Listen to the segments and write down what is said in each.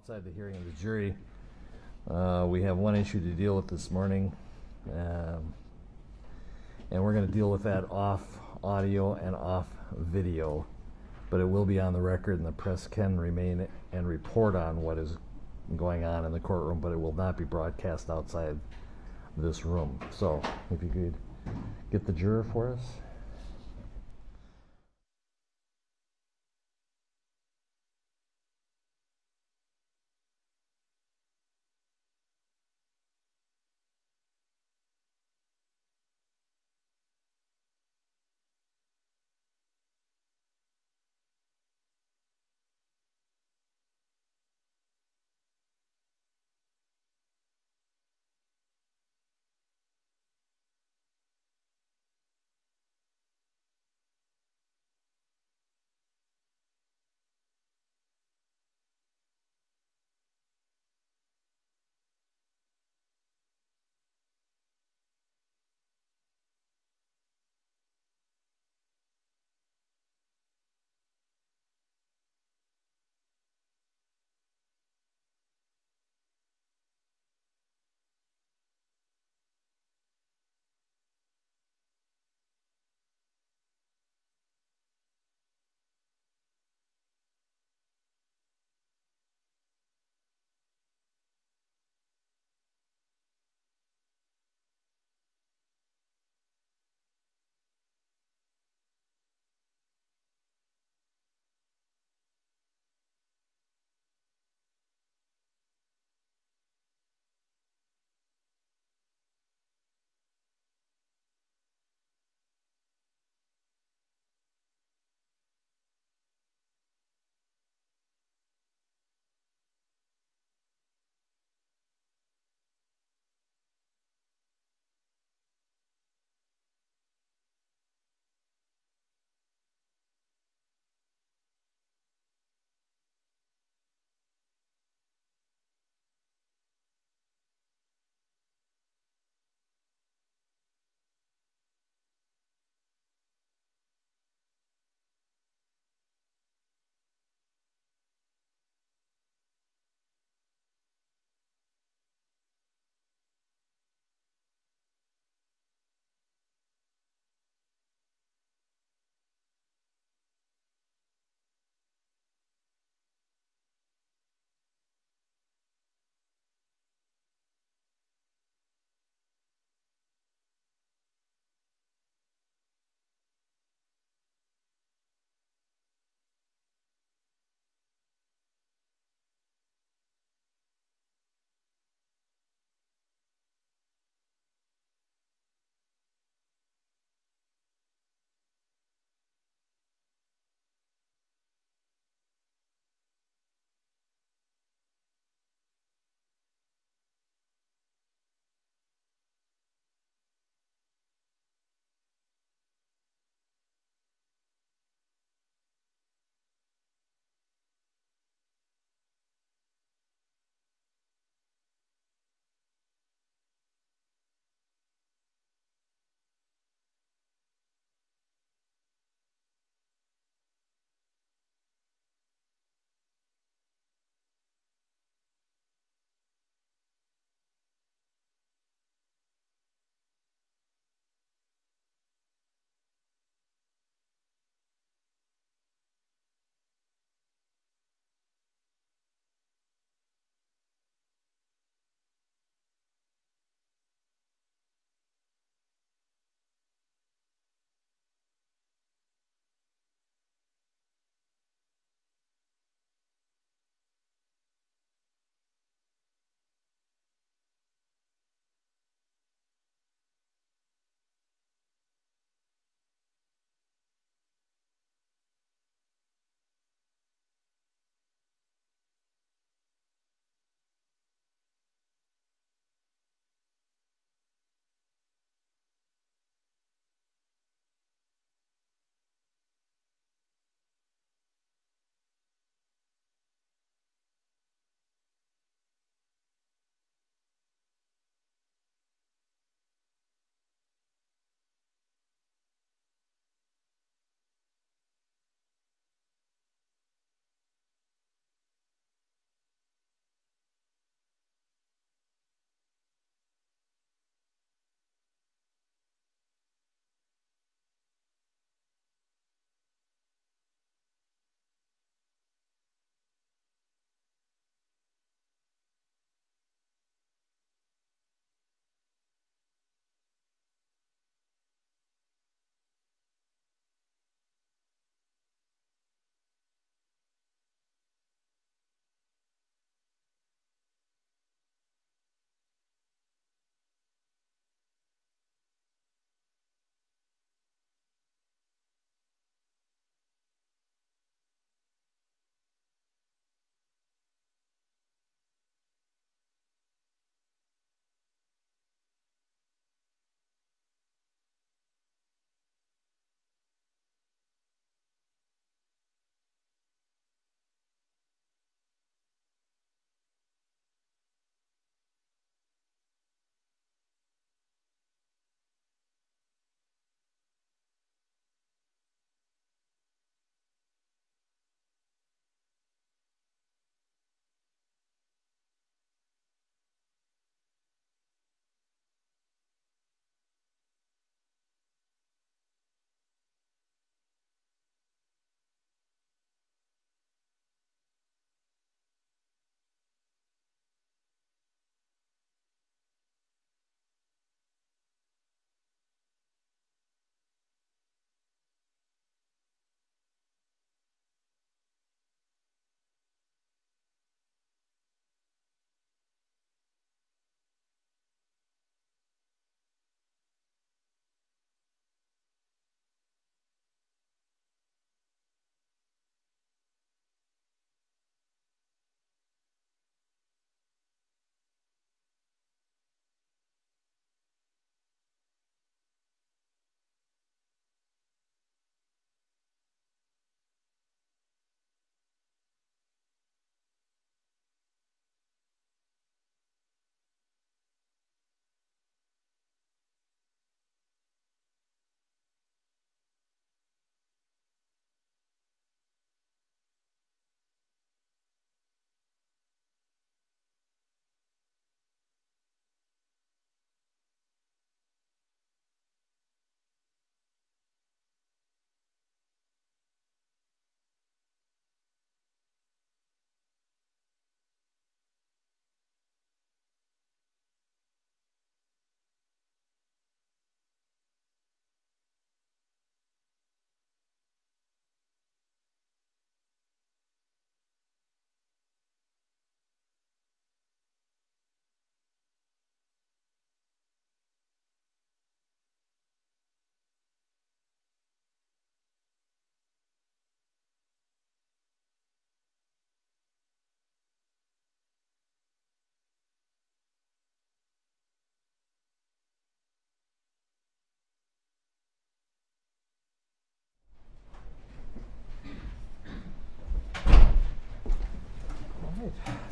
outside the hearing of the jury. Uh, we have one issue to deal with this morning. Um, and we're going to deal with that off audio and off video. But it will be on the record, and the press can remain and report on what is going on in the courtroom, but it will not be broadcast outside this room. So, if you could get the juror for us.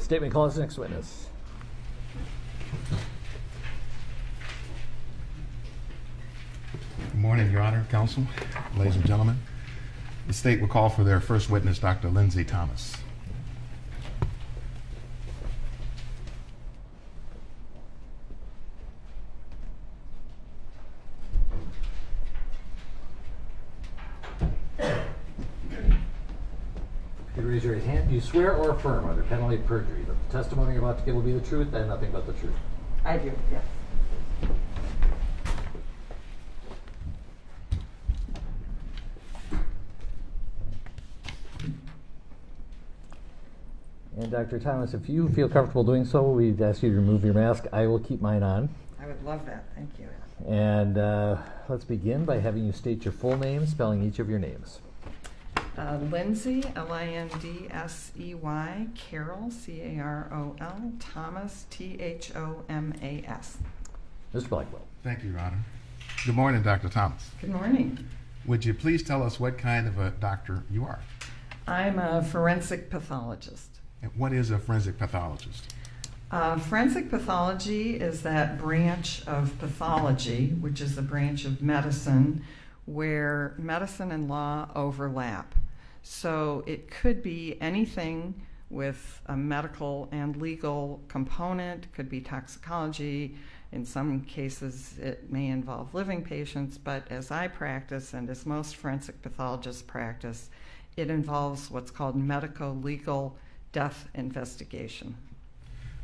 Statement call us next witness. Good morning, Your Honor, Counsel, ladies and gentlemen. The state will call for their first witness, Dr. Lindsey Thomas. If you raise your right hand, do you swear or affirm under penalty of perjury that the testimony you're about to give will be the truth and nothing but the truth? I do, yes. And Dr. Thomas, if you feel comfortable doing so, we'd ask you to remove your mask. I will keep mine on. I would love that, thank you. And uh, let's begin by having you state your full name, spelling each of your names. Uh, Lindsey, L-I-N-D-S-E-Y, Carol, C-A-R-O-L, Thomas, T-H-O-M-A-S. Mr. Blackwell. Thank you, Your Honor. Good morning, Dr. Thomas. Good morning. Would you please tell us what kind of a doctor you are? I'm a forensic pathologist. And what is a forensic pathologist? Uh, forensic pathology is that branch of pathology, which is a branch of medicine where medicine and law overlap. So it could be anything with a medical and legal component, could be toxicology. In some cases, it may involve living patients, but as I practice and as most forensic pathologists practice, it involves what's called medico legal death investigation.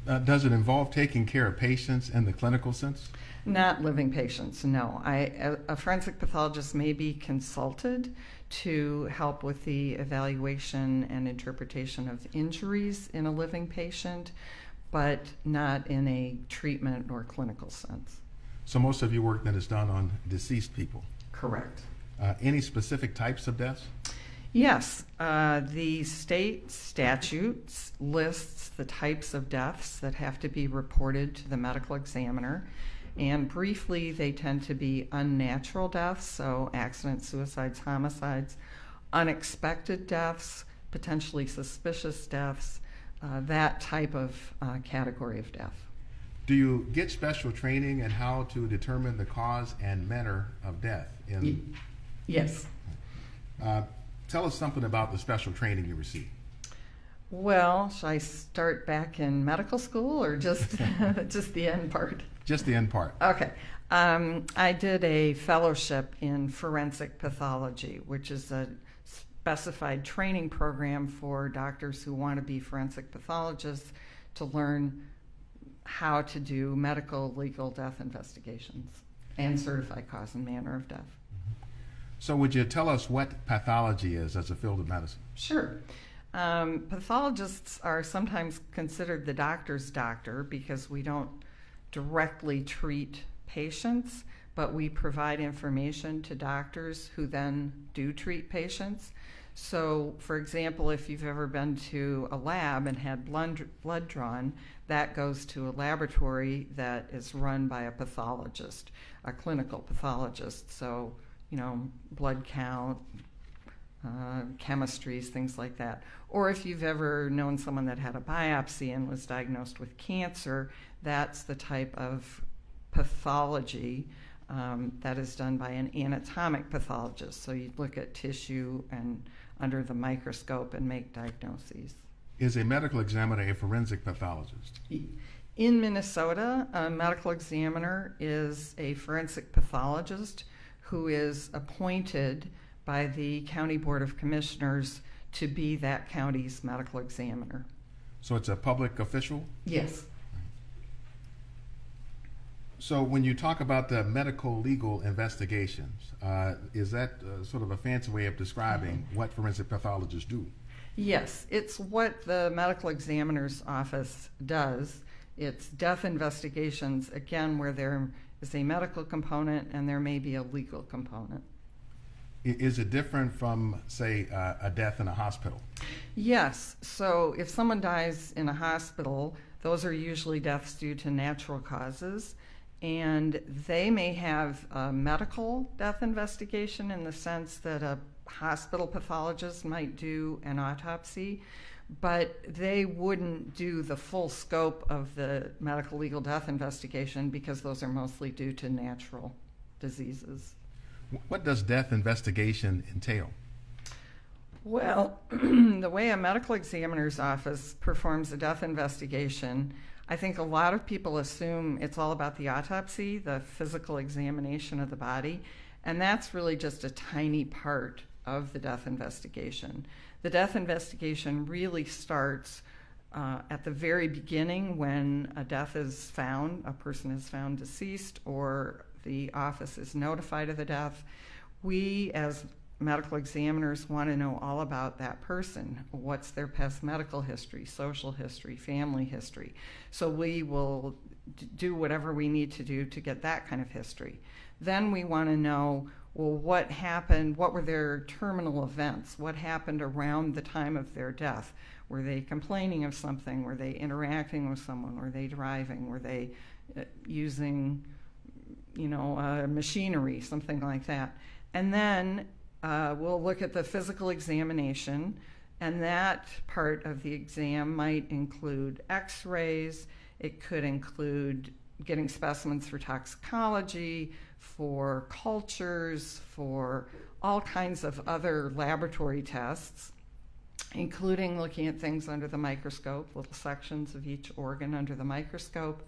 Uh, does it involve taking care of patients in the clinical sense? Not living patients, no. I, a, a forensic pathologist may be consulted to help with the evaluation and interpretation of injuries in a living patient, but not in a treatment or clinical sense. So most of your work then is done on deceased people. Correct. Uh, any specific types of deaths? Yes, uh, the state statutes lists the types of deaths that have to be reported to the medical examiner. And briefly, they tend to be unnatural deaths, so accidents, suicides, homicides, unexpected deaths, potentially suspicious deaths, uh, that type of uh, category of death. Do you get special training in how to determine the cause and manner of death? In, Yes. uh, tell us something about the special training you received. Well, should I start back in medical school or just just the end part? Just the end part. Okay. Um, I did a fellowship in forensic pathology, which is a specified training program for doctors who want to be forensic pathologists to learn how to do medical legal death investigations and certify cause and manner of death. So, would you tell us what pathology is as a field of medicine? Sure. Um, pathologists are sometimes considered the doctor's doctor because we don't directly treat patients, but we provide information to doctors who then do treat patients. So, for example, if you've ever been to a lab and had blood, blood drawn, that goes to a laboratory that is run by a pathologist, a clinical pathologist. So, you know, blood count, uh, chemistries, things like that. Or if you've ever known someone that had a biopsy and was diagnosed with cancer, that's the type of pathology um, that is done by an anatomic pathologist. So you'd look at tissue and under the microscope and make diagnoses. Is a medical examiner a forensic pathologist? In Minnesota, a medical examiner is a forensic pathologist who is appointed by the County Board of Commissioners to be that county's medical examiner. So, it's a public official? Yes. So, when you talk about the medical legal investigations, uh, is that uh, sort of a fancy way of describing what forensic pathologists do? Yes, it's what the medical examiner's office does. It's death investigations, again, where there is a medical component and there may be a legal component. Is it different from, say, uh, a death in a hospital? Yes, so if someone dies in a hospital, those are usually deaths due to natural causes. And they may have a medical death investigation in the sense that a hospital pathologist might do an autopsy, but they wouldn't do the full scope of the medical legal death investigation because those are mostly due to natural diseases. What does death investigation entail? Well, the way a medical examiner's office performs a death investigation, I think a lot of people assume it's all about the autopsy, the physical examination of the body, and that's really just a tiny part of the death investigation. The death investigation really starts uh, at the very beginning when a death is found, a person is found deceased, or the office is notified of the death. We, as medical examiners, want to know all about that person. What's their past medical history, social history, family history? So we will do whatever we need to do to get that kind of history. Then we want to know well, what happened? What were their terminal events? What happened around the time of their death? Were they complaining of something? Were they interacting with someone? Were they driving? Were they uh, using, you know, uh, machinery, something like that? And then uh, we'll look at the physical examination, and that part of the exam might include x rays, it could include getting specimens for toxicology, for cultures, for all kinds of other laboratory tests, including looking at things under the microscope, little sections of each organ under the microscope.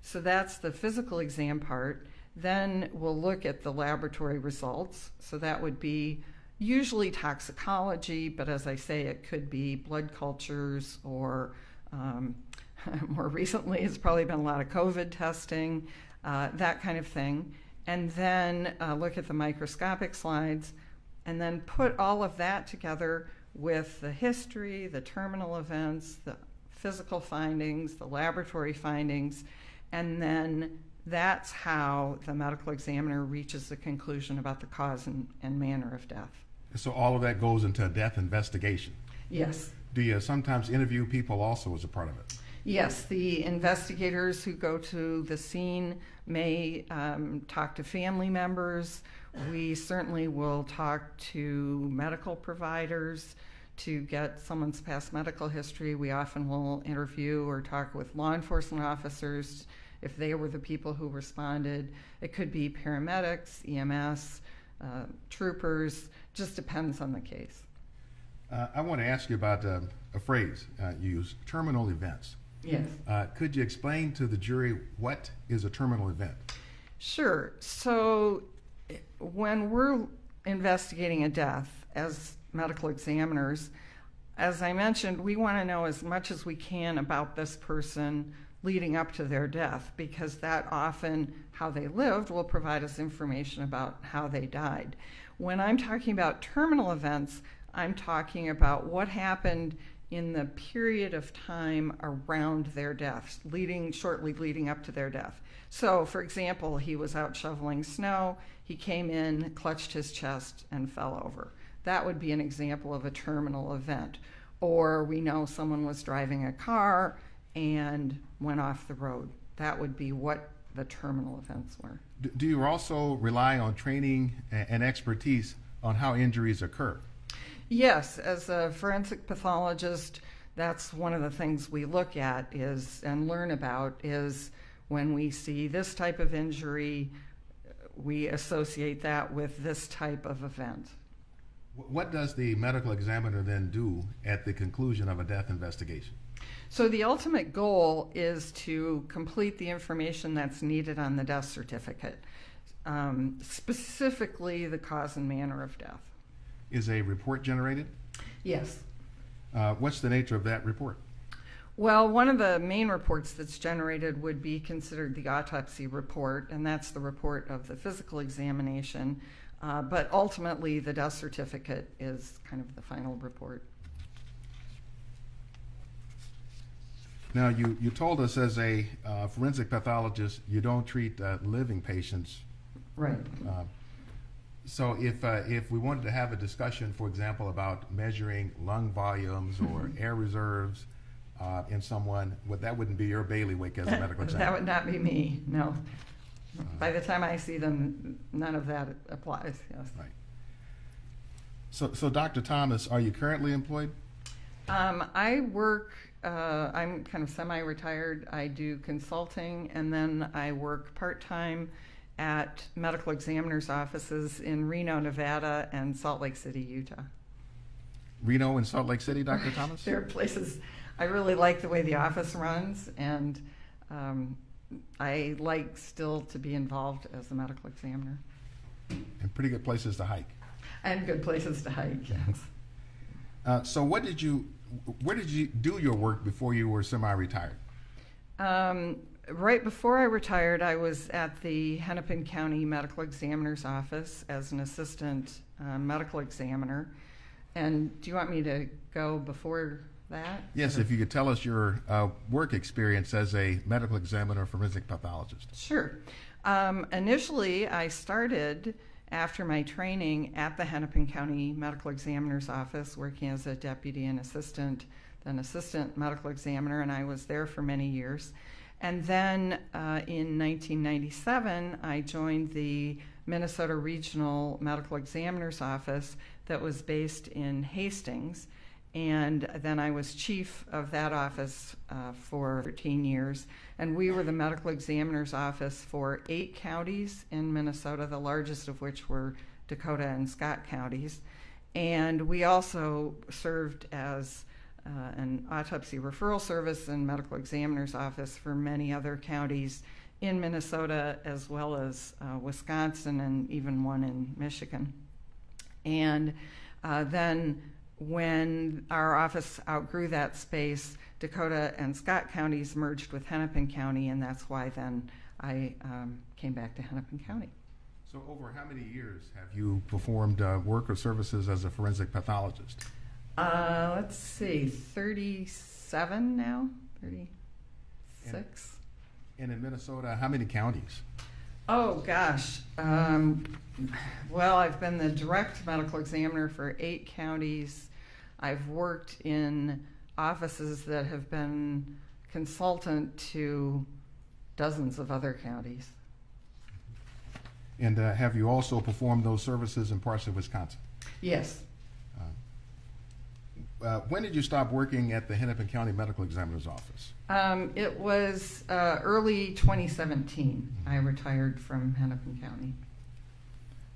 So that's the physical exam part. Then we'll look at the laboratory results. So that would be usually toxicology, but as I say, it could be blood cultures or um, more recently, it's probably been a lot of COVID testing, uh, that kind of thing. And then uh, look at the microscopic slides and then put all of that together with the history, the terminal events, the physical findings, the laboratory findings, and then that's how the medical examiner reaches the conclusion about the cause and, and manner of death. So all of that goes into a death investigation. Yes. Do you sometimes interview people also as a part of it? Yes, the investigators who go to the scene may um, talk to family members. We certainly will talk to medical providers to get someone's past medical history. We often will interview or talk with law enforcement officers if they were the people who responded. It could be paramedics, EMS, uh, troopers, just depends on the case. Uh, I want to ask you about uh, a phrase uh, use terminal events. Yes. Uh, could you explain to the jury what is a terminal event? Sure. So when we're investigating a death as medical examiners, as I mentioned, we want to know as much as we can about this person leading up to their death because that often how they lived will provide us information about how they died. When I'm talking about terminal events, I'm talking about what happened in the period of time around their deaths, leading shortly leading up to their death. So, for example, he was out shoveling snow, he came in, clutched his chest, and fell over. That would be an example of a terminal event. Or we know someone was driving a car and went off the road. That would be what the terminal events were. Do you also rely on training a- and expertise on how injuries occur? Yes, as a forensic pathologist, that's one of the things we look at is and learn about is when we see this type of injury, we associate that with this type of event. Wh- What does the medical examiner then do at the conclusion of a death investigation? So the ultimate goal is to complete the information that's needed on the death certificate, um, specifically the cause and manner of death. Is a report generated? Yes. Uh, what's the nature of that report? Well, one of the main reports that's generated would be considered the autopsy report, and that's the report of the physical examination. Uh, but ultimately, the death certificate is kind of the final report. Now, you, you told us as a uh, forensic pathologist, you don't treat uh, living patients. Right. Uh, so if, uh, if we wanted to have a discussion, for example, about measuring lung volumes or air reserves uh, in someone, well, that wouldn't be your bailiwick as a medical examiner. that would not be me, no. By the time I see them, none of that applies, yes. Right. So, so Dr. Thomas, are you currently employed? Um, I work, uh, I'm kind of semi retired. I do consulting and then I work part time at medical examiners' offices in Reno, Nevada, and Salt Lake City, Utah. Reno and Salt Lake City, Dr. Thomas? There are places I really like the way the office runs, and um, I like still to be involved as a medical examiner. And pretty good places to hike. And good places to hike, yes. Uh, so what did you, where did you do your work before you were semi-retired? Um, right before I retired, I was at the Hennepin County Medical Examiner's Office as an assistant uh, medical examiner. And do you want me to go before that? Yes, if you could tell us your uh, work experience as a medical examiner forensic pathologist. Sure. Um, initially, I started after my training at the Hennepin County Medical Examiner's Office, working as a deputy and assistant, then assistant medical examiner, and I was there for many years. And then uh, in 1997, I joined the Minnesota Regional Medical Examiner's Office that was based in Hastings. And then I was chief of that office uh, for 13 years. And we were the medical examiner's office for eight counties in Minnesota, the largest of which were Dakota and Scott counties. And we also served as uh, an autopsy referral service and medical examiner's office for many other counties in Minnesota, as well as uh, Wisconsin and even one in Michigan. And uh, then when our office outgrew that space, Dakota and Scott counties merged with Hennepin County, and that's why then I um, came back to Hennepin County. So over how many years have you performed uh, work or services as a forensic pathologist? Uh, let's see, 37 now? 36? And in Minnesota, how many counties? Oh, gosh. Um, well, I've been the direct medical examiner for eight counties. I've worked in offices that have been consultant to dozens of other counties. And uh, have you also performed those services in parts of Wisconsin? Yes. Uh, when did you stop working at the Hennepin County Medical Examiner's Office? Um, it was uh, early 2017. I retired from Hennepin County.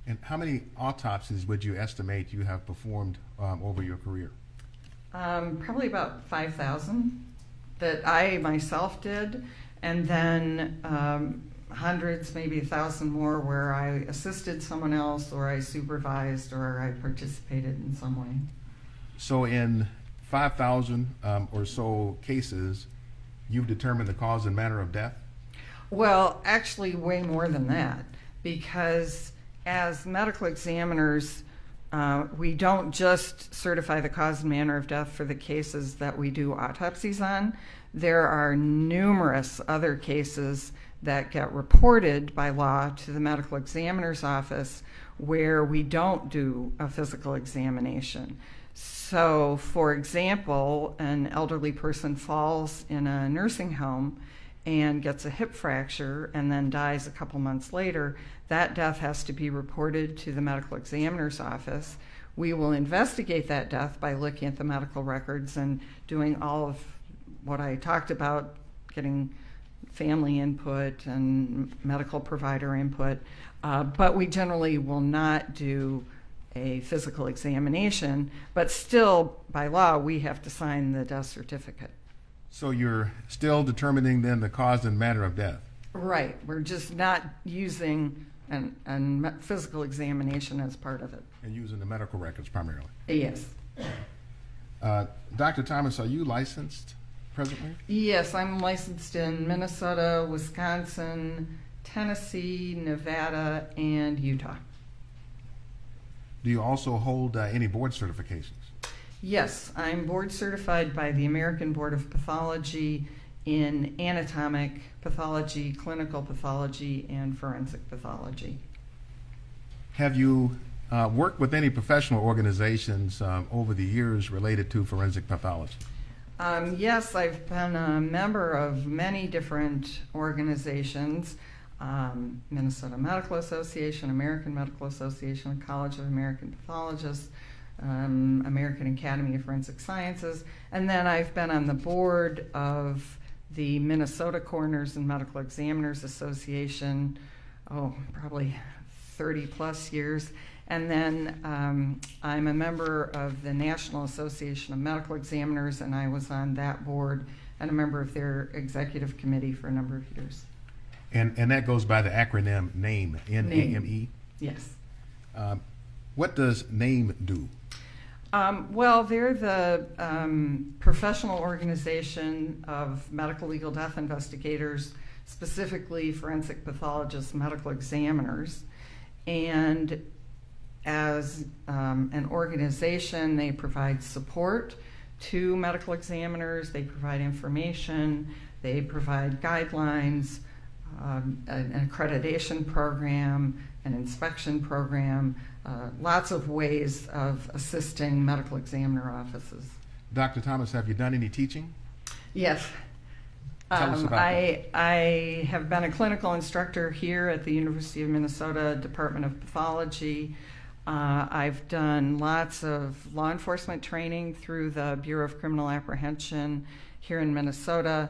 And how many autopsies would you estimate you have performed um, over your career? Um, probably about 5,000 that I myself did, and then um, hundreds, maybe a thousand more where I assisted someone else, or I supervised, or I participated in some way. So, in 5,000 um, or so cases, you've determined the cause and manner of death? Well, actually, way more than that, because as medical examiners, uh, we don't just certify the cause and manner of death for the cases that we do autopsies on. There are numerous other cases that get reported by law to the medical examiner's office where we don't do a physical examination. So, for example, an elderly person falls in a nursing home and gets a hip fracture and then dies a couple months later. That death has to be reported to the medical examiner's office. We will investigate that death by looking at the medical records and doing all of what I talked about, getting family input and medical provider input. Uh, but we generally will not do a physical examination, but still, by law, we have to sign the death certificate. So, you're still determining then the cause and manner of death? Right. We're just not using an, an physical examination as part of it. And using the medical records primarily? Yes. Uh, Dr. Thomas, are you licensed presently? Yes, I'm licensed in Minnesota, Wisconsin, Tennessee, Nevada, and Utah. Do you also hold uh, any board certifications? Yes, I'm board certified by the American Board of Pathology in anatomic pathology, clinical pathology, and forensic pathology. Have you uh, worked with any professional organizations um, over the years related to forensic pathology? Um, yes, I've been a member of many different organizations um, Minnesota Medical Association, American Medical Association, College of American Pathologists, um, American Academy of Forensic Sciences, and then I've been on the board of the Minnesota Coroners and Medical Examiners Association, oh, probably 30 plus years. And then um, I'm a member of the National Association of Medical Examiners, and I was on that board and a member of their executive committee for a number of years. And, and that goes by the acronym NAME, N-A-M-E. Yes. Um, What does NAME do? Um, well, they're the um, professional organization of medical legal death investigators, specifically forensic pathologists, medical examiners. And as um, an organization, they provide support to medical examiners, they provide information, they provide guidelines, um, an accreditation program, an inspection program, uh, lots of ways of assisting medical examiner offices. Dr. Thomas, have you done any teaching? Yes. Tell us Um, I, I have been a clinical instructor here at the University of Minnesota Department of Pathology. Uh, I've done lots of law enforcement training through the Bureau of Criminal Apprehension here in Minnesota,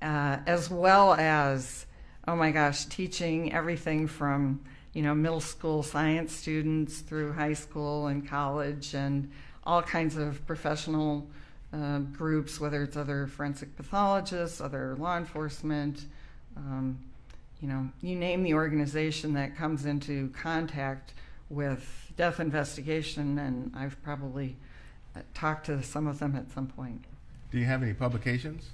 uh, as well as, oh my gosh, teaching everything from you know middle school science students through high school and college and all kinds of professional uh, groups, whether it's other forensic pathologists, other law enforcement, um, you know, you name the organization that comes into contact with death investigation, and I've probably uh, talked to some of them at some point. Do you have any publications?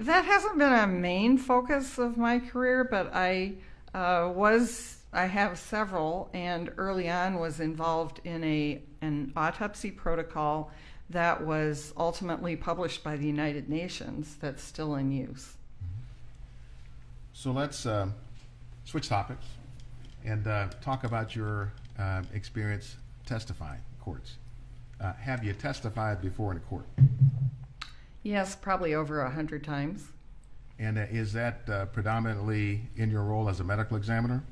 That hasn't been a main focus of my career, but I uh, was I have several, and early on was involved in a an autopsy protocol that was ultimately published by the United Nations. That's still in use. So let's um, switch topics and uh, talk about your uh, experience testifying in courts. Uh, have you testified before in a court? Yes, probably over a hundred times. And uh, is that uh, predominantly in your role as a medical examiner?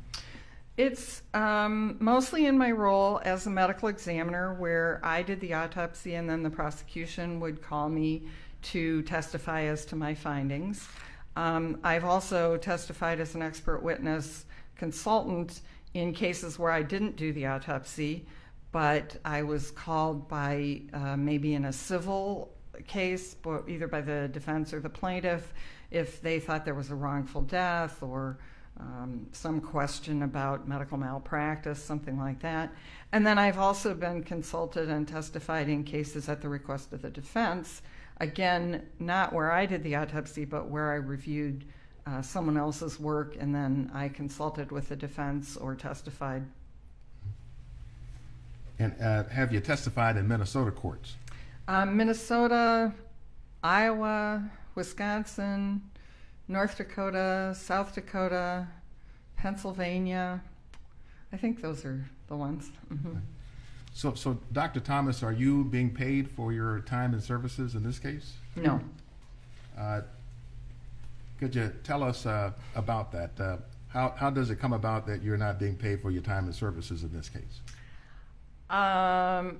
It's um, mostly in my role as a medical examiner, where I did the autopsy and then the prosecution would call me to testify as to my findings. Um, I've also testified as an expert witness consultant in cases where I didn't do the autopsy, but I was called by uh, maybe in a civil case, either by the defense or the plaintiff, if they thought there was a wrongful death or um, some question about medical malpractice, something like that. And then I've also been consulted and testified in cases at the request of the defense. Again, not where I did the autopsy, but where I reviewed uh, someone else's work and then I consulted with the defense or testified. And uh, have you testified in Minnesota courts? Um, Minnesota, Iowa, Wisconsin, North Dakota, South Dakota, Pennsylvania. I think those are the ones. hmm So, so Dr. Thomas, are you being paid for your time and services in this case? No. Uh, Could you tell us uh, about that? Uh, How, how does it come about that you're not being paid for your time and services in this case? Um,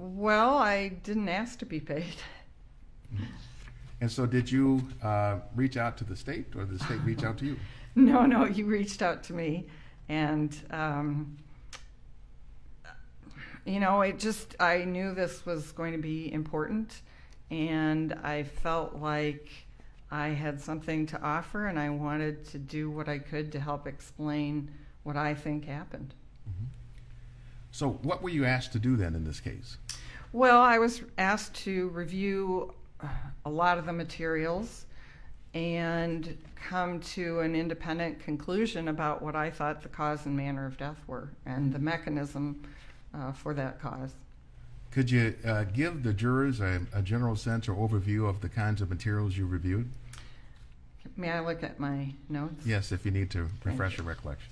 well, I didn't ask to be paid. And so did you uh, reach out to the state or did the state reach out to you? No, no, you reached out to me, and um, you know, it just I knew this was going to be important, and I felt like I had something to offer, and I wanted to do what I could to help explain what I think happened. So what were you asked to do then in this case? Well, I was asked to review uh, a lot of the materials and come to an independent conclusion about what I thought the cause and manner of death were and the mechanism uh, for that cause. Could you uh, give the jurors a, a general sense or overview of the kinds of materials you reviewed? May I look at my notes? Yes, if you need to refresh your recollection.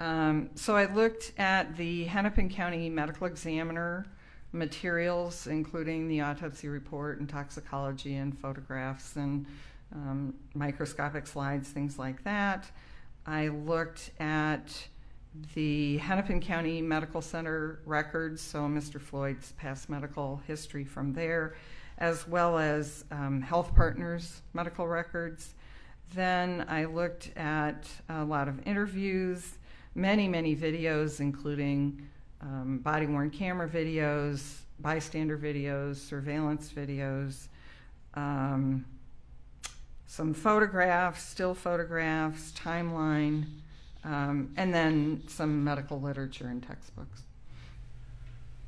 Um, so I looked at the Hennepin County Medical Examiner materials, including the autopsy report and toxicology and photographs and um, microscopic slides, things like that. I looked at the Hennepin County Medical Center records, so Mr. Floyd's past medical history from there, as well as um, Health Partners medical records. Then I looked at a lot of interviews, many, many videos, including um, body worn camera videos, bystander videos, surveillance videos, um, some photographs, still photographs, timeline, um, and then some medical literature and textbooks.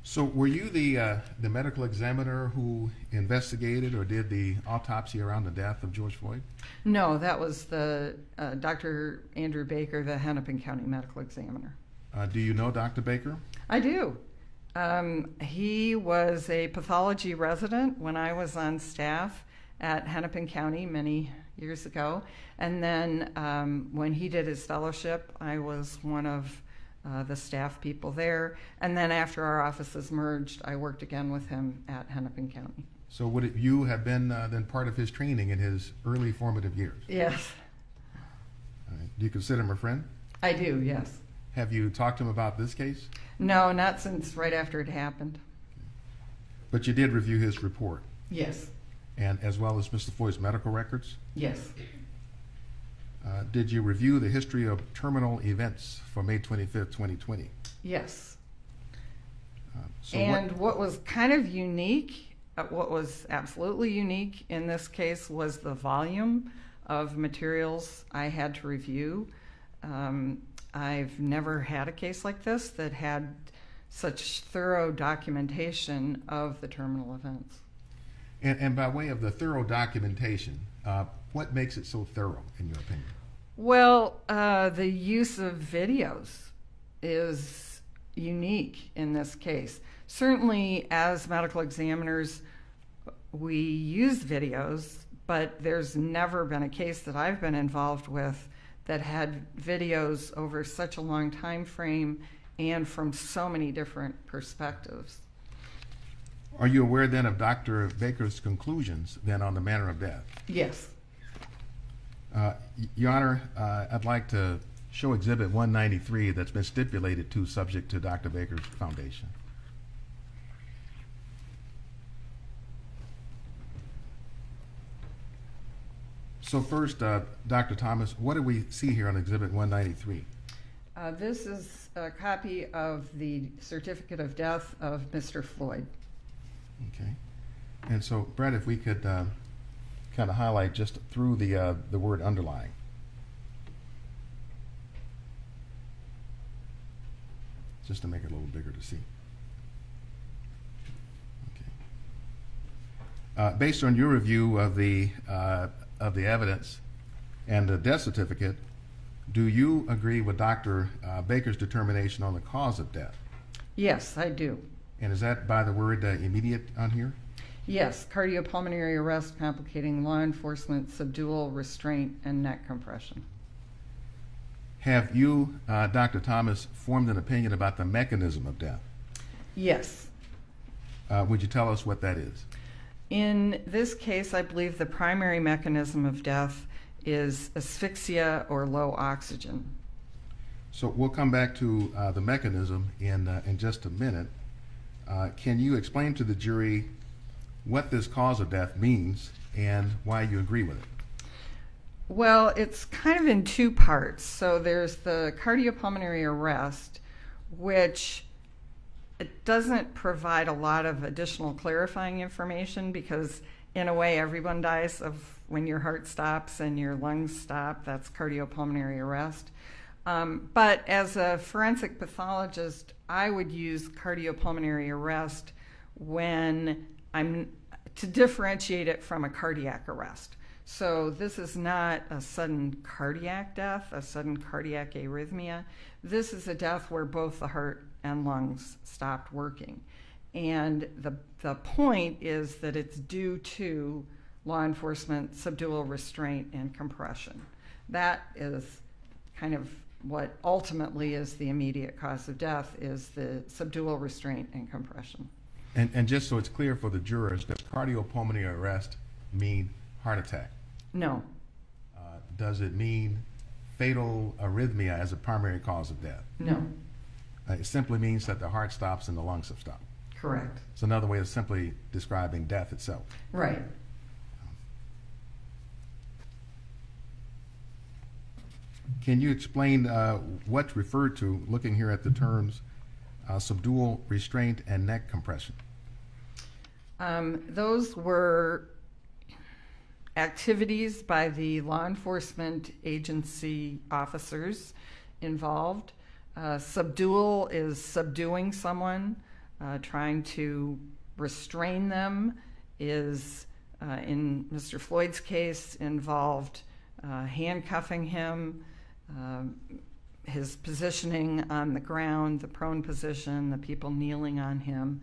So were you the, uh, the medical examiner who investigated or did the autopsy around the death of George Floyd? No, that was the uh, Dr. Andrew Baker, the Hennepin County Medical Examiner. Uh, do you know Dr. Baker? I do. Um, he was a pathology resident when I was on staff at Hennepin County many years ago. And then um, when he did his fellowship, I was one of uh, the staff people there. And then after our offices merged, I worked again with him at Hennepin County. So would it, you have been uh, then part of his training in his early formative years? Yes, right. Do you consider him a friend? I do, yes. Have you talked to him about this case? No, not since right after it happened. But you did review his report, Yes, and as well as Mr. Floyd's medical records. yes. Uh, did you review the history of terminal events for May 25th, 2020? Yes. Uh, so and what, what, was kind of unique, uh, what was absolutely unique in this case was the volume of materials I had to review. Um, I've never had a case like this that had such thorough documentation of the terminal events. and, and by way of the thorough documentation, uh, what makes it so thorough, in your opinion? Well, uh, the use of videos is unique in this case. Certainly, as medical examiners, we use videos, but there's never been a case that I've been involved with that had videos over such a long time frame and from so many different perspectives. Are you aware then of Dr. Baker's conclusions then on the manner of death? Yes. Uh, Your Honor, uh, I'd like to show Exhibit 193 that's been stipulated to subject to Dr. Baker's foundation. So first, uh, Dr. Thomas, what do we see here on Exhibit 193? Uh, this is a copy of the certificate of death of Mr. Floyd. Okay. And so, Brett, if we could uh, kind of highlight just through the, uh, the word underlying. Just to make it a little bigger to see. Okay. Uh, based on your review of the, uh, of the evidence and the death certificate, do you agree with Dr. uh, Baker's determination on the cause of death? Yes, I do. And is that by the word uh, immediate on here? Yes, cardiopulmonary arrest complicating law enforcement, subdual, restraint, and neck compression. Have you, uh, Dr. Thomas, formed an opinion about the mechanism of death? Yes. Uh, would you tell us what that is? In this case, I believe the primary mechanism of death is asphyxia or low oxygen. So we'll come back to uh, the mechanism in, uh, in just a minute. Uh, can you explain to the jury what this cause of death means and why you agree with it? Well, it's kind of in two parts. So there's the cardiopulmonary arrest, which it doesn't provide a lot of additional clarifying information because, in a way, everyone dies of when your heart stops and your lungs stop. That's cardiopulmonary arrest. Um, but as a forensic pathologist, I would use cardiopulmonary arrest when I'm to differentiate it from a cardiac arrest. So this is not a sudden cardiac death, a sudden cardiac arrhythmia. This is a death where both the heart and lungs stopped working. And the, the point is that it's due to law enforcement subdual restraint and compression. That is kind of what ultimately is the immediate cause of death is the subdual restraint and compression. And, and just so it's clear for the jurors, does cardiopulmonary arrest mean heart attack? No, Uh, does it mean fatal arrhythmia as a primary cause of death. No, Uh, it simply means that the heart stops and the lungs have stopped. correct. It's another way of simply describing death itself. Right. Can you explain uh, what's referred to, looking here at the terms uh, subdual, restraint, and neck compression? Um, those were activities by the law enforcement agency officers involved. Uh, subdual is subduing someone, uh, trying to restrain them, is uh, in Mr. Floyd's case involved uh, handcuffing him, um, his positioning on the ground, the prone position, the people kneeling on him.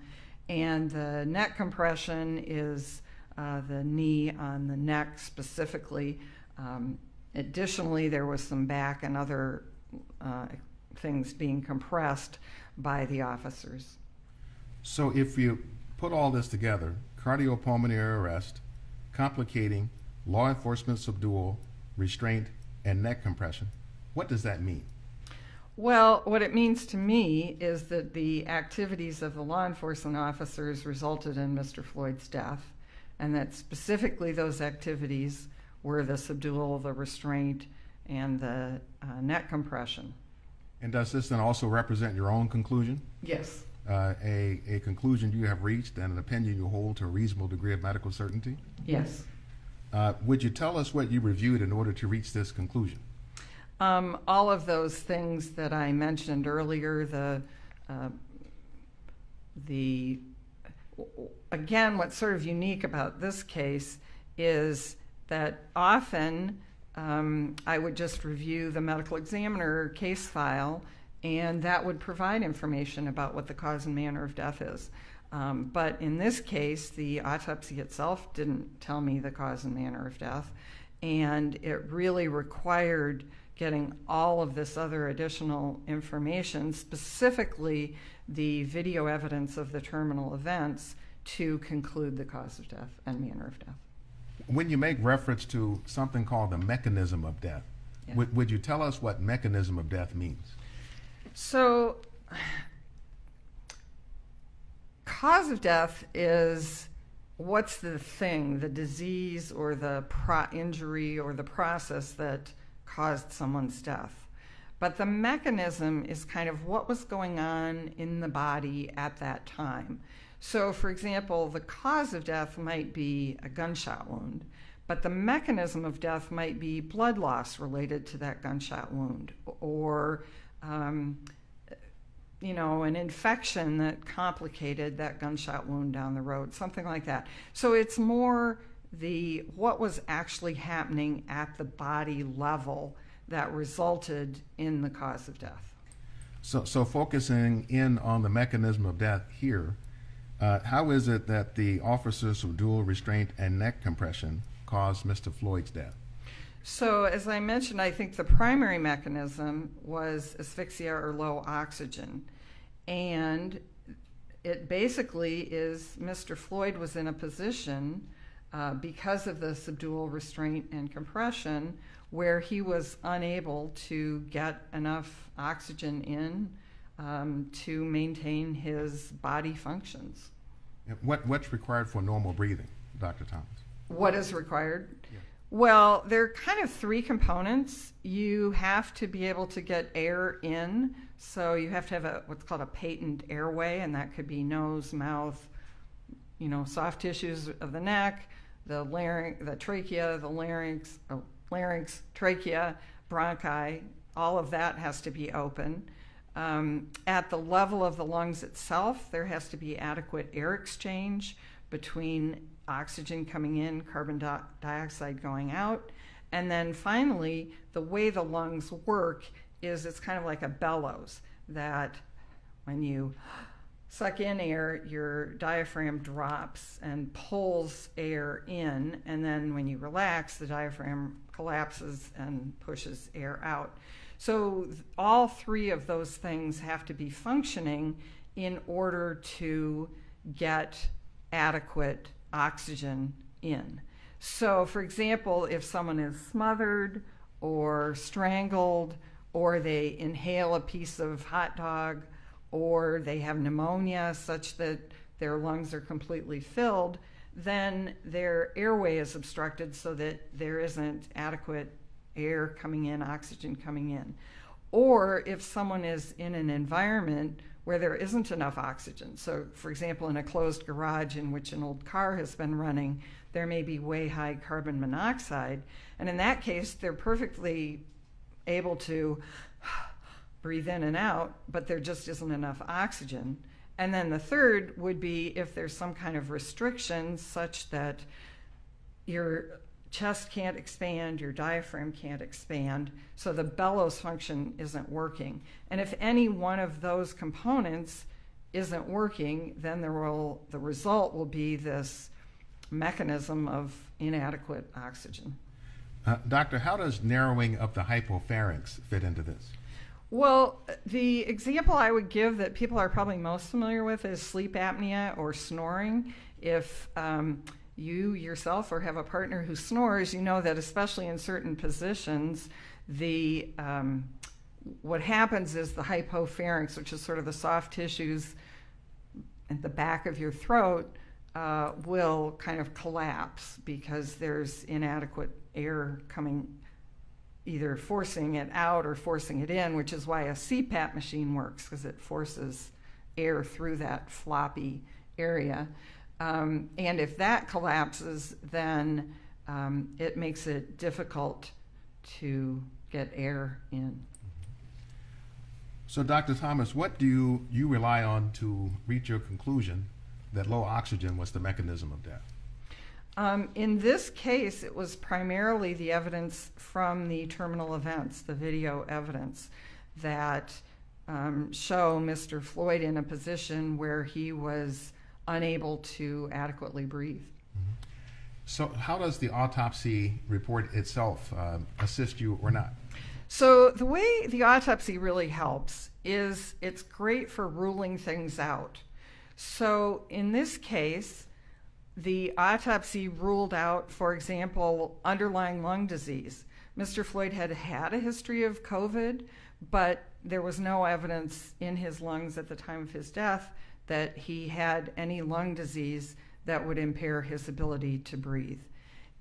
And the neck compression is uh, the knee on the neck specifically. Um, additionally, there was some back and other uh, things being compressed by the officers. So if you put all this together, cardiopulmonary arrest, complicating, law enforcement subdual, restraint, and neck compression, what does that mean? Well, what it means to me is that the activities of the law enforcement officers resulted in Mr. Floyd's death, and that specifically those activities were the subdual, the restraint, and the uh, neck compression. And does this then also represent your own conclusion? Yes. Uh, a, a conclusion you have reached and an opinion you hold to a reasonable degree of medical certainty? Yes. Uh, would you tell us what you reviewed in order to reach this conclusion? Um, all of those things that I mentioned earlier, the uh, the again, what's sort of unique about this case is that often um, I would just review the medical examiner case file, and that would provide information about what the cause and manner of death is. Um, but in this case, the autopsy itself didn't tell me the cause and manner of death, and it really required getting all of this other additional information, specifically the video evidence of the terminal events, to conclude the cause of death and manner of death. When you make reference to something called the mechanism of death, Yeah. would, would you tell us what mechanism of death means? So, cause of death is what's the thing, the disease or the pro- injury or the process that caused someone's death. But the mechanism is kind of what was going on in the body at that time. So, for example, the cause of death might be a gunshot wound, but the mechanism of death might be blood loss related to that gunshot wound or um, you know, an infection that complicated that gunshot wound down the road, something like that. So it's more the what was actually happening at the body level that resulted in the cause of death. So, so focusing in on the mechanism of death here, uh, how is it that the officers subdual restraint and neck compression caused Mr. Floyd's death? So, as I mentioned, I think the primary mechanism was asphyxia or low oxygen. And it basically is Mr. Floyd was in a position uh, because of the subdual restraint and compression where he was unable to get enough oxygen in um, to maintain his body functions. What, what's required for normal breathing, Dr. Thomas? What is required? Well, there are kind of three components. You have to be able to get air in, so you have to have a what's called a patent airway, and that could be nose, mouth, you know, soft tissues of the neck, the larynx, the trachea, the larynx, oh, larynx, trachea, bronchi. All of that has to be open. Um, at the level of the lungs itself, there has to be adequate air exchange between oxygen coming in, carbon di- dioxide going out. And then finally, the way the lungs work is it's kind of like a bellows that when you suck in air, your diaphragm drops and pulls air in. And then when you relax, the diaphragm collapses and pushes air out. So all three of those things have to be functioning in order to get adequate oxygen in. So, for example, if someone is smothered or strangled, or they inhale a piece of hot dog, or they have pneumonia such that their lungs are completely filled, then their airway is obstructed so that there isn't adequate air coming in, oxygen coming in. Or if someone is in an environment where there isn't enough oxygen, so for example, in a closed garage in which an old car has been running, there may be way high carbon monoxide. And in that case, they're perfectly able to breathe in and out, but there just isn't enough oxygen. And then the third would be if there's some kind of restriction such that your chest can't expand, your diaphragm can't expand, so the bellows function isn't working. And if any one of those components isn't working, then there will the result will be this mechanism of inadequate oxygen. Uh, doctor, how does narrowing of the hypopharynx fit into this? Well, the example I would give that people are probably most familiar with is sleep apnea or snoring. If um, you yourself or have a partner who snores, you know that especially in certain positions, the um, what happens is the hypopharynx, which is sort of the soft tissues at the back of your throat, uh, will kind of collapse because there's inadequate air coming, either forcing it out or forcing it in, which is why a CPAP machine works because it forces air through that floppy area. Um, and if that collapses, then um, it makes it difficult to get air in. So, Dr. Thomas, what do you, you rely on to reach your conclusion that low oxygen was the mechanism of death? Um, in this case, it was primarily the evidence from the terminal events, the video evidence, that um, show Mr. Floyd in a position where he was unable to adequately breathe. So, how does the autopsy report itself uh, assist you or not? So, the way the autopsy really helps is it's great for ruling things out. So, in this case, the autopsy ruled out, for example, underlying lung disease. Mr. Floyd had had a history of COVID, but there was no evidence in his lungs at the time of his death that he had any lung disease that would impair his ability to breathe.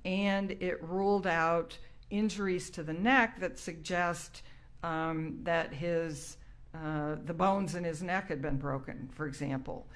And it ruled out injuries to the neck that suggest um, that his uh, the bones in his neck had been broken, for example.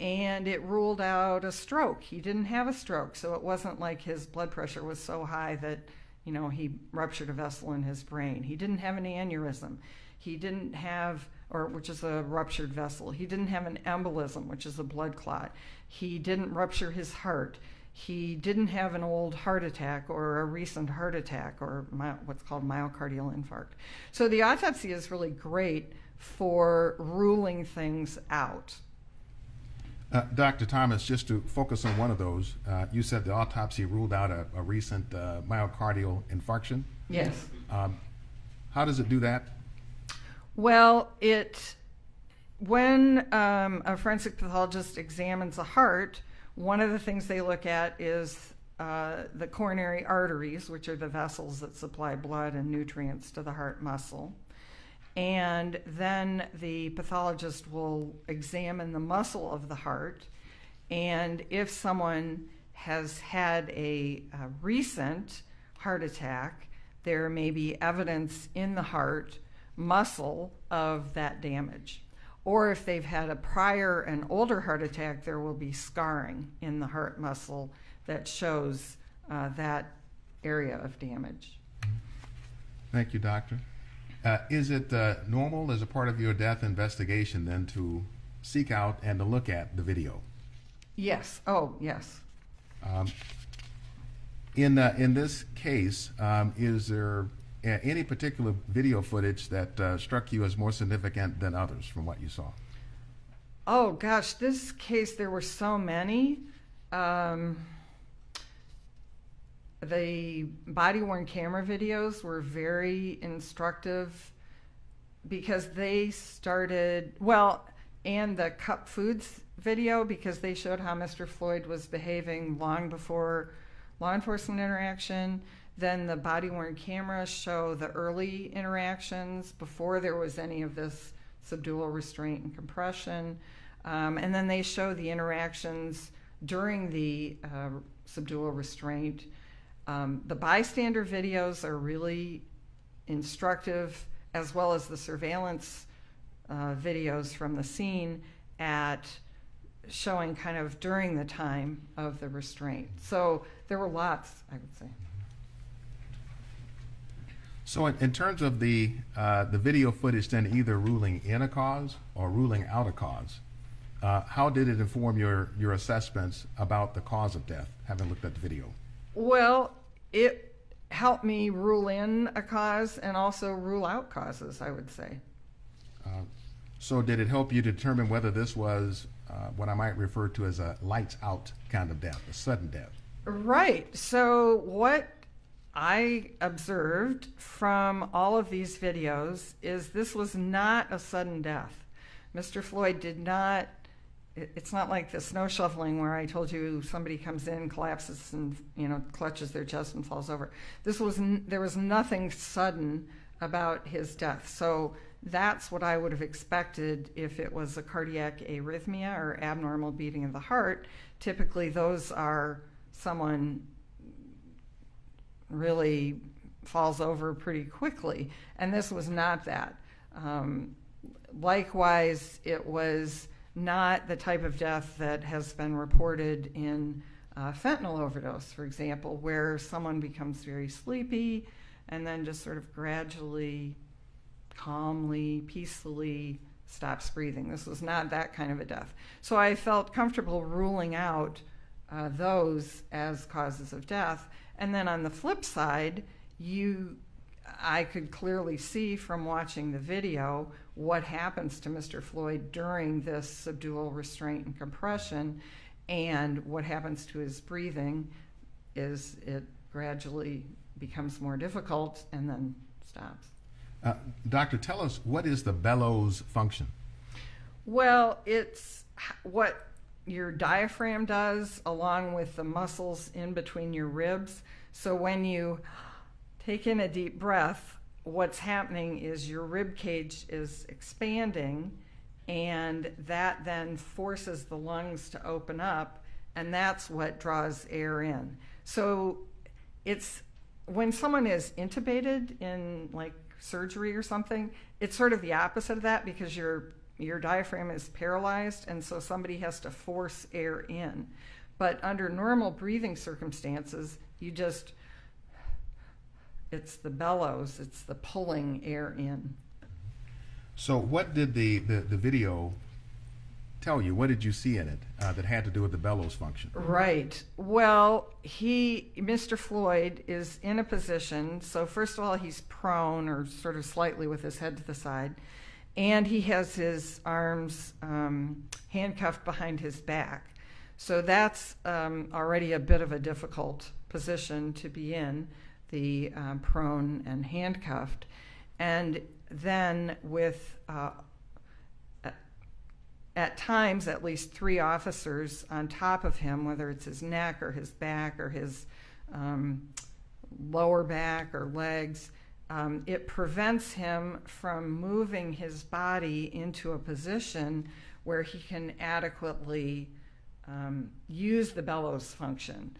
And it ruled out a stroke. He didn't have a stroke, so it wasn't like his blood pressure was so high that, you know, he ruptured a vessel in his brain. He didn't have an aneurysm. He didn't have, or which is a ruptured vessel. He didn't have an embolism, which is a blood clot. He didn't rupture his heart. He didn't have an old heart attack or a recent heart attack or my, what's called myocardial infarct. So the autopsy is really great for ruling things out. Uh, Dr. Thomas, just to focus on one of those, uh, you said the autopsy ruled out a, a recent uh, myocardial infarction. Yes. Um, how does it do that? Well, it when um, a forensic pathologist examines a heart, one of the things they look at is uh, the coronary arteries, which are the vessels that supply blood and nutrients to the heart muscle. And then the pathologist will examine the muscle of the heart. And if someone has had a, a recent heart attack, there may be evidence in the heart muscle of that damage. Or if they've had a prior and older heart attack, there will be scarring in the heart muscle that shows uh, that area of damage. Thank you, doctor. Uh, is it uh, normal as a part of your death investigation then to seek out and to look at the video? Yes. Oh, yes. Um, in uh, in this case, um, is there uh, any particular video footage that uh, struck you as more significant than others from what you saw? Oh gosh, this case there were so many. Um, the body worn camera videos were very instructive because they started well and the cup foods video because they showed how mr floyd was behaving long before law enforcement interaction Then the body worn cameras show the early interactions before there was any of this subdual restraint and compression. Um, and then they show the interactions during the uh, subdual restraint. Um, the bystander videos are really instructive, as well as the surveillance uh, videos from the scene at showing kind of during the time of the restraint. So there were lots, I would say. So in, in terms of the, uh, the video footage then either ruling in a cause or ruling out a cause, uh, how did it inform your, your assessments about the cause of death, having looked at the video? Well, it helped me rule in a cause and also rule out causes, I would say. Uh, So did it help you determine whether this was uh, what I might refer to as a lights out kind of death, a sudden death? Right. So, what I observed from all of these videos is this was not a sudden death. Mr. Floyd did not, it- it's not like the snow shoveling where I told you somebody comes in, collapses, and, you know, clutches their chest and falls over. This was, n- there was nothing sudden about his death. So, that's what I would have expected if it was a cardiac arrhythmia or abnormal beating of the heart. Typically, those are someone really falls over pretty quickly. And this was not that. Um, likewise, it was not the type of death that has been reported in uh, fentanyl overdose, for example, where someone becomes very sleepy and then just sort of gradually, calmly, peacefully stops breathing. This was not that kind of a death. So I felt comfortable ruling out uh, those as causes of death. And then on the flip side, you, I could clearly see from watching the video what happens to Mr. Floyd during this subdual restraint and compression, and what happens to his breathing is it gradually becomes more difficult and then stops. Uh, doctor, tell us what is the bellows function? Well, it's what your diaphragm does along with the muscles in between your ribs. So when you take in a deep breath, what's happening is your rib cage is expanding and that then forces the lungs to open up and that's what draws air in. So it's when someone is intubated in like surgery or something, it's sort of the opposite of that because your your diaphragm is paralyzed and so somebody has to force air in. But under normal breathing circumstances, you just it's the bellows, it's the pulling air in. So what did the, the, the video tell you? What did you see in it uh, that had to do with the bellows function? Right. Well, he, Mr. Floyd, is in a position. So, first of all, he's prone or sort of slightly with his head to the side. And he has his arms um, handcuffed behind his back. So, that's um, already a bit of a difficult position to be in, the um, prone and handcuffed. And then with uh, at times at least three officers on top of him, whether it's his neck or his back or his um, lower back or legs. Um, it prevents him from moving his body into a position where he can adequately um, use the bellows function.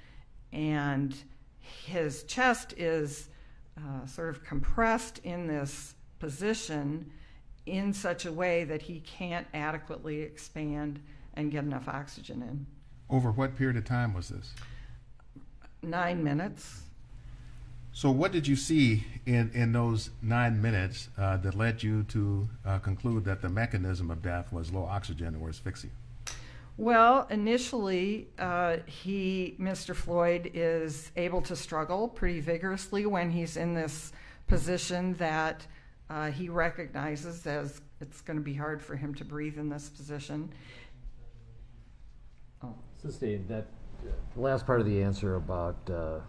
And his chest is uh, sort of compressed in this position in such a way that he can't adequately expand and get enough oxygen in. Over what period of time was this? Nine minutes. So what did you see in, in those nine minutes uh, that led you to uh, conclude that the mechanism of death was low oxygen or asphyxia? Well, initially, uh, he, Mr. Floyd, is able to struggle pretty vigorously when he's in this position that uh, he recognizes as it's going to be hard for him to breathe in this position. Oh, Sustained, that, the last part of the answer about uh,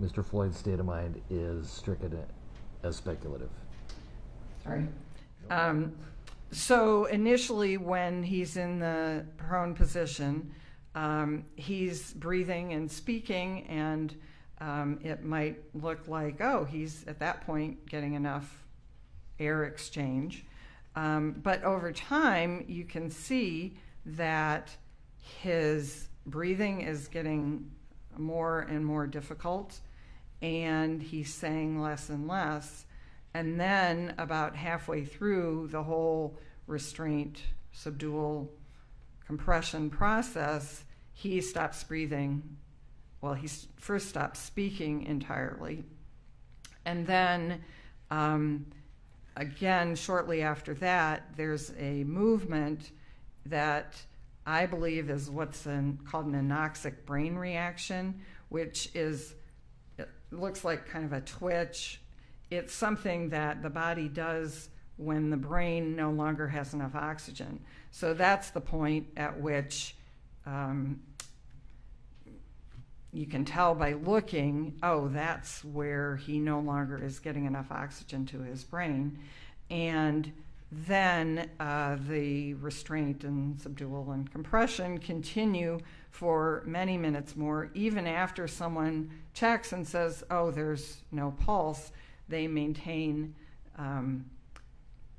Mr. Floyd's state of mind is stricken as speculative. Sorry. Um, so initially, when he's in the prone position, um, he's breathing and speaking, and um, it might look like, oh, he's at that point getting enough air exchange. Um, but over time, you can see that his breathing is getting more and more difficult, and he's saying less and less. And then, about halfway through the whole restraint, subdual, compression process, he stops breathing. Well, he first stops speaking entirely. And then, um, again, shortly after that, there's a movement that I believe is what's called an anoxic brain reaction, which is, it looks like kind of a twitch. It's something that the body does when the brain no longer has enough oxygen. So that's the point at which um, you can tell by looking, oh, that's where he no longer is getting enough oxygen to his brain. And then uh, the restraint and subdual and compression continue for many minutes more, even after someone checks and says, oh, there's no pulse, they maintain um,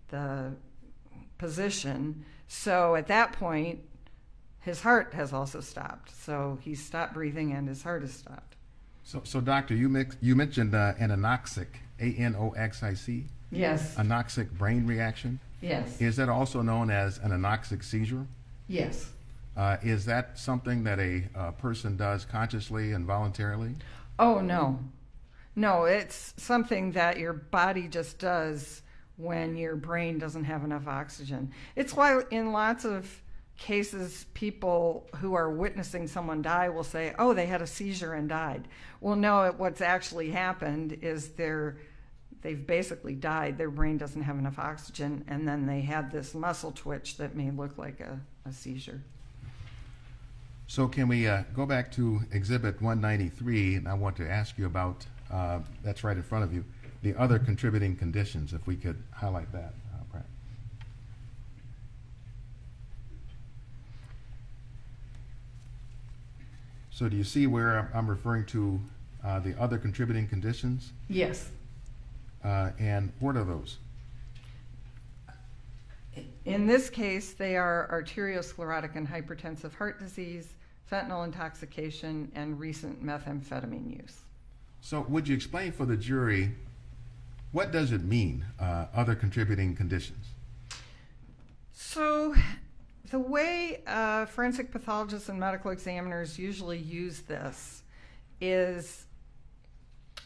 the position. So at that point, his heart has also stopped. So he's stopped breathing and his heart has stopped. So, so doctor, you mix, you mentioned uh, an anoxic, A N O X I C. Yes. Anoxic brain reaction. Yes. Is that also known as an anoxic seizure? Yes. Uh, is that something that a uh, person does consciously and voluntarily? Oh, no. No, it's something that your body just does when your brain doesn't have enough oxygen. It's why, in lots of cases, people who are witnessing someone die will say, oh, they had a seizure and died. Well, no, what's actually happened is they're they've basically died. Their brain doesn't have enough oxygen, and then they had this muscle twitch that may look like a, a seizure. So, can we uh, go back to Exhibit 193? And I want to ask you about uh, that's right in front of you the other contributing conditions, if we could highlight that. Uh, So, do you see where I'm referring to uh, the other contributing conditions? Yes. Uh, and what are those? In this case, they are arteriosclerotic and hypertensive heart disease, fentanyl intoxication, and recent methamphetamine use. So, would you explain for the jury what does it mean, uh, other contributing conditions? So, the way uh, forensic pathologists and medical examiners usually use this is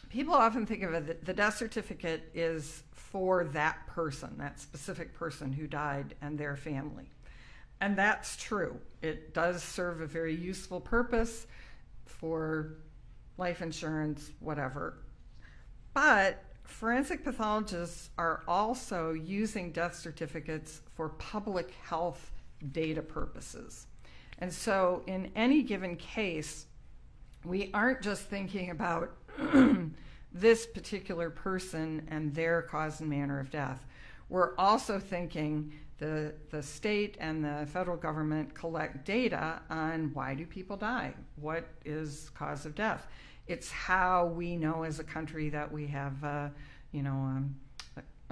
people often think of it the death certificate is for that person, that specific person who died and their family. And that's true. It does serve a very useful purpose for life insurance, whatever. But forensic pathologists are also using death certificates for public health data purposes. And so, in any given case, we aren't just thinking about this particular person and their cause and manner of death. We're also thinking the, the state and the federal government collect data on why do people die? What is cause of death? It's how we know as a country that we have, uh, you know, um,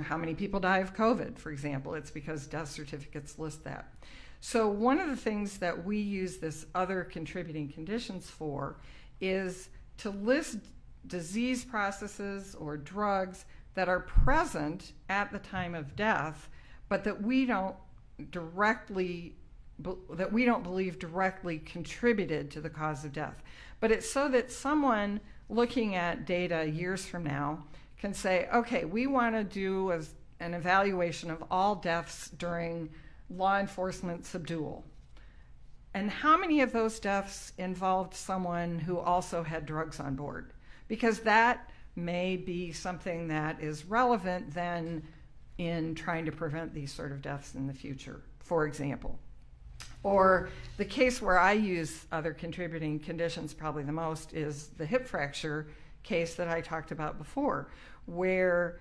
how many people die of COVID, for example. It's because death certificates list that. So, one of the things that we use this other contributing conditions for is to list disease processes or drugs that are present at the time of death, but that we don't directly that we don't believe directly contributed to the cause of death. But it's so that someone looking at data years from now can say, okay, we want to do a, an evaluation of all deaths during law enforcement subdual. And how many of those deaths involved someone who also had drugs on board? because that may be something that is relevant then in trying to prevent these sort of deaths in the future, for example. Or the case where I use other contributing conditions probably the most is the hip fracture case that I talked about before, where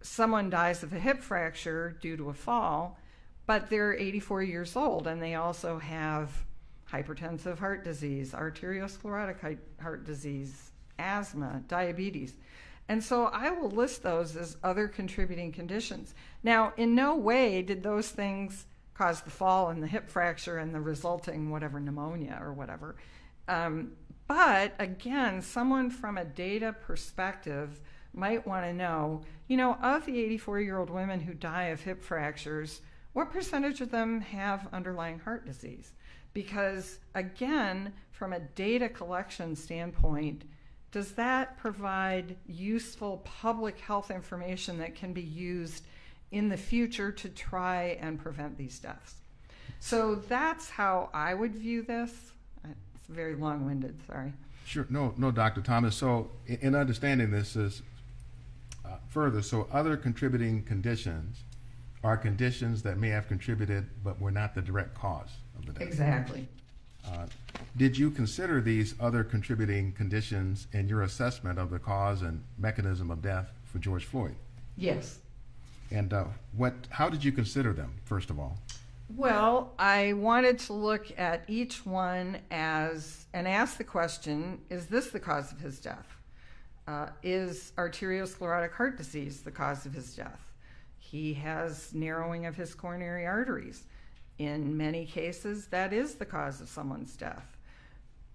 someone dies of a hip fracture due to a fall, but they're 84 years old and they also have hypertensive heart disease, arteriosclerotic heart disease, asthma, diabetes. And so I will list those as other contributing conditions. Now, in no way did those things cause the fall and the hip fracture and the resulting whatever pneumonia or whatever. Um, but again, someone from a data perspective might want to know you know, of the 84 year old women who die of hip fractures, what percentage of them have underlying heart disease? Because again, from a data collection standpoint, does that provide useful public health information that can be used in the future to try and prevent these deaths? So that's how I would view this. It's very long winded, sorry. Sure. No, no, Dr. Thomas. So, in, in understanding this, is uh, further, so other contributing conditions are conditions that may have contributed but were not the direct cause of the death. Exactly. Uh, did you consider these other contributing conditions in your assessment of the cause and mechanism of death for George Floyd? Yes. And uh, what? How did you consider them, first of all? Well, I wanted to look at each one as and ask the question: Is this the cause of his death? Uh, is arteriosclerotic heart disease the cause of his death? He has narrowing of his coronary arteries. In many cases, that is the cause of someone's death.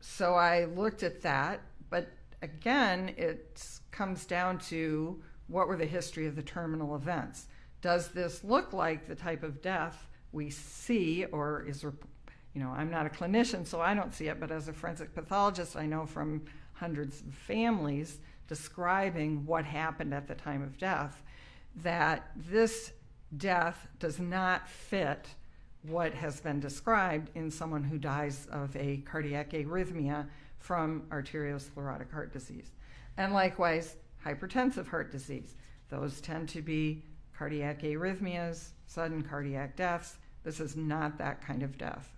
So I looked at that, but again, it comes down to what were the history of the terminal events? Does this look like the type of death we see, or is, you know, I'm not a clinician, so I don't see it, but as a forensic pathologist, I know from hundreds of families describing what happened at the time of death that this death does not fit what has been described in someone who dies of a cardiac arrhythmia from arteriosclerotic heart disease. And likewise, hypertensive heart disease. Those tend to be cardiac arrhythmias, sudden cardiac deaths. This is not that kind of death.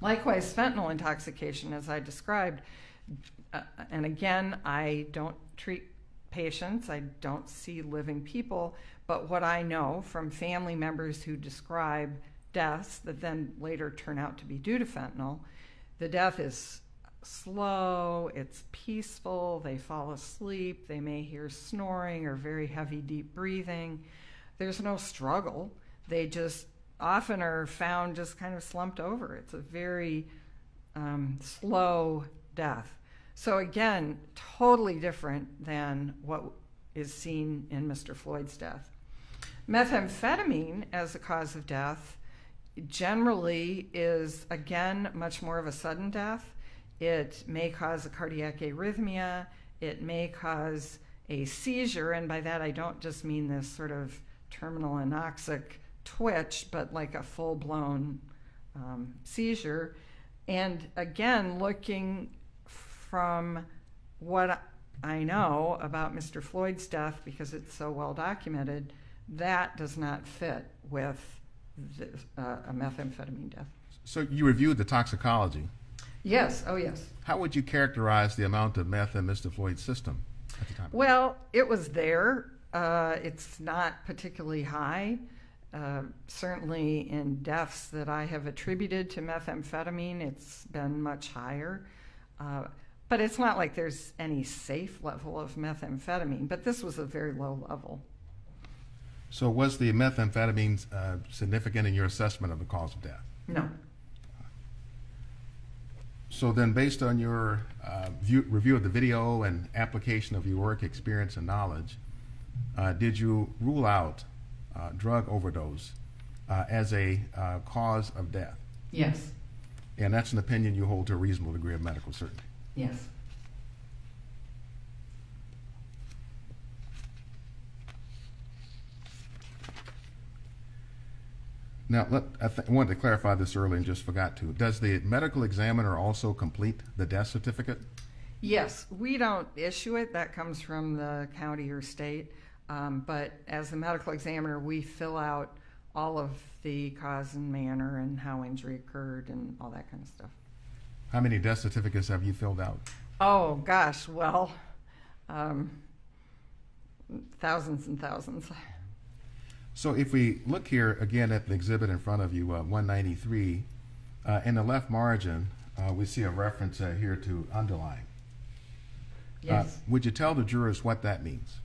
Likewise, fentanyl intoxication, as I described. Uh, and again, I don't treat patients, I don't see living people, but what I know from family members who describe deaths that then later turn out to be due to fentanyl. The death is slow, it's peaceful, they fall asleep, they may hear snoring or very heavy, deep breathing. There's no struggle. They just often are found just kind of slumped over. It's a very um, slow death. So, again, totally different than what is seen in Mr. Floyd's death. Methamphetamine as a cause of death generally is, again, much more of a sudden death. It may cause a cardiac arrhythmia, it may cause a seizure, and by that I don't just mean this sort of terminal anoxic twitch, but like a full blown um, seizure. And again, looking from what I know about Mr. Floyd's death, because it's so well documented, that does not fit with uh, a methamphetamine death. So you reviewed the toxicology. Yes, oh yes. How would you characterize the amount of meth in Mr. Floyd's system at the time? Well, it was there. Uh, it's not particularly high. Uh, certainly in deaths that I have attributed to methamphetamine, it's been much higher. Uh, but it's not like there's any safe level of methamphetamine, but this was a very low level. So was the methamphetamine uh, significant in your assessment of the cause of death? No. So then, based on your uh, view, review of the video and application of your work experience and knowledge, uh, did you rule out uh, drug overdose uh, as a uh, cause of death? Yes. And that's an opinion you hold to a reasonable degree of medical certainty? Yes. Now, let, I, th- wanted to clarify this earlier and just forgot to. Does the medical examiner also complete the death certificate? Yes, we don't issue it. That comes from the county or state. Um, but as the medical examiner, we fill out all of the cause and manner and how injury occurred and all that kind of stuff. How many death certificates have you filled out? Oh, gosh, well, um, thousands and thousands. So if we look here again at the exhibit in front of you, uh, 193, uh, in the left margin, uh, we see a reference uh, here to underlying. Yes. would you tell the jurors what that means?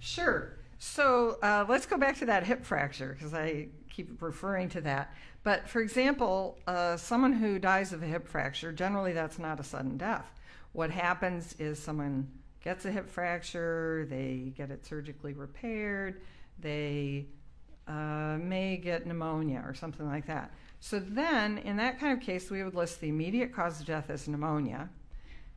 Sure. So uh, let's go back to that hip fracture because I keep referring to that. But for example, uh, someone who dies of a hip fracture, generally that's not a sudden death. What happens is someone gets a hip fracture, they get it surgically repaired, they uh, may get pneumonia or something like that. So then, in that kind of case, we would list the immediate cause of death as pneumonia.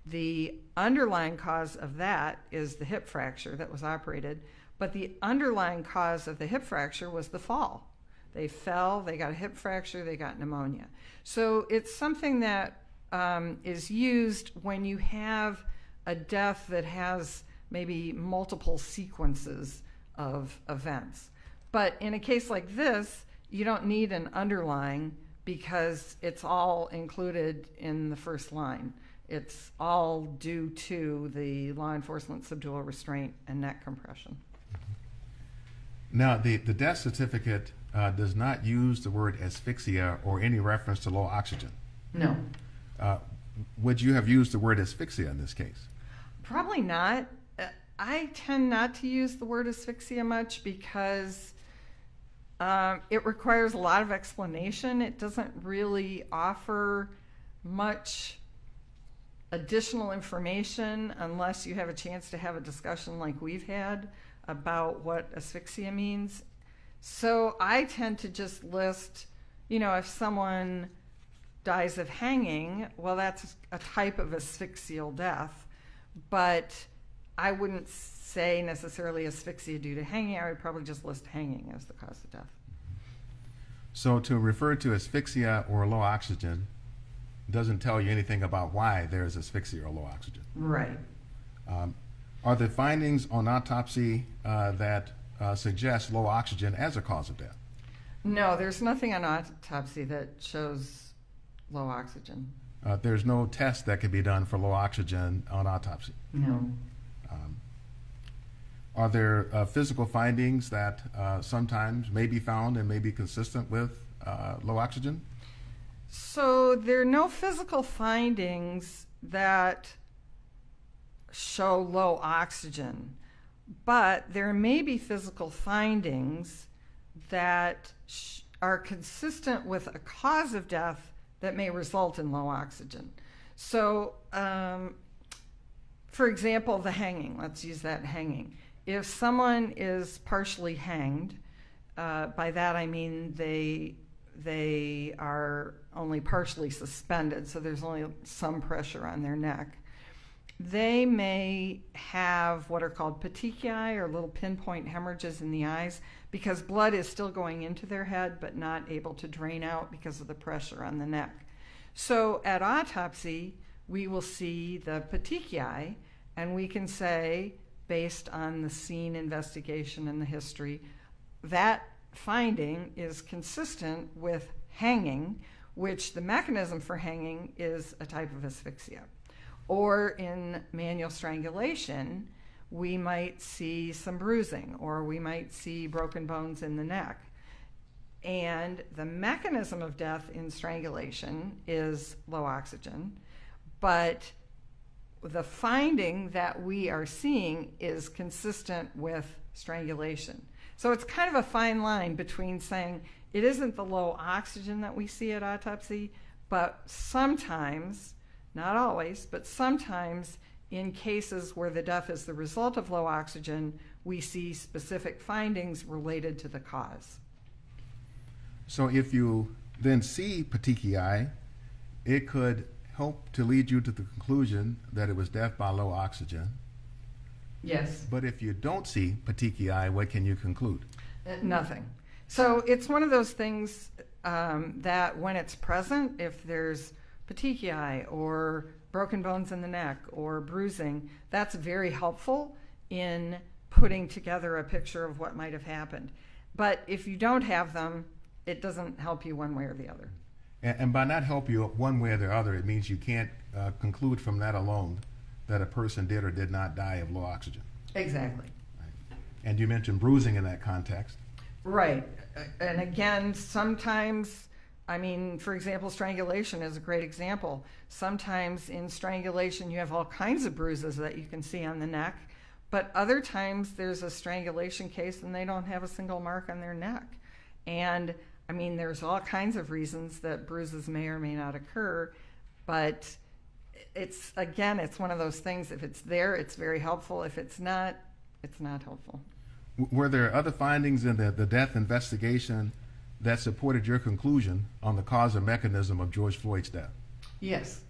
The underlying cause of that is the hip fracture that was operated, but the underlying cause of the hip fracture was the fall. They fell, they got a hip fracture, they got pneumonia. So it's something that um, is used when you have a death that has maybe multiple sequences of events. But in a case like this, you don't need an underlying because it's all included in the first line. It's all due to the law enforcement subdual restraint and neck compression. Now, the, the death certificate uh, does not use the word asphyxia or any reference to low oxygen. No. Uh, would you have used the word asphyxia in this case? Probably not. Uh, I tend not to use the word asphyxia much because um, it requires a lot of explanation. It doesn't really offer much additional information unless you have a chance to have a discussion like we've had about what asphyxia means. So I tend to just list, you know, if someone dies of hanging, well, that's a type of asphyxial death, but I wouldn't say necessarily asphyxia due to hanging. I would probably just list hanging as the cause of death. So, to refer to asphyxia or low oxygen doesn't tell you anything about why there's asphyxia or low oxygen. Right. Um, are the findings on autopsy uh, that uh, suggest low oxygen as a cause of death? No, there's nothing on autopsy that shows low oxygen. Uh, there's no test that could be done for low oxygen on autopsy. No. Are there uh, physical findings that uh, sometimes may be found and may be consistent with uh, low oxygen? So there are no physical findings that show low oxygen, but there may be physical findings that are consistent with a cause of death that may result in low oxygen. So, um, for example, the hanging, let's use that hanging. If someone is partially hanged, uh, by that I mean they they are only partially suspended, so there's only some pressure on their neck. They may have what are called petechiae or little pinpoint hemorrhages in the eyes because blood is still going into their head but not able to drain out because of the pressure on the neck. So at autopsy, we will see the petechiae and we can say, based on the scene investigation and the history, that finding is consistent with hanging, which the mechanism for hanging is a type of asphyxia. Or in manual strangulation, we might see some bruising or we might see broken bones in the neck. And the mechanism of death in strangulation is low oxygen, but the finding that we are seeing is consistent with strangulation. So it's kind of a fine line between saying it isn't the low oxygen that we see at autopsy, but sometimes, not always, but sometimes in cases where the death is the result of low oxygen, we see specific findings related to the cause. So if you then see petechiae, it could help to lead you to the conclusion that it was death by low oxygen. Yes. But if you don't see petechiae, what can you conclude? Uh, Nothing. So it's one of those things um, that when it's present, if there's petechiae or broken bones in the neck or bruising, that's very helpful in putting together a picture of what might have happened. But if you don't have them, it doesn't help you one way or the other. And, and by not help you one way or the other, it means you can't uh, conclude from that alone that a person did or did not die of low oxygen. Exactly. And you mentioned bruising in that context. Right. And again, sometimes I mean, for example, strangulation is a great example. Sometimes in strangulation, you have all kinds of bruises that you can see on the neck, but other times there's a strangulation case and they don't have a single mark on their neck. And I mean, there's all kinds of reasons that bruises may or may not occur, but it's again, it's one of those things. If it's there, it's very helpful. If it's not, it's not helpful. Were there other findings in the, the death investigation that supported your conclusion on the cause and mechanism of George Floyd's death? Yes.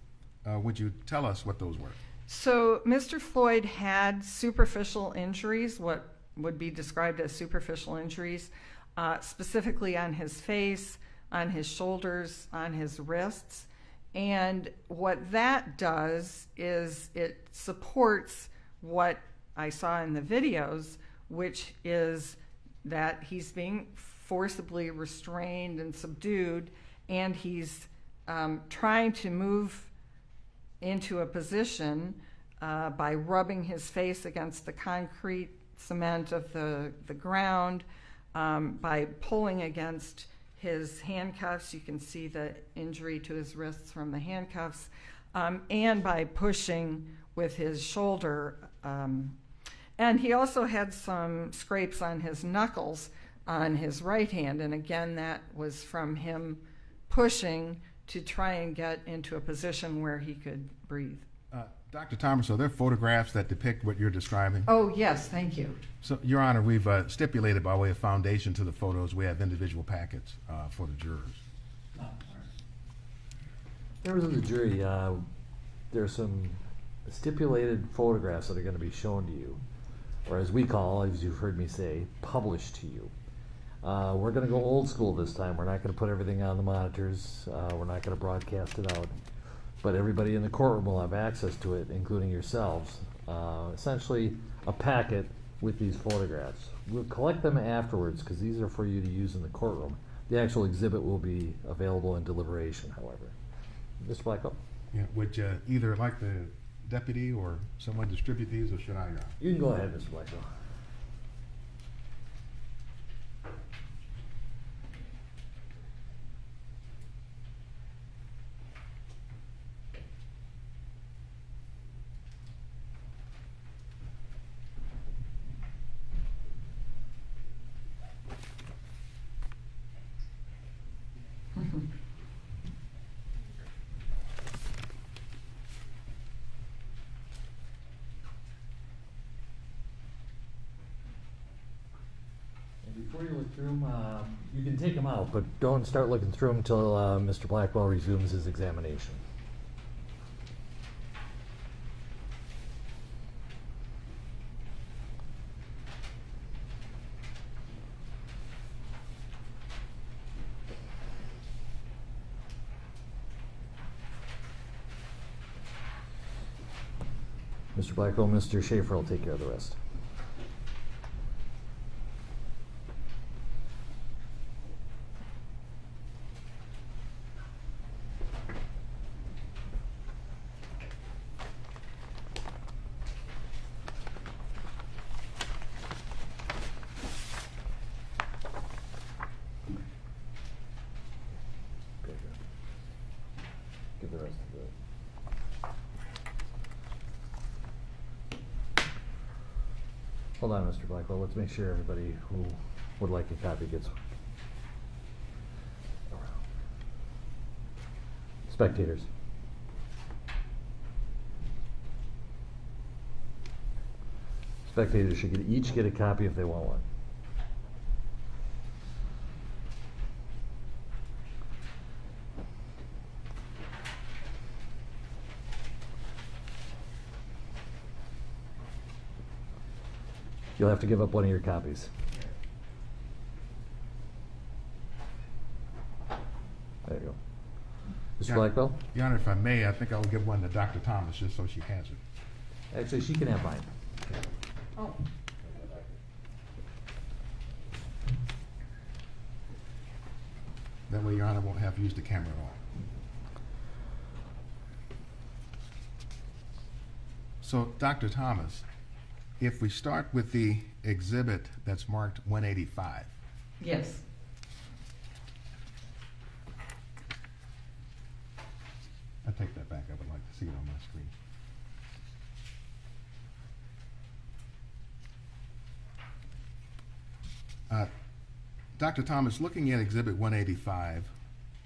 Uh, would you tell us what those were? So, Mr. Floyd had superficial injuries, what would be described as superficial injuries, uh, specifically on his face, on his shoulders, on his wrists. And what that does is it supports what I saw in the videos, which is that he's being forcibly restrained and subdued, and he's um, trying to move into a position uh, by rubbing his face against the concrete cement of the, the ground, um, by pulling against his handcuffs. You can see the injury to his wrists from the handcuffs, um, and by pushing with his shoulder. Um, and he also had some scrapes on his knuckles on his right hand. And again, that was from him pushing to try and get into a position where he could breathe. Dr. Thomas, are there photographs that depict what you're describing? Oh, yes, thank you. So, Your Honor, we've uh, stipulated by way of foundation to the photos, we have individual packets uh, for the jurors. Members of the jury, uh, there are some stipulated photographs that are gonna be shown to you, or as we call, as you've heard me say, published to you. Uh, we're gonna go old school this time. We're not gonna put everything on the monitors. Uh, we're not gonna broadcast it out. But everybody in the courtroom will have access to it, including yourselves. Uh, essentially, a packet with these photographs. We'll collect them afterwards, because these are for you to use in the courtroom. The actual exhibit will be available in deliberation, however. Mr. Blackwell? Yeah, would you either like the deputy or someone distribute these, or should I, Honor? You can go ahead, Mr. Blackwell. And before you look through them, uh, you can take them out, but don't start looking through them until uh, Mr. Blackwell resumes his examination. Mr. Blackwell, Mr. Schaefer will take care of the rest. Okay, good. Give the rest of the. Hold on, Mr. Blackwell, let's make sure everybody who would like a copy gets one. Spectators. Spectators should get, each get a copy if they want one. You'll have to give up one of your copies. There you go. Mr. Yeah. Blackwell? Your Honor, if I may, I think I'll give one to Dr. Thomas, just so she has it. Actually, she can have mine. Oh. That way, Your Honor won't have to use the camera at all. So, Dr. Thomas, if we start with the exhibit that's marked 185, Yes. I take that back. I would like to see it on my screen. Uh, Dr. Thomas, looking at Exhibit 185,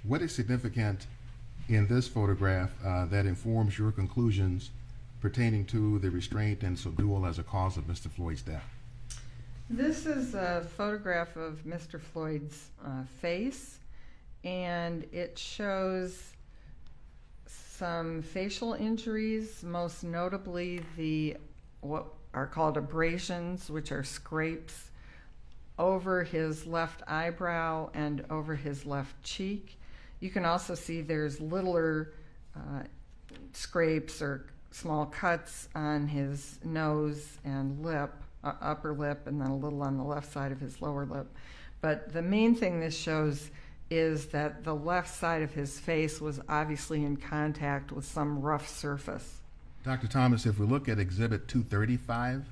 what is significant in this photograph uh, that informs your conclusions pertaining to the restraint and subdual as a cause of Mr. Floyd's death? This is a photograph of Mr. Floyd's uh, face, and it shows some facial injuries, most notably the what are called abrasions, which are scrapes over his left eyebrow and over his left cheek. You can also see there's littler uh, scrapes or small cuts on his nose and lip, uh, upper lip, and then a little on the left side of his lower lip. But the main thing this shows is that the left side of his face was obviously in contact with some rough surface. Dr. Thomas, if we look at Exhibit 235,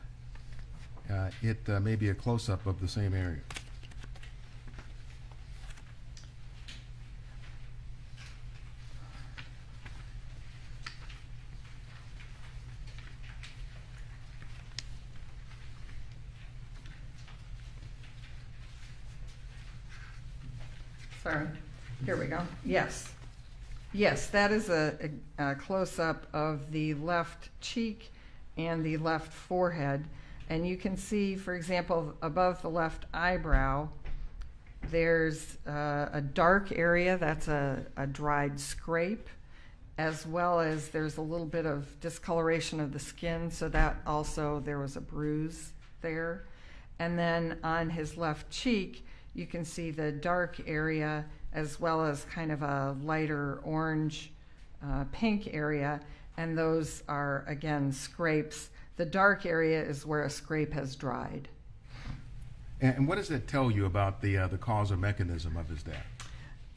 uh, it uh, may be a close-up of the same area. Sorry. Here we go. Yes. Yes, that is a, a, a close up of the left cheek and the left forehead. And you can see, for example, above the left eyebrow, there's uh, a dark area that's a, a dried scrape, as well as there's a little bit of discoloration of the skin, so that also there was a bruise there. And then on his left cheek, you can see the dark area as well as kind of a lighter orange uh, pink area, and those are again scrapes. The dark area is where a scrape has dried. And, what does that tell you about the, uh, the cause or mechanism of his death?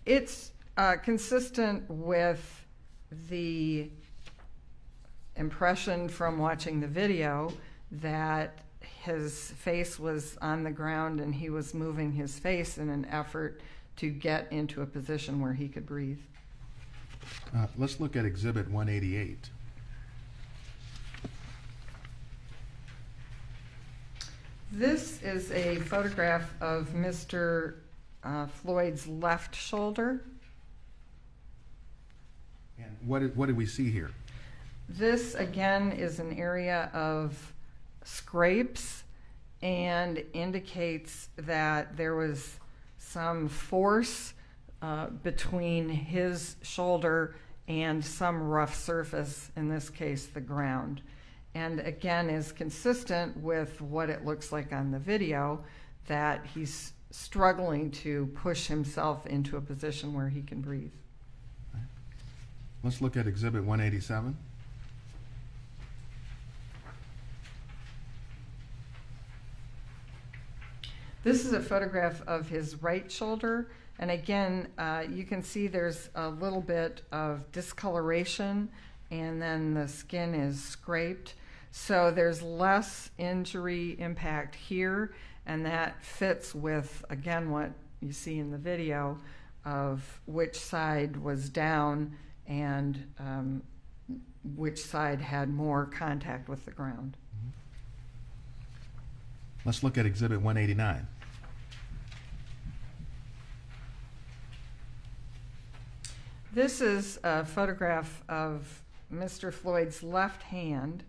It's uh, consistent with the impression from watching the video that his face was on the ground and he was moving his face in an effort to get into a position where he could breathe. Uh, let's look at Exhibit 188. This is a photograph of Mr. Uh, Floyd's left shoulder. And what did, what did we see here? This again is an area of scrapes and indicates that there was some force uh, between his shoulder and some rough surface, in this case, the ground. And again, is consistent with what it looks like on the video that he's struggling to push himself into a position where he can breathe. Let's look at Exhibit 187. This is a photograph of his right shoulder. And again, uh, you can see there's a little bit of discoloration and then the skin is scraped. So there's less injury impact here, and that fits with, again, what you see in the video of which side was down and um, which side had more contact with the ground. Let's look at Exhibit 189. This is a photograph of Mr. Floyd's left hand,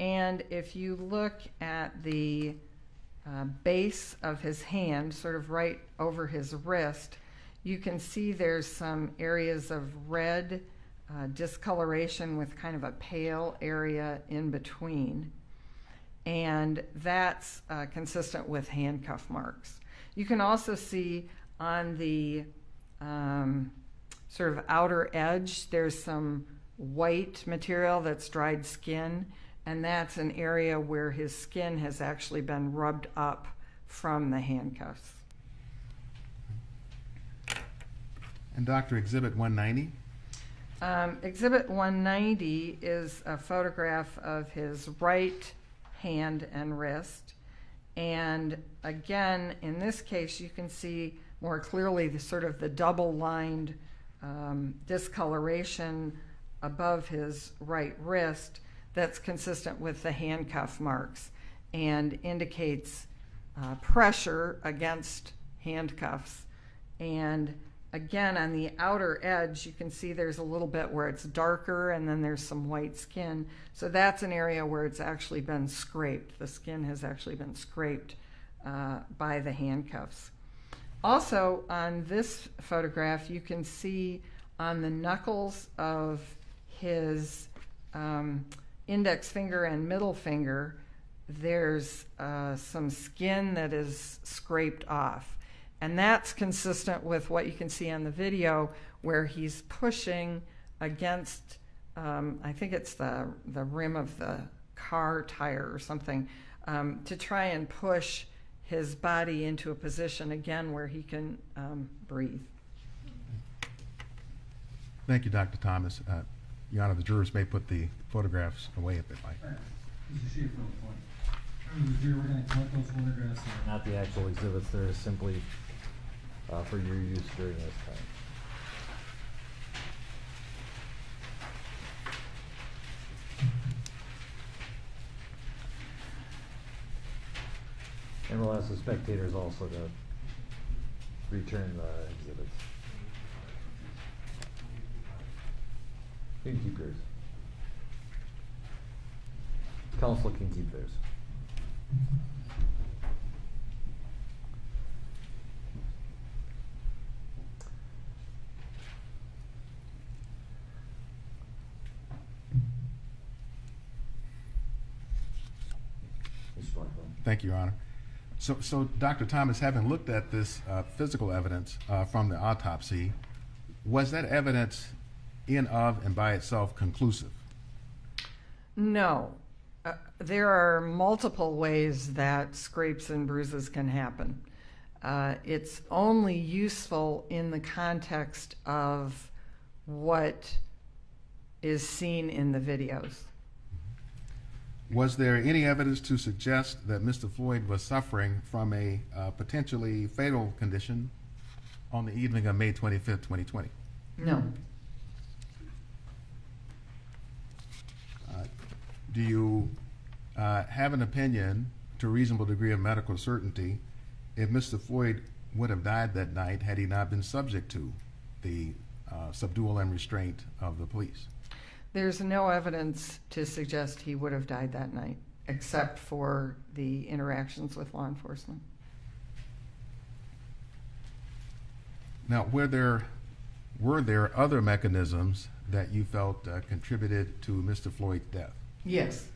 and if you look at the uh, base of his hand, sort of right over his wrist, you can see there's some areas of red uh, discoloration with kind of a pale area in between and that's uh, consistent with handcuff marks. You can also see on the um, sort of outer edge, there's some white material that's dried skin, and that's an area where his skin has actually been rubbed up from the handcuffs. And Dr. Exhibit 190? Um, exhibit 190 is a photograph of his right hand and wrist. And again, in this case, you can see more clearly the sort of the double lined um, discoloration above his right wrist that's consistent with the handcuff marks and indicates uh, pressure against handcuffs. And again, on the outer edge, you can see there's a little bit where it's darker and then there's some white skin. So that's an area where it's actually been scraped. The skin has actually been scraped uh, by the handcuffs. Also, on this photograph, you can see on the knuckles of his um, index finger and middle finger, there's uh, some skin that is scraped off. And that's consistent with what you can see on the video where he's pushing against, um, I think it's the, the rim of the car tire or something, um, to try and push his body into a position again where he can um, breathe. Thank you, Dr. Thomas. Uh, Your Honor, the jurors may put the photographs away if they'd like. Mr. Schaefer, point. Members of the jury, we're gonna collect those photographs Not the actual exhibits, they're simply uh, for your use during this time. And we'll ask the spectators also to return the exhibits. You can keep yours. Counsel can keep theirs. Mr. Blackwell. Thank you, Your Honor. So, so Dr. Thomas, having looked at this uh, physical evidence uh, from the autopsy, was that evidence in of and by itself conclusive? No. Uh, there are multiple ways that scrapes and bruises can happen. Uh, it's only useful in the context of what is seen in the videos. Was there any evidence to suggest that Mr. Floyd was suffering from a uh, potentially fatal condition on the evening of May 25th, 2020? No. Uh, Do you uh, have an opinion, to a reasonable degree of medical certainty, if Mr. Floyd would have died that night had he not been subject to the uh, subdual and restraint of the police? There's no evidence to suggest he would have died that night, except for the interactions with law enforcement. Now, were there, were there other mechanisms that you felt uh, contributed to Mr. Floyd's death? Yes.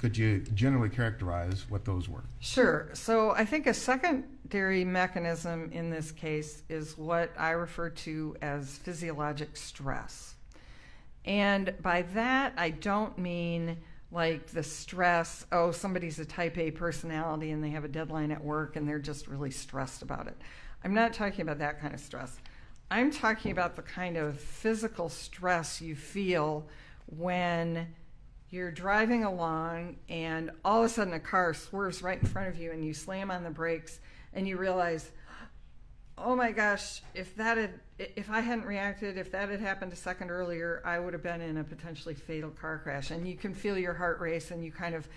Could you generally characterize what those were? Sure. So I think a secondary mechanism in this case is what I refer to as physiologic stress. And by that, I don't mean like the stress, oh, somebody's a type A personality and they have a deadline at work and they're just really stressed about it. I'm not talking about that kind of stress. I'm talking about the kind of physical stress you feel when you're driving along and all of a sudden a car swerves right in front of you and you slam on the brakes and you realize oh my gosh if that had if i hadn't reacted if that had happened a second earlier i would have been in a potentially fatal car crash. And you can feel your heart race and you kind of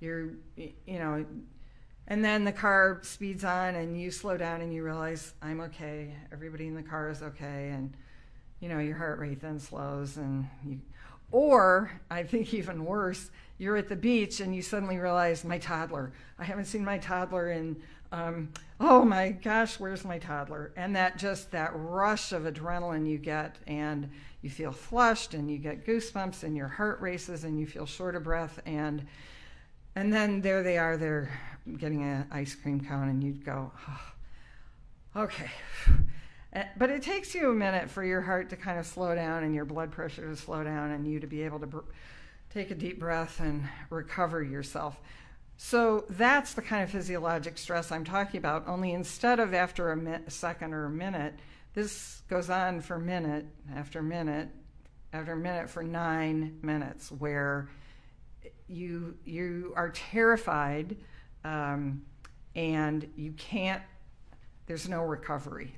you're you know and then the car speeds on and you slow down and you realize i'm okay. Everybody in the car is okay. And you know your heart rate then slows and you or I think even worse, you're at the beach and you suddenly realize my toddler. I haven't seen my toddler in, um, oh my gosh, where's my toddler? And that just that rush of adrenaline you get, and you feel flushed, and you get goosebumps, and your heart races, and you feel short of breath, and and then there they are, they're getting an ice cream cone, and you'd go, oh, okay. Uh, But it takes you a minute for your heart to kind of slow down and your blood pressure to slow down and you to be able to br- take a deep breath and recover yourself. So that's the kind of physiologic stress I'm talking about, only instead of after a mi- second or a minute, this goes on for minute after minute after minute for nine minutes, where you, you are terrified um, and you can't, there's no recovery.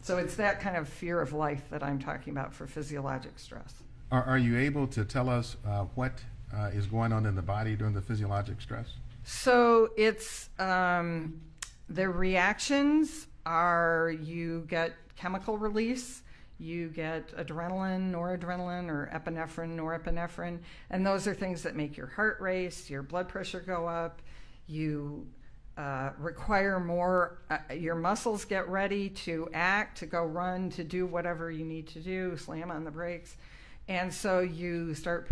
So it's that kind of fear of life that I'm talking about for physiologic stress. Are, are you able to tell us uh, what uh, is going on in the body during the physiologic stress? So it's um, the reactions are you get chemical release, you get adrenaline, noradrenaline, or epinephrine, norepinephrine, and those are things that make your heart race, your blood pressure go up, you uh, require more, uh, your muscles get ready to act, to go run, to do whatever you need to do, slam on the brakes. And so you start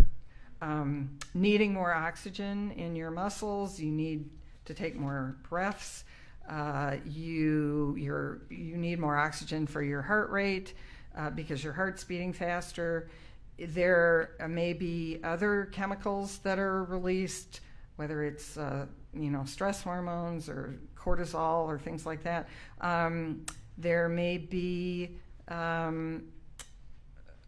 um, needing more oxygen in your muscles, you need to take more breaths. Uh, you you need more oxygen for your heart rate uh, because your heart's beating faster. There may be other chemicals that are released, whether it's uh, you know stress hormones or cortisol or things like that. Um, there may be um,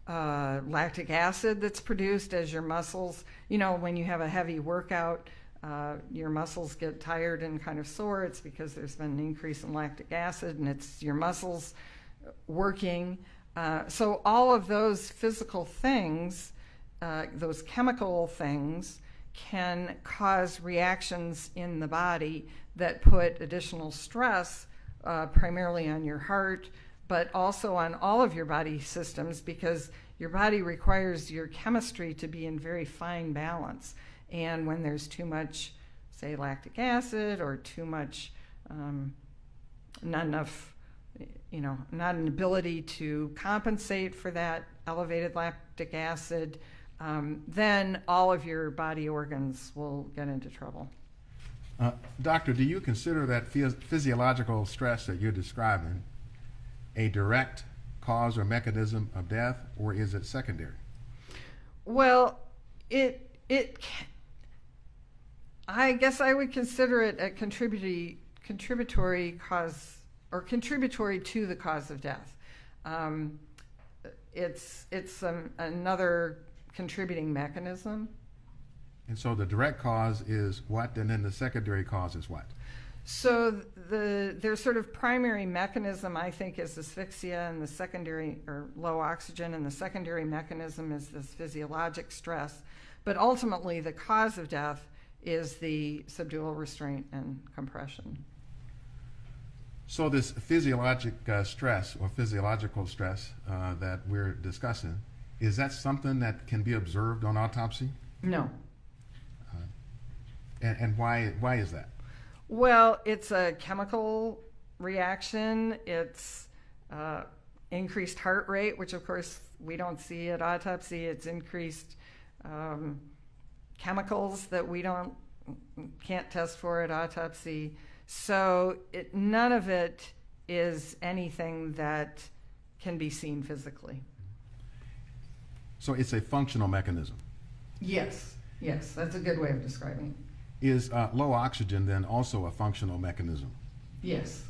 uh, lactic acid that's produced as your muscles. You know, when you have a heavy workout, uh, your muscles get tired and kind of sore. It's because there's been an increase in lactic acid, and it's your muscles working. Uh, so all of those physical things, uh, those chemical things, can cause reactions in the body that put additional stress, uh, primarily on your heart, but also on all of your body systems because your body requires your chemistry to be in very fine balance. And when there's too much, say, lactic acid or too much, um, not enough, you know, not an ability to compensate for that elevated lactic acid, um, then all of your body organs will get into trouble. Uh, doctor, do you consider that phys- physiological stress that you're describing a direct cause or mechanism of death, or is it secondary? Well, it it. I guess I would consider it a contributory contributory cause or contributory to the cause of death. Um, it's it's um, another contributing mechanism. And so the direct cause is what, and then the secondary cause is what? So the their sort of primary mechanism, I think, is asphyxia, and the secondary or low oxygen, and the secondary mechanism is this physiologic stress. But ultimately, the cause of death is the subdual restraint and compression. So this physiologic uh, stress or physiological stress uh, that we're discussing, is that something that can be observed on autopsy? No. And, and why, why is that? Well, it's a chemical reaction. It's uh, increased heart rate, which of course we don't see at autopsy. It's increased um, chemicals that we don't can't test for at autopsy. So it, none of it is anything that can be seen physically. So it's a functional mechanism. Yes, yes, that's a good way of describing it. Is uh, low oxygen then also a functional mechanism? Yes.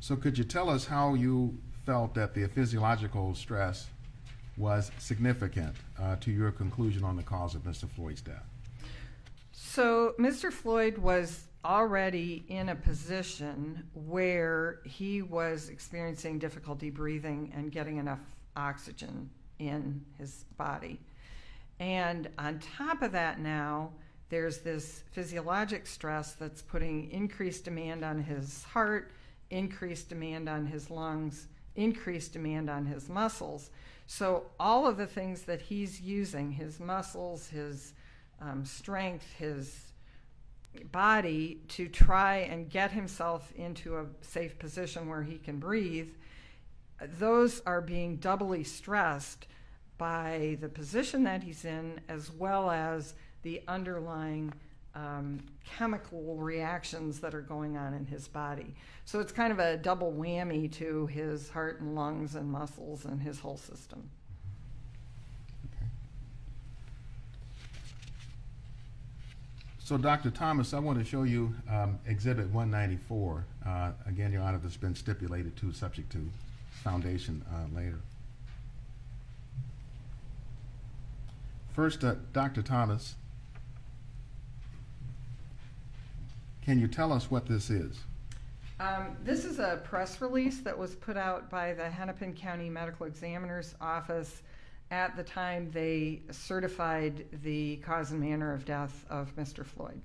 So could you tell us how you felt that the physiological stress was significant uh, to your conclusion on the cause of Mr. Floyd's death? So Mr. Floyd was already in a position where he was experiencing difficulty breathing and getting enough oxygen in his body. And on top of that, now there's this physiologic stress that's putting increased demand on his heart, increased demand on his lungs, increased demand on his muscles. So, all of the things that he's using his muscles, his um, strength, his body to try and get himself into a safe position where he can breathe, those are being doubly stressed by the position that he's in as well as the underlying um, chemical reactions that are going on in his body. So it's kind of a double whammy to his heart and lungs and muscles and his whole system. So, Dr. Thomas, I want to show you um, Exhibit 194. Uh, again, Your Honor, this has been stipulated to, subject to foundation uh, later. First, uh, Dr. Thomas, can you tell us what this is? Um, this is a press release that was put out by the Hennepin County Medical Examiner's Office at the time they certified the cause and manner of death of Mr. Floyd.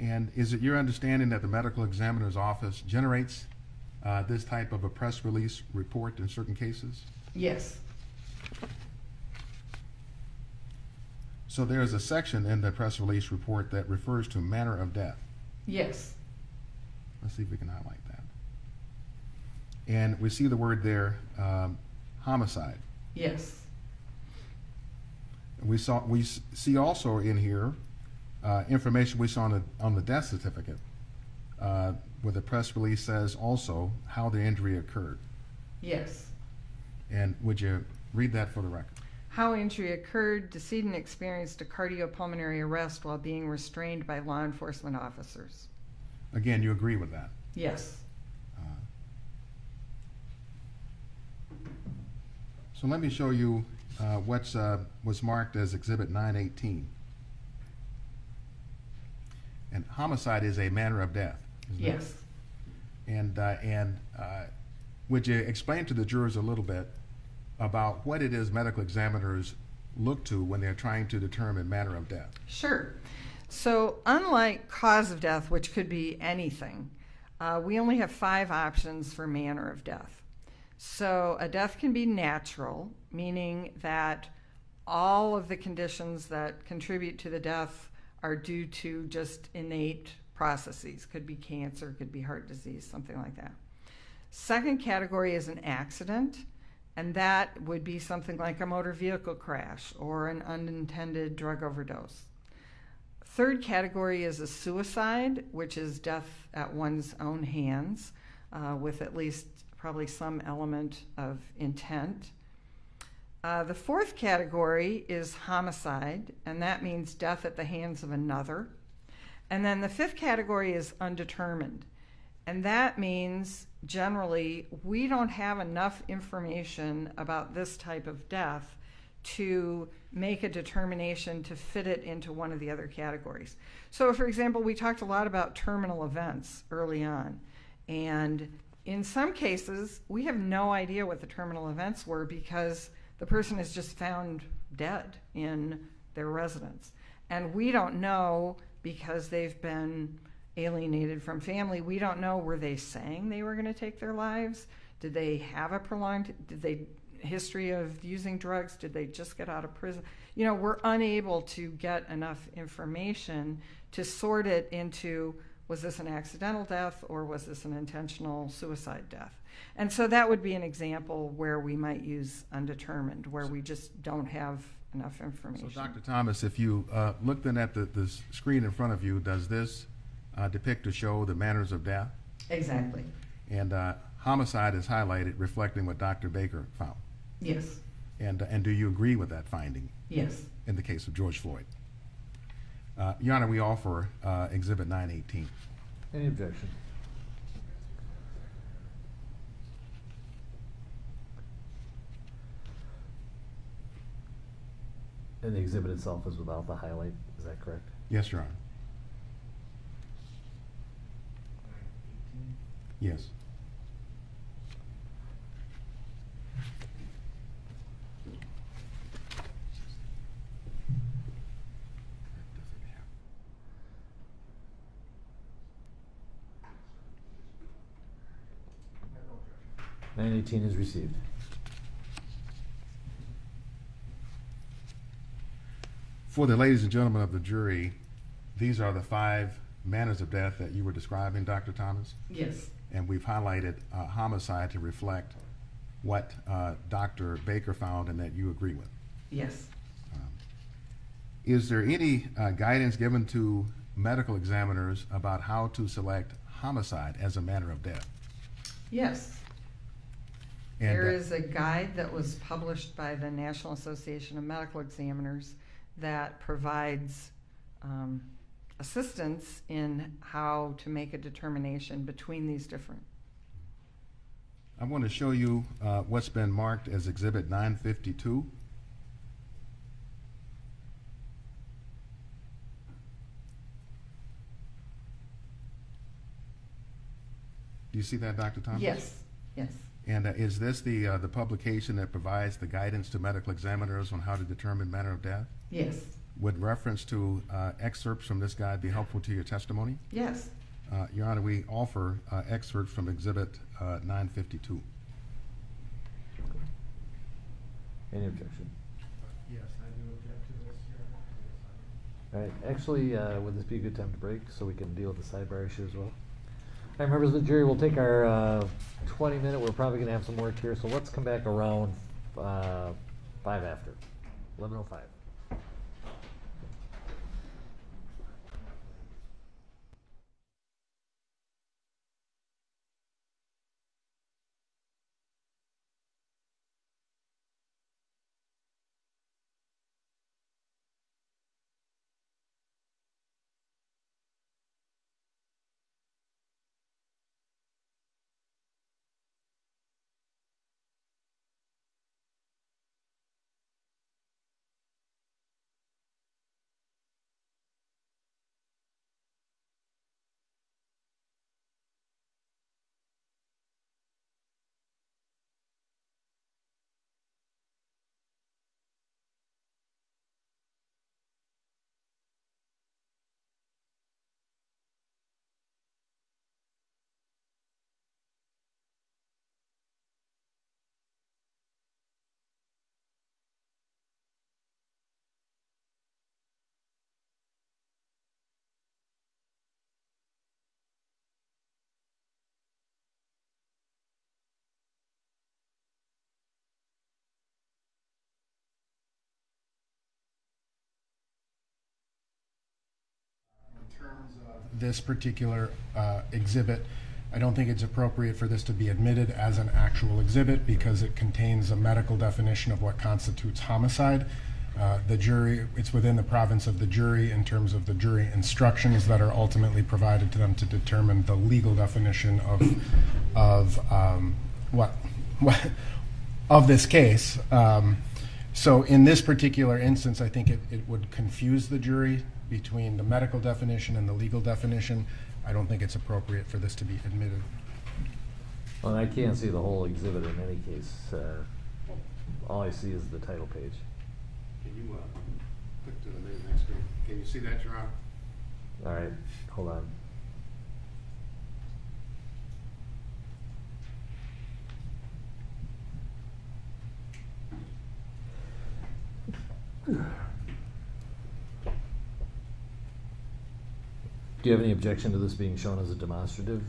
And is it your understanding that the medical examiner's office generates uh, this type of a press release report in certain cases? Yes. So there is a section in the press release report that refers to manner of death. Yes. Let's see if we can highlight that. And we see the word there, um, homicide. Yes. We saw, we see also in here, uh, information we saw on the, on the death certificate, uh, where the press release says also how the injury occurred. Yes. And would you read that for the record? How injury occurred, decedent experienced a cardiopulmonary arrest while being restrained by law enforcement officers. Again, you agree with that? Yes. Uh, So let me show you uh, what's, uh, was marked as Exhibit 918. And homicide is a manner of death. isn't it? Yes. And, uh, and uh, would you explain to the jurors a little bit about what it is medical examiners look to when they're trying to determine manner of death? Sure. So, unlike cause of death, which could be anything, uh, we only have five options for manner of death. So, a death can be natural, meaning that all of the conditions that contribute to the death are due to just innate processes. Could be cancer, could be heart disease, something like that. Second category is an accident, and that would be something like a motor vehicle crash or an unintended drug overdose. Third category is a suicide, which is death at one's own hands, uh, with at least probably some element of intent. Uh, the fourth category is homicide, and that means death at the hands of another. And then the fifth category is undetermined. And that means generally we don't have enough information about this type of death to make a determination to fit it into one of the other categories. So, for example, we talked a lot about terminal events early on. And in some cases, we have no idea what the terminal events were because the person is just found dead in their residence. And we don't know because they've been alienated from family. We don't know were they saying they were going to take their lives? Did they have a prolonged did they history of using drugs? Did they just get out of prison? You know, we're unable to get enough information to sort it into was this an accidental death or was this an intentional suicide death? And so that would be an example where we might use undetermined, where we just don't have enough information. So. Dr. Thomas, if you uh, look then at the, the screen in front of you, does this uh, depict or show the manners of death? Exactly. And uh, homicide is highlighted, reflecting what Dr. Baker found. Yes. And, and do you agree with that finding Yes. in the case of George Floyd? Uh, Your Honor, we offer uh, Exhibit 918. Any objection? And the exhibit itself is without the highlight, is that correct? Yes, Your Honor. Yes. Nine eighteen is received. For the ladies and gentlemen of the jury, these are the five manners of death that you were describing, Dr. Thomas? Yes. And we've highlighted uh, homicide to reflect what uh, Dr. Baker found and that you agree with. Yes. Is there any uh, guidance given to medical examiners about how to select homicide as a manner of death? Yes. And, uh, a guide that was published by the National Association of Medical Examiners that provides um, assistance in how to make a determination between these different. I want to show you uh, what's been marked as Exhibit 952. Do you see that, Dr. Thomas? Yes, yes. And uh, is this the, uh, the publication that provides the guidance to medical examiners on how to determine manner of death? Yes, Would reference to uh, excerpts from this guide be helpful to your testimony? yes. Uh, Your Honor, we offer uh, excerpts from Exhibit uh, 952. Any objection? Yes, I do object to this, Your Honor. All right, actually, uh, would this be a good time to break so we can deal with the sidebar issue as well? All right, members of the jury, we'll take our uh, 20 minute, we're probably gonna have some work here, so let's come back around uh, five after, 11:05. In terms of this particular uh, exhibit, I don't think it's appropriate for this to be admitted as an actual exhibit because it contains a medical definition of what constitutes homicide. Uh, The jury, it's within the province of the jury in terms of the jury instructions that are ultimately provided to them to determine the legal definition of, of um, what, what, of this case. Um, so in this particular instance, I think it, it would confuse the jury between the medical definition and the legal definition. I don't think it's appropriate for this to be admitted. Well, I can't see the whole exhibit in any case. uh, All I see is the title page. Can you uh, click to the very next screen? Can you see that, Your Honor? All right, hold on. Do you have any objection to this being shown as a demonstrative?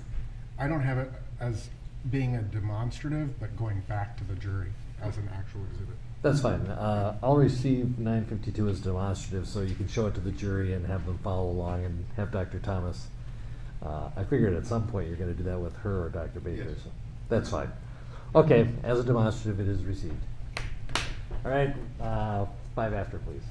I don't have it as being a demonstrative, but going back to the jury as an actual exhibit. That's fine. Uh, I'll receive nine fifty-two as demonstrative, so you can show it to the jury and have them follow along and have Dr. Thomas. Uh, I figured at some point you're gonna do that with her or Dr. Baker, Yes. so, that's fine. Okay, as a demonstrative, it is received. All right, uh, five after, please.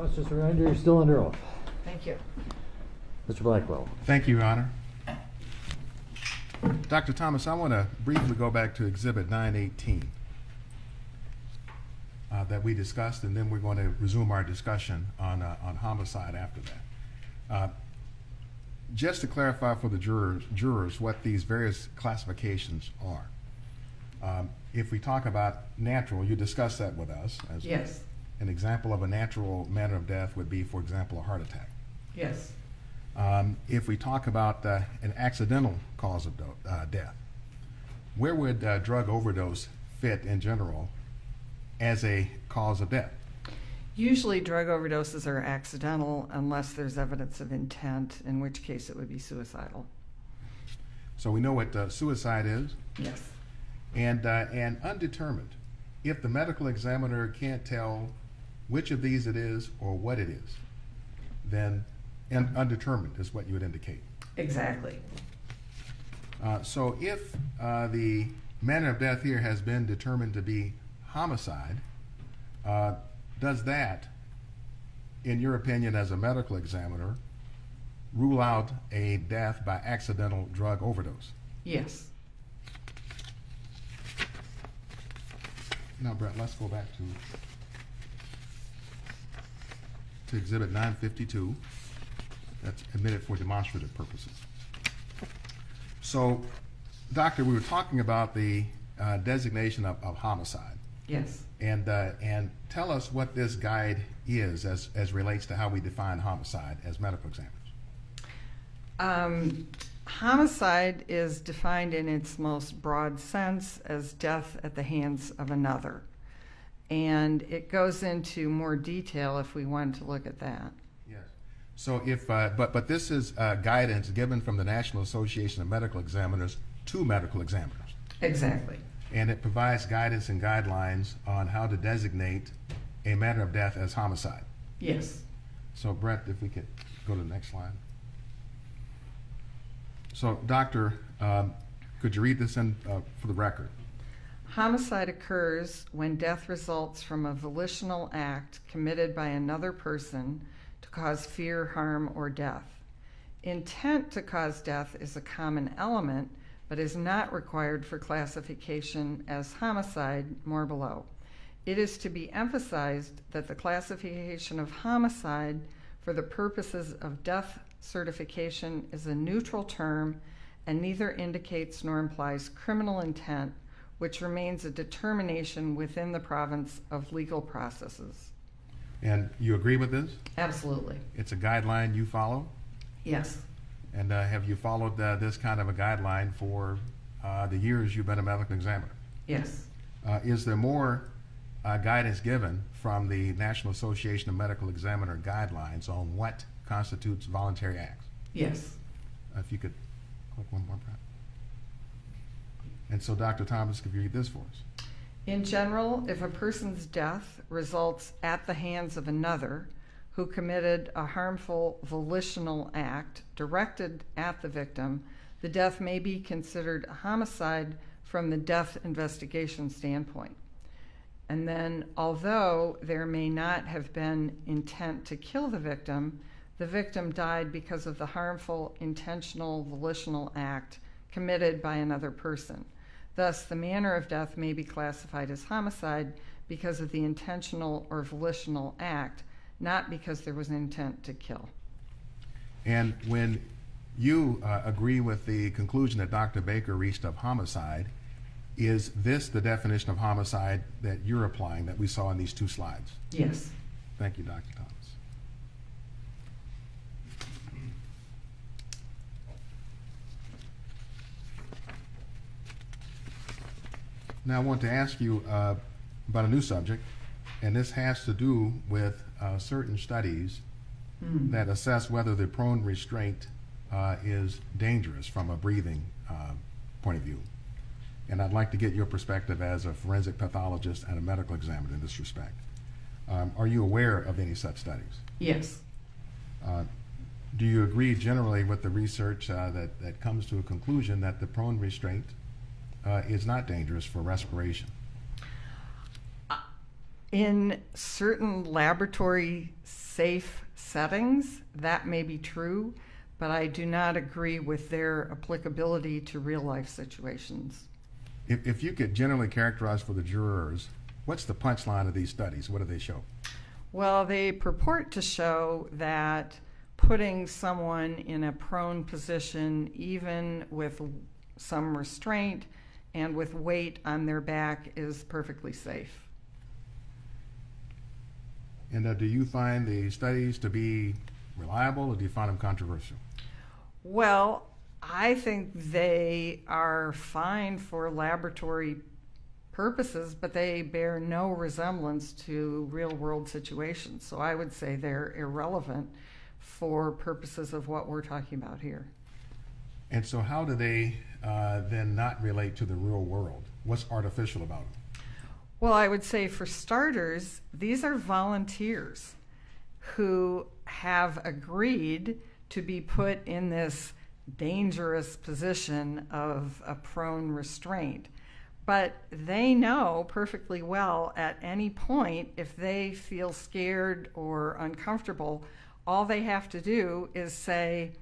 Thomas, just a reminder, you're still under oath. Thank you. Mr. Blackwell. Thank you, Your Honor. Dr. Thomas, I want to briefly go back to Exhibit 918 uh, that we discussed, and then we're going to resume our discussion on, uh, on homicide after that. Uh, Just to clarify for the jurors, jurors what these various classifications are. Um, If we talk about natural, you discussed that with us. as Yes, An example of a natural manner of death would be, for example, a heart attack. yes, Um, if we talk about uh, an accidental cause of do- uh, death, where would uh, drug overdose fit in general as a cause of death? Usually drug overdoses are accidental unless there's evidence of intent, in which case it would be suicidal. So we know what uh, suicide is, Yes, and uh, and undetermined. If the medical examiner can't tell which of these it is or what it is, then and undetermined is what you would indicate. exactly. Uh, so if uh, the manner of death here has been determined to be homicide, uh, does that, in your opinion as a medical examiner, rule out a death by accidental drug overdose? Yes. Now, Brett, let's go back to to Exhibit 952. That's admitted for demonstrative purposes. So, Doctor, we were talking about the uh, designation of, of homicide. Yes. And, uh, and tell us what this guide is as, as relates to how we define homicide as medical examiners. Um, homicide is defined in its most broad sense as death at the hands of another. And it goes into more detail if we wanted to look at that. Yes. So if, uh, but, but this is uh, guidance given from the National Association of Medical Examiners to medical examiners. Exactly. And it provides guidance and guidelines on how to designate a matter of death as homicide. Yes. So Brett, if we could go to the next slide. So, Doctor, um, could you read this in, uh, for the record? Homicide occurs when death results from a volitional act committed by another person to cause fear, harm, or death. Intent to cause death is a common element, but is not required for classification as homicide, more below. It is to be emphasized that the classification of homicide for the purposes of death certification is a neutral term and neither indicates nor implies criminal intent, which remains a determination within the province of legal processes. And you agree with this? Absolutely. It's a guideline you follow? Yes. And uh, have you followed uh, this kind of a guideline for uh, the years you've been a medical examiner? Yes. Uh, is there more uh, guidance given from the National Association of Medical Examiner guidelines on what constitutes voluntary acts? Yes. Uh, if you could click one more. And so, Dr. Thomas, could you read this for us? In general, if a person's death results at the hands of another who committed a harmful volitional act directed at the victim, the death may be considered a homicide from the death investigation standpoint. And then, although there may not have been intent to kill the victim, the victim died because of the harmful intentional volitional act committed by another person. Thus, the manner of death may be classified as homicide because of the intentional or volitional act, not because there was an intent to kill. And when you uh, agree with the conclusion that Dr. Baker reached of homicide, is this the definition of homicide that you're applying that we saw in these two slides? Yes. Thank you, Dr. Thomas. Now, I want to ask you uh, about a new subject, and this has to do with uh, certain studies that assess whether the prone restraint uh, is dangerous from a breathing uh, point of view. And I'd like to get your perspective as a forensic pathologist and a medical examiner in this respect. Um, are you aware of any such studies? Yes. Uh, do you agree generally with the research uh, that, that comes to a conclusion that the prone restraint uh, is not dangerous for respiration? In certain laboratory safe settings, that may be true, but I do not agree with their applicability to real life situations. If, if you could generally characterize for the jurors, what's the punchline of these studies? What do they show? Well, they purport to show that putting someone in a prone position, even with some restraint and with weight on their back, is perfectly safe. And uh, do you find the studies to be reliable or do you find them controversial? Well, I think they are fine for laboratory purposes, but they bear no resemblance to real world situations. So I would say they're irrelevant for purposes of what we're talking about here. And so, how do they uh, then not relate to the real world? What's artificial about them? Well, I would say for starters, these are volunteers who have agreed to be put in this dangerous position of a prone restraint. But they know perfectly well at any point if they feel scared or uncomfortable, all they have to do is say,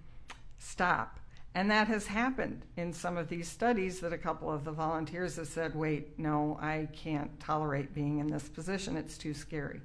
stop. And that has happened in some of these studies that a couple of the volunteers have said, wait, no, I can't tolerate being in this position. It's too scary.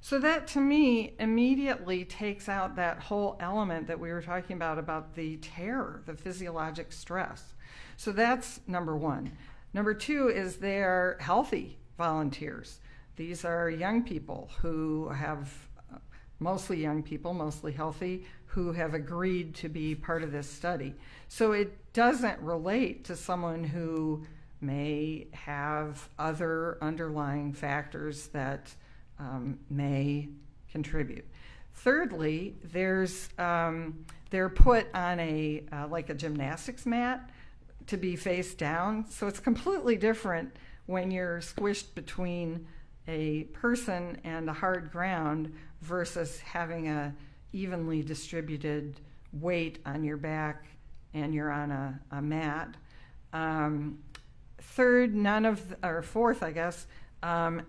So that to me immediately takes out that whole element that we were talking about about the terror, the physiologic stress. So that's number one. Number two is they're healthy volunteers. These are young people who have, uh, mostly young people, mostly healthy, who have agreed to be part of this study. So it doesn't relate to someone who may have other underlying factors that um, may contribute. Thirdly, there's um, they're put on a uh, like a gymnastics mat to be face down, so it's completely different when you're squished between a person and a hard ground versus having a evenly distributed weight on your back and you're on a, a mat. Um, third, none of, the, or fourth, I guess, um,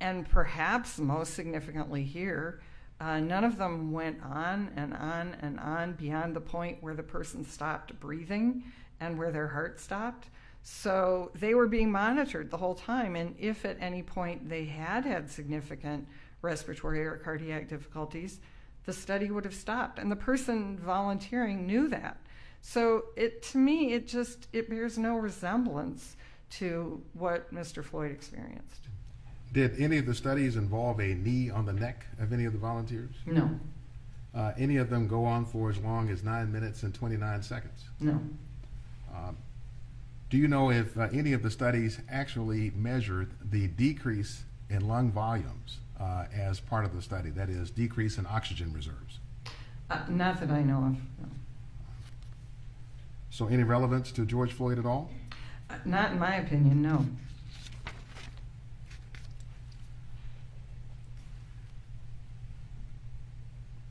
and perhaps most significantly here, uh, none of them went on and on and on beyond the point where the person stopped breathing and where their heart stopped. So they were being monitored the whole time. And if at any point they had had significant respiratory or cardiac difficulties, the study would have stopped. And the person volunteering knew that. So it to me it just it bears no resemblance to what Mr. Floyd experienced. Did any of the studies involve a knee on the neck of any of the volunteers? No. Uh, any of them go on for as long as nine minutes and 29 seconds? No. Um, do you know if uh, any of the studies actually measured the decrease in lung volumes uh, as part of the study? That is, decrease in oxygen reserves. Uh, not that I know of. No. So, any relevance to George Floyd at all? Uh, not in my opinion, no.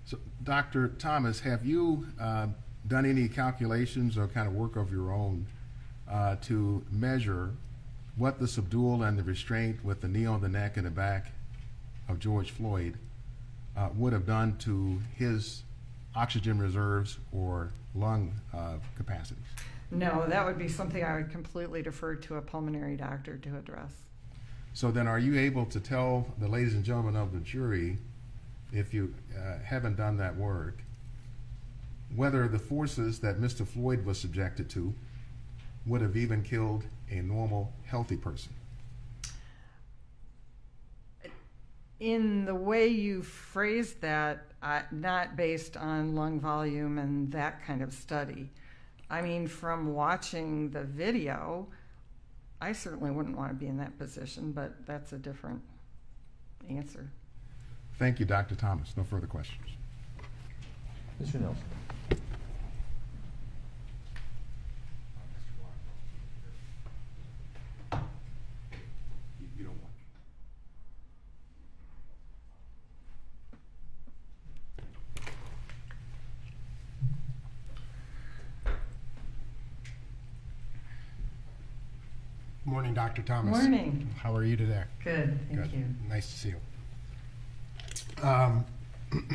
So, Dr. Thomas, have you uh, done any calculations or kind of work of your own uh, to measure what the subdual and the restraint with the knee on the neck and the back of George Floyd uh, would have done to his oxygen reserves or lung uh, capacities? No, that would be something I would completely defer to a pulmonary doctor to address. So then, are you able to tell the ladies and gentlemen of the jury, if you uh, haven't done that work, whether the forces that Mr. Floyd was subjected to would have even killed a normal, healthy person? In the way you phrased that, uh, not based on lung volume and that kind of study. I mean, from watching the video, I certainly wouldn't want to be in that position, but that's a different answer. Thank you, Dr. Thomas. No further questions. Mr. Nelson. Morning, Dr. Thomas. Morning. How are you today? Good, thank Good. you. Nice to see you. Um,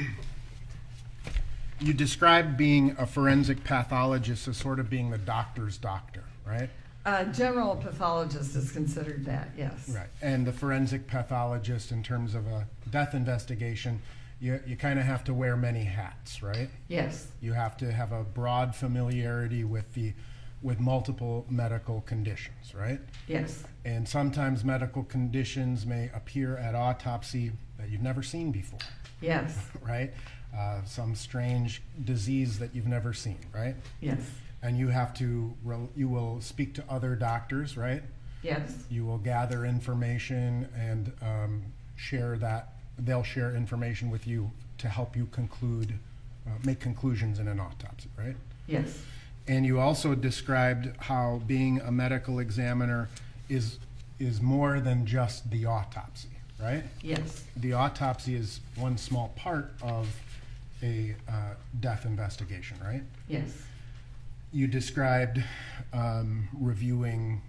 you described being a forensic pathologist as sort of being the doctor's doctor, right? Uh, general pathologist is considered that, yes. Right. And the forensic pathologist, in terms of a death investigation, you, you kind of have to wear many hats, right? Yes, You have to have a broad familiarity with the with multiple medical conditions, right? yes, And sometimes medical conditions may appear at autopsy that you've never seen before, yes, right? Uh, some strange disease that you've never seen, right? yes, And you have to, rel- you will speak to other doctors, right? yes, You will gather information and um, share that, they'll share information with you to help you conclude, uh, make conclusions in an autopsy, right? yes, And you also described how being a medical examiner is, is more than just the autopsy, right? yes, The autopsy is one small part of a uh, death investigation, right? yes, You described um, reviewing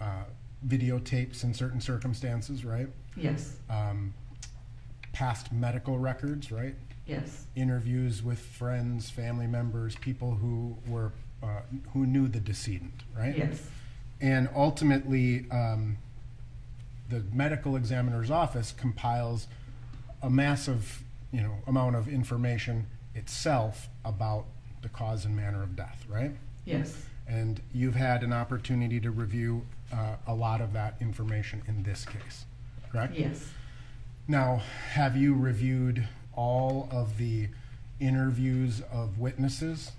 uh, videotapes in certain circumstances, right? yes, Um, past medical records, right? yes, Interviews with friends, family members, people who were uh, who knew the decedent, right? yes, And ultimately, um, the medical examiner's office compiles a massive, you know, amount of information itself about the cause and manner of death, right? yes, And you've had an opportunity to review uh, a lot of that information in this case, correct? yes. Now, have you reviewed all of the interviews of witnesses?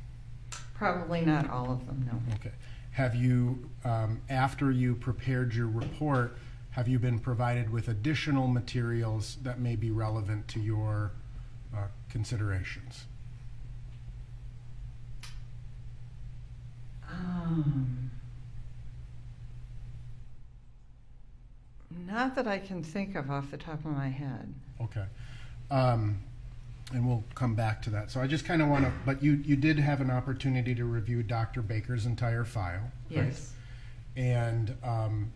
Probably not all of them, no. Okay. Have you, um, after you prepared your report, have you been provided with additional materials that may be relevant to your uh, considerations? Um, not that I can think of off the top of my head. Okay. Um, and we'll come back to that. So I just kind of want to, but you, you did have an opportunity to review Dr. Baker's entire file. right? Yes, And um,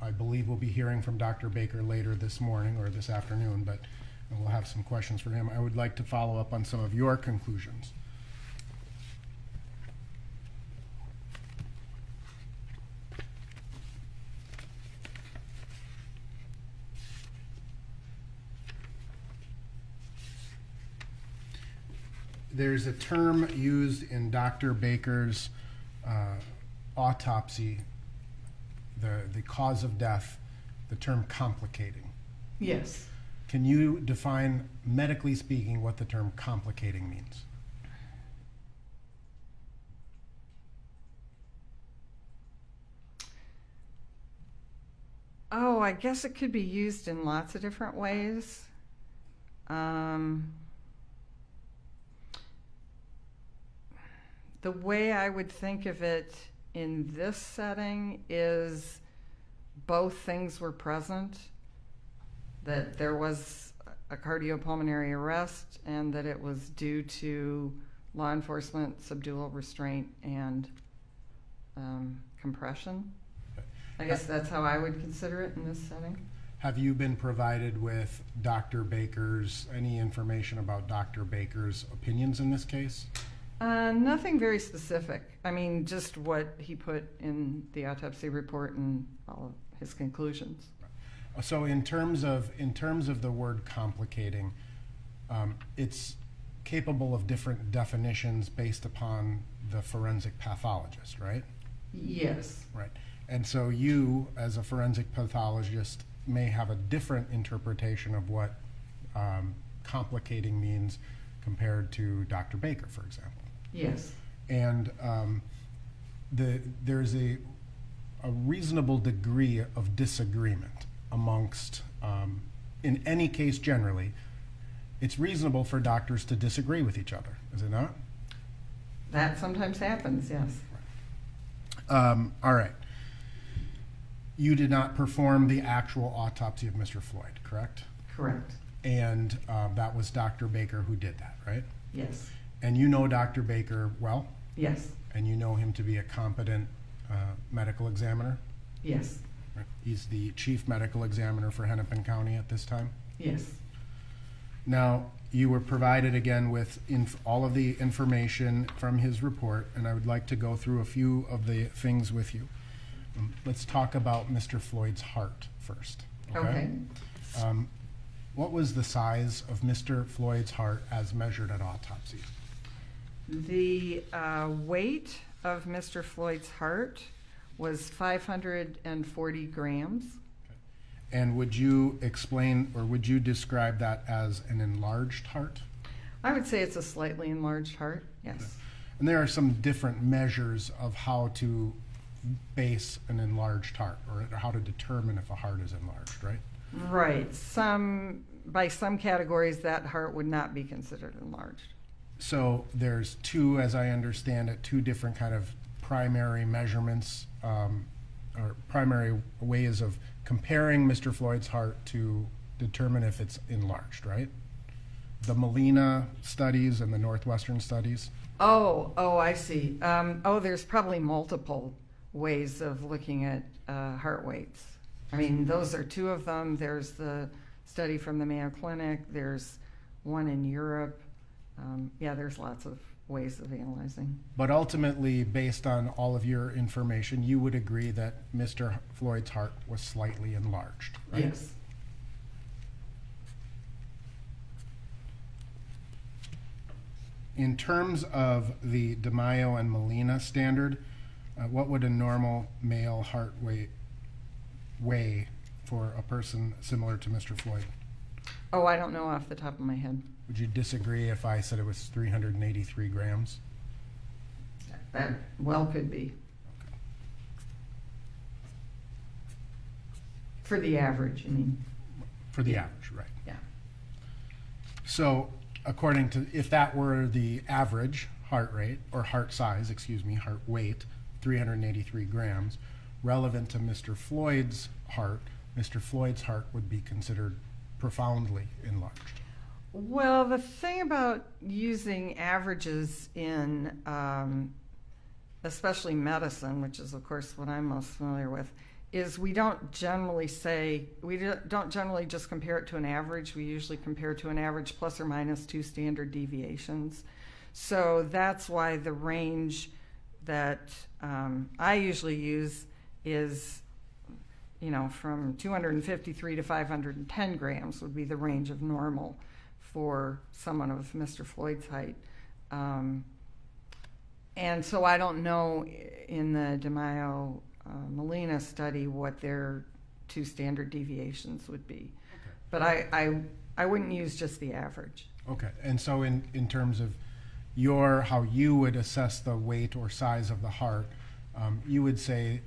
I believe we'll be hearing from Dr. Baker later this morning or this afternoon, but we'll have some questions for him. I would like to follow up on some of your conclusions. There's a term used in Dr. Baker's uh, autopsy, the, the cause of death, the term complicating. yes. Can you define, medically speaking, what the term complicating means? Oh, I guess it could be used in lots of different ways. Um, the way I would think of it in this setting is both things were present that there was a cardiopulmonary arrest and that it was due to law enforcement subdual restraint and um, compression. I guess that's how I would consider it in this setting. Have you been provided with Dr. Baker's, any information about Dr. Baker's opinions in this case? Uh, nothing very specific. I mean, just what he put in the autopsy report and all of his conclusions. So in terms of, in terms of the word complicating, um, it's capable of different definitions based upon the forensic pathologist, right? Yes, Right. And so you, as a forensic pathologist, may have a different interpretation of what um, complicating means compared to Dr. Baker, for example. Yes, And um, the, there's a, a reasonable degree of disagreement amongst, um, in any case generally, it's reasonable for doctors to disagree with each other, is it not? that sometimes happens, yes. Um, all right. You did not perform the actual autopsy of Mr. Floyd, correct? Correct, And uh, that was Dr. Baker who did that, right? yes, And you know Dr. Baker well, yes, and you know him to be a competent uh, medical examiner. yes, He's the chief medical examiner for Hennepin County at this time. Yes. Now, you were provided again with inf- all of the information from his report, and I would like to go through a few of the things with you. Um, Let's talk about Mr. Floyd's heart first. Okay. Um, What was the size of Mr. Floyd's heart as measured at autopsy? The uh, weight of Mr. Floyd's heart was 540 grams. And would you explain, or would you describe that as an enlarged heart? I would say it's a slightly enlarged heart, yes. And there are some different measures of how to base an enlarged heart, or how to determine if a heart is enlarged, right? Right. Some, by some categories, that heart would not be considered enlarged. So there's two, as I understand it, two different kind of primary measurements, um, or primary ways of comparing Mr. Floyd's heart to determine if it's enlarged, right? The Molina studies and the Northwestern studies. Oh, oh, I see. Um, oh, there's probably multiple ways of looking at uh, heart weights. I mean, those are two of them. There's the study from the Mayo Clinic. There's one in Europe. Um, yeah, there's lots of ways of analyzing. But ultimately, based on all of your information, you would agree that Mr. Floyd's heart was slightly enlarged, right? Yes. In terms of the DiMaio and Molina standard, uh, what would a normal male heart weight weigh for a person similar to Mr. Floyd? Oh, I don't know off the top of my head. Would you disagree if I said it was 383 grams? That well could be. For the average, I mean, For the average, right? yeah. So, according to, if that were the average heart rate, or heart size, excuse me, heart weight, 383 grams, relevant to Mr. Floyd's heart, Mr. Floyd's heart would be considered profoundly enlarged. Well, the thing about using averages in, um, especially medicine, which is, of course, what I'm most familiar with, is we don't generally say, we do- don't generally just compare it to an average. We usually compare to an average plus or minus two standard deviations. So that's why the range that um, I usually use is, you know, from 253 to 510 grams would be the range of normal for someone of Mr. Floyd's height. Um, and so I don't know in the DiMaio uh, Molina study what their two standard deviations would be. But I, I, I wouldn't use just the average. Okay, and so in, in terms of your, how you would assess the weight or size of the heart, um, you would say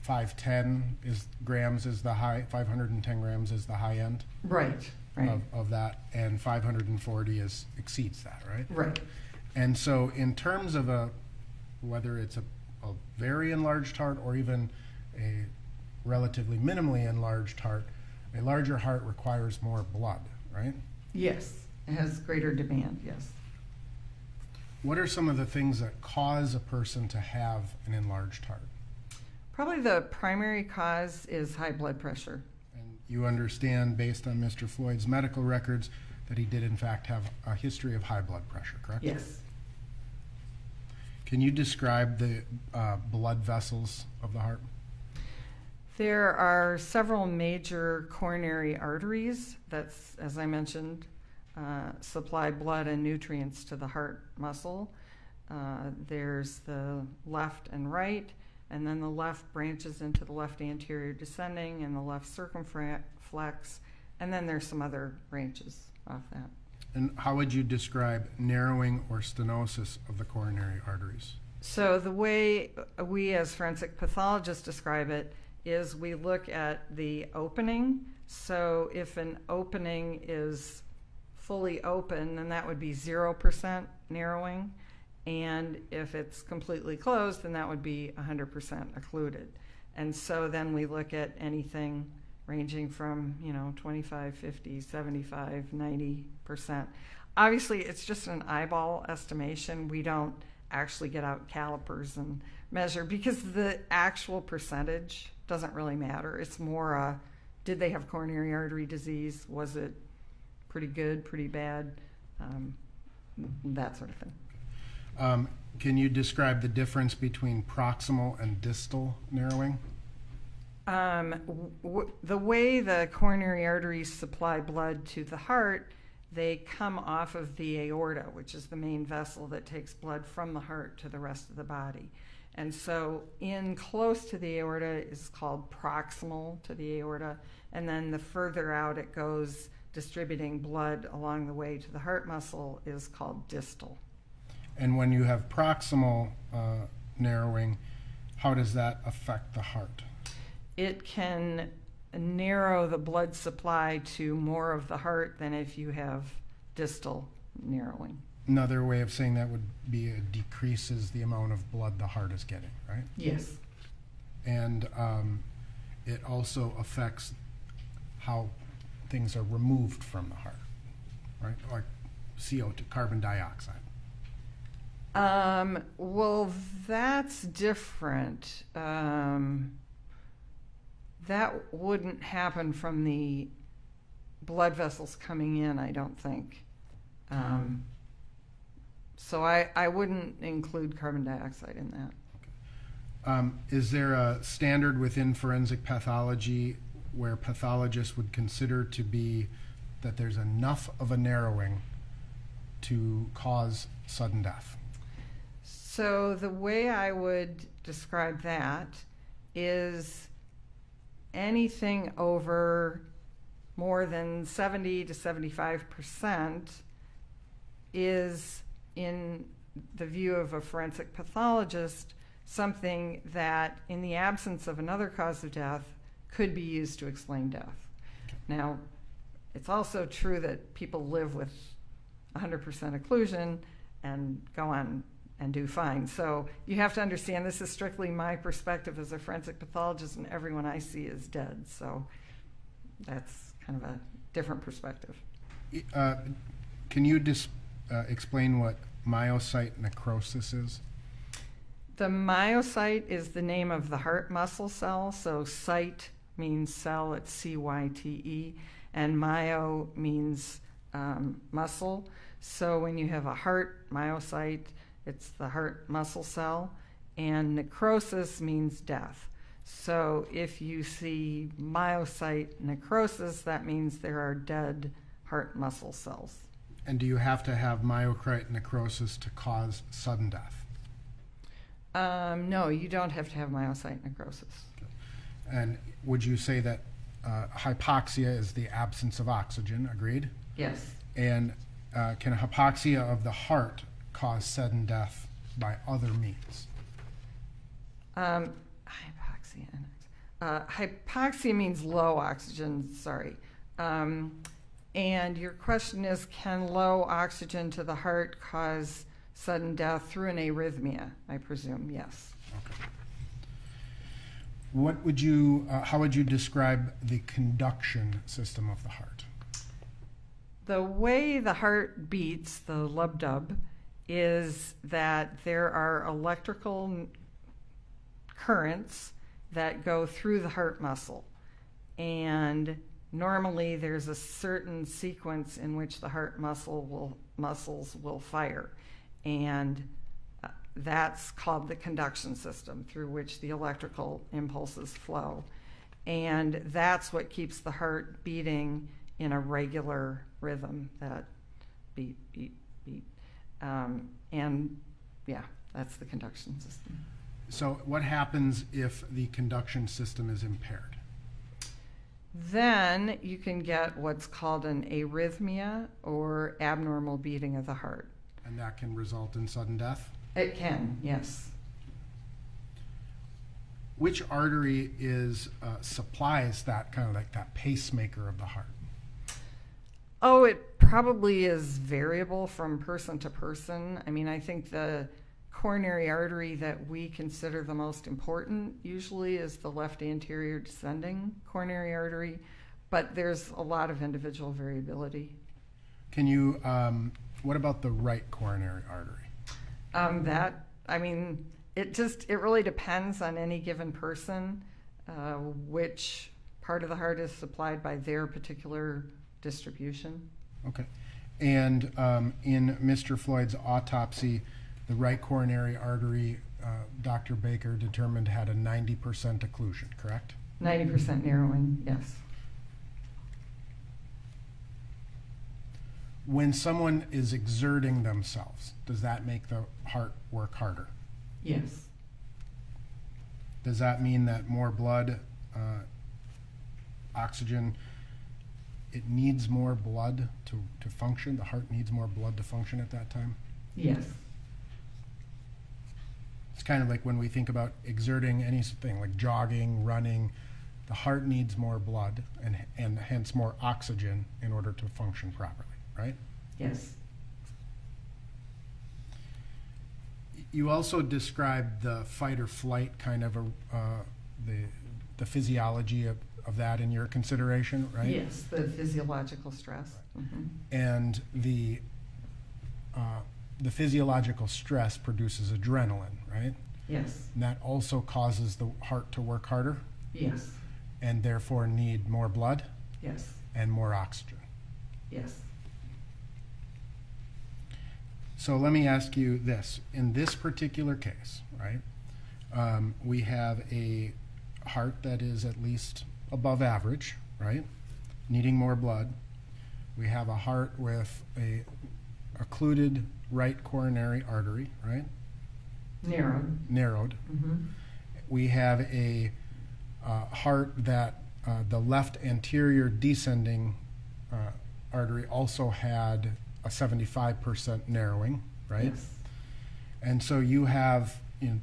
510 is grams is the high, 510 grams is the high end Right, right, of, of that, and 540 is exceeds that, right? right. And so, in terms of a whether it's a, a very enlarged heart or even a relatively minimally enlarged heart, a larger heart requires more blood, right? Yes, it has greater demand, yes. What are some of the things that cause a person to have an enlarged heart? Probably the primary cause is high blood pressure. You understand, based on Mr. Floyd's medical records, that he did in fact have a history of high blood pressure, correct? Yes. Can you describe the uh, blood vessels of the heart? There are several major coronary arteries that's, as I mentioned, uh, supply blood and nutrients to the heart muscle. Uh, there's the left and right, and then the left branches into the left anterior descending and the left circumflex, and then there's some other branches off that. And how would you describe narrowing or stenosis of the coronary arteries? So the way we as forensic pathologists describe it is we look at the opening. So if an opening is fully open, then that would be 0% narrowing. And if it's completely closed, then that would be 100% occluded. And so then we look at anything ranging from, you know, 25, 50, 75, 90%. Obviously, it's just an eyeball estimation. We don't actually get out calipers and measure because the actual percentage doesn't really matter. It's more, uh, did they have coronary artery disease? Was it pretty good, pretty bad? Um, that sort of thing. Um, can you describe the difference between proximal and distal narrowing? Um, w- w- the way the coronary arteries supply blood to the heart, they come off of the aorta, which is the main vessel that takes blood from the heart to the rest of the body. And so, in close to the aorta is called proximal to the aorta, and then the further out it goes, distributing blood along the way to the heart muscle, is called distal. And when you have proximal uh, narrowing, how does that affect the heart? it can narrow the blood supply to more of the heart than if you have distal narrowing. Another way of saying that would be it decreases the amount of blood the heart is getting, right? Yes. And um, it also affects how things are removed from the heart, right? Like CO2, carbon dioxide. Um, well, that's different. Um, that wouldn't happen from the blood vessels coming in, I don't think. Um, so I, I wouldn't include carbon dioxide in that. Um, is there a standard within forensic pathology where pathologists would consider to be that there's enough of a narrowing to cause sudden death? So the way I would describe that is anything over more than 70 to 75 percent is, in the view of a forensic pathologist, something that, in the absence of another cause of death, could be used to explain death. Now, it's also true that people live with 100% occlusion and go on and do fine. So you have to understand this is strictly my perspective as a forensic pathologist, and everyone I see is dead. So that's kind of a different perspective. Uh, can you dis- uh, explain what myocyte necrosis is? The myocyte is the name of the heart muscle cell. So cyte means cell, it's C Y T E, and myo means um, muscle. So when you have a heart myocyte, it's the heart muscle cell, and necrosis means death. So if you see myocyte necrosis, that means there are dead heart muscle cells. And do you have to have myocyte necrosis to cause sudden death? Um, no, you don't have to have myocyte necrosis. And would you say that uh, hypoxia is the absence of oxygen? Agreed? Yes. And uh, can hypoxia of the heart cause sudden death by other means? Um, hypoxia. Uh, hypoxia means low oxygen, sorry. Um, and your question is can low oxygen to the heart cause sudden death through an arrhythmia? I presume, yes. Okay. What would you, uh, how would you describe the conduction system of the heart? The way the heart beats, the lub dub, is that there are electrical currents that go through the heart muscle. And normally there's a certain sequence in which the heart muscle will, muscles will fire. And uh, that's called the conduction system through which the electrical impulses flow. And that's what keeps the heart beating in a regular rhythm that beat, beat, beat. Um, and yeah, that's the conduction system. So, what happens if the conduction system is impaired? Then you can get what's called an arrhythmia or abnormal beating of the heart. And that can result in sudden death? It can, yes. Which artery is uh, supplies that kind of like that pacemaker of the heart? Oh, it probably is variable from person to person. I mean, I think the coronary artery that we consider the most important usually is the left anterior descending coronary artery, but there's a lot of individual variability. Can you, um, what about the right coronary artery? Um, that, I mean, It just, it really depends on any given person, uh, which part of the heart is supplied by their particular distribution. Okay. And um, in Mr. Floyd's autopsy, the right coronary artery, uh, Dr. Baker determined had a 90% occlusion, correct? Ninety percent narrowing, yes. When someone is exerting themselves, does that make the heart work harder? Yes. Does that mean that more blood, uh, oxygen, it needs more blood to, to function? The heart needs more blood to function at that time? Yes. It's kind of like when we think about exerting anything like jogging, running, the heart needs more blood and, and hence more oxygen in order to function properly, right? Yes. You also described the fight or flight kind of a, uh, the, the physiology of, of that in your consideration, right? Yes, the physiological stress. Mhm. And the, uh, the physiological stress produces adrenaline, right? Yes. And that also causes the heart to work harder Yes. and therefore need more blood Yes. and more oxygen. Yes. So let me ask you this. In this particular case, right, um, we have a heart that is at least above average, right, needing more blood. We have a heart with a occluded right coronary artery, right, Narrowed. narrowed. hmm We have a uh, heart that uh, the left anterior descending uh, artery also had a 75% narrowing, right? Yes. And so you have, you know,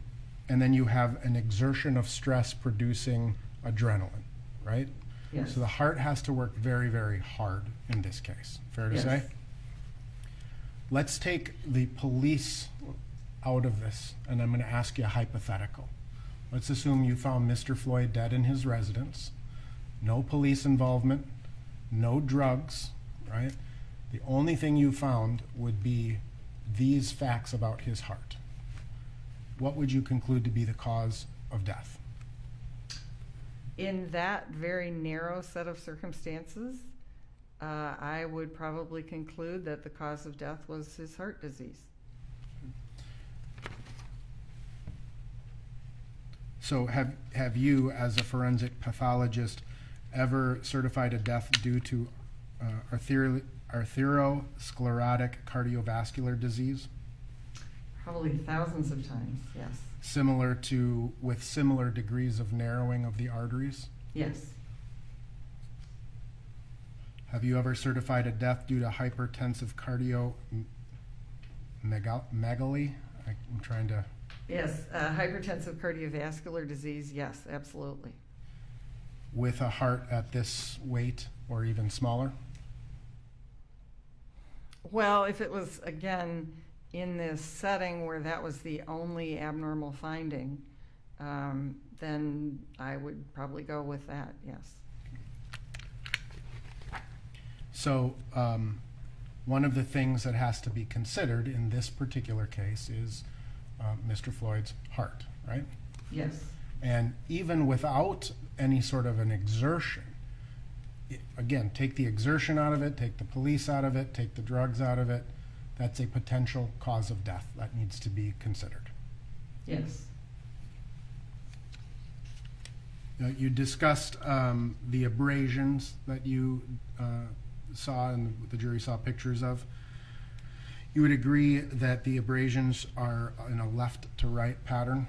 and then you have an exertion of stress producing adrenaline, right? Yes. So the heart has to work very, very hard in this case. Fair to Yes. say? Let's take the police out of this, and I'm going to ask you a hypothetical. Let's assume you found Mr. Floyd dead in his residence, no police involvement, no drugs, right? The only thing you found would be these facts about his heart. What would you conclude to be the cause of death? In that very narrow set of circumstances, uh, I would probably conclude that the cause of death was his heart disease. So have, have you, as a forensic pathologist, ever certified a death due to uh, arteri- arteriosclerotic cardiovascular disease? Probably thousands of times, yes. Similar to, with similar degrees of narrowing of the arteries? Yes. Have you ever certified a death due to hypertensive cardio megaly? I'm trying to, Yes, uh, hypertensive cardiovascular disease, yes, absolutely. with a heart at this weight or even smaller? Well, if it was, again, in this setting where that was the only abnormal finding, um, then I would probably go with that, yes. So, um, one of the things that has to be considered in this particular case is uh, Mr. Floyd's heart, right? Yes, And even without any sort of an exertion, i- again, take the exertion out of it, take the police out of it, take the drugs out of it, that's a potential cause of death that needs to be considered. yes, Uh, You discussed um, the abrasions that you uh, saw and the jury saw pictures of. You would agree that the abrasions are in a left to right pattern?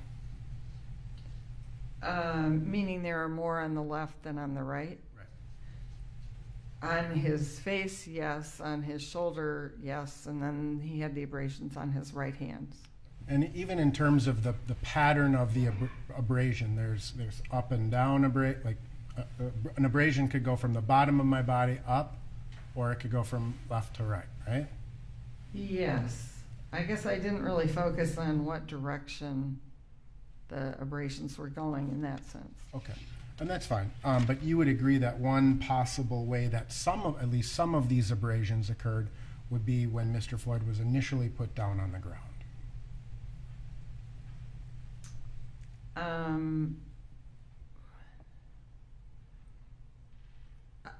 um, meaning there are more on the left than on the right. On his face, yes, on his shoulder, yes, and then he had the abrasions on his right hand. And even in terms of the, the pattern of the abr- abrasion, there's, there's up and down abra, like, uh, uh, an abrasion could go from the bottom of my body up, or it could go from left to right, right? Yes, I guess I didn't really focus on what direction the abrasions were going in that sense. Okay, and that's fine. Um, but you would agree that one possible way that some of, at least some of these abrasions occurred would be when Mr. Floyd was initially put down on the ground. Um,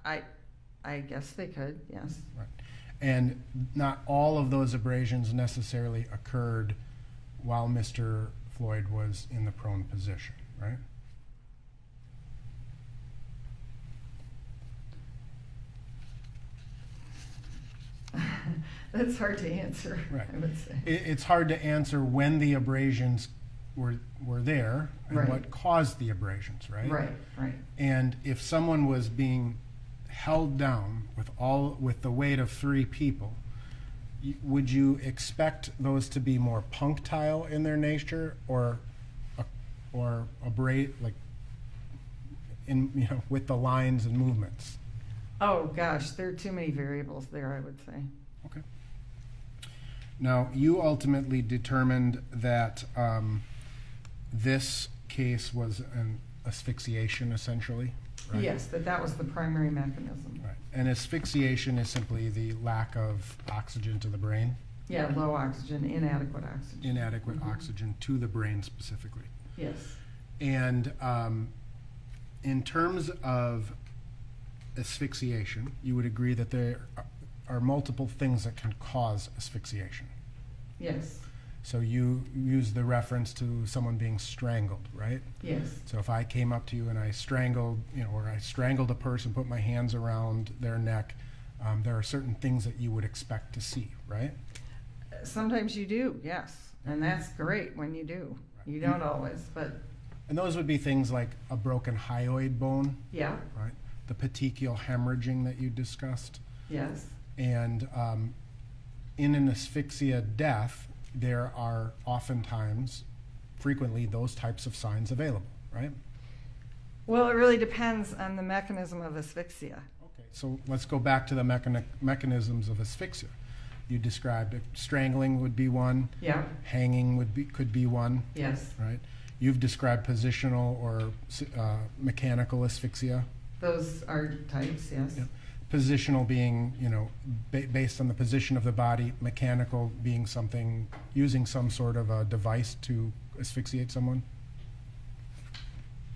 I, I guess they could, yes. Right. And not all of those abrasions necessarily occurred while Mr. Floyd was in the prone position, right? That's hard to answer, Right. I would say. It, it's hard to answer when the abrasions were, were there and Right. what caused the abrasions, right? Right, right. And if someone was being held down with all with the weight of three people, y- would you expect those to be more punctile in their nature, or, a- or abrade like in you know with the lines and movements? Oh, gosh, there are too many variables there, I would say. Okay. Now, you ultimately determined that um, this case was an asphyxiation, essentially, right? Yes, that that was the primary mechanism. Right. And asphyxiation is simply the lack of oxygen to the brain, Yeah, low oxygen, inadequate oxygen. inadequate Mhm. oxygen to the brain specifically. Yes, And um, in terms of asphyxiation, you would agree that there are multiple things that can cause asphyxiation. yes, So you use the reference to someone being strangled, right? yes, So if I came up to you and I strangled, you know, or I strangled a person, put my hands around their neck, um, there are certain things that you would expect to see, right? sometimes you do, yes, and that's great when you do. You don't always, but And those would be things like a broken hyoid bone, yeah, right? The petechial hemorrhaging that you discussed. yes, And um, in an asphyxia death, there are oftentimes, frequently, those types of signs available, right? Well, it really depends on the mechanism of asphyxia. Okay, so let's go back to the mechani- mechanisms of asphyxia. You described it. strangling would be one, Yeah, hanging would be could be one, yes, right? You've described positional or uh, mechanical asphyxia. those are types, yes. Yep. Positional being, you know, ba- based on the position of the body. Mechanical being something using some sort of a device to asphyxiate someone.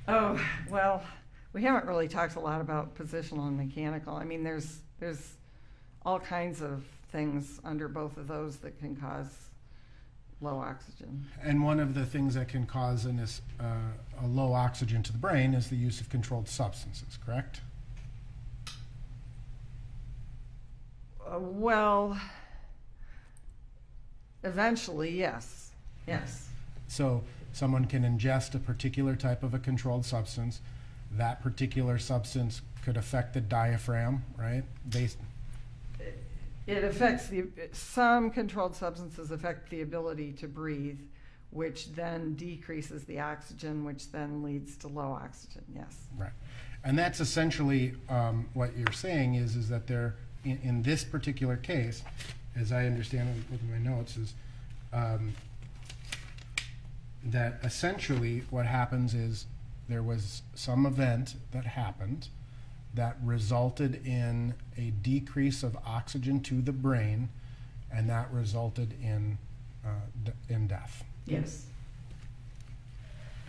Oh, well, we haven't really talked a lot about positional and mechanical. I mean, there's, there's all kinds of things under both of those that can cause low oxygen. And one of the things that can cause an, uh, a low oxygen to the brain is the use of controlled substances. Correct? Uh, well, eventually, yes, yes, So someone can ingest a particular type of a controlled substance. That particular substance could affect the diaphragm, right? Based, It affects the, some controlled substances affect the ability to breathe, which then decreases the oxygen, which then leads to low oxygen, yes. right. And that's essentially um, what you're saying is is that there, in, in this particular case, as I understand it with my notes, is um, that essentially what happens is there was some event that happened that resulted in a decrease of oxygen to the brain, and that resulted in uh, d- in death. Yes,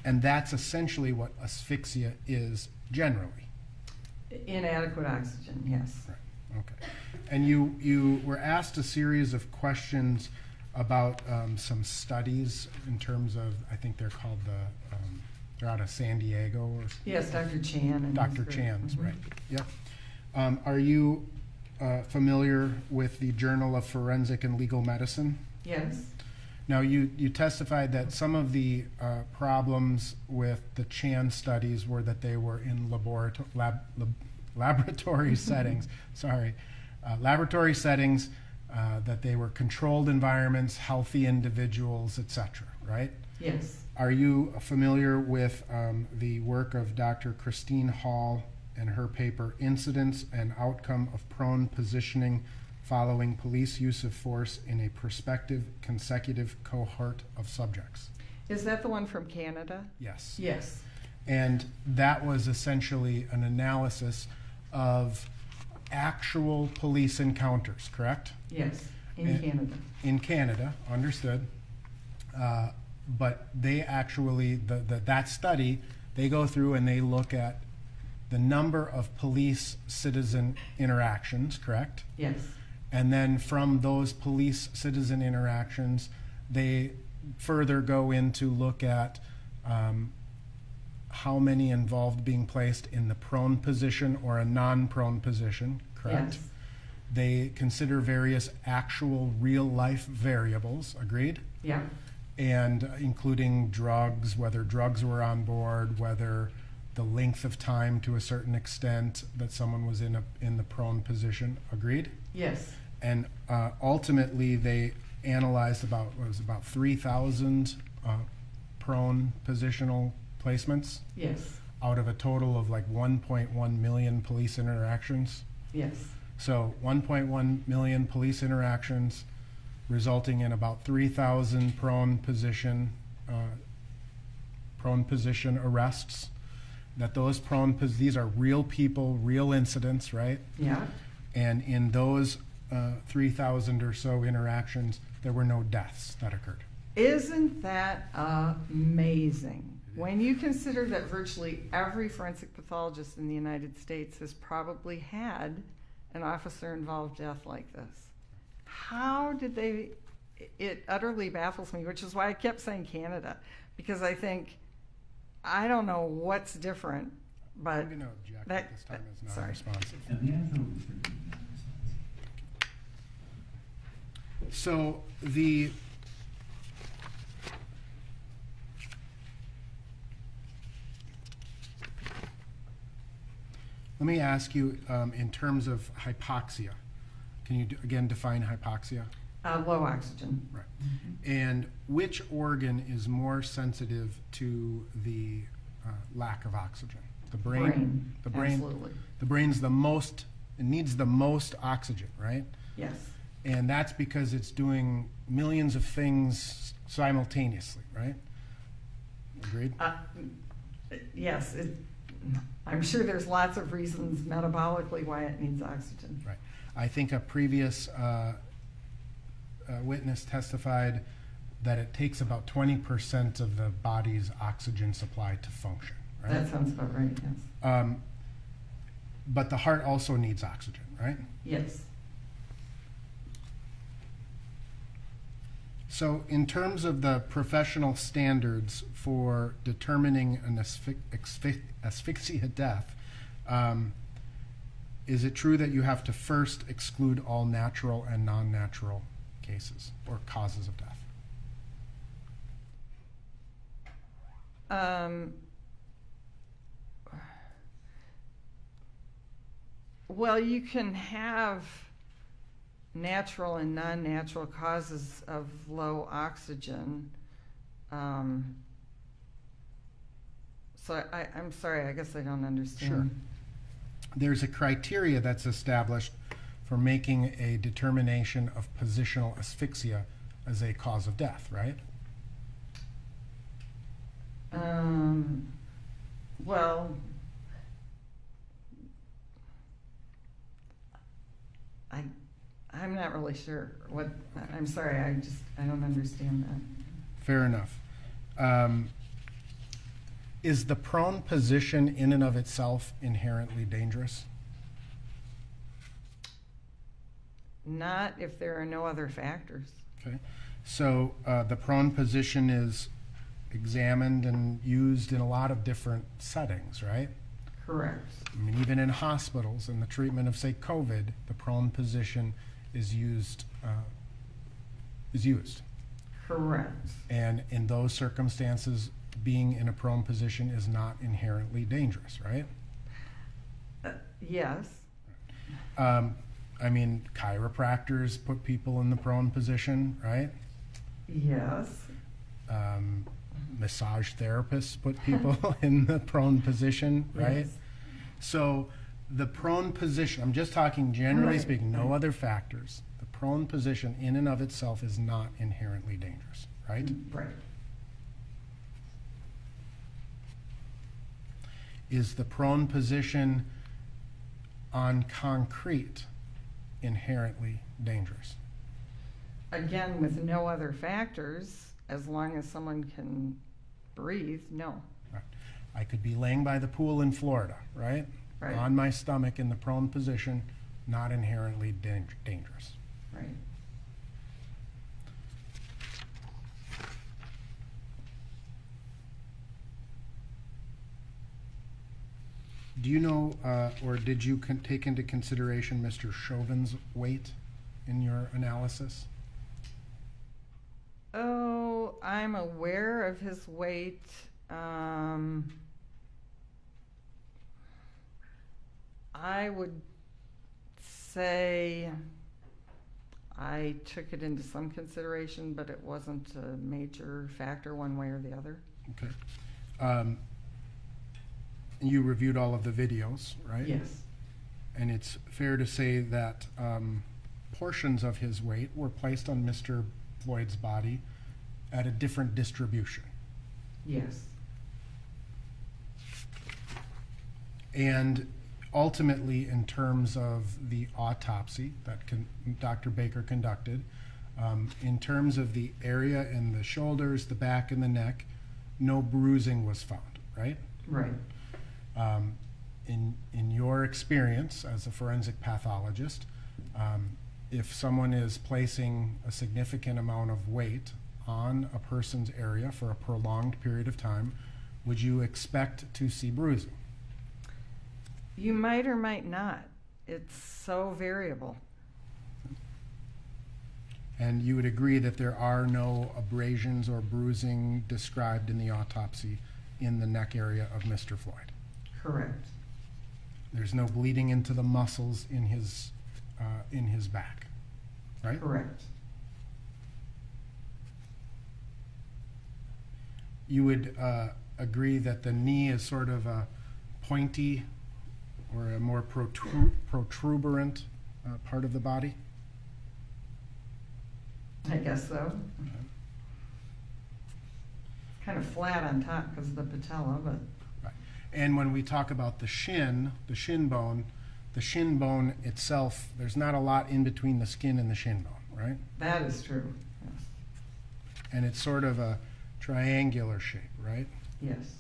And that's essentially what asphyxia is generally. inadequate oxygen, yes. Right. Okay. And you you were asked a series of questions about um, some studies in terms of I think they're called the um, they're out of San Diego or Yes, Dr. Chan and. his Dr. group. Chan's, Mhm. right? Yep. Um, are you uh, familiar with the Journal of Forensic and Legal Medicine? Yes, Now, you, you testified that some of the uh, problems with the Chan studies were that they were in laborato- lab, lab, laboratory settings. Sorry, uh, laboratory settings. Uh, that they were controlled environments, healthy individuals, etc. Right? yes, Are you familiar with um, the work of Dr. Christine Hall and her paper "Incidence and Outcome of Prone Positioning Following Police Use of Force in a Prospective Consecutive Cohort of Subjects"? is that the one from Canada? Yes. Yes, And that was essentially an analysis of actual police encounters, correct? yes, in And- Canada. in Canada, understood, uh, but they actually, the, the, that study, they go through and they look at the number of police-citizen interactions, correct? Yes, And then from those police-citizen interactions, they further go in to look at um, how many involved being placed in the prone position or a non-prone position, correct? yes, They consider various actual real-life variables, agreed? yeah, And including drugs, whether drugs were on board, whether the length of time to a certain extent that someone was in a, in the prone position, agreed? yes, And uh, ultimately, they analyzed about, what was about 3,000 uh, prone positional placements yes, out of a total of like 1.1 million police interactions. yes, So 1.1 million police interactions, resulting in about 3,000 prone position, uh, prone position arrests. That those prone, pos- these are real people, real incidents, right? yeah, And in those uh, 3,000 or so interactions, there were no deaths that occurred. Isn't that amazing? When you consider that virtually every forensic pathologist in the United States has probably had an officer involved death like this. How did they? It utterly baffles me, which is why I kept saying Canada, because I think I don't know what's different, but I'm going to object that- at this time as sorry. non-responsive. And the answer was for the response. So the let me ask you um, in terms of hypoxia. Can you d- again define hypoxia? uh, low oxygen. Right. And which organ is more sensitive to the uh, lack of oxygen? The brain. Brain, The brain. absolutely. The brain's the most. It needs the most oxygen, right? Yes, And that's because it's doing millions of things simultaneously, right? Agreed? Uh, Yes, it, I'm sure there's lots of reasons metabolically why it needs oxygen. Right. I think a previous uh, uh, witness testified that it takes about 20% of the body's oxygen supply to function, That sounds about right, yes. Um, but the heart also needs oxygen, right? Yes, So, in terms of the professional standards for determining an asphy- asphy- asphyxia death, um, is it true that you have to first exclude all natural and non natural cases or causes of death? um. Well, you can have natural and non-natural causes of low oxygen. Um, So I, I'm sorry, I guess I don't understand. Sure. There's a criteria that's established for making a determination of positional asphyxia as a cause of death, right? Um, well, I, I'm not really sure what, I'm sorry, I just, I don't understand that. Fair enough. Um, is the prone position in and of itself inherently dangerous? Not if there are no other factors. Okay. So uh, the prone position is examined and used in a lot of different settings, right? Correct. I mean, even in hospitals in the treatment of, say, COVID, the prone position is used. Uh, is used, Correct. and in those circumstances, being in a prone position is not inherently dangerous, right? Uh, Yes, Um, I mean, chiropractors put people in the prone position, right? yes, Um, massage therapists put people in the prone position, right? Yes. So the prone position, I'm just talking generally Right, speaking, no other factors. The prone position in and of itself is not inherently dangerous, right? right. Is the prone position on concrete inherently dangerous? Again, with no other factors, as long as someone can breathe, no. Right. I could be laying by the pool in Florida, right? Right. On my stomach in the prone position, not inherently dan- dangerous. Right. Do you know, uh, or did you con- take into consideration Mr. Chauvin's weight in your analysis? Oh, I'm aware of his weight. Um, I would say I took it into some consideration, but it wasn't a major factor one way or the other. Okay. Um, you reviewed all of the videos, right? Yes. And it's fair to say that um, portions of his weight were placed on Mr. Floyd's body at a different distribution. Yes. And ultimately, in terms of the autopsy that con- Dr. Baker conducted, um, in terms of the area in the shoulders, the back, and the neck, no bruising was found, right? Right. Um, in, in your experience as a forensic pathologist, um, if someone is placing a significant amount of weight on a person's area for a prolonged period of time, would you expect to see bruising? You might or might not. It's so variable. And you would agree that there are no abrasions or bruising described in the autopsy in the neck area of Mr. Floyd? Correct. There's no bleeding into the muscles in his, uh, in his back, right? Correct. You would uh, agree that the knee is sort of a pointy or a more protru- protuberant uh, part of the body? I guess so. Kind of flat on top because of the patella, but Right. And when we talk about the shin, the shin bone, the shin bone itself, there's not a lot in between the skin and the shin bone, right? that is true. Yes. And it's sort of a triangular shape, right? Yes.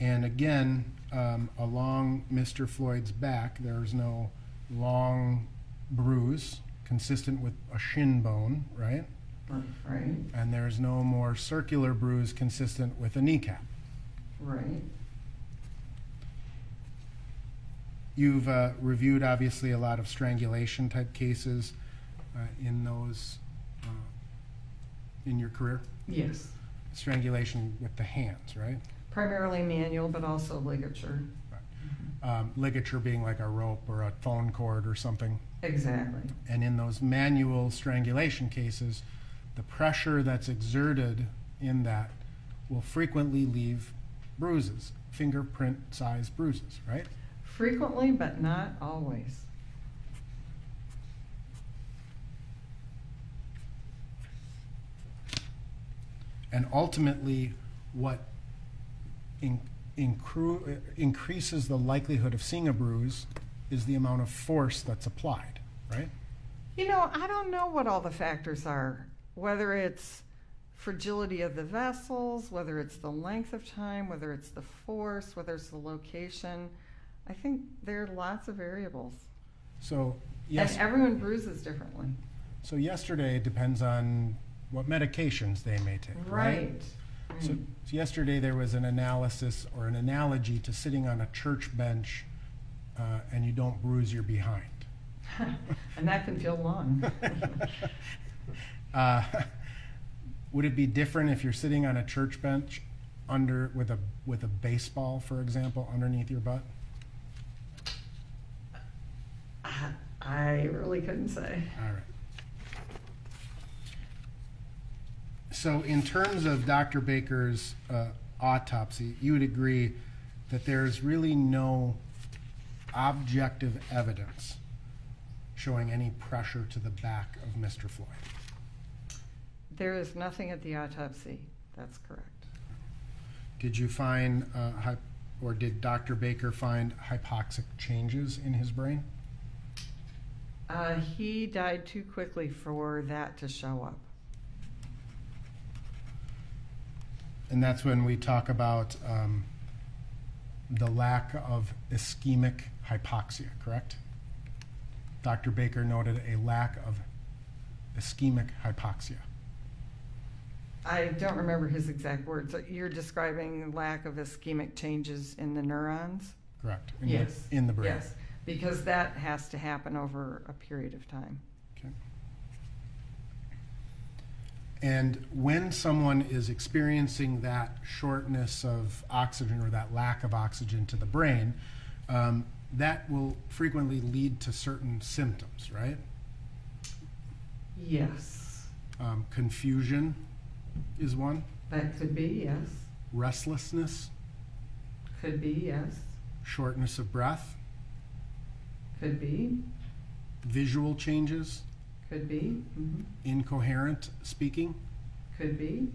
And again, um, along Mr. Floyd's back, there's no long bruise consistent with a shin bone, right? Right. And there's no more circular bruise consistent with a kneecap. Right. You've uh, reviewed obviously a lot of strangulation type cases uh, in those uh, in your career. Yes. Strangulation with the hands, right? Primarily manual, but also ligature. Um, ligature being like a rope or a phone cord or something. Exactly. And in those manual strangulation cases, the pressure that's exerted in that will frequently leave bruises, fingerprint size bruises, right? Frequently, but not always. And ultimately, what in, incru- increases the likelihood of seeing a bruise is the amount of force that's applied, right? You know, I don't know what all the factors are. Whether it's fragility of the vessels, whether it's the length of time, whether it's the force, whether it's the location. I think there are lots of variables. So, yes. And everyone bruises differently. So yesterday depends on what medications they may take, right? Right. So, so yesterday there was an analysis or an analogy to sitting on a church bench uh, and you don't bruise your behind. and that can feel long. Uh, would it be different if you're sitting on a church bench under with a with a baseball, for example, underneath your butt? I- I really couldn't say. All right. So, in terms of Dr. Baker's uh, autopsy, you would agree that there's really no objective evidence showing any pressure to the back of Mr. Floyd. There is nothing at the autopsy. That's correct. Did you find, uh, or did Dr. Baker find hypoxic changes in his brain? Uh, he died too quickly for that to show up. And that's when we talk about um, the lack of ischemic hypoxia, correct? Dr. Baker noted a lack of ischemic hypoxia. I don't remember his exact words. You're describing lack of ischemic changes in the neurons? Correct. In the- Yes. In the brain. Yes, because that has to happen over a period of time. Okay. And when someone is experiencing that shortness of oxygen or that lack of oxygen to the brain, um, that will frequently lead to certain symptoms, right? Yes, Um, confusion is one, that could be, yes. restlessness, Could be, yes. shortness of breath, Could be, visual changes, could be, mhm, incoherent speaking. could be.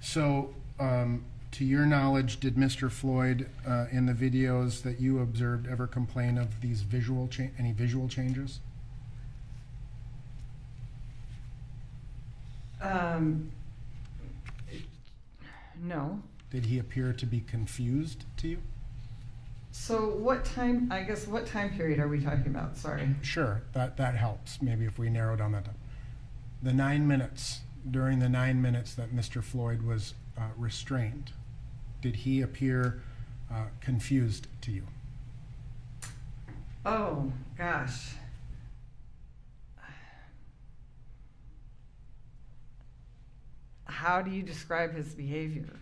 So, um, to your knowledge, did Mr. Floyd, uh, in the videos that you observed, ever complain of these visual cha- any visual changes? Um, no. Did he appear to be confused to you? So what time, I guess, what time period are we talking about? Sorry. Sure, that that helps. Maybe if we narrow down that time. The nine minutes during the nine minutes that Mr. Floyd was uh, restrained, did he appear uh, confused to you? Oh, gosh. How do you describe his behavior?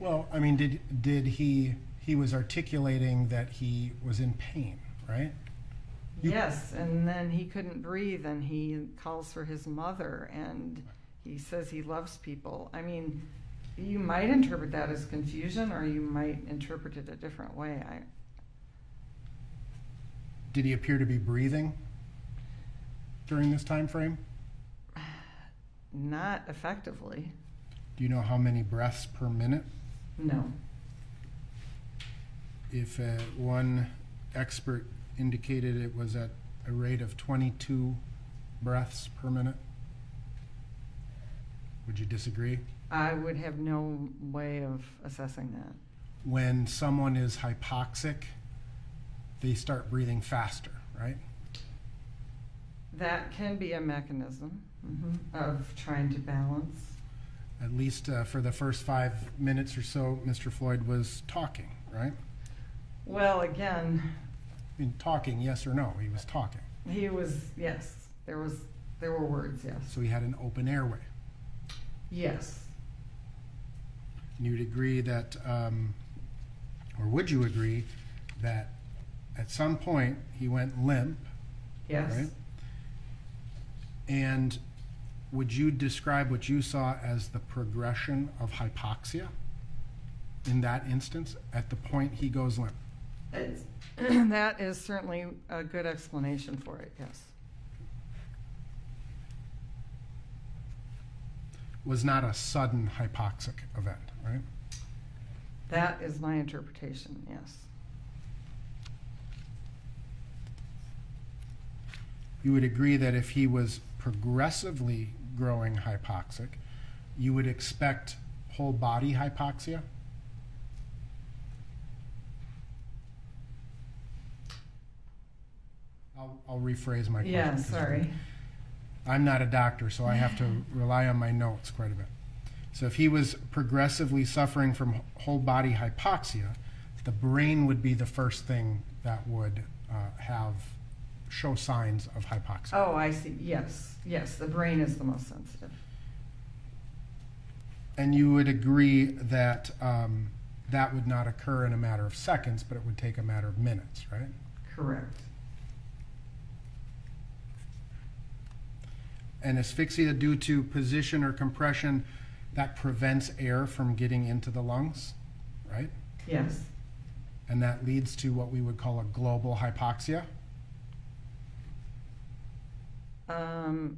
Well, I mean, did did he he was articulating that he was in pain, right? You- Yes, and then he couldn't breathe and he calls for his mother and he says he loves people. I mean, you might interpret that as confusion or you might interpret it a different way. I, Did he appear to be breathing during this time frame? not effectively. Do you know how many breaths per minute? No. If uh, one expert indicated it was at a rate of 22 breaths per minute, would you disagree? I would have no way of assessing that. When someone is hypoxic, they start breathing faster, right? That can be a mechanism mhm, of trying to balance. At least uh, for the first five minutes or so, Mr. Floyd was talking, right? Well, again, I mean, talking, yes or no? He was talking. he was, yes, there was, there were words, yes. So he had an open airway. Yes. And you'd agree that, um, or would you agree that at some point he went limp, Yes. right? And would you describe what you saw as the progression of hypoxia in that instance at the point he goes limp? It's, that is certainly a good explanation for it, yes. Was not a sudden hypoxic event, right? That is my interpretation, yes. You would agree that if he was progressively growing hypoxic, you would expect whole body hypoxia? I'll, I'll rephrase my question. Yeah, 'cause sorry. I'm not a doctor, so I have to rely on my notes quite a bit. So if he was progressively suffering from whole body hypoxia, the brain would be the first thing that would uh, have show signs of hypoxia. Oh, I see, yes, yes, the brain is the most sensitive. And you would agree that um, that would not occur in a matter of seconds, but it would take a matter of minutes, right? Correct. And asphyxia due to position or compression that prevents air from getting into the lungs, right? Yes, And that leads to what we would call a global hypoxia. um,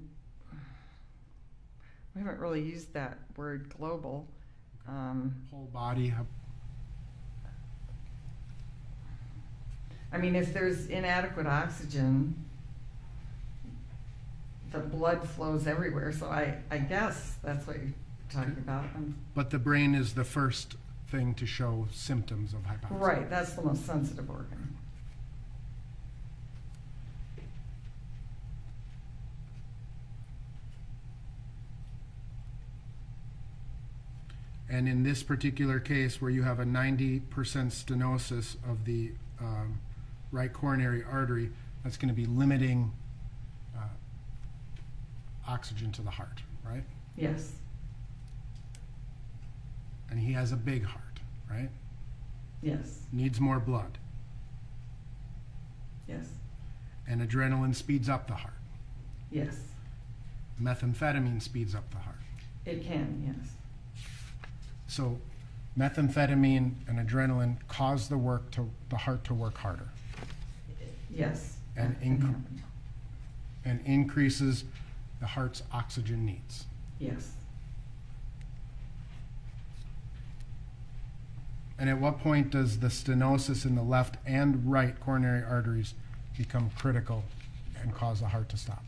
we haven't really used that word global. Um, Whole body. I mean, if there's inadequate oxygen, the blood flows everywhere, so I, I guess that's what you're talking about. Um, But the brain is the first thing to show symptoms of hypoxia. Right, that's the most sensitive organ. And in this particular case, where you have a 90% stenosis of the um, right coronary artery, that's going to be limiting oxygen to the heart, right? Yes, And he has a big heart, right? yes, Needs more blood. yes, And adrenaline speeds up the heart. yes. Methamphetamine speeds up the heart. It can, yes. So methamphetamine and adrenaline cause the work to the heart to work harder Yes. And inc- and increases the heart's oxygen needs. Yes. And at what point does the stenosis in the left and right coronary arteries become critical and cause the heart to stop?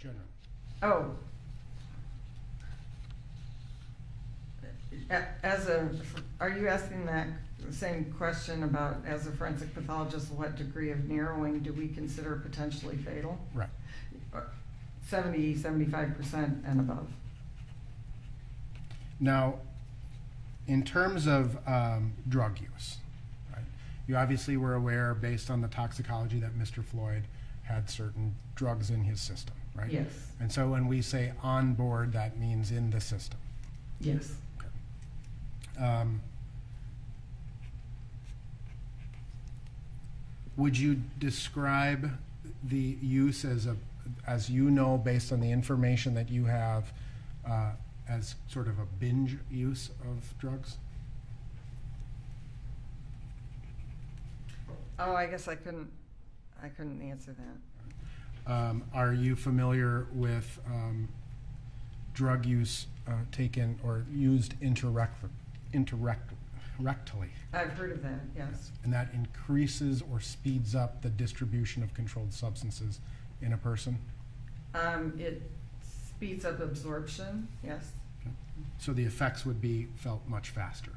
General. Oh. As a, are you asking that same question about, as a forensic pathologist, what degree of narrowing do we consider potentially fatal? Right. Seventy, seventy-five percent and above. Now, in terms of um, drug use, right, you obviously were aware, based on the toxicology, that Mr. Floyd had certain drugs in his system, right? Yes, And so when we say on board, that means in the system. yes. Um, would you describe the use as a, as you know, based on the information that you have, uh, as sort of a binge use of drugs? Oh, I guess I couldn't, I couldn't answer that. Um, are you familiar with um, drug use uh, taken or used interrect- interrect- rectally? I've heard of that, yes. And that increases or speeds up the distribution of controlled substances in a person? Um, it speeds up absorption, yes. So the effects would be felt much faster.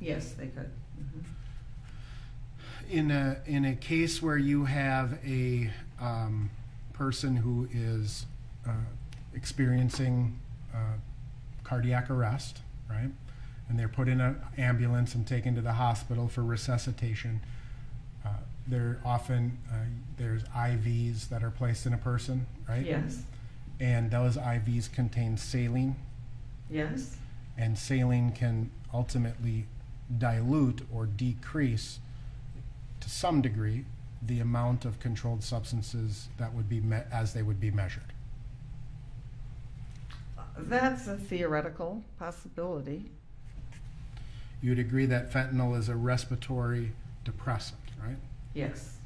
Yes, they could. Mhm. In a, in a case where you have a um, person who is uh, experiencing uh, cardiac arrest, right? And they're put in an ambulance and taken to the hospital for resuscitation. Uh, there often uh, there's IVs that are placed in a person, right? Yes, And those IVs contain saline, yes, and saline can ultimately dilute or decrease to some degree the amount of controlled substances that would be met as they would be measured. that's a theoretical possibility. You'd agree that fentanyl is a respiratory depressant, right? Yes,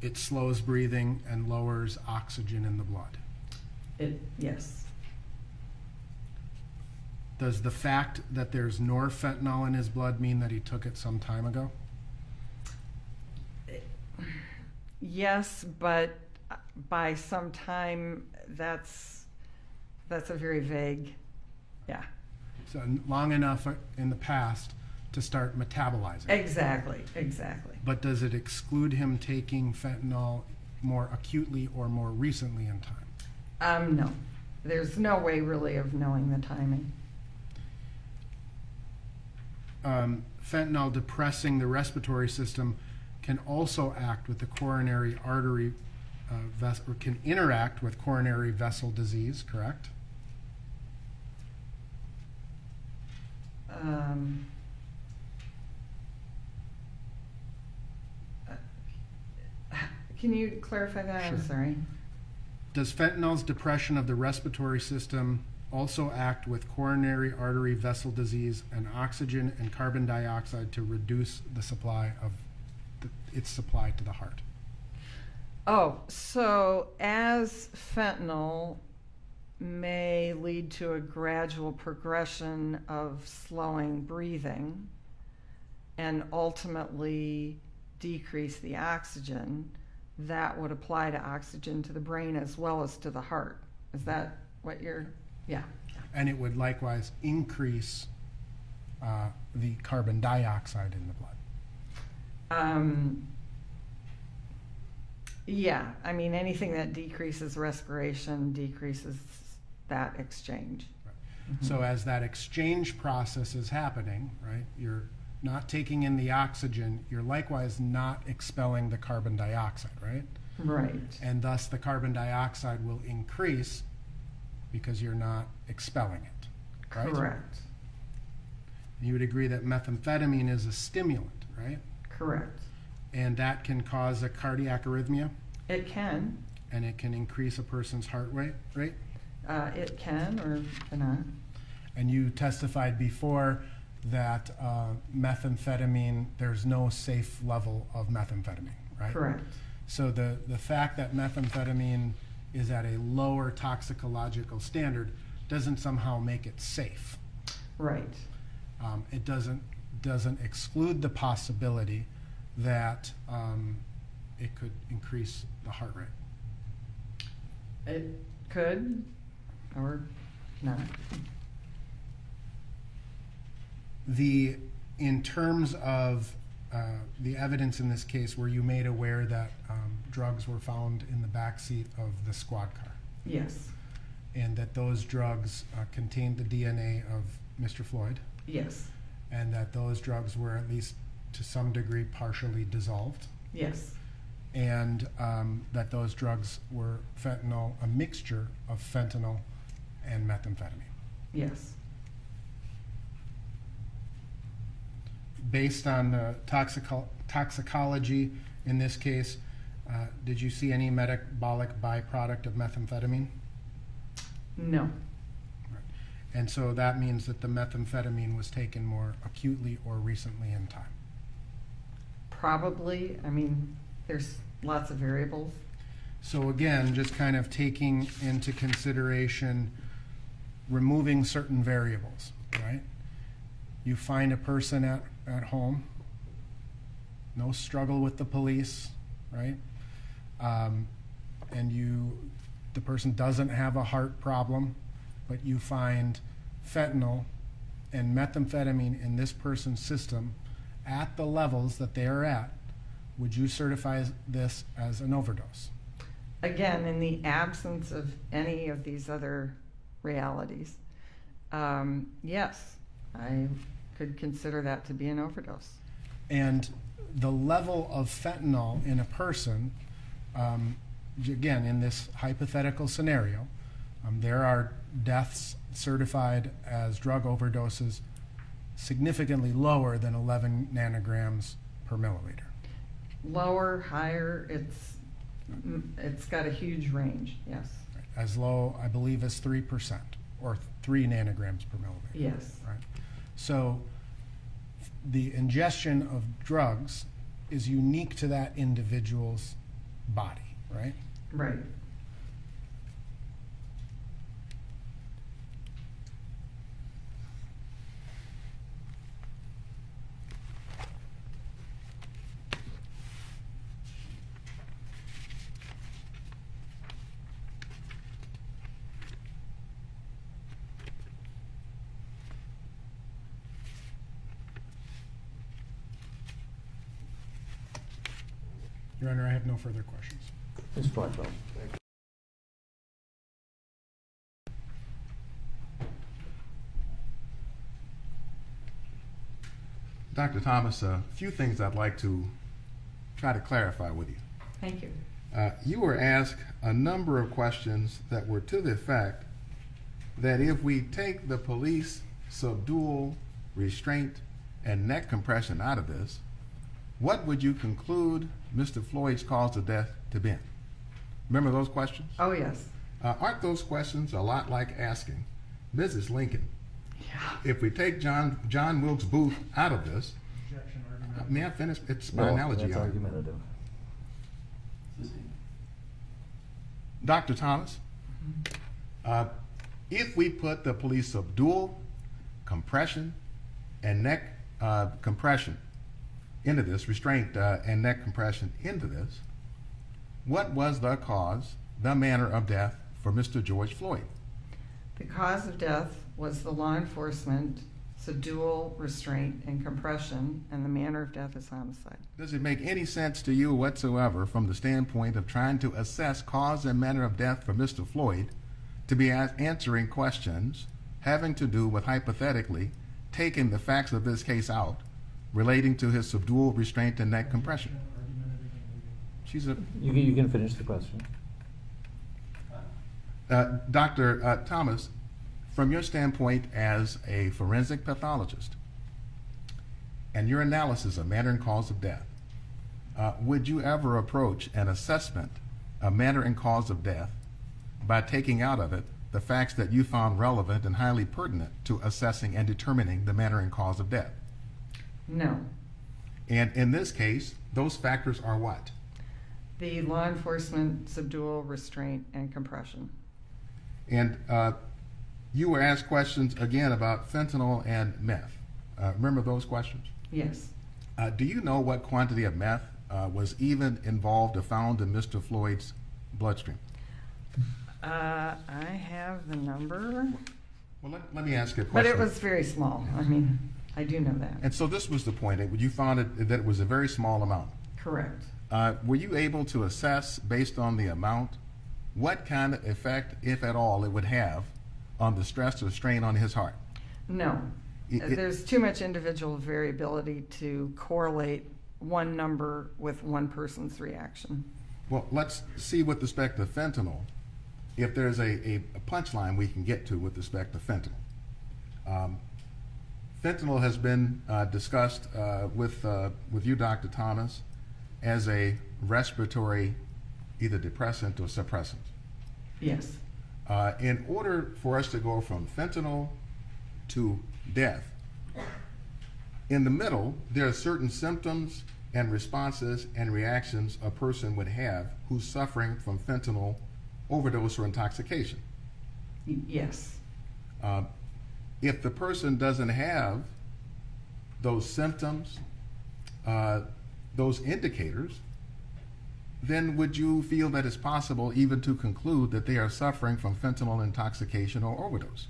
It slows breathing and lowers oxygen in the blood. it, yes. Does the fact that there's norfentanyl in his blood mean that he took it some time ago? Yes, but by some time, that's, that's a very vague, yeah. So long enough in the past to start metabolizing. Exactly, exactly. But does it exclude him taking fentanyl more acutely or more recently in time? Um, no, there's no way really of knowing the timing. Um, fentanyl depressing the respiratory system can also act with the coronary artery uh, ves- or can interact with coronary vessel disease, correct? Um, Can you clarify that? I'm Sure. sorry. Does fentanyl's depression of the respiratory system also act with coronary artery vessel disease and oxygen and carbon dioxide to reduce the supply of the, its supply to the heart? Oh, so as fentanyl may lead to a gradual progression of slowing breathing and ultimately decrease the oxygen, that would apply to oxygen to the brain as well as to the heart. Is that what you're, yeah, And it would likewise increase uh, the carbon dioxide in the blood. Um, yeah, I mean, anything that decreases respiration decreases that exchange. So as that exchange process is happening, right, you're not taking in the oxygen, you're likewise not expelling the carbon dioxide, right? Right. And thus the carbon dioxide will increase because you're not expelling it, right? Correct. You would agree that methamphetamine is a stimulant, right? Correct. And that can cause a cardiac arrhythmia It can. and it can increase a person's heart rate, rate. Uh, it can or cannot. And you testified before that uh, methamphetamine, there's no safe level of methamphetamine, right? Correct. So the, the fact that methamphetamine is at a lower toxicological standard doesn't somehow make it safe. Right. Um, it doesn't, doesn't exclude the possibility that um, it could increase the heart rate. It could or not. The, in terms of uh, the evidence in this case, were you made aware that um, drugs were found in the backseat of the squad car? Yes. And that those drugs uh, contained the DNA of Mr. Floyd? Yes. And that those drugs were at least to some degree partially dissolved? Yes. And um, that those drugs were fentanyl, a mixture of fentanyl and methamphetamine? Yes. based on the toxico- toxicology in this case, uh, did you see any metabolic byproduct of methamphetamine? No. And so that means that the methamphetamine was taken more acutely or recently in time. Probably. I mean, there's lots of variables. So again, just kind of taking into consideration removing certain variables, right? You find a person at, at home, no struggle with the police, right? Um, and you, the person doesn't have a heart problem, but you find fentanyl and methamphetamine in this person's system at the levels that they are at, would you certify this as an overdose? Again, in the absence of any of these other realities, um, yes, I could consider that to be an overdose. And the level of fentanyl in a person, um, again, in this hypothetical scenario, um, there are deaths certified as drug overdoses significantly lower than 11 nanograms per milliliter. Lower, higher, it's mm, it's got a huge range. Yes. As low, I believe, as 3% or 3 nanograms per milliliter. Yes. Right. So the ingestion of drugs is unique to that individual's body, right? Right. Your Honor, I have no further questions. Ms. Blackwell? Dr. Thomas, a few things I'd like to try to clarify with you. Thank you. Uh, you were asked a number of questions that were to the effect that if we take the police subdual, restraint, and neck compression out of this, what would you conclude Mr. Floyd's cause of death to be? Remember those questions? Oh yes. Uh, aren't those questions a lot like asking Mrs. Lincoln, Yeah. if we take John John Wilkes Booth out of this, Objection uh, argument. may I finish? It's my No, analogy. That's Your argumentative. Dr. Thomas, uh, if we put the police subdual, compression, and neck uh, compression into this, restraint uh, and neck compression into this, what was the cause, the manner of death for Mr. George Floyd? The cause of death was the law enforcement subdual, restraint, and compression, and the manner of death is homicide. Does it make any sense to you whatsoever from the standpoint of trying to assess cause and manner of death for Mr. Floyd to be answering questions having to do with hypothetically taking the facts of this case out relating to his subdual, restraint, and neck compression? She's a, You can, you can finish the question. uh, Dr. Uh, Thomas, from your standpoint as a forensic pathologist and your analysis of manner and cause of death, uh, would you ever approach an assessment of manner and cause of death by taking out of it the facts that you found relevant and highly pertinent to assessing and determining the manner and cause of death? No. And in this case, those factors are what? The law enforcement subdual, restraint, and compression. And uh, you were asked questions again about fentanyl and meth. Uh, remember those questions? Yes. Uh, do you know what quantity of meth uh, was even involved or found in Mr. Floyd's bloodstream? Uh, I have the number, Well, let, let me ask you a question. but it was very small. I mean, I do know that. And so this was the point. It- You found it, that it was a very small amount. Correct. Uh, were you able to assess, based on the amount, what kind of effect, if at all, it would have on the stress or strain on his heart? No. It- Uh, it- There's too much individual variability to correlate one number with one person's reaction. Well, let's see with respect to fentanyl, if there's a, a, a punchline we can get to with respect to fentanyl. Um, fentanyl has been uh, discussed uh, with, uh, with you, Dr. Thomas, as a respiratory either depressant or suppressant. Yes. Uh, in order for us to go from fentanyl to death, in the middle, there are certain symptoms and responses and reactions a person would have who's suffering from fentanyl overdose or intoxication. Yes. Uh, if the person doesn't have those symptoms, uh, those indicators, then would you feel that it's possible even to conclude that they are suffering from fentanyl intoxication or overdose?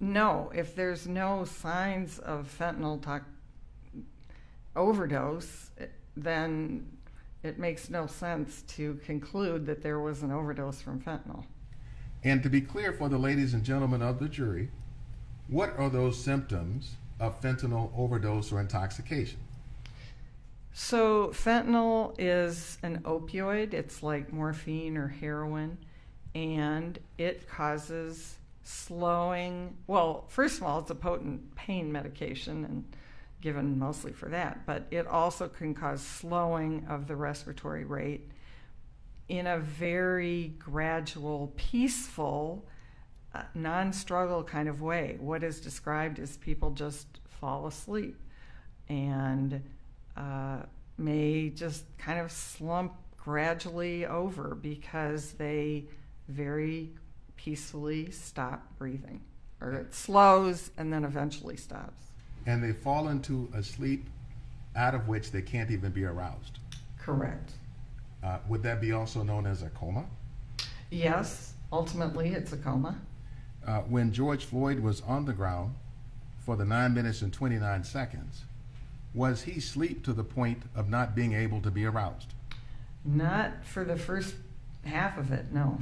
No, if there's no signs of fentanyl tox- overdose, then it makes no sense to conclude that there was an overdose from fentanyl. And to be clear for the ladies and gentlemen of the jury, what are those symptoms of fentanyl overdose or intoxication? So, fentanyl is an opioid. It's like morphine or heroin, and it causes slowing. Well, first of all, it's a potent pain medication and given mostly for that, but it also can cause slowing of the respiratory rate in a very gradual, peaceful, non struggle kind of way. What is described as people just fall asleep and uh, may just kind of slump gradually over because they very peacefully stop breathing. Or it slows and then eventually stops. And they fall into a sleep out of which they can't even be aroused. Correct. Uh, would that be also known as a coma? Yes, ultimately it's a coma. Uh, when George Floyd was on the ground for the 9 minutes and 29 seconds, was he asleep to the point of not being able to be aroused? Not for the first half of it, no.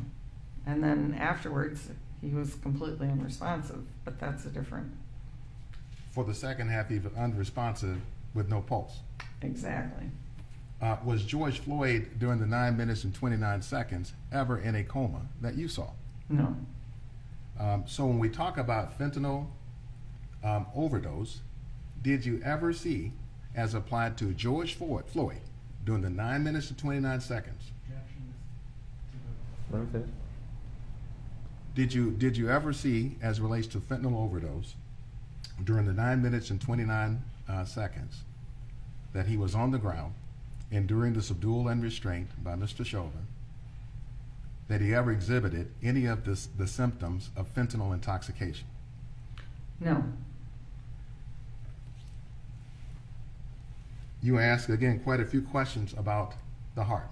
And then afterwards, he was completely unresponsive, but that's a different. For the second half, he was unresponsive with no pulse. Exactly. Uh, was George Floyd during the 9 minutes and 29 seconds ever in a coma that you saw? No. Um, so when we talk about fentanyl um, overdose, did you ever see, as applied to George Floyd, Floyd during the 9 minutes and 29 seconds, Okay. did you, did you ever see, as relates to fentanyl overdose, during the 9 minutes and 29 uh, seconds, that he was on the ground enduring the subdual and restraint by Mr. Chauvin, that he ever exhibited any of this, the symptoms of fentanyl intoxication? No. you ask again quite a few questions about the heart.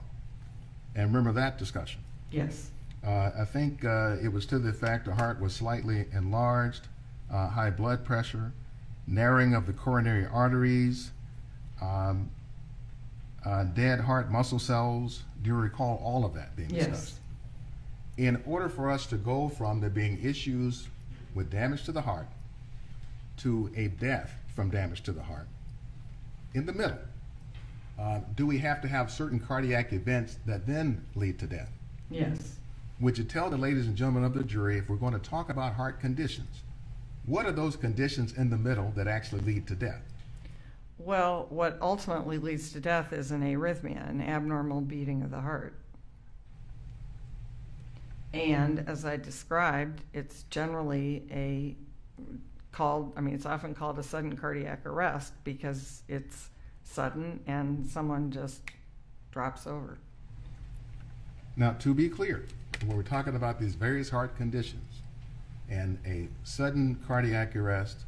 And remember that discussion? Yes. Uh, I think uh, it was to the effect the heart was slightly enlarged, uh, high blood pressure, narrowing of the coronary arteries, um, uh, dead heart muscle cells. Do you recall all of that being Yes. discussed? In order for us to go from there being issues with damage to the heart to a death from damage to the heart, in the middle, uh, do we have to have certain cardiac events that then lead to death? Yes. Would you tell the ladies and gentlemen of the jury, if we're going to talk about heart conditions, what are those conditions in the middle that actually lead to death? Well, what ultimately leads to death is an arrhythmia, an abnormal beating of the heart. And as I described, it's generally a called, I mean, it's often called a sudden cardiac arrest because it's sudden and someone just drops over. Now, to be clear, when we're talking about these various heart conditions and a sudden cardiac arrest,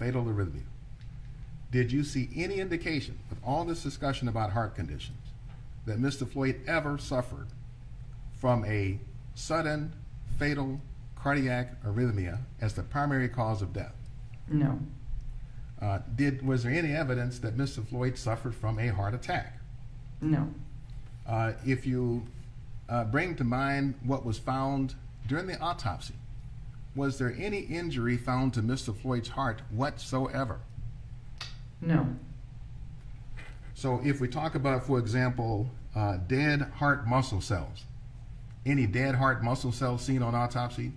fatal arrhythmia, did you see any indication with all this discussion about heart conditions that Mr. Floyd ever suffered from a sudden fatal cardiac arrhythmia as the primary cause of death? No. Uh, did was there any evidence that Mr. Floyd suffered from a heart attack? No. Uh, if you uh, bring to mind what was found during the autopsy, was there any injury found to Mr. Floyd's heart whatsoever? No. So, if we talk about, for example, uh, dead heart muscle cells, any dead heart muscle cells seen on autopsy?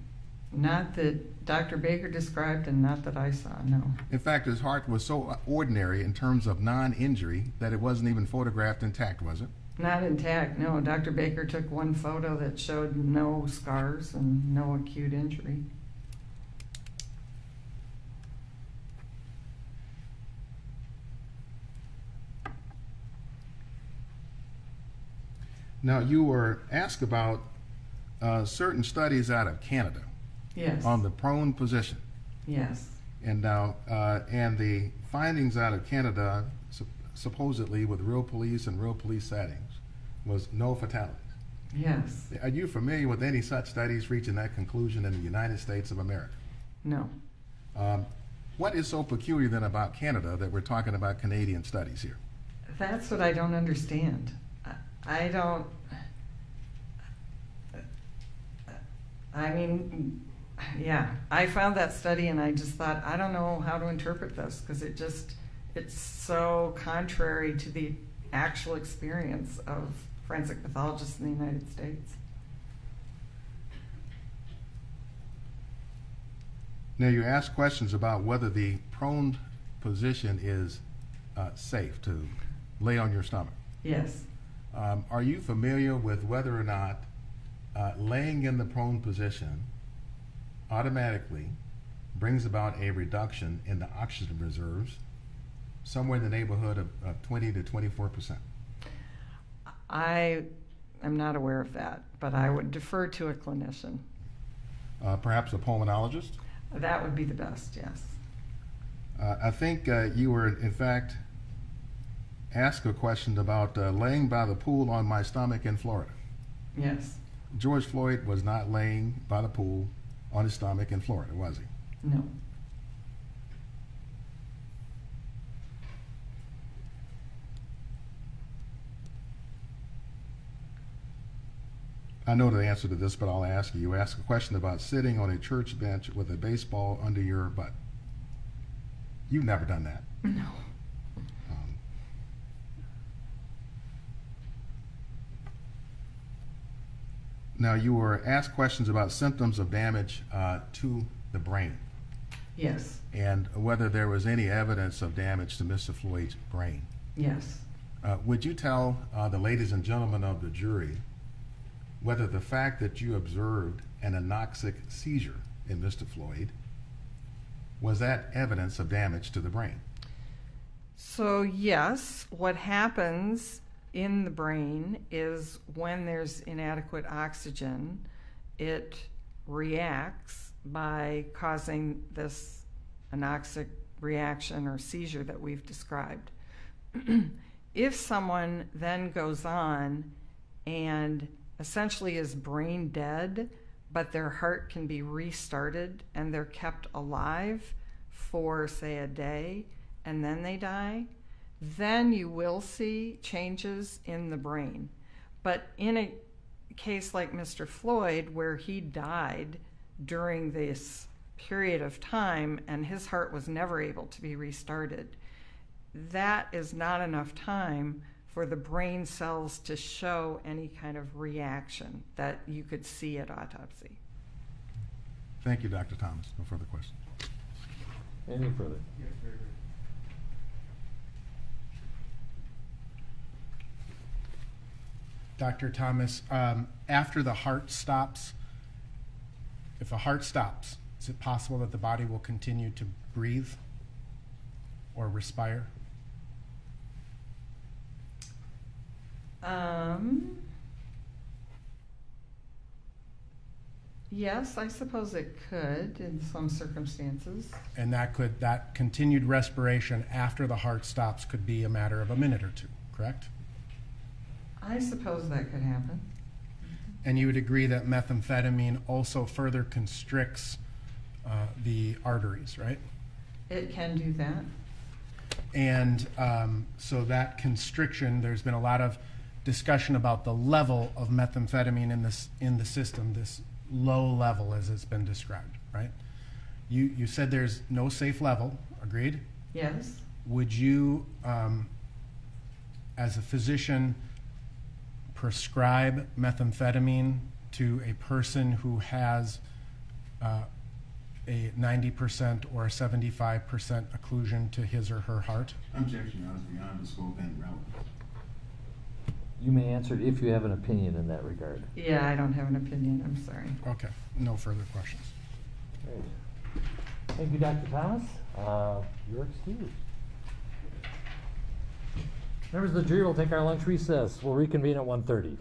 Not that Dr. Baker described and not that I saw, no. In fact, his heart was so ordinary in terms of non injury that it wasn't even photographed intact, was it? Not intact, no. Dr. Baker took one photo that showed no scars and no acute injury. Now, you were asked about uh, certain studies out of Canada Yes. on the prone position. Yes. And now, uh, and the findings out of Canada, sup- supposedly with real police and real police settings, was no fatalities. Yes. Are you familiar with any such studies reaching that conclusion in the United States of America? No. Um, what is so peculiar then about Canada that we're talking about Canadian studies here? That's what I don't understand. I don't. I mean, yeah, I found that study and I just thought, I don't know how to interpret this because it just, it's so contrary to the actual experience of forensic pathologists in the United States. Now, you ask questions about whether the prone position is uh, safe to lay on your stomach. Yes. Um, are you familiar with whether or not uh, laying in the prone position automatically brings about a reduction in the oxygen reserves somewhere in the neighborhood of, of 20 to 24 percent? I am not aware of that, but I would defer to a clinician. Uh, perhaps a pulmonologist? That would be the best, yes. Uh, I think uh, you were, in fact, asked a question about uh, laying by the pool on my stomach in Florida. Yes. George Floyd was not laying by the pool on his stomach in Florida, was he? No. I know the answer to this, but I'll ask you. You asked a question about sitting on a church bench with a baseball under your butt. You've never done that. No. Now, you were asked questions about symptoms of damage uh, to the brain Yes. and whether there was any evidence of damage to Mr. Floyd's brain. Yes. Uh, would you tell uh, the ladies and gentlemen of the jury whether the fact that you observed an anoxic seizure in Mr. Floyd was that evidence of damage to the brain? So, yes, what happens in the brain is when there's inadequate oxygen, it reacts by causing this anoxic reaction or seizure that we've described. if someone then goes on and essentially is brain dead, but their heart can be restarted and they're kept alive for, say, a day, and then they die, then you will see changes in the brain. But in a case like Mr. Floyd, where he died during this period of time and his heart was never able to be restarted, that is not enough time for the brain cells to show any kind of reaction that you could see at autopsy. Thank you, Dr. Thomas. No further questions. Any further? Dr. Thomas, um, after the heart stops, if the heart stops, is it possible that the body will continue to breathe or respire? Um, yes, I suppose it could in some circumstances. And that could, that continued respiration after the heart stops could be a matter of a minute or two, correct? I suppose that could happen. And you would agree that methamphetamine also further constricts uh, the arteries, right? It can do that. And um, so that constriction, there's been a lot of discussion about the level of methamphetamine in this in the system, this low level as it's been described, right? You you said there's no safe level, agreed? Yes. Would you, um, as a physician, prescribe methamphetamine to a person who has uh, a 90% or a 75% occlusion to his or her heart? Objection, Your Honor, is beyond the scope and relevance. You may answer it if you have an opinion in that regard. Yeah, I don't have an opinion. I'm sorry. Okay, no further questions. Great. Thank you, Dr. Thomas. Uh, You're excused. Members of the jury will take our lunch recess. We'll reconvene at 1:30.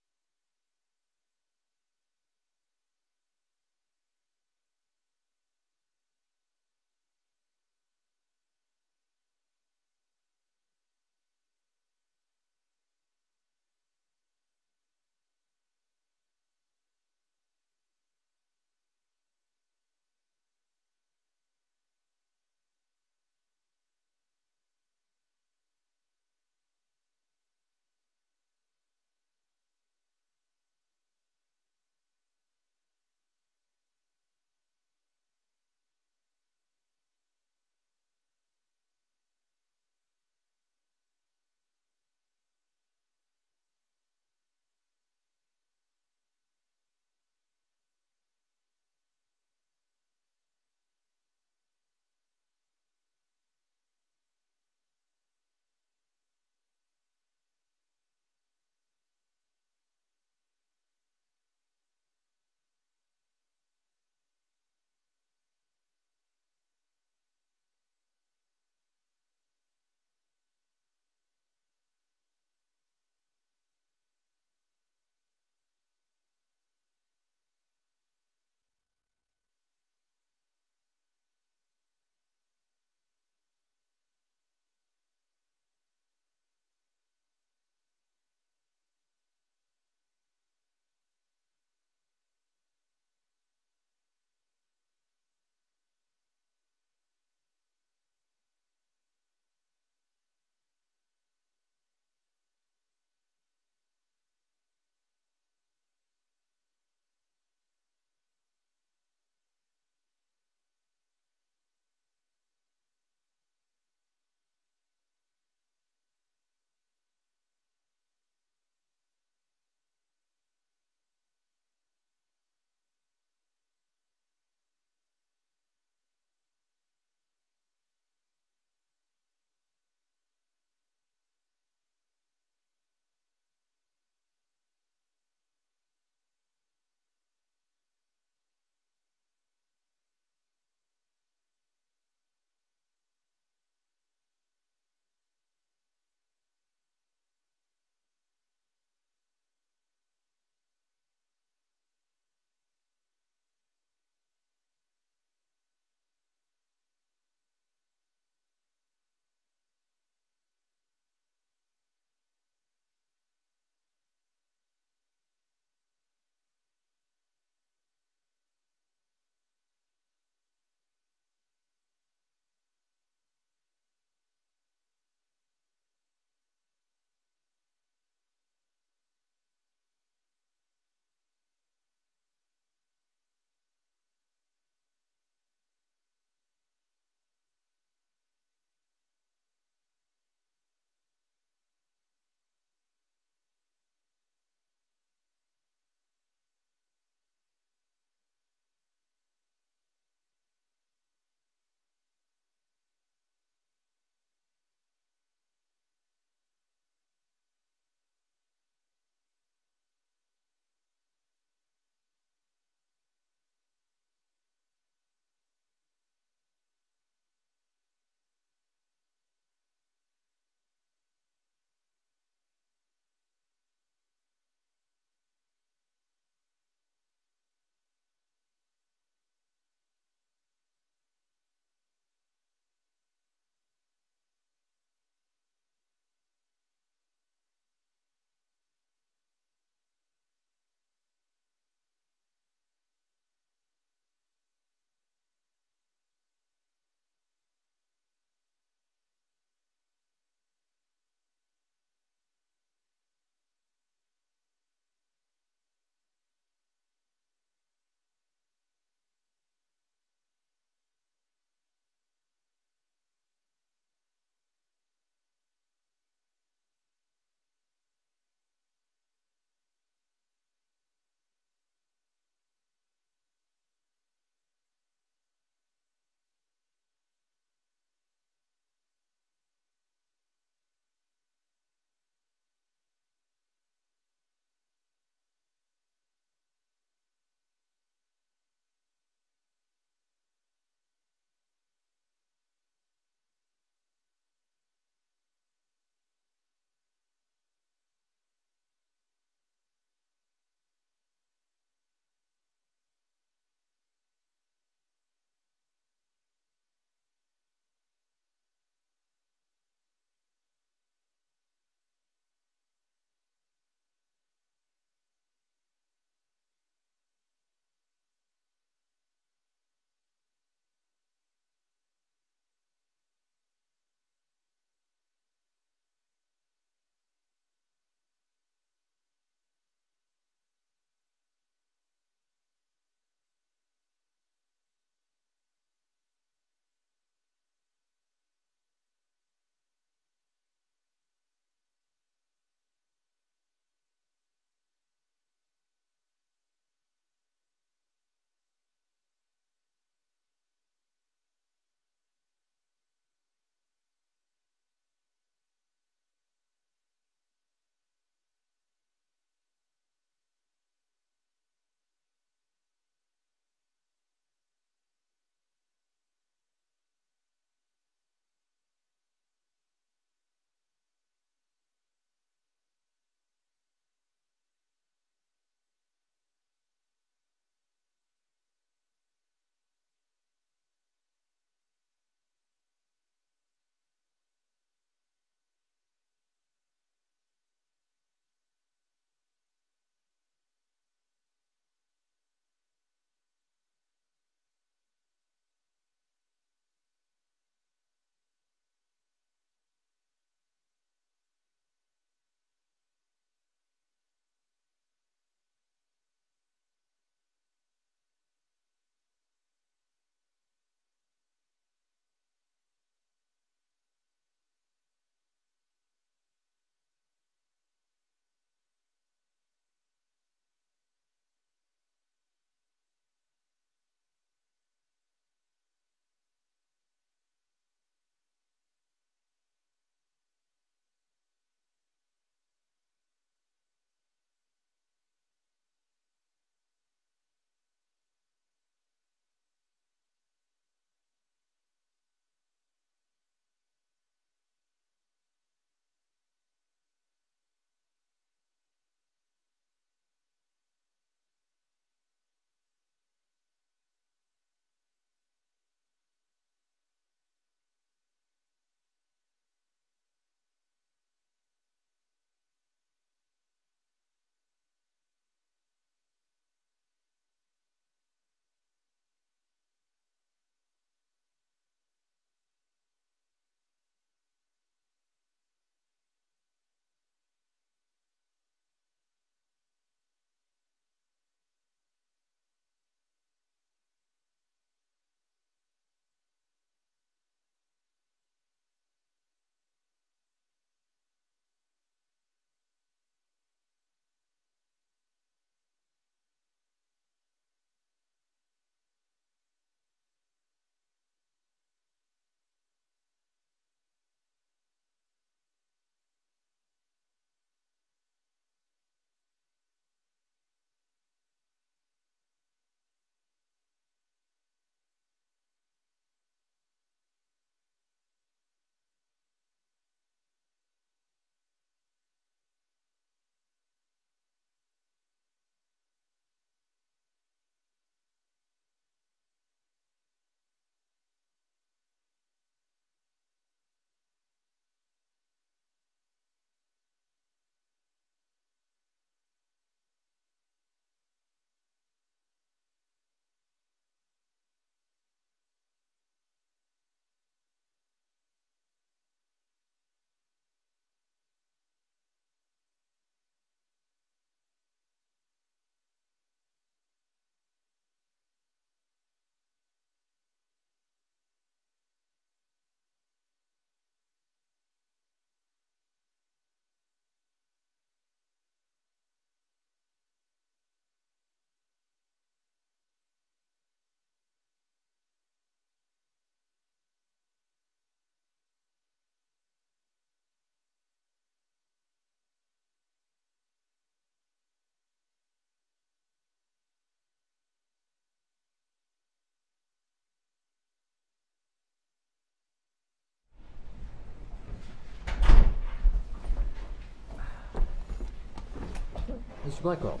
Blackwell.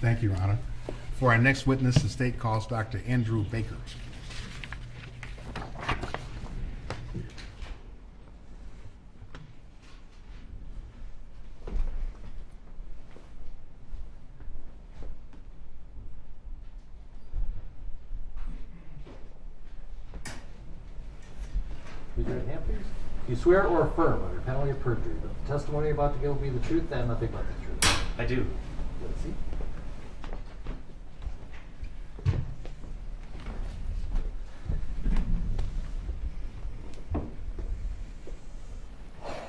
Thank you, Your Honor. For our next witness, the state calls Dr. Andrew Baker. Raise your hand, please. Do you swear or affirm under penalty of perjury that the testimony you're about to give will be the truth and nothing but the truth? I do. Let's see.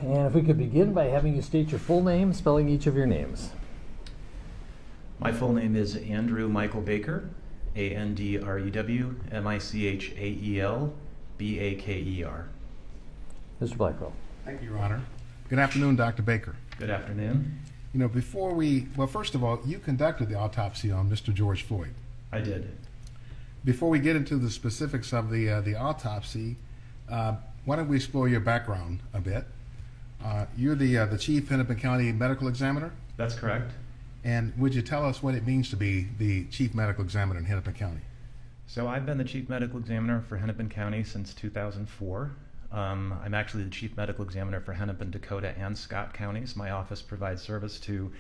And if we could begin by having you state your full name, spelling each of your names. My full name is Andrew Michael Baker, A N D R E W M I C H A E L B A K E R. Mr. Blackwell. Thank you, Your Honor. Good afternoon, Dr. Baker. Good afternoon. You know, before we, well, first of all, you conducted the autopsy on Mr. George Floyd. I did. Before we get into the specifics of the, uh, the autopsy, uh, why don't we explore your background a bit? Uh, you're the, uh, the chief Hennepin County medical examiner, That's correct. and would you tell us what it means to be the chief medical examiner in Hennepin County? So I've been the chief medical examiner for Hennepin County since 2004. Um, I'm actually the chief medical examiner for Hennepin, Dakota, and Scott counties. My office provides service to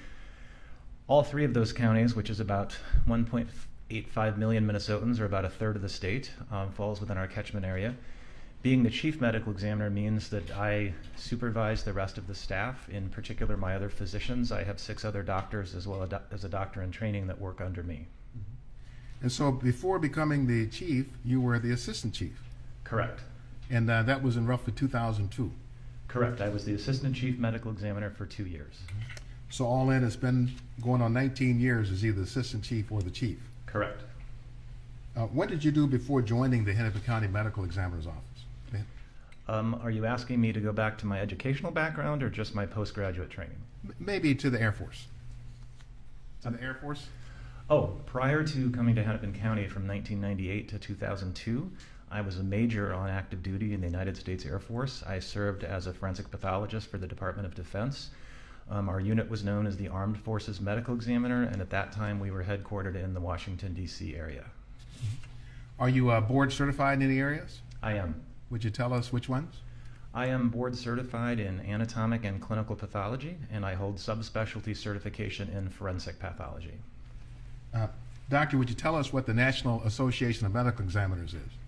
all three of those counties, which is about 1.85 million Minnesotans, or about a third of the state, um, falls within our catchment area. Being the chief medical examiner means that I supervise the rest of the staff, in particular my other physicians. I have six other doctors as well as a doctor in training that work under me. And so before becoming the chief, you were the assistant chief, Correct. And uh, that was in roughly 2002. Correct. I was the assistant chief medical examiner for two years. So all in, it's been going on 19 years as either assistant chief or the chief. Correct. Uh, what did you do before joining the Hennepin County Medical Examiner's Office? Um, are you asking me to go back to my educational background or just my postgraduate training? Maybe to the Air Force. To the Air Force? Oh, prior to coming to Hennepin County from 1998 to 2002, I was a major on active duty in the United States Air Force. I served as a forensic pathologist for the Department of Defense. Um, our unit was known as the Armed Forces Medical Examiner, and at that time we were headquartered in the Washington, D.C. area. Are you uh, board certified in any areas? I am. Would you tell us which ones? I am board certified in anatomic and clinical pathology, and I hold subspecialty certification in forensic pathology. Uh, doctor, would you tell us what the National Association of Medical Examiners is?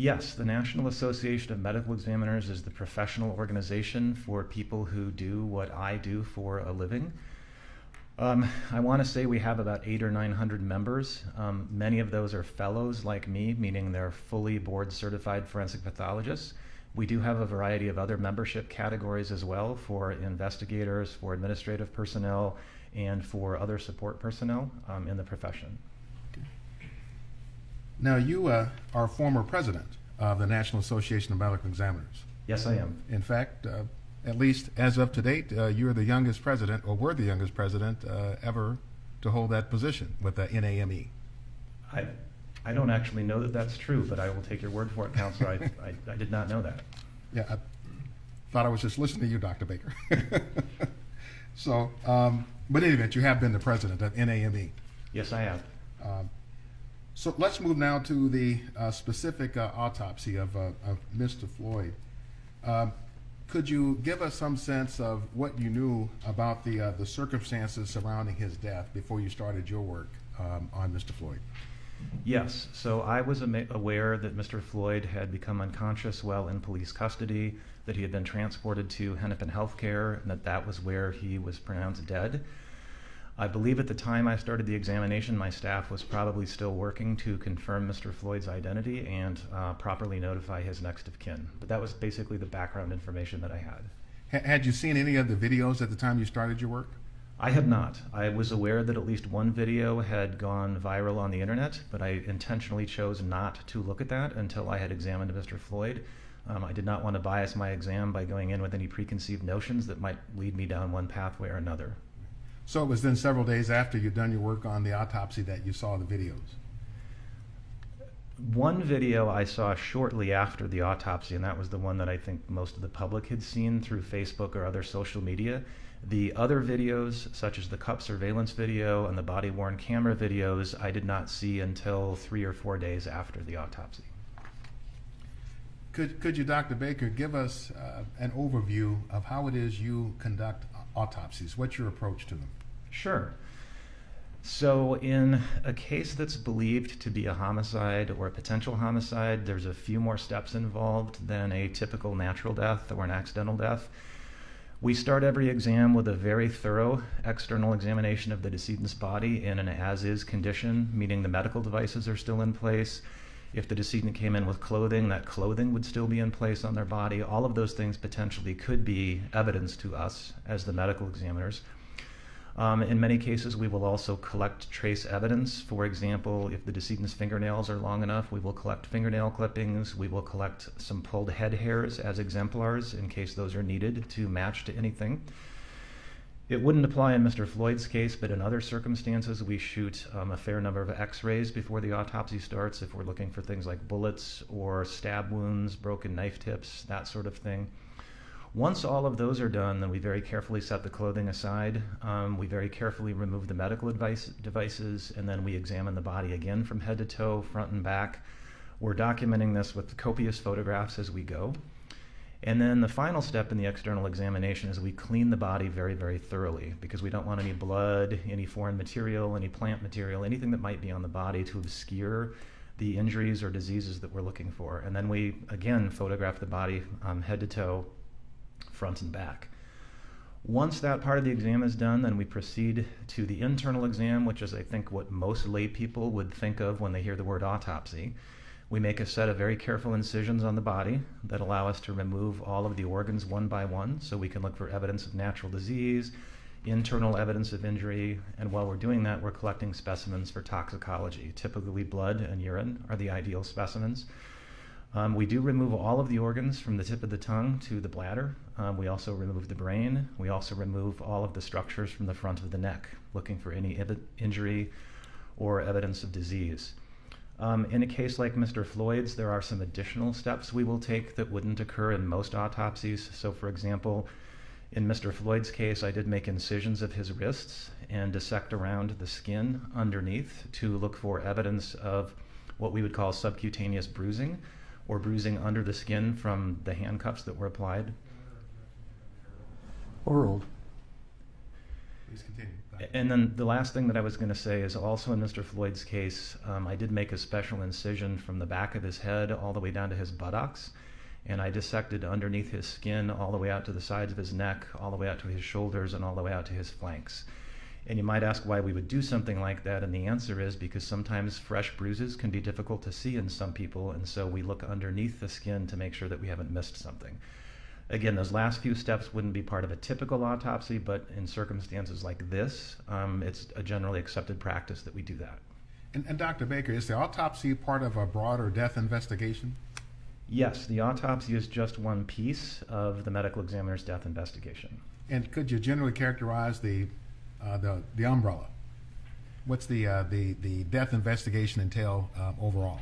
Yes, the National Association of Medical Examiners is the professional organization for people who do what I do for a living. Um, I want to say we have about eight or nine hundred members. Um, many of those are fellows like me, meaning they're fully board certified forensic pathologists. We do have a variety of other membership categories as well for investigators, for administrative personnel, and for other support personnel um, in the profession. Now, you uh, are former president of the National Association of Medical Examiners. Yes, I am. In fact, uh, at least as of to date, uh, you're the youngest president, or were the youngest president uh, ever to hold that position with the NAME. I, I don't actually know that that's true, but I will take your word for it, Counselor. I, I, I did not know that. Yeah, I thought I was just listening to you, Dr. Baker. so, um, but in any event, you have been the president of NAME. Yes, I have. Um, so let's move now to the uh, specific uh, autopsy of, uh, of Mr. Floyd. Um, could you give us some sense of what you knew about the, uh, the circumstances surrounding his death before you started your work um, on Mr. Floyd? Yes, so I was aware that Mr. Floyd had become unconscious while in police custody, that he had been transported to Hennepin Healthcare, and that that was where he was pronounced dead. I believe at the time I started the examination, my staff was probably still working to confirm Mr. Floyd's identity and uh, properly notify his next of kin. But that was basically the background information that I had. Ha- had you seen any of the videos at the time you started your work? I had not. I was aware that at least one video had gone viral on the internet, but I intentionally chose not to look at that until I had examined Mr. Floyd. Um, I did not want to bias my exam by going in with any preconceived notions that might lead me down one pathway or another. So it was then several days after you'd done your work on the autopsy that you saw the videos. One video I saw shortly after the autopsy, and that was the one that I think most of the public had seen through Facebook or other social media. The other videos, such as the cup surveillance video and the body worn camera videos, I did not see until three or four days after the autopsy. Could, could you, Dr. Baker, give us uh, an overview of how it is you conduct autopsies? What's your approach to them? Sure. So, in a case that's believed to be a homicide or a potential homicide, there's a few more steps involved than a typical natural death or an accidental death. We start every exam with a very thorough external examination of the decedent's body in an as is condition, meaning the medical devices are still in place. If the decedent came in with clothing, that clothing would still be in place on their body. All of those things potentially could be evidence to us as the medical examiners. Um, in many cases, we will also collect trace evidence. For example, if the decedent's fingernails are long enough, we will collect fingernail clippings. We will collect some pulled head hairs as exemplars in case those are needed to match to anything. It wouldn't apply in Mr. Floyd's case, but in other circumstances, we shoot um, a fair number of x rays before the autopsy starts if we're looking for things like bullets or stab wounds, broken knife tips, that sort of thing. Once all of those are done, then we very carefully set the clothing aside. Um, we very carefully remove the medical advice, devices, and then we examine the body again from head to toe, front and back. We're documenting this with copious photographs as we go. And then the final step in the external examination is we clean the body very, very thoroughly because we don't want any blood, any foreign material, any plant material, anything that might be on the body to obscure the injuries or diseases that we're looking for. And then we, again, photograph the body um, head to toe front and back. Once that part of the exam is done, then we proceed to the internal exam, which is, I think, what most lay people would think of when they hear the word autopsy. We make a set of very careful incisions on the body that allow us to remove all of the organs one by one so we can look for evidence of natural disease, internal evidence of injury, and while we're doing that, we're collecting specimens for toxicology. Typically, blood and urine are the ideal specimens. Um, we do remove all of the organs from the tip of the tongue to the bladder. Um, we also remove the brain. We also remove all of the structures from the front of the neck, looking for any injury or evidence of disease. Um, in a case like Mr. Floyd's, there are some additional steps we will take that wouldn't occur in most autopsies. So, for example, in Mr. Floyd's case, I did make incisions of his wrists and dissect around the skin underneath to look for evidence of what we would call subcutaneous bruising or bruising under the skin from the handcuffs that were applied. Overruled. Please continue. And then the last thing that I was going to say is also in Mr. Floyd's case, um, I did make a special incision from the back of his head all the way down to his buttocks. And I dissected underneath his skin all the way out to the sides of his neck, all the way out to his shoulders, and all the way out to his flanks. And you might ask why we would do something like that, and the answer is because sometimes fresh bruises can be difficult to see in some people, and so we look underneath the skin to make sure that we haven't missed something. Again, those last few steps wouldn't be part of a typical autopsy, but in circumstances like this, um, it's a generally accepted practice that we do that. And, and Dr. Baker, is the autopsy part of a broader death investigation? Yes, the autopsy is just one piece of the medical examiner's death investigation. And could you generally characterize the uh, the the umbrella. What's the uh, the the death investigation entail uh, overall?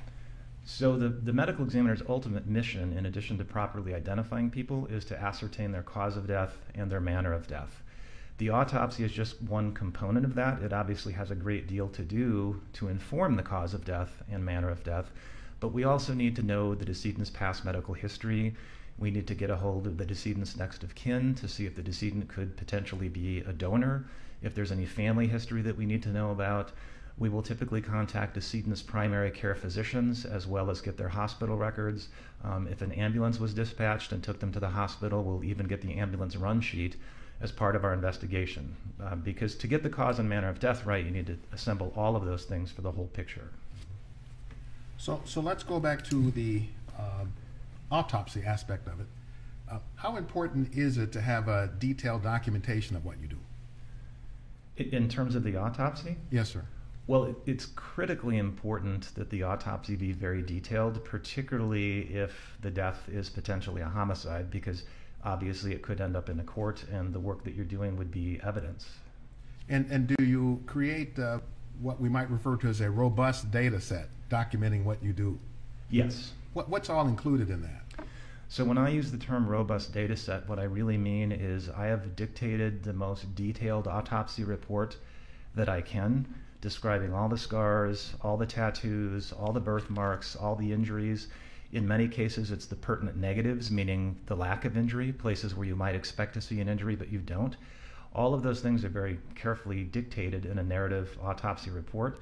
So the, the medical examiner's ultimate mission, in addition to properly identifying people, is to ascertain their cause of death and their manner of death. The autopsy is just one component of that. It obviously has a great deal to do to inform the cause of death and manner of death, but we also need to know the decedent's past medical history. We need to get a hold of the decedent's next of kin to see if the decedent could potentially be a donor if there's any family history that we need to know about, we will typically contact the decedent's primary care physicians as well as get their hospital records. Um, if an ambulance was dispatched and took them to the hospital, we'll even get the ambulance run sheet as part of our investigation. Uh, because to get the cause and manner of death right, you need to assemble all of those things for the whole picture. So, so let's go back to the uh, autopsy aspect of it. Uh, how important is it to have a detailed documentation of what you do? In terms of the autopsy? Yes, sir. Well, it, it's critically important that the autopsy be very detailed, particularly if the death is potentially a homicide, because obviously it could end up in a court and the work that you're doing would be evidence. And, and do you create uh, what we might refer to as a robust data set documenting what you do. Yes. What, what's all included in that? So when I use the term robust data set, what I really mean is I have dictated the most detailed autopsy report that I can, describing all the scars, all the tattoos, all the birthmarks, all the injuries. In many cases, it's the pertinent negatives, meaning the lack of injury, places where you might expect to see an injury but you don't. All of those things are very carefully dictated in a narrative autopsy report.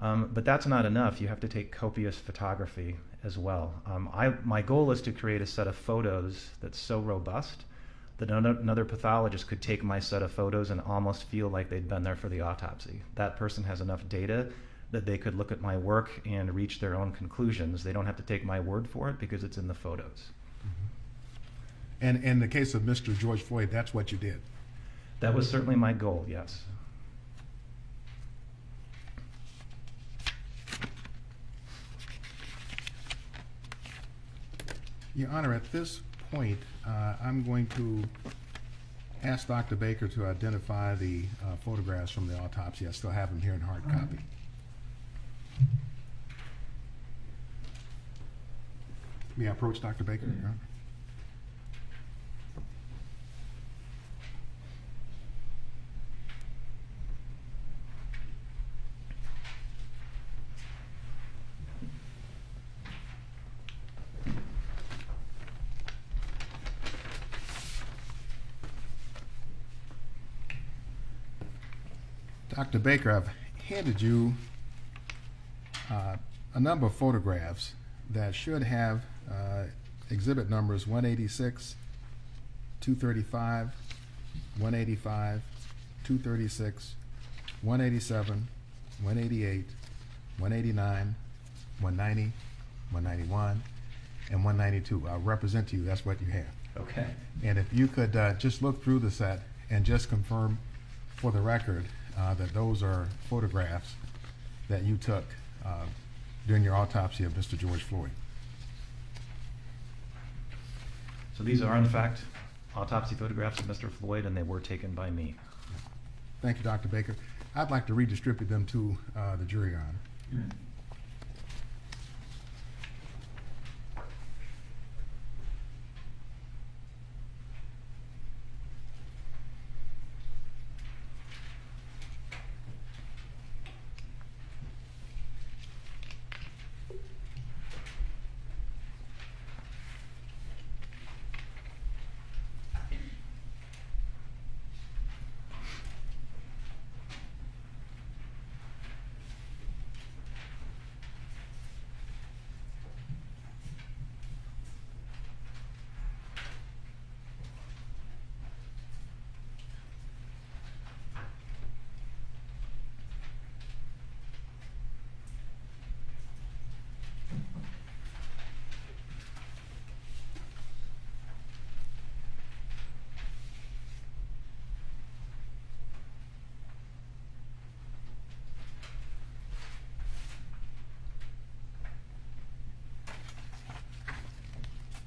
Um, but that's not enough. You have to take copious photography as well. Um, I, my goal is to create a set of photos that's so robust that another pathologist could take my set of photos and almost feel like they'd been there for the autopsy. That person has enough data that they could look at my work and reach their own conclusions. They don't have to take my word for it because it's in the photos. And in the case of Mr. George Floyd, that's what you did. That was certainly my goal, yes. Your Honor, at this point, uh, I'm going to ask Dr. Baker to identify the uh, photographs from the autopsy. I still have them here in hard copy. May I approach Dr. Baker, Your Honor? Dr. Baker, I've handed you uh, a number of photographs that should have uh, exhibit numbers 186, 235, 185, 236, 187, 188, 189, 190, 191, and 192. I'll represent to you, that's what you have. Okay. And if you could uh, just look through the set and just confirm for the record uh, that those are photographs that you took uh, during your autopsy of Mr. George Floyd. So these are, in fact, autopsy photographs of Mr. Floyd, and they were taken by me. Thank you, Dr. Baker. I'd like to redistribute them to uh, the jury, Your Honor.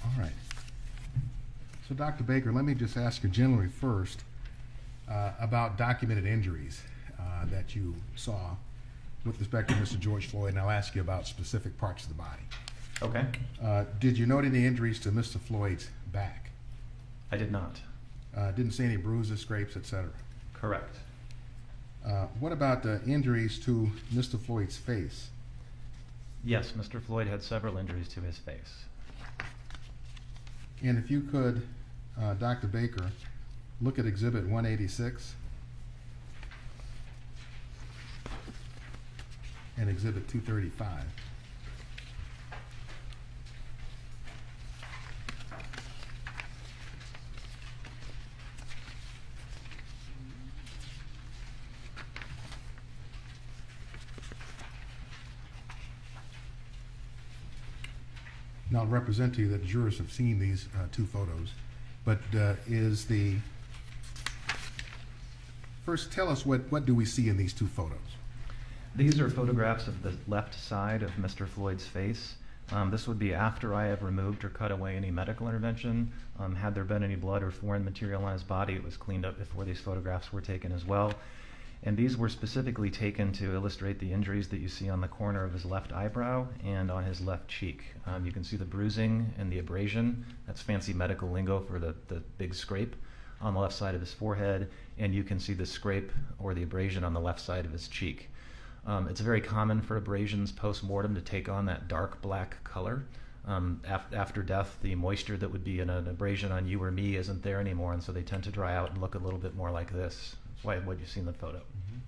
All right. So, Dr. Baker, let me just ask you generally first uh, about documented injuries uh, that you saw with respect to Mr. George Floyd, and I'll ask you about specific parts of the body. Okay. Uh, Did you note any injuries to Mr. Floyd's back? I did not. Uh, Didn't see any bruises, scrapes, etc. Correct. Uh, What about the injuries to Mr. Floyd's face? Yes, Mr. Floyd had several injuries to his face. And if you could, uh, Dr. Baker, look at Exhibit 186 and Exhibit 235. Now, I'll represent to you that jurors have seen these uh, two photos, but uh, is the, first, tell us what, what do we see in these two photos? These are photographs of the left side of Mr. Floyd's face. Um, this would be after I have removed or cut away any medical intervention. Um, had there been any blood or foreign material on his body, it was cleaned up before these photographs were taken as well. And these were specifically taken to illustrate the injuries that you see on the corner of his left eyebrow and on his left cheek. Um, you can see the bruising and the abrasion. That's fancy medical lingo for the, the big scrape on the left side of his forehead. And you can see the scrape or the abrasion on the left side of his cheek. Um, it's very common for abrasions post mortem to take on that dark black color. Um, af- after death, the moisture that would be in an abrasion on you or me isn't there anymore, and so they tend to dry out and look a little bit more like this. Why what you see in the photo. Mm-hmm.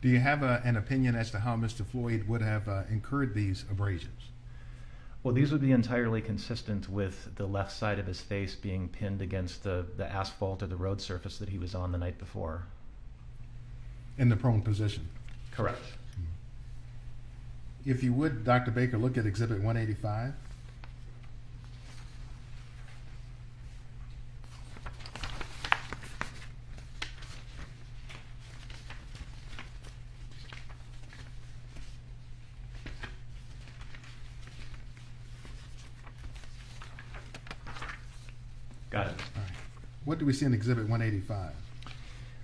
Do you have a, an opinion as to how Mr. Floyd would have uh, incurred these abrasions? Well, these would be entirely consistent with the left side of his face being pinned against the, the asphalt or the road surface that he was on the night before. In the prone position? Correct. Mm-hmm. If you would, Dr. Baker, look at Exhibit 185. Got it. All right. What do we see in Exhibit 185?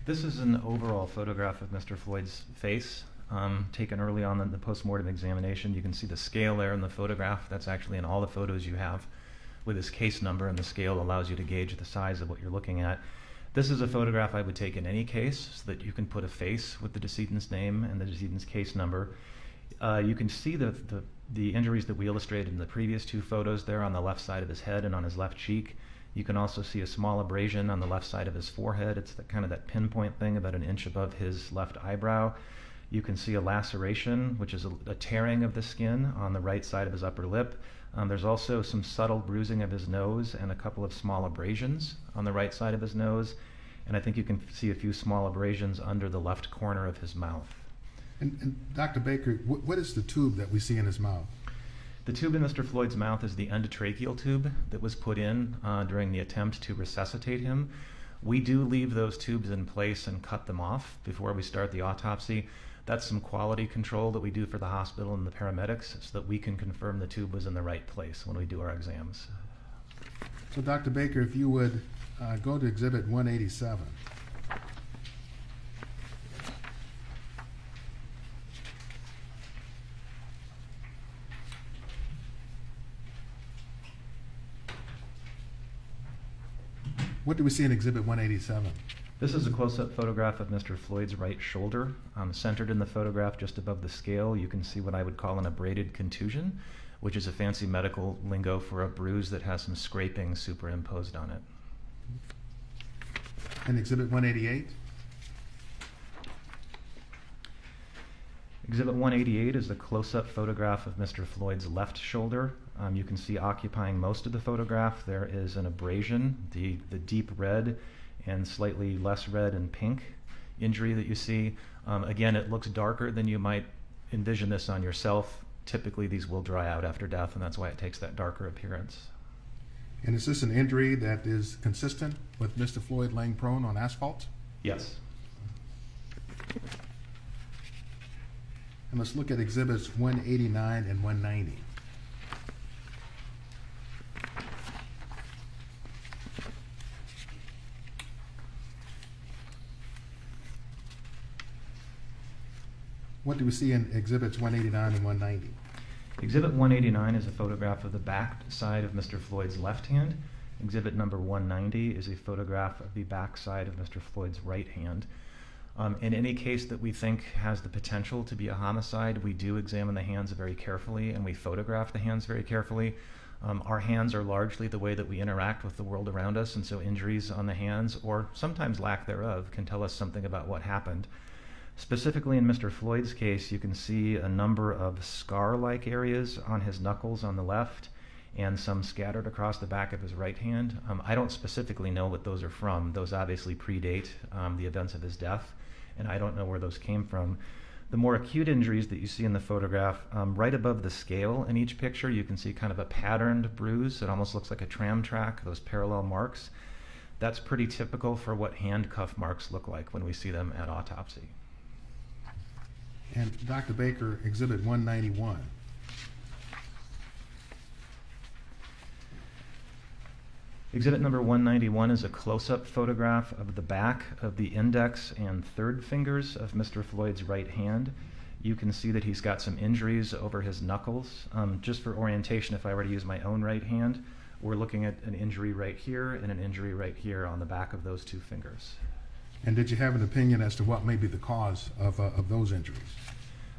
This is an overall photograph of Mr. Floyd's face, um, taken early on in the postmortem examination. You can see the scale there in the photograph. That's actually in all the photos you have with his case number, and the scale allows you to gauge the size of what you're looking at. This is a photograph I would take in any case so that you can put a face with the decedent's name and the decedent's case number. Uh, you can see the, the, the injuries that we illustrated in the previous two photos there on the left side of his head and on his left cheek. You can also see a small abrasion on the left side of his forehead. It's the, kind of that pinpoint thing about an inch above his left eyebrow. You can see a laceration, which is a, a tearing of the skin on the right side of his upper lip. Um, there's also some subtle bruising of his nose and a couple of small abrasions on the right side of his nose. And I think you can see a few small abrasions under the left corner of his mouth. And, and Dr. Baker, wh- what is the tube that we see in his mouth? The tube in Mr. Floyd's mouth is the endotracheal tube that was put in uh, during the attempt to resuscitate him. We do leave those tubes in place and cut them off before we start the autopsy. That's some quality control that we do for the hospital and the paramedics so that we can confirm the tube was in the right place when we do our exams. So, Dr. Baker, if you would uh, go to Exhibit 187. What do we see in Exhibit 187? This is a close-up photograph of Mr. Floyd's right shoulder. Um, centered in the photograph just above the scale, you can see what I would call an abraded contusion, which is a fancy medical lingo for a bruise that has some scraping superimposed on it. And Exhibit 188? Exhibit 188 is the close-up photograph of Mr. Floyd's left shoulder. Um, you can see occupying most of the photograph there is an abrasion, the, the deep red and slightly less red and pink injury that you see. Um, again, it looks darker than you might envision this on yourself. Typically, these will dry out after death, and that's why it takes that darker appearance. And is this an injury that is consistent with Mr. Floyd laying prone on asphalt? Yes. And let's look at Exhibits 189 and 190. What do we see in Exhibits 189 and 190? Exhibit 189 is a photograph of the back side of Mr. Floyd's left hand. Exhibit number 190 is a photograph of the back side of Mr. Floyd's right hand. Um, in any case that we think has the potential to be a homicide, we do examine the hands very carefully and we photograph the hands very carefully. Um, our hands are largely the way that we interact with the world around us, and so injuries on the hands, or sometimes lack thereof, can tell us something about what happened. Specifically in Mr. Floyd's case, you can see a number of scar like areas on his knuckles on the left and some scattered across the back of his right hand. Um, I don't specifically know what those are from. Those obviously predate um, the events of his death, and I don't know where those came from. The more acute injuries that you see in the photograph, um, right above the scale in each picture, you can see kind of a patterned bruise. It almost looks like a tram track, those parallel marks. That's pretty typical for what handcuff marks look like when we see them at autopsy. And Dr. Baker, Exhibit 191. Exhibit number 191 is a close-up photograph of the back of the index and third fingers of Mr. Floyd's right hand. You can see that he's got some injuries over his knuckles. Um, just for orientation, if I were to use my own right hand, we're looking at an injury right here and an injury right here on the back of those two fingers. And did you have an opinion as to what may be the cause of, uh, of those injuries?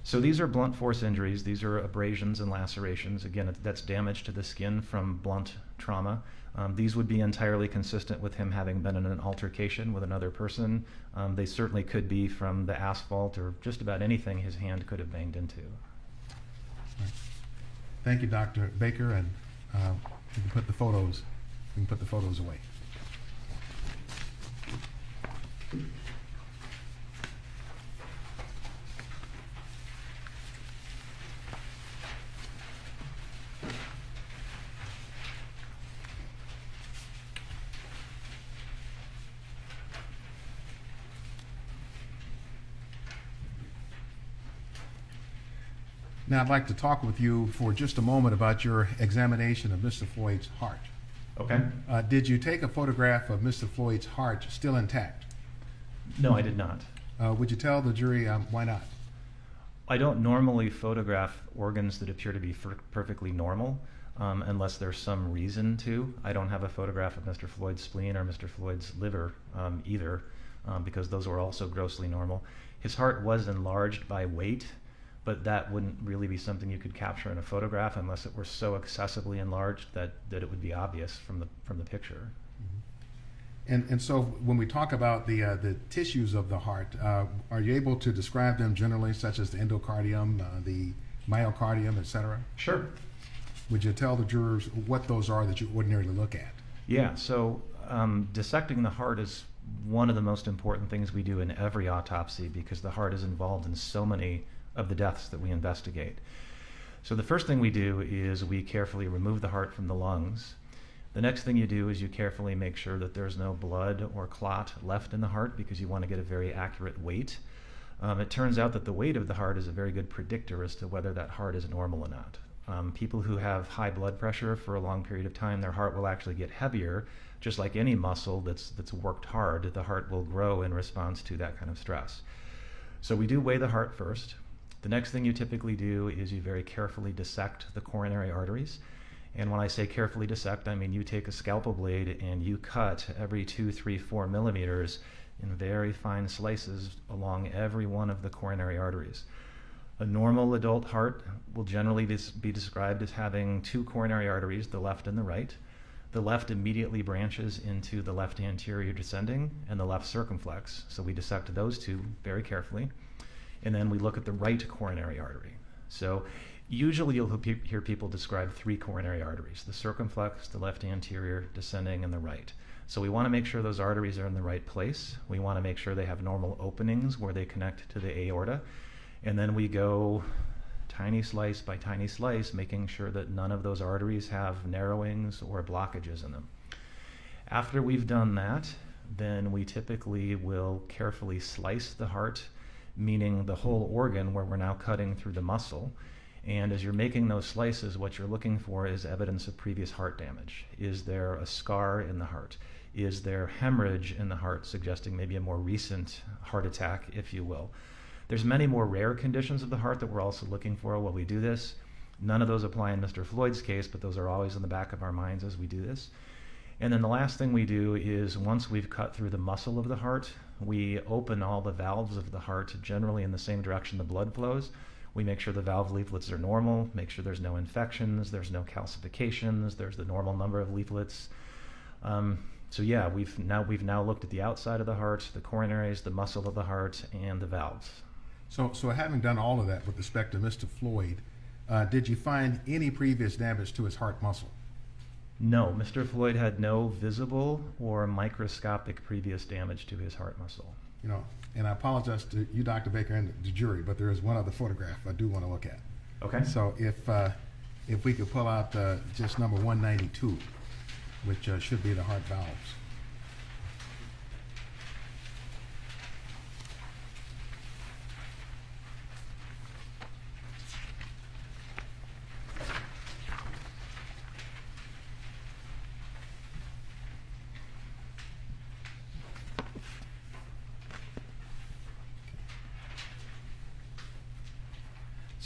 So these are blunt force injuries. These are abrasions and lacerations. Again, that's damage to the skin from blunt trauma. Um, these would be entirely consistent with him having been in an altercation with another person. Um, they certainly could be from the asphalt or just about anything his hand could have banged into. Thank you, Dr. Baker, and uh, we can put the photos, we can put the photos away. Now, I'd like to talk with you for just a moment about your examination of Mr. Floyd's heart. Okay. Uh, did you take a photograph of Mr. Floyd's heart still intact? No, I did not. Uh, would you tell the jury um, why not? I don't normally photograph organs that appear to be perfectly normal um, unless there's some reason to. I don't have a photograph of Mr. Floyd's spleen or Mr. Floyd's liver um, either um, because those were also grossly normal. His heart was enlarged by weight, but that wouldn't really be something you could capture in a photograph unless it were so excessively enlarged that, that it would be obvious from the, from the picture. And, and so when we talk about the, uh, the tissues of the heart, uh, are you able to describe them generally, such as the endocardium, uh, the myocardium, et cetera? Sure. Would you tell the jurors what those are that you ordinarily look at? Yeah, so um, dissecting the heart is one of the most important things we do in every autopsy because the heart is involved in so many of the deaths that we investigate. So the first thing we do is we carefully remove the heart from the lungs. The next thing you do is you carefully make sure that there's no blood or clot left in the heart because you want to get a very accurate weight. Um, it turns out that the weight of the heart is a very good predictor as to whether that heart is normal or not. Um, people who have high blood pressure for a long period of time, their heart will actually get heavier, just like any muscle that's that's worked hard. The heart will grow in response to that kind of stress. So we do weigh the heart first. The next thing you typically do is you very carefully dissect the coronary arteries. And when I say carefully dissect, I mean you take a scalpel blade and you cut every two, three, four millimeters in very fine slices along every one of the coronary arteries. A normal adult heart will generally be described as having two coronary arteries, the left and the right. The left immediately branches into the left anterior descending and the left circumflex. So we dissect those two very carefully. And then we look at the right coronary artery. So usually you'll hear people describe three coronary arteries the circumflex, the left anterior, descending, and the right. So we want to make sure those arteries are in the right place. We want to make sure they have normal openings where they connect to the aorta. And then we go tiny slice by tiny slice, making sure that none of those arteries have narrowings or blockages in them. After we've done that, then we typically will carefully slice the heart, meaning the whole organ where we're now cutting through the muscle. And as you're making those slices, what you're looking for is evidence of previous heart damage. Is there a scar in the heart? Is there hemorrhage in the heart, suggesting maybe a more recent heart attack, if you will? There's many more rare conditions of the heart that we're also looking for while we do this. None of those apply in Mr. Floyd's case, but those are always in the back of our minds as we do this. And then the last thing we do is once we've cut through the muscle of the heart, we open all the valves of the heart generally in the same direction the blood flows. We make sure the valve leaflets are normal, make sure there's no infections, there's no calcifications, there's the normal number of leaflets. Um, so yeah, we've now we've now looked at the outside of the heart, the coronaries, the muscle of the heart, and the valves. So, so having done all of that with respect to Mr. Floyd, uh, did you find any previous damage to his heart muscle? No, Mr. Floyd had no visible or microscopic previous damage to his heart muscle. You know, and I apologize to you, Dr. Baker, and the jury, but there is one other photograph I do want to look at. Okay. So if, uh, if we could pull out uh, just number 192, which uh, should be the heart valves.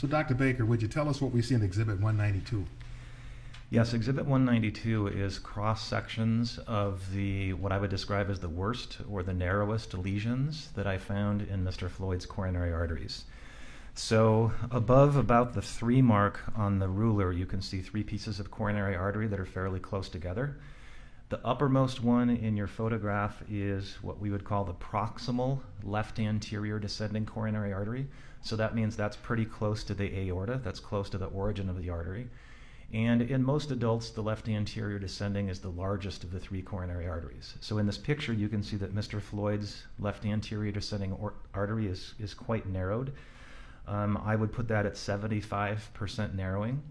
Dr. Baker, would you tell us what we see in Exhibit 192? Yes, Exhibit 192 is cross sections of the what I would describe as the worst or the narrowest lesions that I found in Mr. Floyd's coronary arteries. So, above about the three mark on the ruler, you can see three pieces of coronary artery that are fairly close together. The uppermost one in your photograph is what we would call the proximal left anterior descending coronary artery. So that means that's pretty close to the aorta, that's close to the origin of the artery. And in most adults, the left anterior descending is the largest of the three coronary arteries. So in this picture, you can see that Mr. Floyd's left anterior descending artery is, is quite narrowed. Um, I would put that at 75% narrowing.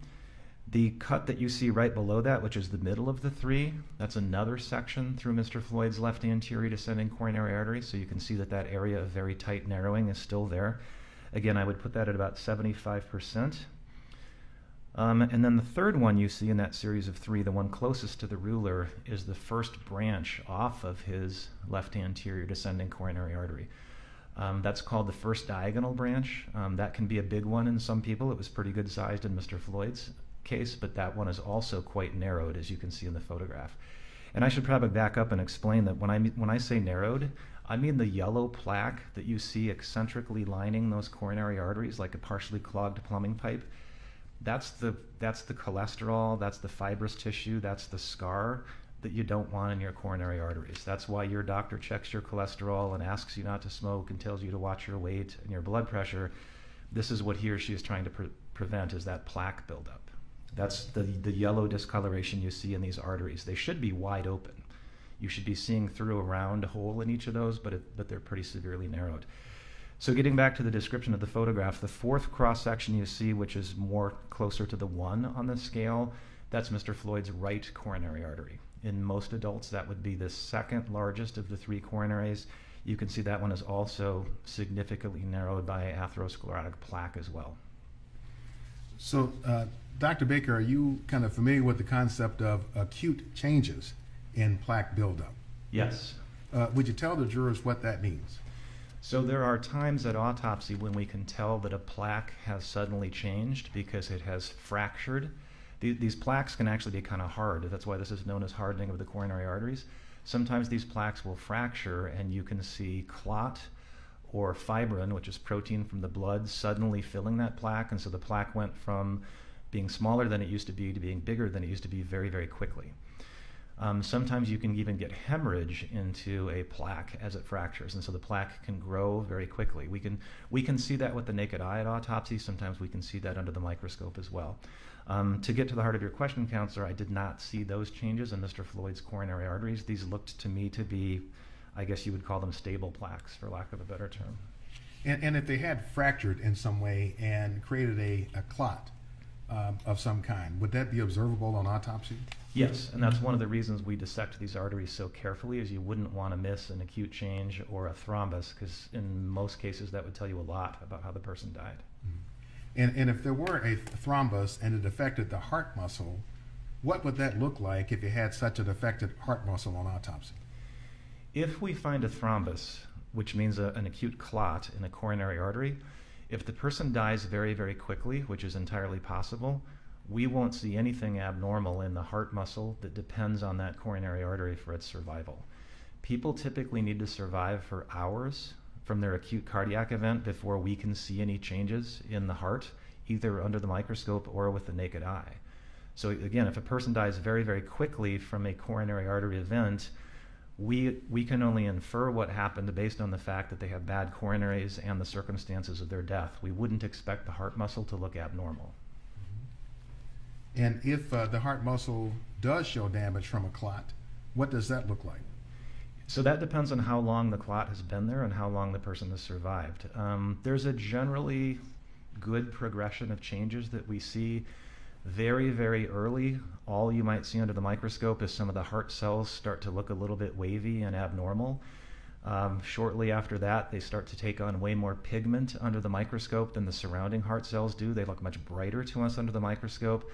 The cut that you see right below that, which is the middle of the three, that's another section through Mr. Floyd's left anterior descending coronary artery. So you can see that that area of very tight narrowing is still there. Again, I would put that at about 75%. Um, and then the third one you see in that series of three, the one closest to the ruler, is the first branch off of his left anterior descending coronary artery. Um, that's called the first diagonal branch. Um, that can be a big one in some people. It was pretty good sized in Mr. Floyd's case, but that one is also quite narrowed, as you can see in the photograph. And I should probably back up and explain that when I when I say narrowed, I mean the yellow plaque that you see eccentrically lining those coronary arteries like a partially clogged plumbing pipe. That's the that's the cholesterol, that's the fibrous tissue, that's the scar that you don't want in your coronary arteries. That's why your doctor checks your cholesterol and asks you not to smoke and tells you to watch your weight and your blood pressure. This is what he or she is trying to pre- prevent is that plaque buildup. That's the, the yellow discoloration you see in these arteries. They should be wide open. You should be seeing through a round hole in each of those, but, it, but they're pretty severely narrowed. So getting back to the description of the photograph, the fourth cross section you see, which is more closer to the one on the scale, that's Mr. Floyd's right coronary artery. In most adults, that would be the second largest of the three coronaries. You can see that one is also significantly narrowed by atherosclerotic plaque as well. So, uh, Dr. Baker, are you kind of familiar with the concept of acute changes in plaque buildup? Yes. Uh, would you tell the jurors what that means? So there are times at autopsy when we can tell that a plaque has suddenly changed because it has fractured. These plaques can actually be kind of hard. That's why this is known as hardening of the coronary arteries. Sometimes these plaques will fracture and you can see clot or fibrin, which is protein from the blood, suddenly filling that plaque. And so the plaque went from being smaller than it used to be to being bigger than it used to be very, very quickly. Um, sometimes you can even get hemorrhage into a plaque as it fractures, and so the plaque can grow very quickly. We can we can see that with the naked eye at autopsy. Sometimes we can see that under the microscope as well. Um, to get to the heart of your question, counselor, I did not see those changes in Mr. Floyd's coronary arteries. These looked to me to be, I guess you would call them stable plaques, for lack of a better term. And, and if they had fractured in some way and created a, a clot um, of some kind, would that be observable on autopsy? Yes, and that's one of the reasons we dissect these arteries so carefully is you wouldn't want to miss an acute change or a thrombus because in most cases that would tell you a lot about how the person died. And, and if there were a thrombus and it affected the heart muscle, what would that look like if you had such an affected heart muscle on autopsy? If we find a thrombus, which means a, an acute clot in a coronary artery, if the person dies very, very quickly, which is entirely possible, we won't see anything abnormal in the heart muscle that depends on that coronary artery for its survival. People typically need to survive for hours from their acute cardiac event before we can see any changes in the heart, either under the microscope or with the naked eye. So, again, if a person dies very, very quickly from a coronary artery event, we, we can only infer what happened based on the fact that they have bad coronaries and the circumstances of their death. We wouldn't expect the heart muscle to look abnormal. And if uh, the heart muscle does show damage from a clot, what does that look like? So that depends on how long the clot has been there and how long the person has survived. Um, there's a generally good progression of changes that we see very, very early. All you might see under the microscope is some of the heart cells start to look a little bit wavy and abnormal. Um, shortly after that, they start to take on way more pigment under the microscope than the surrounding heart cells do. They look much brighter to us under the microscope.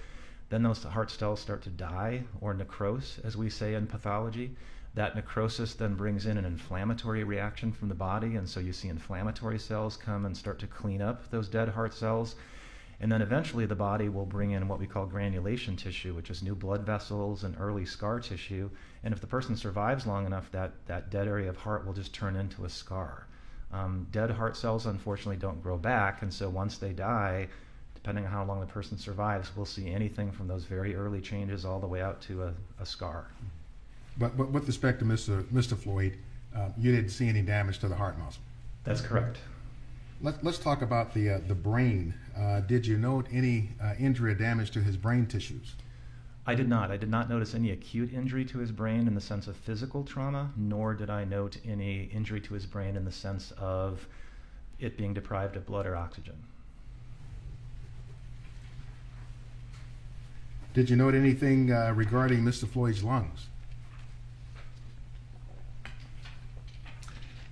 Then those heart cells start to die or necrose, as we say in pathology. That necrosis then brings in an inflammatory reaction from the body, and so you see inflammatory cells come and start to clean up those dead heart cells. And then eventually the body will bring in what we call granulation tissue, which is new blood vessels and early scar tissue. And if the person survives long enough, that, that dead area of heart will just turn into a scar. Um, dead heart cells, unfortunately, don't grow back. And so once they die, depending on how long the person survives, we'll see anything from those very early changes all the way out to a, a scar. But, but with respect to Mr. Mr. Floyd, uh, you didn't see any damage to the heart muscle. That's correct. Let, let's talk about the, uh, the brain. Uh, did you note any uh, injury or damage to his brain tissues? I did not. I did not notice any acute injury to his brain in the sense of physical trauma, nor did I note any injury to his brain in the sense of it being deprived of blood or oxygen. Did you note anything uh, regarding Mr. Floyd's lungs?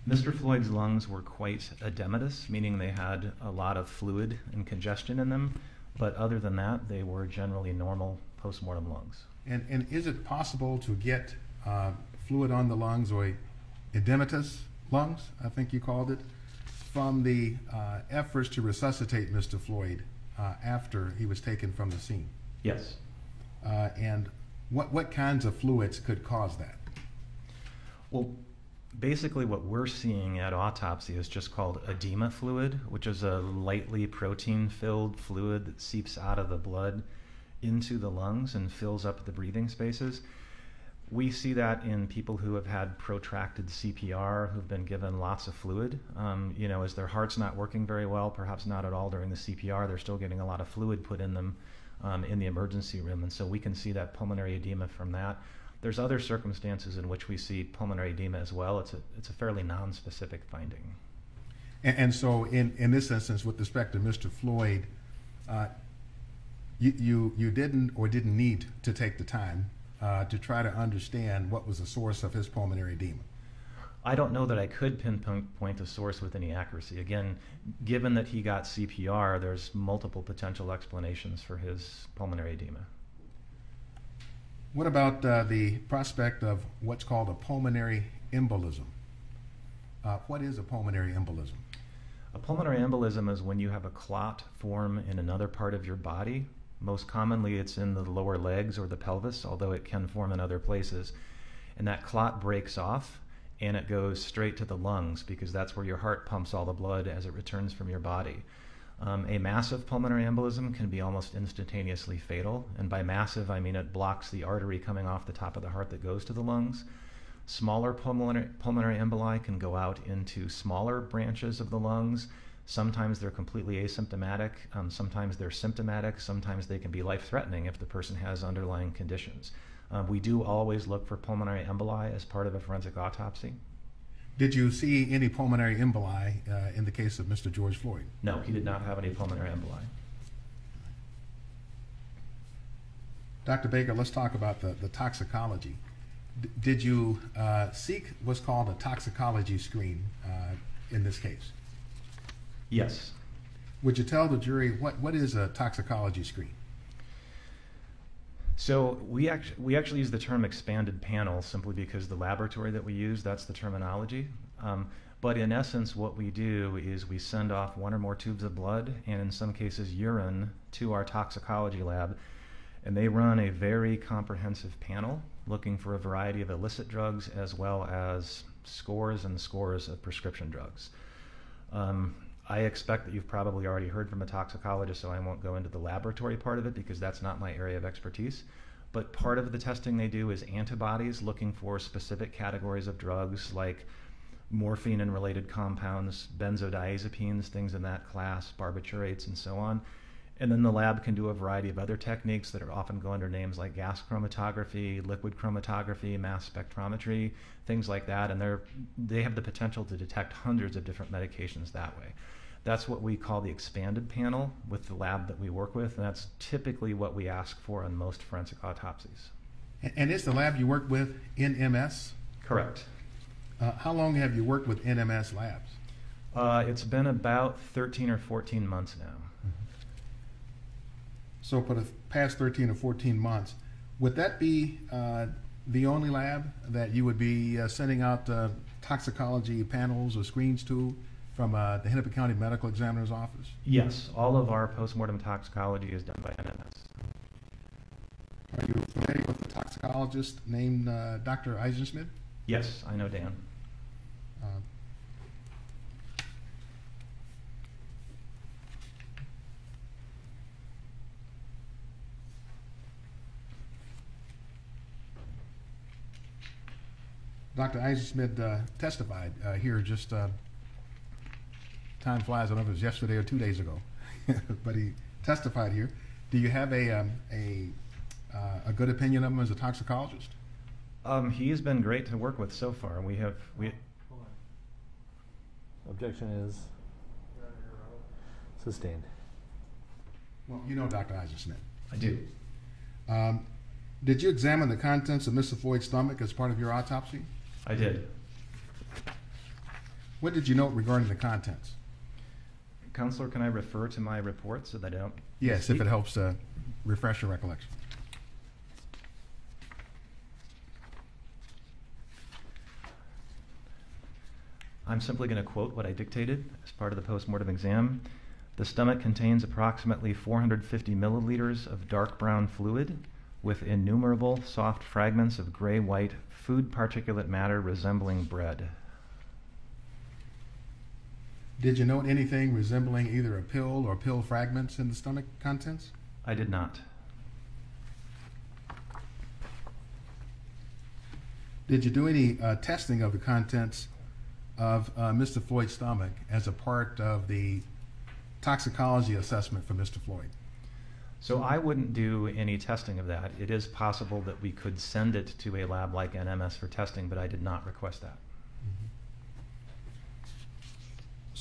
Mr. Floyd's lungs were quite edematous, meaning they had a lot of fluid and congestion in them, but other than that, they were generally normal postmortem lungs. And, and is it possible to get uh, fluid on the lungs or edematous lungs, I think you called it, from the uh, efforts to resuscitate Mr. Floyd uh, after he was taken from the scene? Yes. Uh, and what, what kinds of fluids could cause that? Well, basically, what we're seeing at autopsy is just called edema fluid, which is a lightly protein filled fluid that seeps out of the blood into the lungs and fills up the breathing spaces. We see that in people who have had protracted CPR, who've been given lots of fluid. Um, you know, as their heart's not working very well, perhaps not at all during the CPR, they're still getting a lot of fluid put in them um, in the emergency room. And so we can see that pulmonary edema from that. There's other circumstances in which we see pulmonary edema as well. It's a, it's a fairly non-specific finding. And, and so, in, in this instance, with respect to Mr. Floyd, uh, you, you, you didn't or didn't need to take the time uh, to try to understand what was the source of his pulmonary edema. I don't know that I could pinpoint the source with any accuracy. Again, given that he got CPR, there's multiple potential explanations for his pulmonary edema. What about uh, the prospect of what's called a pulmonary embolism? Uh, what is a pulmonary embolism? A pulmonary embolism is when you have a clot form in another part of your body. Most commonly, it's in the lower legs or the pelvis, although it can form in other places. And that clot breaks off and it goes straight to the lungs because that's where your heart pumps all the blood as it returns from your body. Um, a massive pulmonary embolism can be almost instantaneously fatal, and by massive, I mean it blocks the artery coming off the top of the heart that goes to the lungs. Smaller pulmonary, pulmonary emboli can go out into smaller branches of the lungs. Sometimes they're completely asymptomatic, um, sometimes they're symptomatic, sometimes they can be life threatening if the person has underlying conditions. Uh, we do always look for pulmonary emboli as part of a forensic autopsy. Did you see any pulmonary emboli uh, in the case of Mr. George Floyd? No, he did not have any pulmonary emboli. Dr. Baker, let's talk about the, the toxicology. D- did you uh, seek what's called a toxicology screen uh, in this case? Yes. Would you tell the jury what, what is a toxicology screen? So we actually we actually use the term expanded panel simply because the laboratory that we use that's the terminology. Um, but in essence, what we do is we send off one or more tubes of blood, and in some cases urine, to our toxicology lab, and they run a very comprehensive panel looking for a variety of illicit drugs as well as scores and scores of prescription drugs. Um, I expect that you've probably already heard from a toxicologist, so I won't go into the laboratory part of it because that's not my area of expertise. But part of the testing they do is antibodies looking for specific categories of drugs like morphine and related compounds, benzodiazepines, things in that class, barbiturates, and so on. And then the lab can do a variety of other techniques that are often go under names like gas chromatography, liquid chromatography, mass spectrometry, things like that. And they're, they have the potential to detect hundreds of different medications that way. That's what we call the expanded panel with the lab that we work with, and that's typically what we ask for on most forensic autopsies. And, is the lab you work with NMS? Correct. Uh, how long have you worked with NMS labs? Uh, it's been about 13 or 14 months now. So for the past 13 or 14 months, would that be uh, the only lab that you would be uh, sending out uh, toxicology panels or screens to from uh, the Hennepin County Medical Examiner's Office? Yes, all of our postmortem toxicology is done by NMS. Are you familiar with the toxicologist named uh, Dr. Isenschmid? Yes, I know Dan. Uh, Dr. Isenschmid uh, testified uh, here just, uh, time flies, I don't know if it was yesterday or two days ago, but he testified here. Do you have a, um, a, uh, a good opinion of him as a toxicologist? Um, he has been great to work with so far. We have, we, Objection is sustained. Well, you know Dr. Isenschmid. I do. Um, did you examine the contents of Mr. Floyd's stomach as part of your autopsy? I did. What did you note regarding the contents? Counselor, can I refer to my report so that I don't? Yes, if it helps uh, refresh your recollection. I'm simply going to quote what I dictated as part of the postmortem exam. The stomach contains approximately 450 milliliters of dark brown fluid with innumerable soft fragments of gray white food particulate matter resembling bread. Did you note anything resembling either a pill or pill fragments in the stomach contents? I did not. Did you do any uh, testing of the contents of uh, Mr. Floyd's stomach as a part of the toxicology assessment for Mr. Floyd? So I wouldn't do any testing of that. It is possible that we could send it to a lab like NMS for testing, but I did not request that.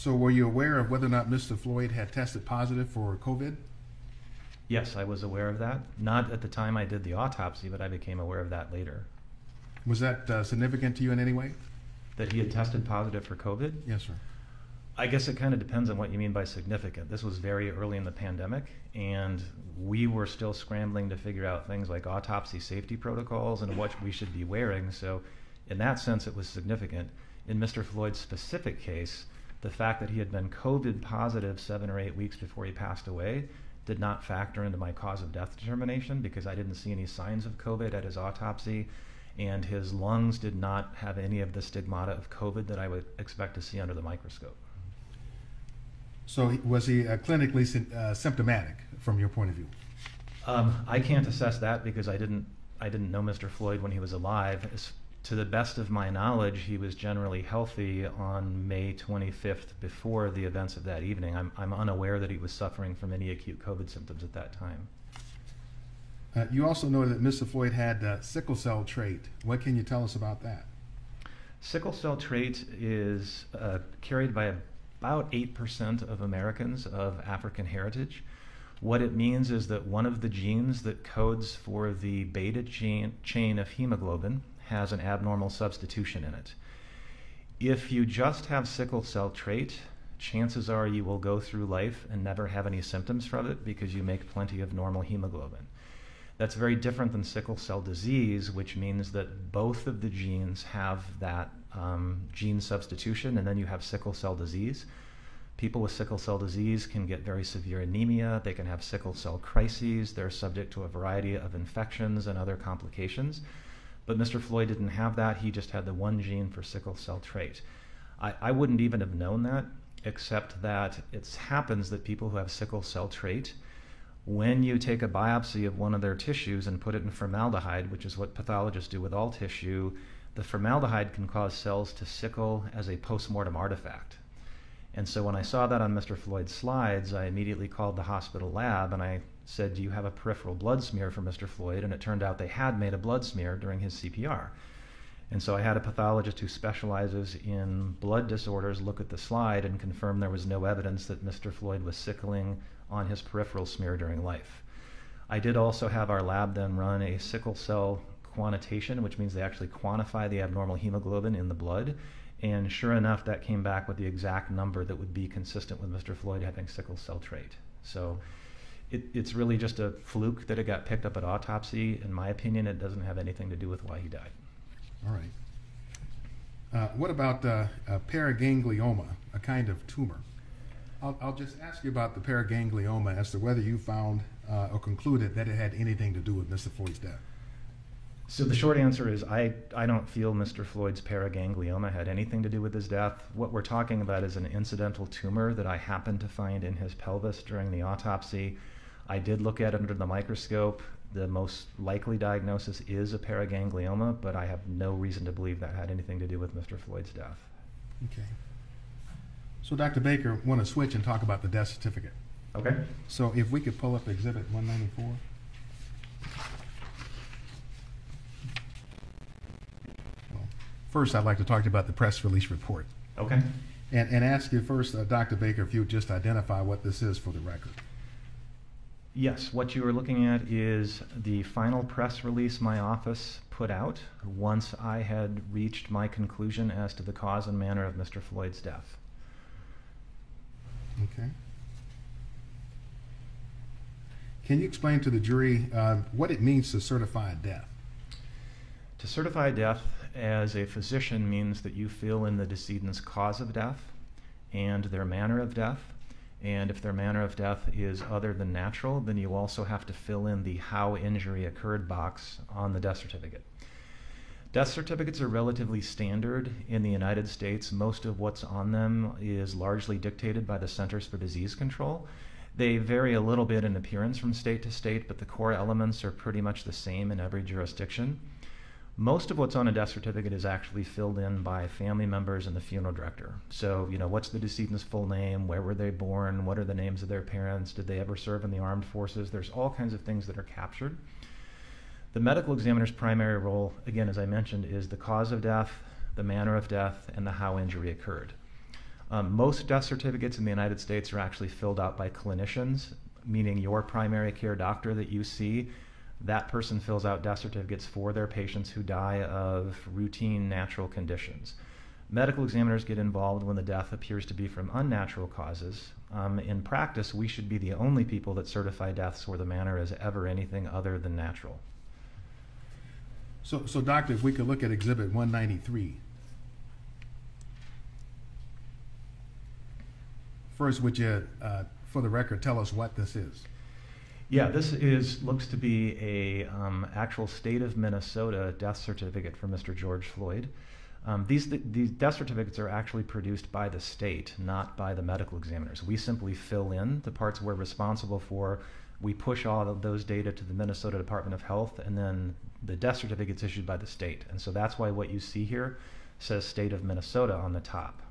So were you aware of whether or not Mr. Floyd had tested positive for COVID? Yes, I was aware of that. Not at the time I did the autopsy, but I became aware of that later. Was that uh, significant to you in any way? That he had tested positive for COVID? Yes, sir. I guess it kind of depends on what you mean by significant. This was very early in the pandemic, and we were still scrambling to figure out things like autopsy safety protocols and what we should be wearing. So, in that sense, it was significant. In Mr. Floyd's specific case, the fact that he had been COVID positive seven or eight weeks before he passed away did not factor into my cause of death determination because I didn't see any signs of COVID at his autopsy, and his lungs did not have any of the stigmata of COVID that I would expect to see under the microscope. So was he uh, clinically uh, symptomatic from your point of view? Um, I can't assess that because I didn't I didn't know Mr. Floyd when he was alive. As, to the best of my knowledge, he was generally healthy on May 25th before the events of that evening. I'm, I'm unaware that he was suffering from any acute COVID symptoms at that time. Uh, you also noted that Mr. Floyd had uh, sickle cell trait. What can you tell us about that? Sickle cell trait is uh, carried by about 8% of Americans of African heritage. What it means is that one of the genes that codes for the beta gene, chain of hemoglobin has an abnormal substitution in it. If you just have sickle cell trait, chances are you will go through life and never have any symptoms from it because you make plenty of normal hemoglobin. That's very different than sickle cell disease, which means that both of the genes have that um, gene substitution, and then you have sickle cell disease. People with sickle cell disease can get very severe anemia, they can have sickle cell crises, they're subject to a variety of infections and other complications. But Mr. Floyd didn't have that, he just had the one gene for sickle cell trait. I, I wouldn't even have known that, except that it happens that people who have sickle cell trait when you take a biopsy of one of their tissues and put it in formaldehyde, which is what pathologists do with all tissue, the formaldehyde can cause cells to sickle as a postmortem artifact. And so when I saw that on Mr. Floyd's slides, I immediately called the hospital lab and I said, Do you have a peripheral blood smear for Mr. Floyd? And it turned out they had made a blood smear during his CPR. And so I had a pathologist who specializes in blood disorders look at the slide and confirm there was no evidence that Mr. Floyd was sickling on his peripheral smear during life. I did also have our lab then run a sickle cell quantitation, which means they actually quantify the abnormal hemoglobin in the blood. And sure enough, that came back with the exact number that would be consistent with Mr. Floyd having sickle cell trait. So it, it's really just a fluke that it got picked up at autopsy. In my opinion, it doesn't have anything to do with why he died. All right. Uh, what about uh, uh, paraganglioma, a kind of tumor. I'll, I'll just ask you about the paraganglioma as to whether you found uh, or concluded that it had anything to do with Mr. Floyd's death. So the short answer is I, I don't feel Mr. Floyd's paraganglioma had anything to do with his death. What we're talking about is an incidental tumor that I happened to find in his pelvis during the autopsy. I did look at it under the microscope. The most likely diagnosis is a paraganglioma, but I have no reason to believe that had anything to do with Mr. Floyd's death. Okay. So, Dr. Baker, want to switch and talk about the death certificate. Okay. So, if we could pull up Exhibit 194. Well, First, I'd like to talk to you about the press release report. Okay. And, and ask you first, uh, Dr. Baker, if you would just identify what this is for the record. Yes, what you are looking at is the final press release my office put out once I had reached my conclusion as to the cause and manner of Mr. Floyd's death. Okay. Can you explain to the jury uh, what it means to certify a death? To certify death as a physician means that you fill in the decedent's cause of death and their manner of death. And if their manner of death is other than natural, then you also have to fill in the how injury occurred box on the death certificate. Death certificates are relatively standard in the United States. Most of what's on them is largely dictated by the Centers for Disease Control. They vary a little bit in appearance from state to state, but the core elements are pretty much the same in every jurisdiction. Most of what's on a death certificate is actually filled in by family members and the funeral director. So, you know, what's the decedent's full name? Where were they born? What are the names of their parents? Did they ever serve in the armed forces? There's all kinds of things that are captured. The medical examiner's primary role, again, as I mentioned, is the cause of death, the manner of death, and the how injury occurred. Um, most death certificates in the United States are actually filled out by clinicians, meaning your primary care doctor that you see. That person fills out death certificates for their patients who die of routine natural conditions. Medical examiners get involved when the death appears to be from unnatural causes. Um, in practice, we should be the only people that certify deaths where the manner is ever anything other than natural. So, so doctor, if we could look at Exhibit 193. First, would you, uh, for the record, tell us what this is? Yeah, this is looks to be a um, actual state of Minnesota death certificate for Mr. George Floyd. Um, these these death certificates are actually produced by the state, not by the medical examiners. We simply fill in the parts we're responsible for. We push all of those data to the Minnesota Department of Health, and then the death certificate's issued by the state. And so that's why what you see here says state of Minnesota on the top.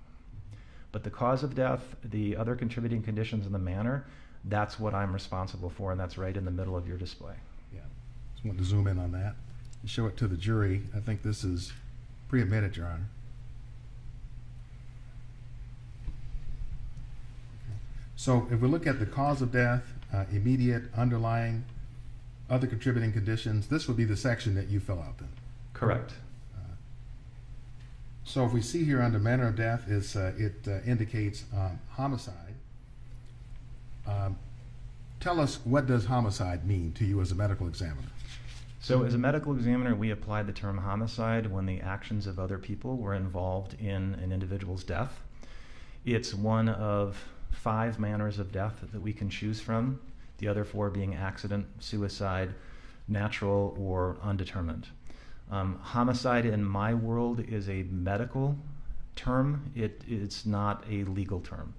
But the cause of death, the other contributing conditions, and the manner, that's what I'm responsible for, and that's right in the middle of your display. Yeah. Just want to zoom in on that and show it to the jury. I think this is pre-admitted, Your Honor. So if we look at the cause of death, uh, immediate, underlying, other contributing conditions, this would be the section that you fill out then. Correct. So if we see here under manner of death, is uh, it uh, indicates um, homicide. Um, tell us what does homicide mean to you as a medical examiner? So, as a medical examiner, we applied the term homicide when the actions of other people were involved in an individual's death. It's one of five manners of death that we can choose from, the other four being accident, suicide, natural, or undetermined. Um, homicide in my world is a medical term, it, it's not a legal term.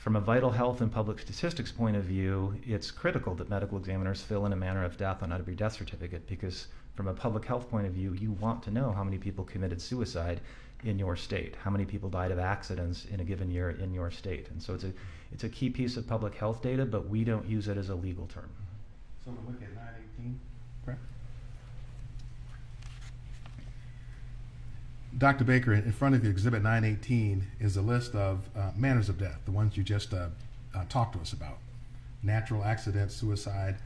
From a vital health and public statistics point of view, it's critical that medical examiners fill in a manner of death on every death certificate because, from a public health point of view, you want to know how many people committed suicide in your state, how many people died of accidents in a given year in your state. And so it's a, it's a key piece of public health data, but we don't use it as a legal term. So we look at 918, correct? Dr. Baker, in front of you, Exhibit 918 is a list of uh, manners of death, the ones you just uh, uh, talked to us about. Natural accident, suicide,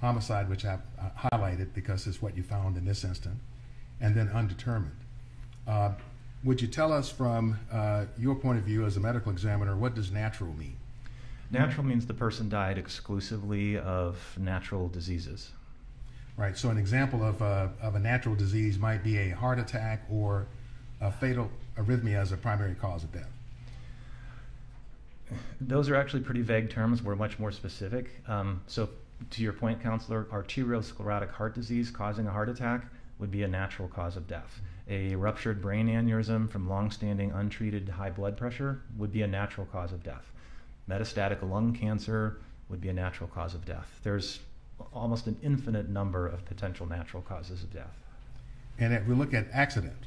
homicide, which I've uh, highlighted because it's what you found in this instance, and then undetermined. Uh, would you tell us from uh, your point of view as a medical examiner, what does natural mean? Natural means the person died exclusively of natural diseases. Right, so an example of a, of a natural disease might be a heart attack or a fatal arrhythmia as a primary cause of death. Those are actually pretty vague terms. We're much more specific. Um, so, to your point, counselor, arteriosclerotic heart disease causing a heart attack would be a natural cause of death. A ruptured brain aneurysm from long-standing untreated high blood pressure would be a natural cause of death. Metastatic lung cancer would be a natural cause of death. There's almost an infinite number of potential natural causes of death. And if we look at accident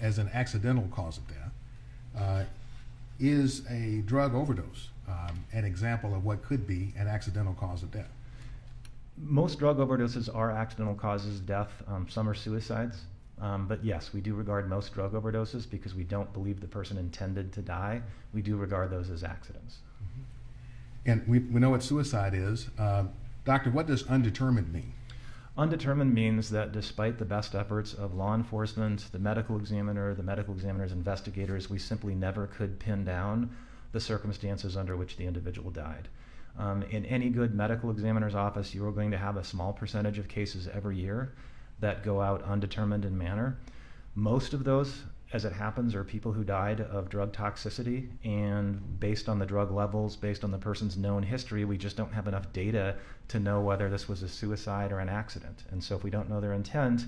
as an accidental cause of death, uh, is a drug overdose um, an example of what could be an accidental cause of death? Most drug overdoses are accidental causes of death. Um, some are suicides. Um, but yes, we do regard most drug overdoses because we don't believe the person intended to die. We do regard those as accidents. And we, we know what suicide is. Um, Doctor, what does undetermined mean? Undetermined means that despite the best efforts of law enforcement, the medical examiner, the medical examiner's investigators, we simply never could pin down the circumstances under which the individual died. Um, in any good medical examiner's office, you are going to have a small percentage of cases every year that go out undetermined in manner. Most of those, as it happens, are people who died of drug toxicity, and based on the drug levels, based on the person's known history, we just don't have enough data to know whether this was a suicide or an accident. And so, if we don't know their intent,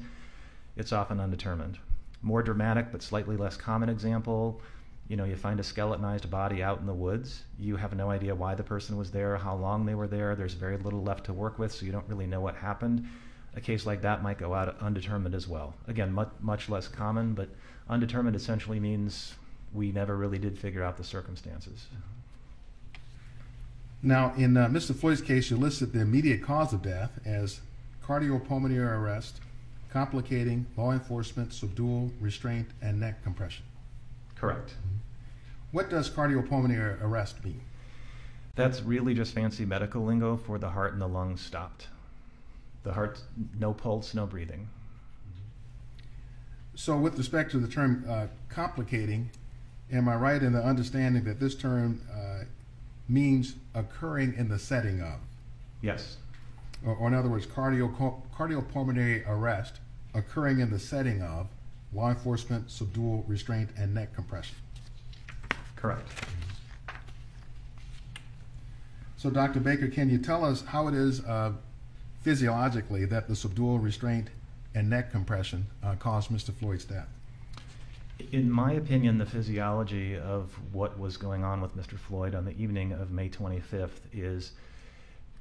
it's often undetermined. More dramatic but slightly less common example you know, you find a skeletonized body out in the woods. You have no idea why the person was there, how long they were there. There's very little left to work with, so you don't really know what happened. A case like that might go out undetermined as well. Again, much, much less common, but undetermined essentially means we never really did figure out the circumstances. Now, in uh, Mr. Floyd's case, you listed the immediate cause of death as cardiopulmonary arrest, complicating law enforcement, subdual, restraint, and neck compression. Correct. What does cardiopulmonary arrest mean? That's really just fancy medical lingo for the heart and the lungs stopped. The heart, no pulse, no breathing. So, with respect to the term uh, complicating, am I right in the understanding that this term uh, means occurring in the setting of? Yes, Or, or in other words, cardio, cardiopulmonary arrest occurring in the setting of law enforcement, subdual, restraint, and neck compression. correct. So, Dr. Baker, can you tell us how it is uh, physiologically that the subdual, restraint, and neck compression uh, caused Mr. Floyd's death? In my opinion, the physiology of what was going on with Mr. Floyd on the evening of May 25th is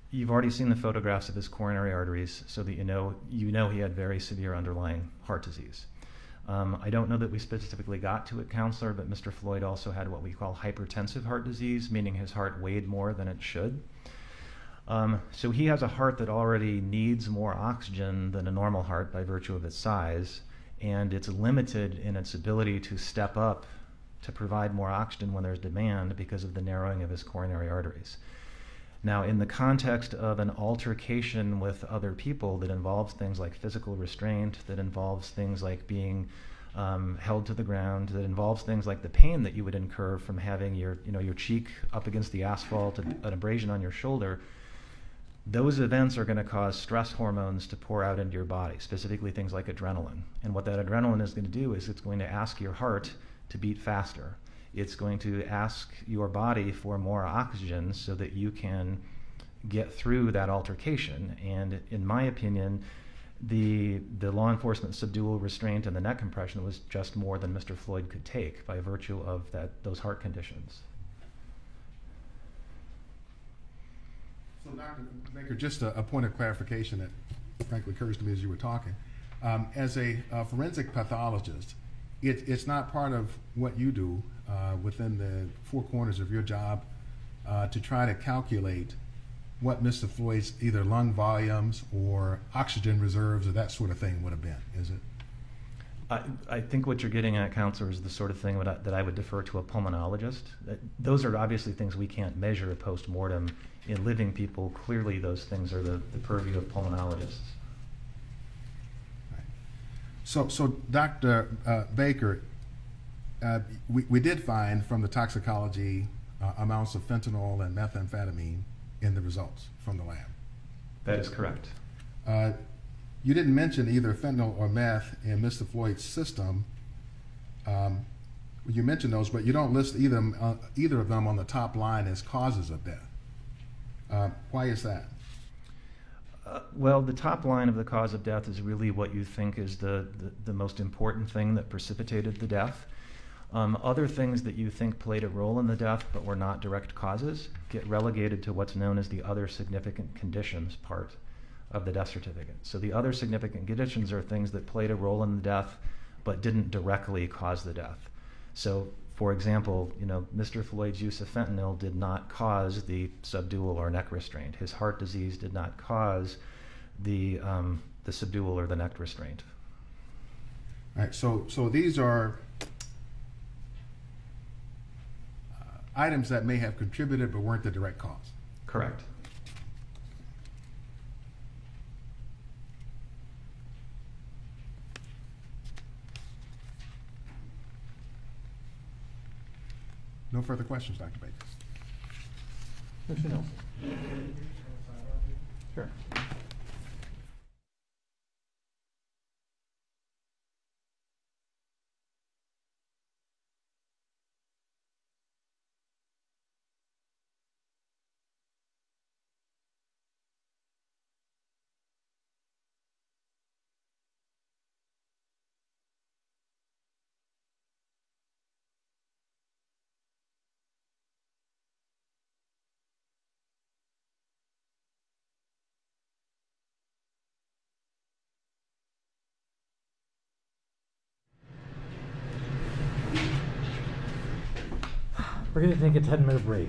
you've already seen the photographs of his coronary arteries, so that you know you know he had very severe underlying heart disease. Um, I don't know that we specifically got to it, counselor, but Mr. Floyd also had what we call hypertensive heart disease, meaning his heart weighed more than it should. Um, so he has a heart that already needs more oxygen than a normal heart by virtue of its size, and it's limited in its ability to step up to provide more oxygen when there's demand because of the narrowing of his coronary arteries. Now, in the context of an altercation with other people that involves things like physical restraint, that involves things like being um, held to the ground, that involves things like the pain that you would incur from having your, you know, your cheek up against the asphalt, an abrasion on your shoulder, those events are going to cause stress hormones to pour out into your body, specifically things like adrenaline. And what that adrenaline is going to do is it's going to ask your heart to beat faster it's going to ask your body for more oxygen so that you can get through that altercation. And in my opinion, the the law enforcement subdual restraint and the neck compression was just more than Mr. Floyd could take by virtue of that those heart conditions. So, Dr. Baker, just a, a point of clarification that frankly occurs to me as you were talking. Um, as a uh, forensic pathologist, it, it's not part of what you do uh, within the four corners of your job uh, to try to calculate what Mr. Floyd's either lung volumes or oxygen reserves or that sort of thing would have been, is it? I, I think what you're getting at, counselor, is the sort of thing that I, that I would defer to a pulmonologist. That- Those are obviously things we can't measure post mortem in living people. Clearly, those things are the, the purview of pulmonologists. So, so Dr. Uh, Baker, uh, we, we did find from the toxicology uh, amounts of fentanyl and methamphetamine in the results from the lab. That is correct. Uh, you didn't mention either fentanyl or meth in Mr. Floyd's system. Um, You mentioned those, but you don't list either, uh, either of them on the top line as causes of death. Uh, why is that? Uh, well, the top line of the cause of death is really what you think is the, the, the most important thing that precipitated the death. Um, other things that you think played a role in the death but were not direct causes get relegated to what's known as the other significant conditions part of the death certificate. So the other significant conditions are things that played a role in the death but didn't directly cause the death. So, for example, you know, Mr. Floyd's use of fentanyl did not cause the subdual or neck restraint. His heart disease did not cause the um, the subdual or the neck restraint. All right, so, so these are uh, items that may have contributed but weren't the direct cause. Correct. No further questions, Dr. Bates. Mr. Nelson? Sure. We're gonna take a ten minute break.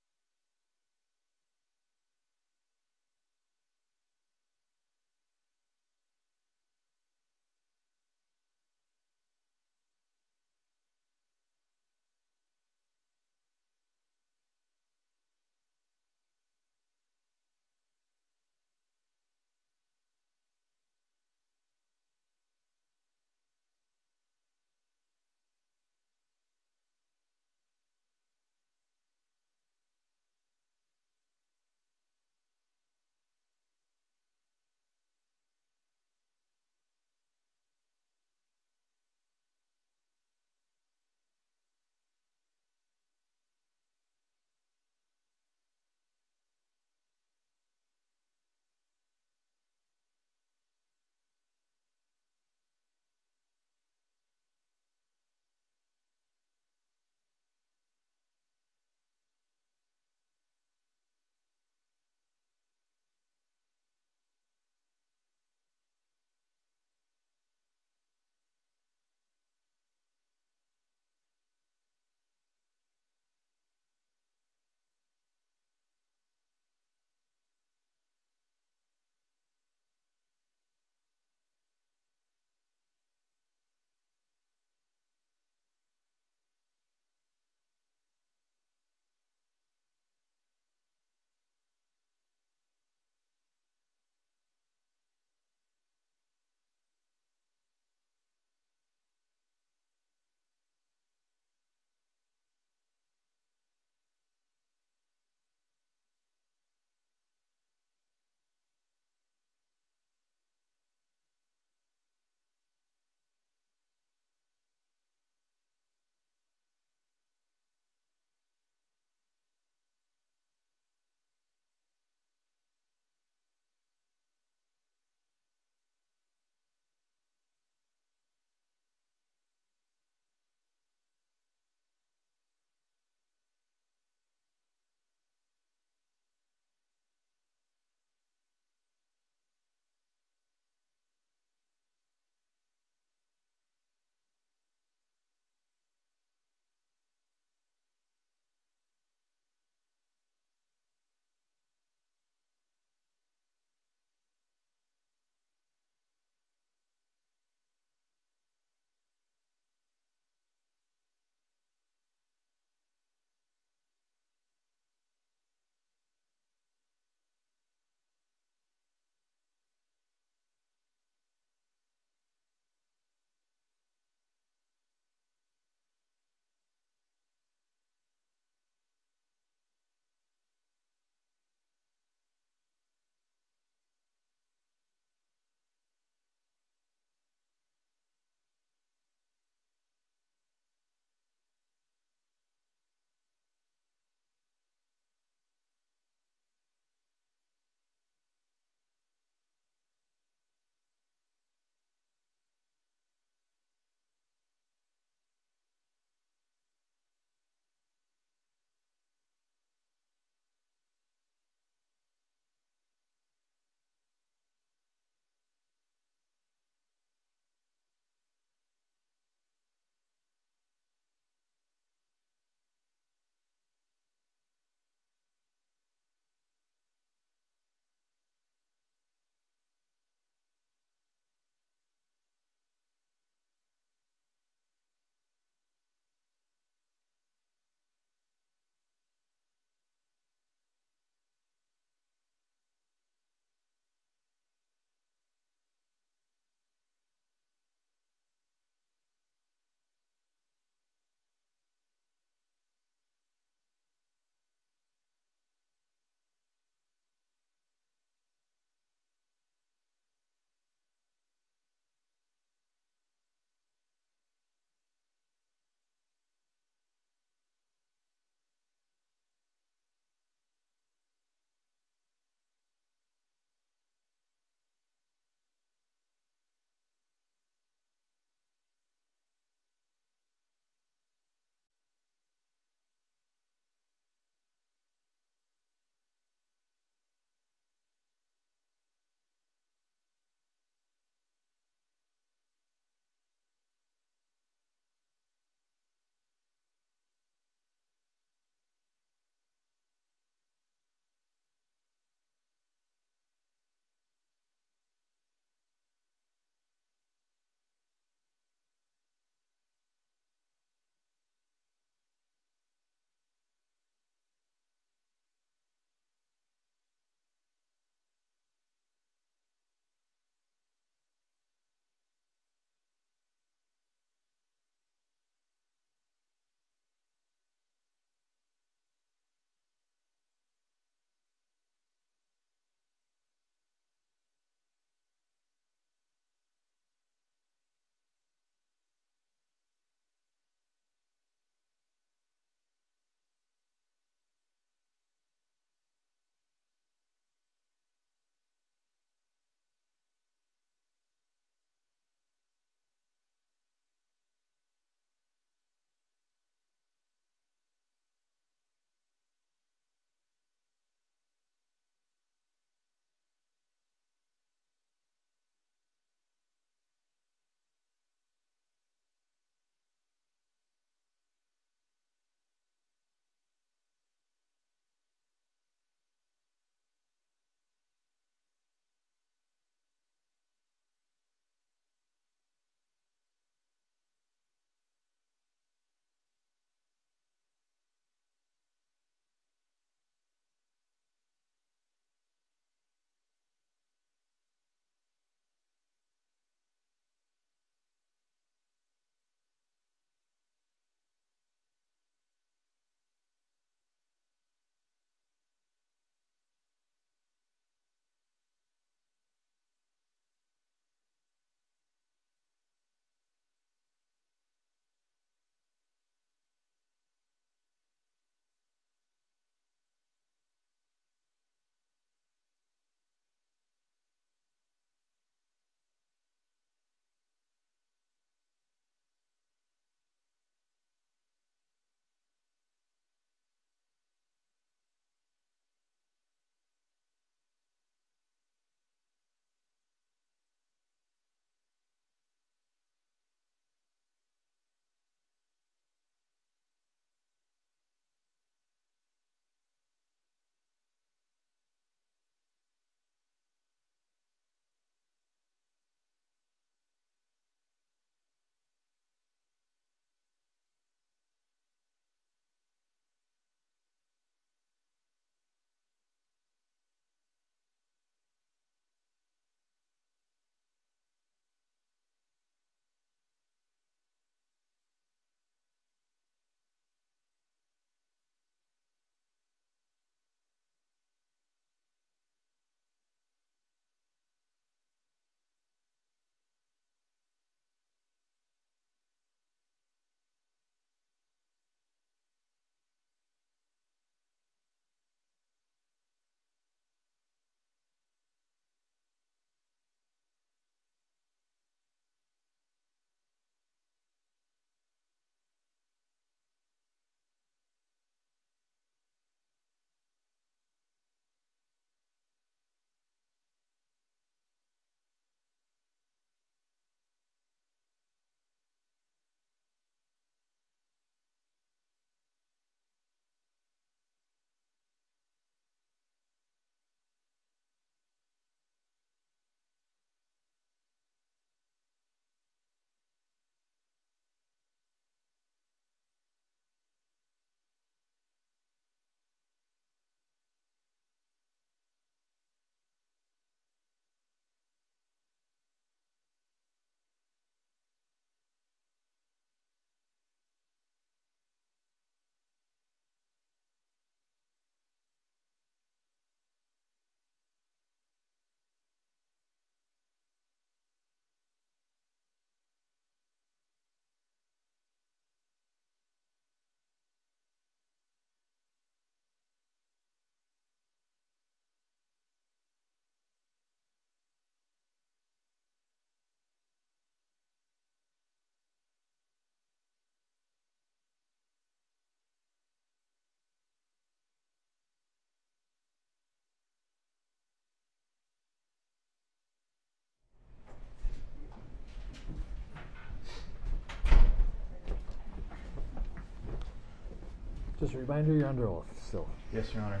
Just a reminder, you're under oath still. Yes, Your Honor.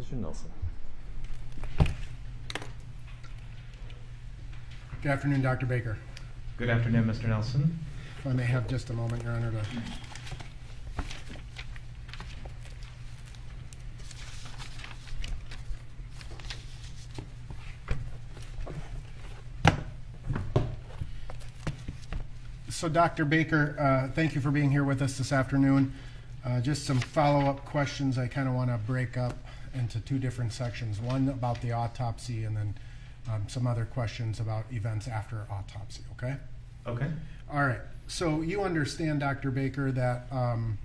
Mr. Nelson. Good afternoon, Dr. Baker. Good afternoon, Mr. Nelson. If I may have just a moment, Your Honor, to. So, Dr. Baker, uh, thank you for being here with us this afternoon. Uh, Just some follow-up questions I kind of want to break up into two different sections. One about the autopsy, and then um, some other questions about events after autopsy, okay? Okay. All right. So you understand, Dr. Baker, that um,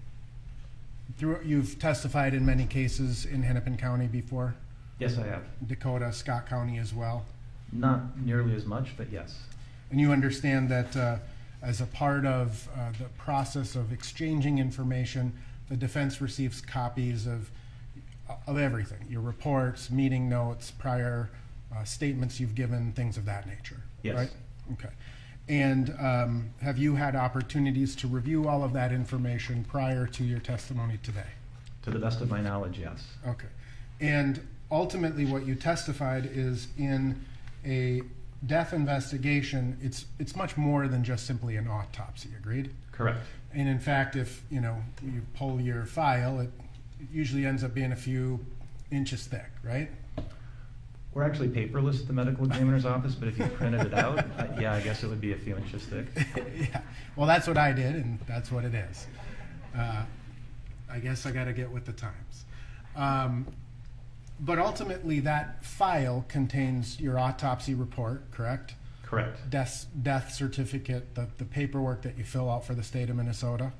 through, you've testified in many cases in Hennepin County before, Yes, I have. Dakota, Scott County as well. Not nearly as much, but yes. And you understand that uh, as a part of uh, the process of exchanging information, the defense receives copies of, of everything, your reports, meeting notes, prior uh, statements you've given, things of that nature. Yes. Right? Okay. And um, have you had opportunities to review all of that information prior to your testimony today? To the best of my knowledge, yes. Okay. And ultimately, what you testified is in a death investigation, it's, it's much more than just simply an autopsy, agreed? Correct. And in fact, if, you know, you pull your file, it usually ends up being a few inches thick, right? We're actually paperless at the medical examiner's office, but if you printed it out, uh, yeah, I guess it would be a few inches thick. yeah. Well, that's what I did, and that's what it is. Uh, I guess I got to get with the times. Um, but ultimately, that file contains your autopsy report, correct? Correct. Death, death certificate, the, the paperwork that you fill out for the state of Minnesota.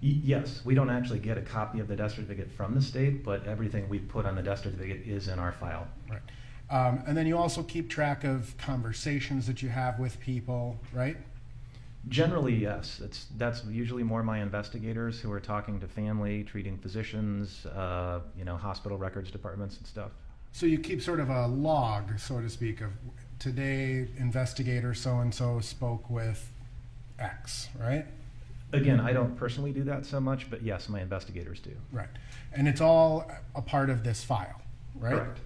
Y- Yes, we don't actually get a copy of the death certificate from the state, but everything we put on the death certificate is in our file. Right. Um, and then you also keep track of conversations that you have with people, right? Generally, yes. That's that's usually more my investigators who are talking to family, treating physicians, uh, you know, hospital records departments and stuff. So you keep sort of a log, so to speak, of today investigator so and so spoke with X, right? Again, I don't personally do that so much, but yes, my investigators do. Right. And it's all a part of this file, right? Correct.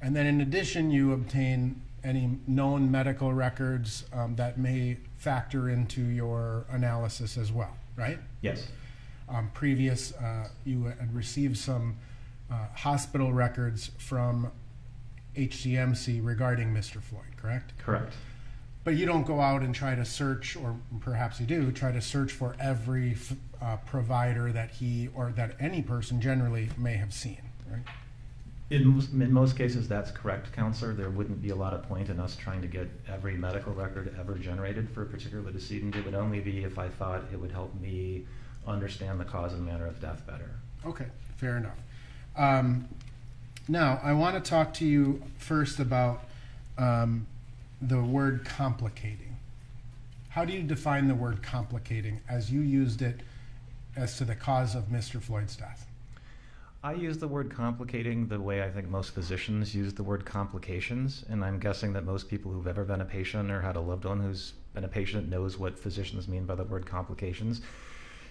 And then in addition, you obtain any known medical records um, that may factor into your analysis as well, right? Yes. um, previous, uh, you had received some uh, hospital records from HCMC regarding Mr. Floyd, correct? Correct. But you don't go out and try to search, or perhaps you do, try to search for every f- uh, provider that he or that any person generally may have seen, right? In most, in most cases, that's correct, counselor. There wouldn't be a lot of point in us trying to get every medical record ever generated for a particular decedent. It would only be if I thought it would help me understand the cause and manner of death better. Okay, fair enough. Um, now, I want to talk to you first about um, the word complicating. How do you define the word complicating as you used it as to the cause of Mr. Floyd's death? I use the word complicating the way I think most physicians use the word complications, and I'm guessing that most people who've ever been a patient or had a loved one who's been a patient knows what physicians mean by the word complications.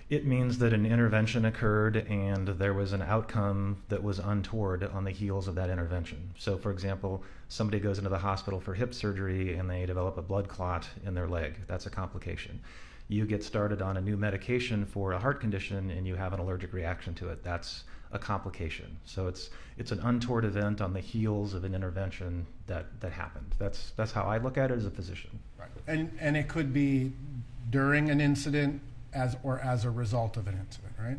It means that an intervention occurred and there was an outcome that was untoward on the heels of that intervention. So, for example, somebody goes into the hospital for hip surgery and they develop a blood clot in their leg. That's a complication. You get started on a new medication for a heart condition and you have an allergic reaction to it. That's a complication. So it's it's an untoward event on the heels of an intervention that that happened. That's that's how I look at it as a physician. Right. And, and it could be during an incident as, or as a result of an incident, right?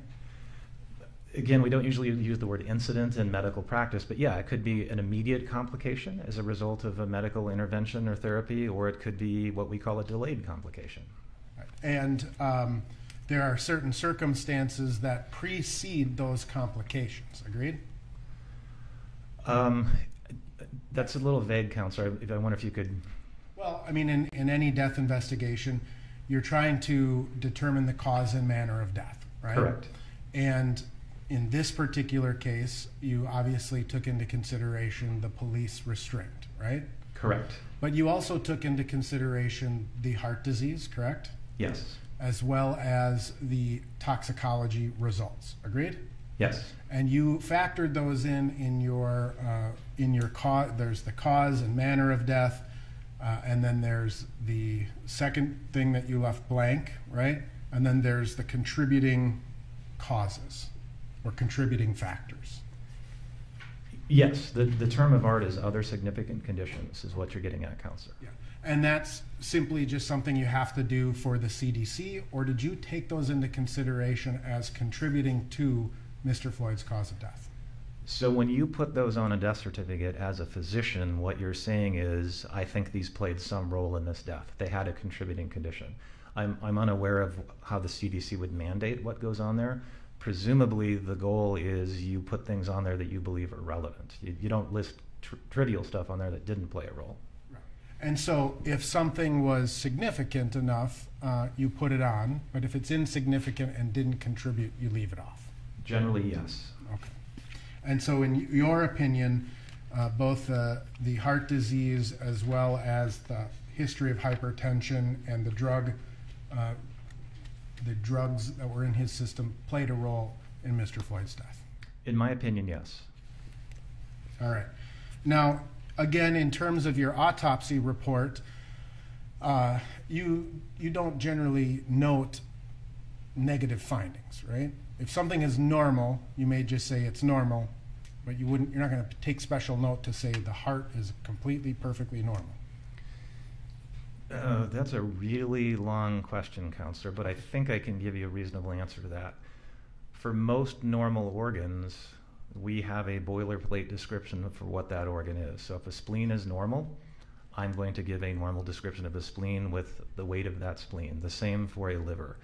Again, we don't usually use the word incident in medical practice, but yeah, it could be an immediate complication as a result of a medical intervention or therapy, or it could be what we call a delayed complication. Right. And um, there are certain circumstances that precede those complications. Agreed? Um, that's a little vague, counselor. I, I wonder if you could. Well, I mean, in, in any death investigation, you're trying to determine the cause and manner of death, right? Correct. And in this particular case, you obviously took into consideration the police restraint, right? Correct. But you also took into consideration the heart disease, correct? Yes. as well as the toxicology results. Agreed? Yes. And you factored those in in your uh, in your cause. There's the cause and manner of death, uh, and then there's the second thing that you left blank, right? And then there's the contributing causes or contributing factors. Yes, the, the term of art is other significant conditions, is what you're getting at, Counselor. Yeah. And that's simply just something you have to do for the CDC, or did you take those into consideration as contributing to Mr. Floyd's cause of death? So when you put those on a death certificate as a physician, what you're saying is, I think these played some role in this death. They had a contributing condition. I'm, I'm unaware of how the CDC would mandate what goes on there. Presumably, the goal is you put things on there that you believe are relevant. You, you don't list tr- trivial stuff on there that didn't play a role. And so, if something was significant enough, uh, you put it on, but if it's insignificant and didn't contribute, you leave it off. Generally, yes. And so, in your opinion, uh, both uh, the heart disease as well as the history of hypertension and the drug, uh, the drugs that were in his system played a role in Mr. Floyd's death. In my opinion, yes. All right. Now, again, in terms of your autopsy report, uh, you you don't generally note negative findings, right? If something is normal, you may just say it's normal, but you wouldn't. You're not going to take special note to say the heart is completely perfectly normal. Uh, that's a really long question, counselor, but I think I can give you a reasonable answer to that. For most normal organs, we have a boilerplate description for what that organ is. So if a spleen is normal, I'm going to give a normal description of a spleen with the weight of that spleen. The same for a liver.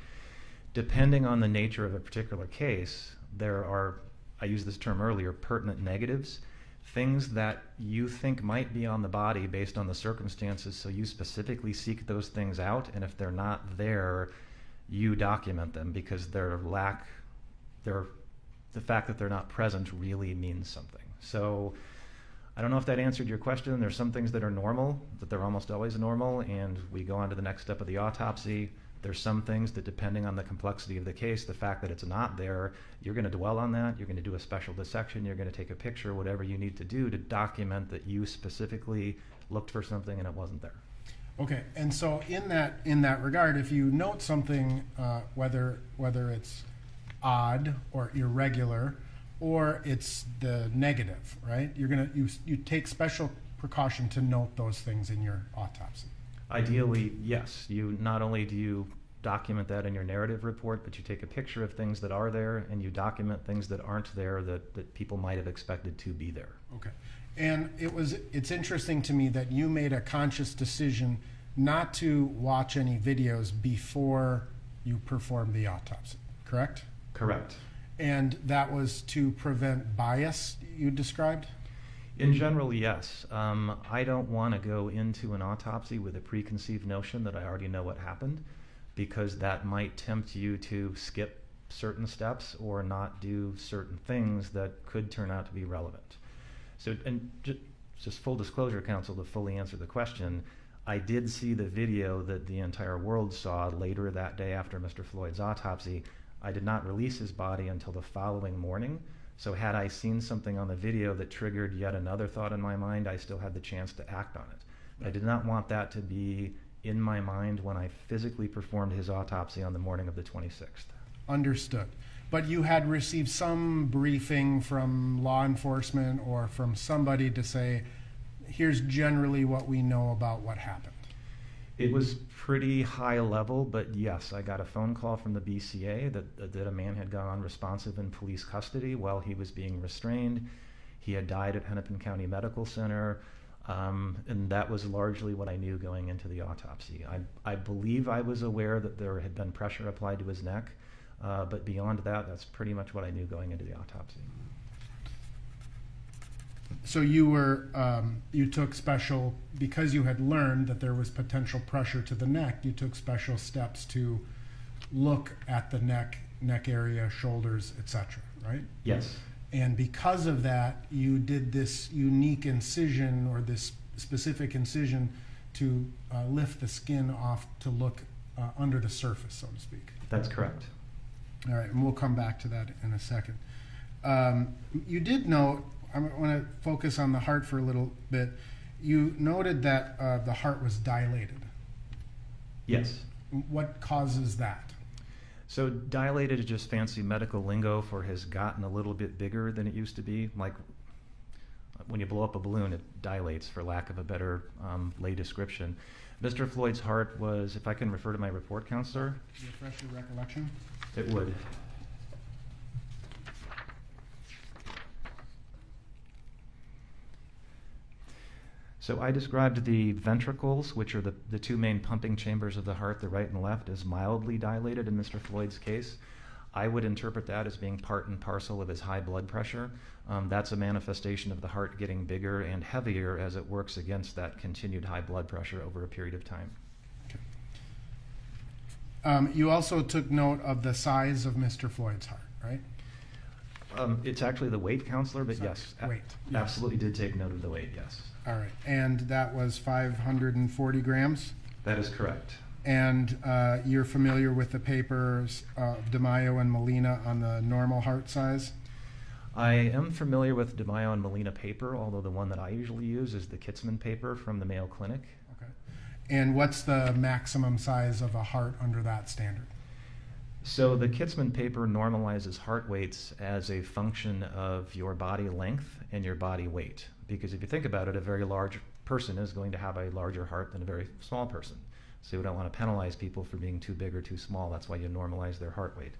Depending on the nature of a particular case, there are, I used this term earlier, pertinent negatives, things that you think might be on the body based on the circumstances. So you specifically seek those things out, and if they're not there, you document them because their lack, their the fact that they're not present really means something. So I don't know if that answered your question. There's some things that are normal, that they're almost always normal, and we go on to the next step of the autopsy. There's some things that, depending on the complexity of the case, the fact that it's not there, you're going to dwell on that. You're going to do a special dissection. You're going to take a picture, whatever you need to do to document that you specifically looked for something and it wasn't there. Okay, and so in that in that regard, if you note something, uh, whether whether it's odd or irregular, or it's the negative, right? You're gonna you you take special precaution to note those things in your autopsy. Ideally, yes. You not only do you document that in your narrative report, but you take a picture of things that are there and you document things that aren't there that, that people might have expected to be there. Okay, and it was it's interesting to me that you made a conscious decision not to watch any videos before you performed the autopsy, correct? Correct. And that was to prevent bias, you described? In general, yes. Um, I don't want to go into an autopsy with a preconceived notion that I already know what happened because that might tempt you to skip certain steps or not do certain things that could turn out to be relevant. So, and just, just full disclosure, counsel, to fully answer the question, I did see the video that the entire world saw later that day after Mr. Floyd's autopsy. I did not release his body until the following morning. So, had I seen something on the video that triggered yet another thought in my mind, I still had the chance to act on it. But I did not want that to be in my mind when I physically performed his autopsy on the morning of the 26th. Understood. But you had received some briefing from law enforcement or from somebody to say, here's generally what we know about what happened. It was pretty high level, but yes, I got a phone call from the BCA that, that a man had gone unresponsive in police custody while he was being restrained. He had died at Hennepin County Medical Center, um, and that was largely what I knew going into the autopsy. I, I believe I was aware that there had been pressure applied to his neck, uh, but beyond that, that's pretty much what I knew going into the autopsy. So you were, um, you took special, because you had learned that there was potential pressure to the neck, you took special steps to look at the neck, neck area, shoulders, etc., right? Yes. And because of that, you did this unique incision or this specific incision to uh, lift the skin off to look uh, under the surface, so to speak. That's correct. All right, and we'll come back to that in a second. Um, you did note, I want to focus on the heart for a little bit. You noted that uh, the heart was dilated. Yes. What causes that? So dilated is just fancy medical lingo for has gotten a little bit bigger than it used to be. Like when you blow up a balloon, it dilates, for lack of a better um, lay description. Mr. Floyd's heart was, if I can refer to my report, counselor, Refresh your recollection. it would. So I described the ventricles, which are the, the two main pumping chambers of the heart, the right and left, as mildly dilated in Mr. Floyd's case. I would interpret that as being part and parcel of his high blood pressure. Um, that's a manifestation of the heart getting bigger and heavier as it works against that continued high blood pressure over a period of time. Um, you also took note of the size of Mr. Floyd's heart, right? Um, it's actually the weight, counselor, but Sorry, yes, a- weight, yes. absolutely did take note of the weight. Yes, All right, and that was 540 grams. that is correct. And uh, you're familiar with the papers of DiMaio and Molina on the normal heart size? I am familiar with DiMaio and Molina paper, although the one that I usually use is the Kitzman paper from the Mayo Clinic. Okay. And what's the maximum size of a heart under that standard? So the Kitzman paper normalizes heart weights as a function of your body length and your body weight. Because if you think about it, a very large person is going to have a larger heart than a very small person. So you don't want to penalize people for being too big or too small. That's why you normalize their heart weight.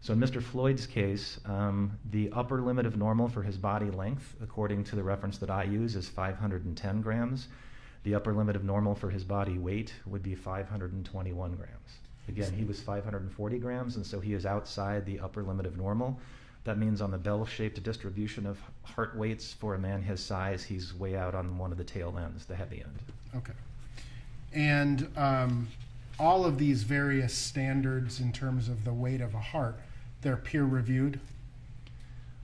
So in Mr. Floyd's case, um, the upper limit of normal for his body length, according to the reference that I use, is 510 grams. The upper limit of normal for his body weight would be 521 grams. Again, he was 540 grams, and so he is outside the upper limit of normal. That means on the bell-shaped distribution of heart weights for a man his size, he's way out on one of the tail ends, the heavy end. Okay. And um, all of these various standards in terms of the weight of a heart, they're peer reviewed?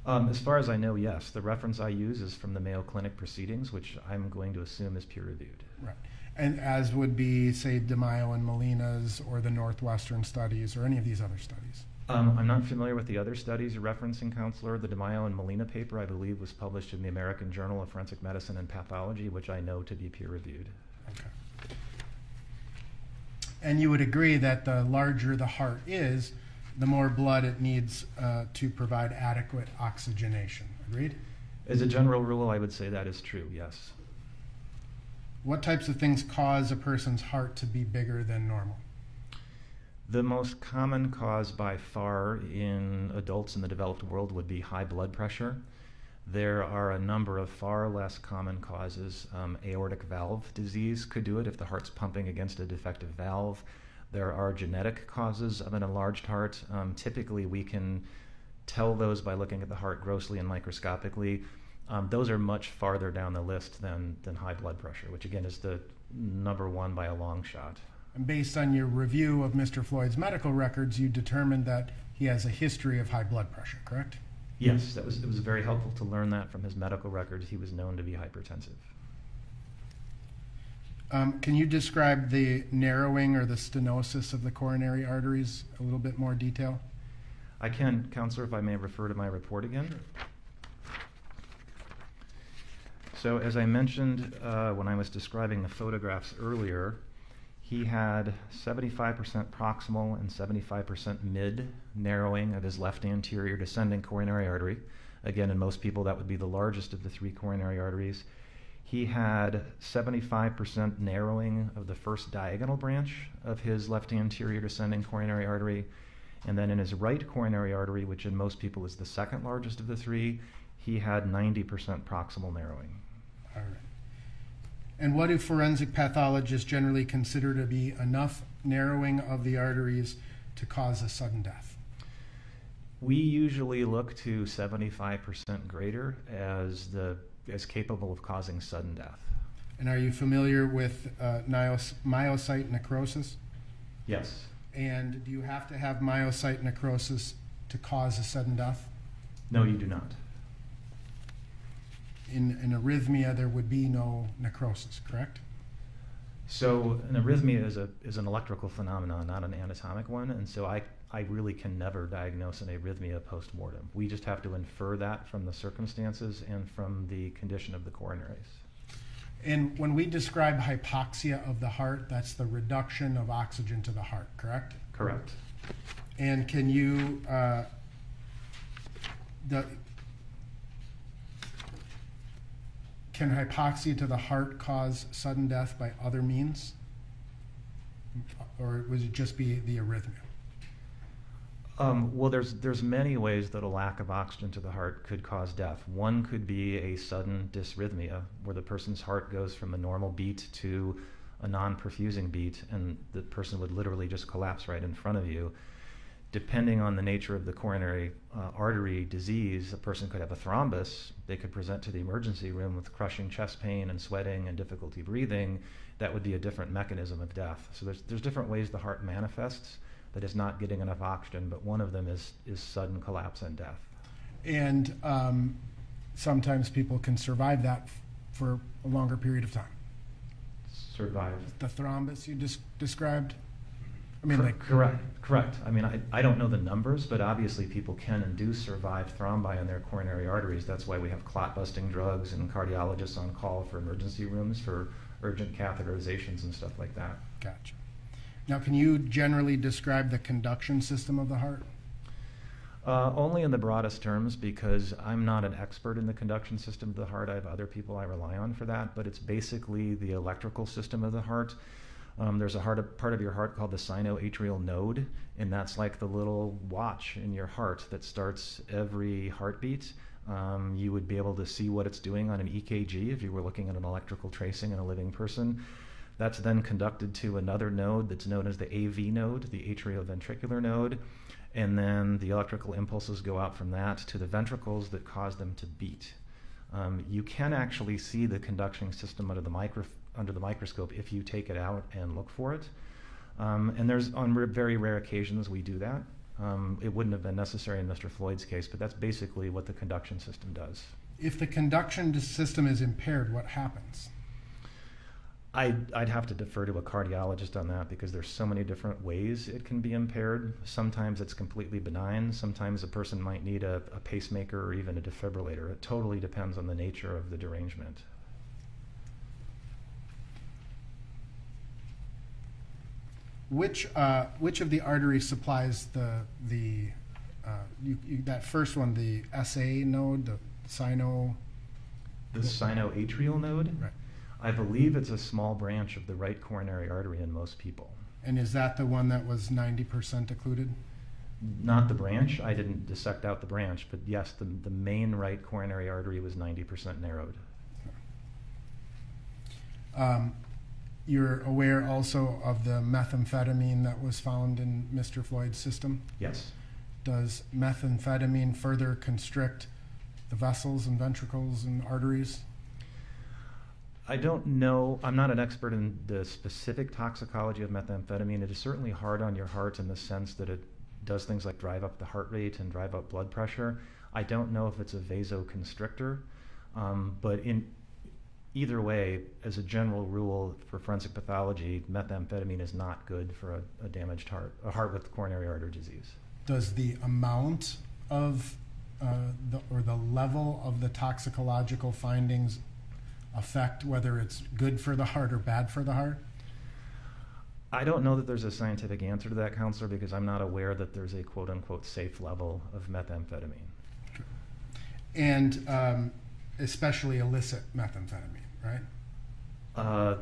Um, as far as I know, yes. The reference I use is from the Mayo Clinic proceedings, which I'm going to assume is peer-reviewed. Right. And as would be, say, DiMaio and Molina's or the Northwestern studies or any of these other studies? Um, I'm not familiar with the other studies you're referencing, Counselor. The DiMaio and Molina paper, I believe, was published in the American Journal of Forensic Medicine and Pathology, which I know to be peer-reviewed. Okay. And you would agree that the larger the heart is, the more blood it needs uh, to provide adequate oxygenation. Agreed? As a general rule, I would say that is true, yes. What types of things cause a person's heart to be bigger than normal? The most common cause by far in adults in the developed world would be high blood pressure. There are a number of far less common causes. Um, aortic valve disease could do it if the heart's pumping against a defective valve. There are genetic causes of an enlarged heart. Um, typically, we can tell those by looking at the heart grossly and microscopically. Um, those are much farther down the list than, than high blood pressure, which again is the number one by a long shot. And based on your review of Mr. Floyd's medical records, you determined that he has a history of high blood pressure, correct? Yes, that was, it was very helpful to learn that from his medical records. He was known to be hypertensive. Um, can you describe the narrowing or the stenosis of the coronary arteries a little bit more detail? I can, Counselor, if I may refer to my report again. So, as I mentioned uh, when I was describing the photographs earlier, he had 75% proximal and 75% mid narrowing of his left anterior descending coronary artery. Again, in most people, that would be the largest of the three coronary arteries. He had 75% narrowing of the first diagonal branch of his left anterior descending coronary artery. And then in his right coronary artery, which in most people is the second largest of the three, he had 90% proximal narrowing. And what do forensic pathologists generally consider to be enough narrowing of the arteries to cause a sudden death? We usually look to 75% greater as the as capable of causing sudden death. And are you familiar with uh, myocyte necrosis? Yes. And do you have to have myocyte necrosis to cause a sudden death? No, you do not. In an arrhythmia, there would be no necrosis, correct? So an arrhythmia is a is an electrical phenomenon, not an anatomic one, and so I I really can never diagnose an arrhythmia post mortem. We just have to infer that from the circumstances and from the condition of the coronaries. And when we describe hypoxia of the heart, that's the reduction of oxygen to the heart, correct? Correct. And can you, uh, the, can hypoxia to the heart cause sudden death by other means? Or would it just be the arrhythmia? Um, well, there's there's many ways that a lack of oxygen to the heart could cause death. One could be a sudden dysrhythmia, where the person's heart goes from a normal beat to a non-perfusing beat, and the person would literally just collapse right in front of you. Depending on the nature of the coronary uh, artery disease, a person could have a thrombus. They could present to the emergency room with crushing chest pain and sweating and difficulty breathing. That would be a different mechanism of death. So there's there's different ways the heart manifests that is not getting enough oxygen, but one of them is, is sudden collapse and death. And um, sometimes people can survive that f- for a longer period of time. Survive. The thrombus you just described? I mean, like. correct, correct. I mean, I, I don't know the numbers, but obviously people can and do survive thrombi in their coronary arteries. That's why we have clot busting drugs and cardiologists on call for emergency rooms for urgent catheterizations and stuff like that. Gotcha. Now, can you generally describe the conduction system of the heart? Uh, only in the broadest terms because I'm not an expert in the conduction system of the heart. I have other people I rely on for that, but it's basically the electrical system of the heart. Um, there's a heart, part of your heart called the sinoatrial node, and that's like the little watch in your heart that starts every heartbeat. Um, you would be able to see what it's doing on an EKG if you were looking at an electrical tracing in a living person. That's then conducted to another node that's known as the AV node, the atrioventricular node, and then the electrical impulses go out from that to the ventricles that cause them to beat. Um, you can actually see the conduction system under the, micro, under the microscope if you take it out and look for it. Um, and there's on r- very rare occasions we do that. Um, it wouldn't have been necessary in Mr. Floyd's case, but that's basically what the conduction system does. If the conduction system is impaired, what happens? I'd, I'd have to defer to a cardiologist on that because there's so many different ways it can be impaired. Sometimes it's completely benign. Sometimes a person might need a, a pacemaker or even a defibrillator. It totally depends on the nature of the derangement. Which uh, which of the arteries supplies the the uh, you, you, that first one, the SA node, the sino? The sinoatrial node, Right. I believe it's a small branch of the right coronary artery in most people. And is that the one that was ninety percent occluded? Not the branch. I didn't dissect out the branch, but yes, the, the main right coronary artery was 90% narrowed. Um, you're aware also of the methamphetamine that was found in Mr. Floyd's system. Yes. Does methamphetamine further constrict the vessels and ventricles and arteries? I don't know. I'm not an expert in the specific toxicology of methamphetamine. It is certainly hard on your heart in the sense that it does things like drive up the heart rate and drive up blood pressure. I don't know if it's a vasoconstrictor, um, but in either way, as a general rule for forensic pathology, methamphetamine is not good for a, a damaged heart, a heart with coronary artery disease. Does the amount of uh, the, or the level of the toxicological findings affect whether it's good for the heart or bad for the heart? I don't know that there's a scientific answer to that, counselor, because I'm not aware that there's a quote unquote safe level of methamphetamine. And um, especially illicit methamphetamine, right? Uh,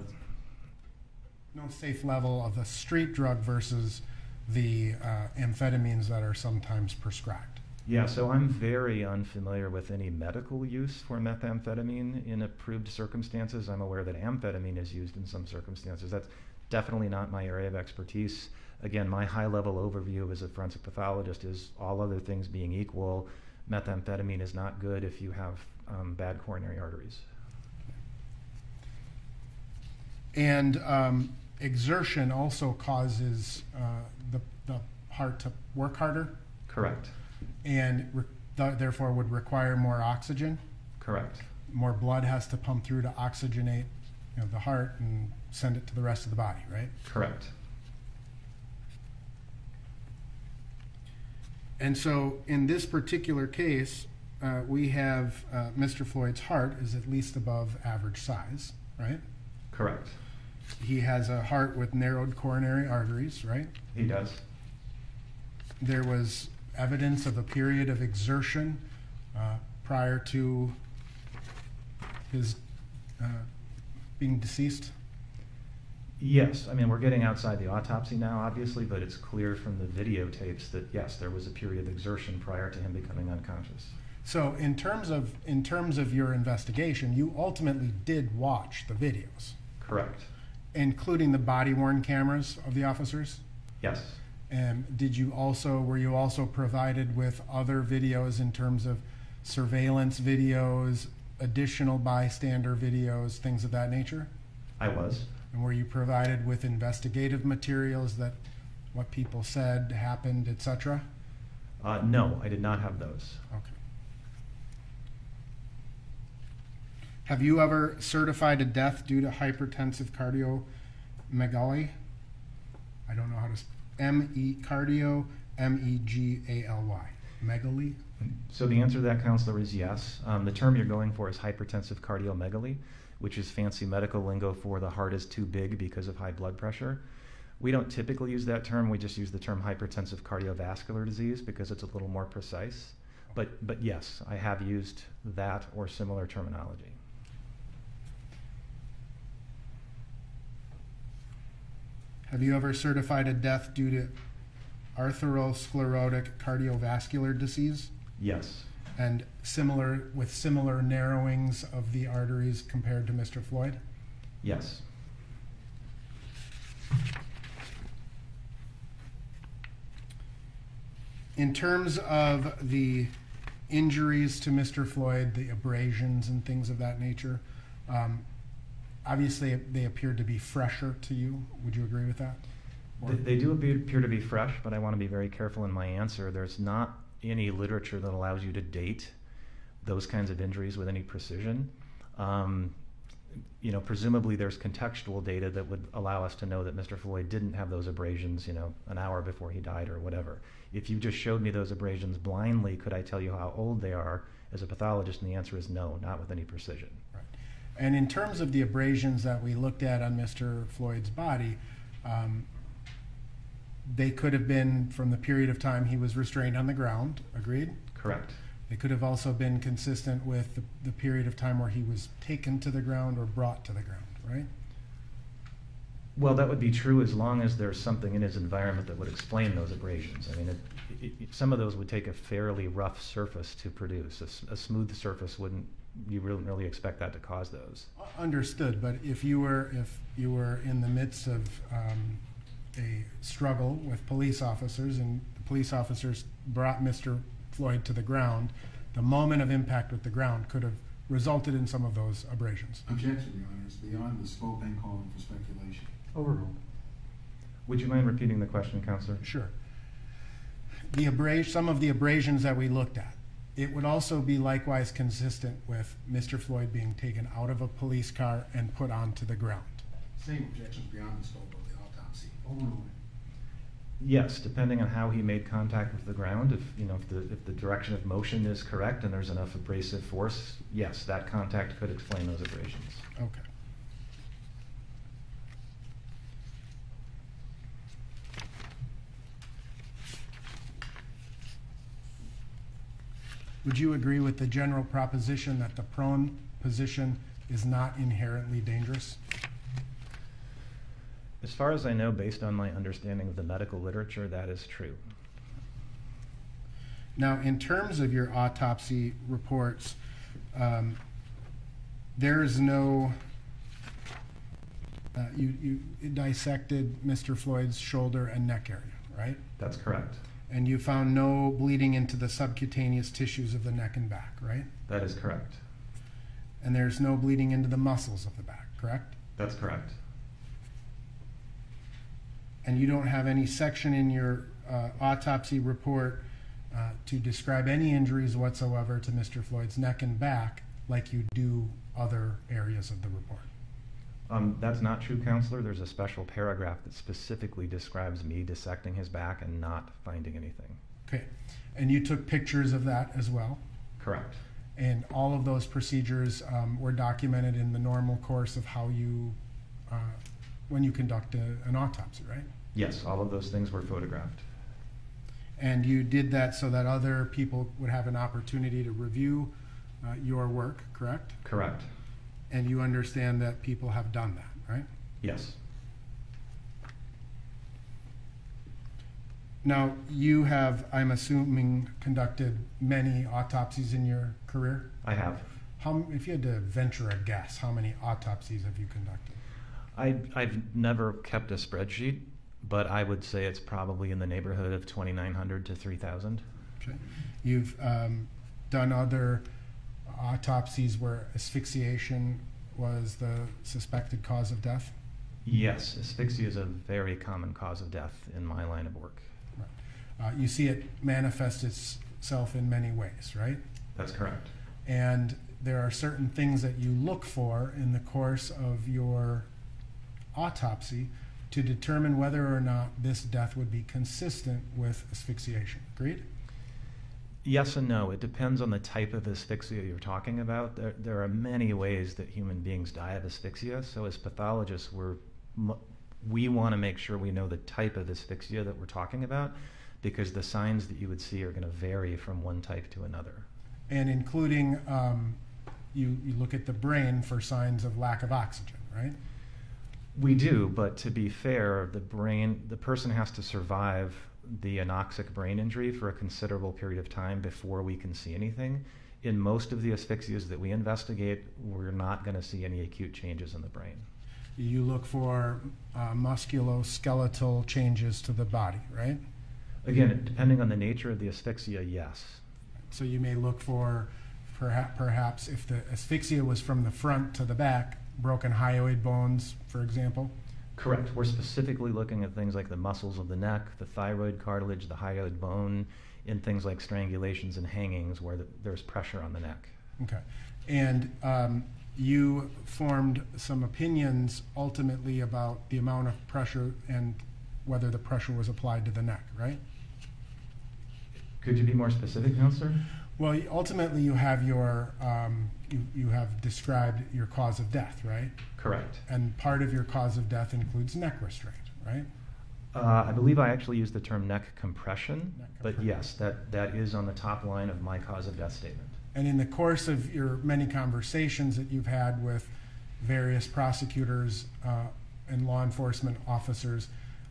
No safe level of the street drug versus the uh, amphetamines that are sometimes prescribed. yeah, so I'm very unfamiliar with any medical use for methamphetamine in approved circumstances. I'm aware that amphetamine is used in some circumstances. That's definitely not my area of expertise. Again, my high level overview as a forensic pathologist is all other things being equal, methamphetamine is not good if you have um, bad coronary arteries. And um, exertion also causes uh, the, the heart to work harder Correct. and re- th- therefore would require more oxygen. Correct. More blood has to pump through to oxygenate you know, the heart and send it to the rest of the body, right? Correct. And so in this particular case, uh, we have uh, Mr. Floyd's heart is at least above average size, right? Correct. He has a heart with narrowed coronary arteries, right? He does. There was evidence of a period of exertion uh, prior to his uh, being deceased. Yes, I mean, we're getting outside the autopsy now, obviously, but it's clear from the videotapes that, yes, there was a period of exertion prior to him becoming unconscious. So in terms of in terms of your investigation, you ultimately did watch the videos, Correct. including the body worn cameras of the officers. Yes. And did you also were you also provided with other videos in terms of surveillance videos, additional bystander videos, things of that nature? I was. And were you provided with investigative materials that what people said happened, etc.? Uh, no, I did not have those. Okay. Have you ever certified a death due to hypertensive cardiomegaly? I don't know how to M E cardio M E G A L Y. Megaly? So the answer to that, counselor, is yes. Um, the term you're going for is hypertensive cardiomegaly, which is fancy medical lingo for the heart is too big because of high blood pressure. We don't typically use that term. We just use the term hypertensive cardiovascular disease because it's a little more precise. But, but yes, I have used that or similar terminology. Have you ever certified a death due to arteriosclerotic cardiovascular disease? Yes. And similar with similar narrowings of the arteries compared to Mr. Floyd? Yes. In terms of the injuries to Mr. Floyd, the abrasions and things of that nature, um, obviously they appeared to be fresher to you. Would you agree with that? They, they do appear, appear to be fresh, but I want to be very careful in my answer. There's not any literature that allows you to date those kinds of injuries with any precision. Um, you know, presumably there's contextual data that would allow us to know that Mr. Floyd didn't have those abrasions, you know, an hour before he died or whatever. If you just showed me those abrasions blindly, could I tell you how old they are as a pathologist? And the answer is no, not with any precision. And in terms of the abrasions that we looked at on Mr. Floyd's body, um, they could have been from the period of time he was restrained on the ground, agreed? Correct. They could have also been consistent with the, the period of time where he was taken to the ground or brought to the ground, right? Well, that would be true as long as there's something in his environment that would explain those abrasions. I mean, it, it, it, some of those would take a fairly rough surface to produce. A smooth surface wouldn't. You wouldn't really expect that to cause those. Understood, but if you were, if you were in the midst of um, a struggle with police officers and the police officers brought Mr. Floyd to the ground, the moment of impact with the ground could have resulted in some of those abrasions. Objection, Your Honor, it's beyond the scope and calling for speculation. Overruled. Would you mind repeating the question, Counselor? Sure. The abras, some of the abrasions that we looked at, it would also be likewise consistent with Mr. Floyd being taken out of a police car and put onto the ground. Same objections beyond the scope of the autopsy. Overruled. Yes, depending on how he made contact with the ground. If you know if the if the direction of motion is correct and there's enough abrasive force, yes, that contact could explain those abrasions. Okay. Would you agree with the general proposition that the prone position is not inherently dangerous? As far as I know, based on my understanding of the medical literature, that is true. Now, in terms of your autopsy reports, um, there is no, uh, you, you dissected Mr. Floyd's shoulder and neck area, right? That's correct. And you found no bleeding into the subcutaneous tissues of the neck and back, right? That is correct. And there's no bleeding into the muscles of the back, correct? That's correct. And you don't have any section in your uh, autopsy report uh, to describe any injuries whatsoever to Mr. Floyd's neck and back like you do other areas of the report. Um, that's not true, counselor. There's a special paragraph that specifically describes me dissecting his back and not finding anything. Okay. And you took pictures of that as well? Correct. And all of those procedures um, were documented in the normal course of how you, uh, when you conduct a, an autopsy, right? Yes, all of those things were photographed. And you did that so that other people would have an opportunity to review uh, your work, correct? Correct. And you understand that people have done that, right? Yes. Now, you have, I'm assuming, conducted many autopsies in your career? I have. How, if you had to venture a guess, how many autopsies have you conducted? I, I've never kept a spreadsheet, but I would say it's probably in the neighborhood of 2,900 to 3,000. Okay. You've um, done other autopsies where asphyxiation was the suspected cause of death? Yes, asphyxia is a very common cause of death in my line of work. Uh, you see it manifest itself in many ways, right? That's correct. And there are certain things that you look for in the course of your autopsy to determine whether or not this death would be consistent with asphyxiation. Agreed? Yes and no. It depends on the type of asphyxia you're talking about. There, there are many ways that human beings die of asphyxia. So, as pathologists, we're, we want to make sure we know the type of asphyxia that we're talking about because the signs that you would see are going to vary from one type to another. And including, um, you, you look at the brain for signs of lack of oxygen, right? We do, but to be fair, the brain, the person has to survive the anoxic brain injury for a considerable period of time before we can see anything. In most of the asphyxias that we investigate, we're not going to see any acute changes in the brain. You look for uh, musculoskeletal changes to the body, right? Again, depending on the nature of the asphyxia, yes. So you may look for perhaps, perhaps if the asphyxia was from the front to the back, broken hyoid bones, for example. Correct. We're specifically looking at things like the muscles of the neck, the thyroid cartilage, the hyoid bone, in things like strangulations and hangings where the, there's pressure on the neck. Okay. And um, you formed some opinions ultimately about the amount of pressure and whether the pressure was applied to the neck, right? Could you be more specific, counselor? Well, ultimately, you have your um, you, you have described your cause of death, right? Correct. And part of your cause of death includes neck restraint, right? Uh, I believe I actually used the term neck compression, Neck but yes, that, that is on the top line of my cause of death statement. And in the course of your many conversations that you've had with various prosecutors uh, and law enforcement officers,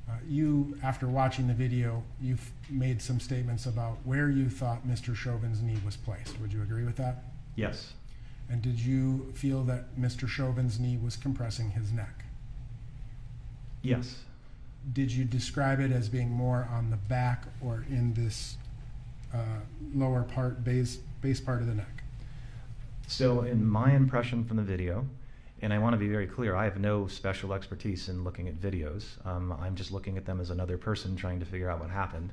uh, you, after watching the video, you've made some statements about where you thought Mr. Chauvin's knee was placed. Would you agree with that? Yes. And did you feel that Mr. Chauvin's knee was compressing his neck? Yes. Did you describe it as being more on the back or in this uh, lower part, base, base part of the neck? So, in my impression from the video, and I want to be very clear, I have no special expertise in looking at videos. Um, I'm just looking at them as another person trying to figure out what happened.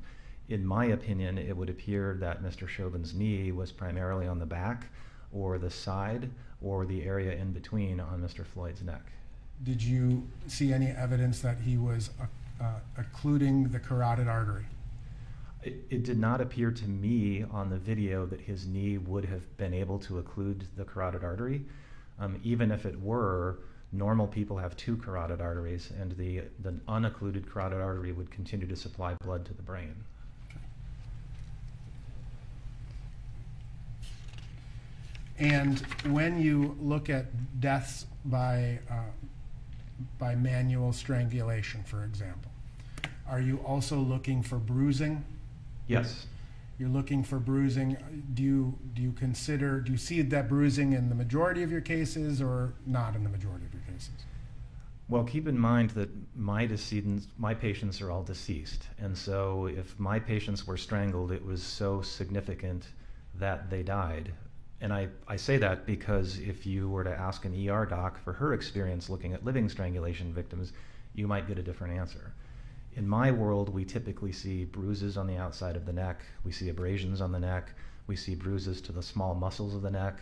In my opinion, it would appear that Mr. Chauvin's knee was primarily on the back or the side or the area in between on Mr. Floyd's neck. Did you see any evidence that he was uh, uh, occluding the carotid artery? It, it did not appear to me on the video that his knee would have been able to occlude the carotid artery. Um, even if it were, normal people have two carotid arteries, and the, the unoccluded carotid artery would continue to supply blood to the brain. And when you look at deaths by, uh, by manual strangulation, for example, are you also looking for bruising? Yes. You're looking for bruising. Do you, do you consider, do you see that bruising in the majority of your cases or not in the majority of your cases? Well, keep in mind that my decedents, my patients are all deceased, and so if my patients were strangled, it was so significant that they died. And I, I say that because if you were to ask an ER doc for her experience looking at living strangulation victims, you might get a different answer. In my world, we typically see bruises on the outside of the neck, we see abrasions on the neck, we see bruises to the small muscles of the neck.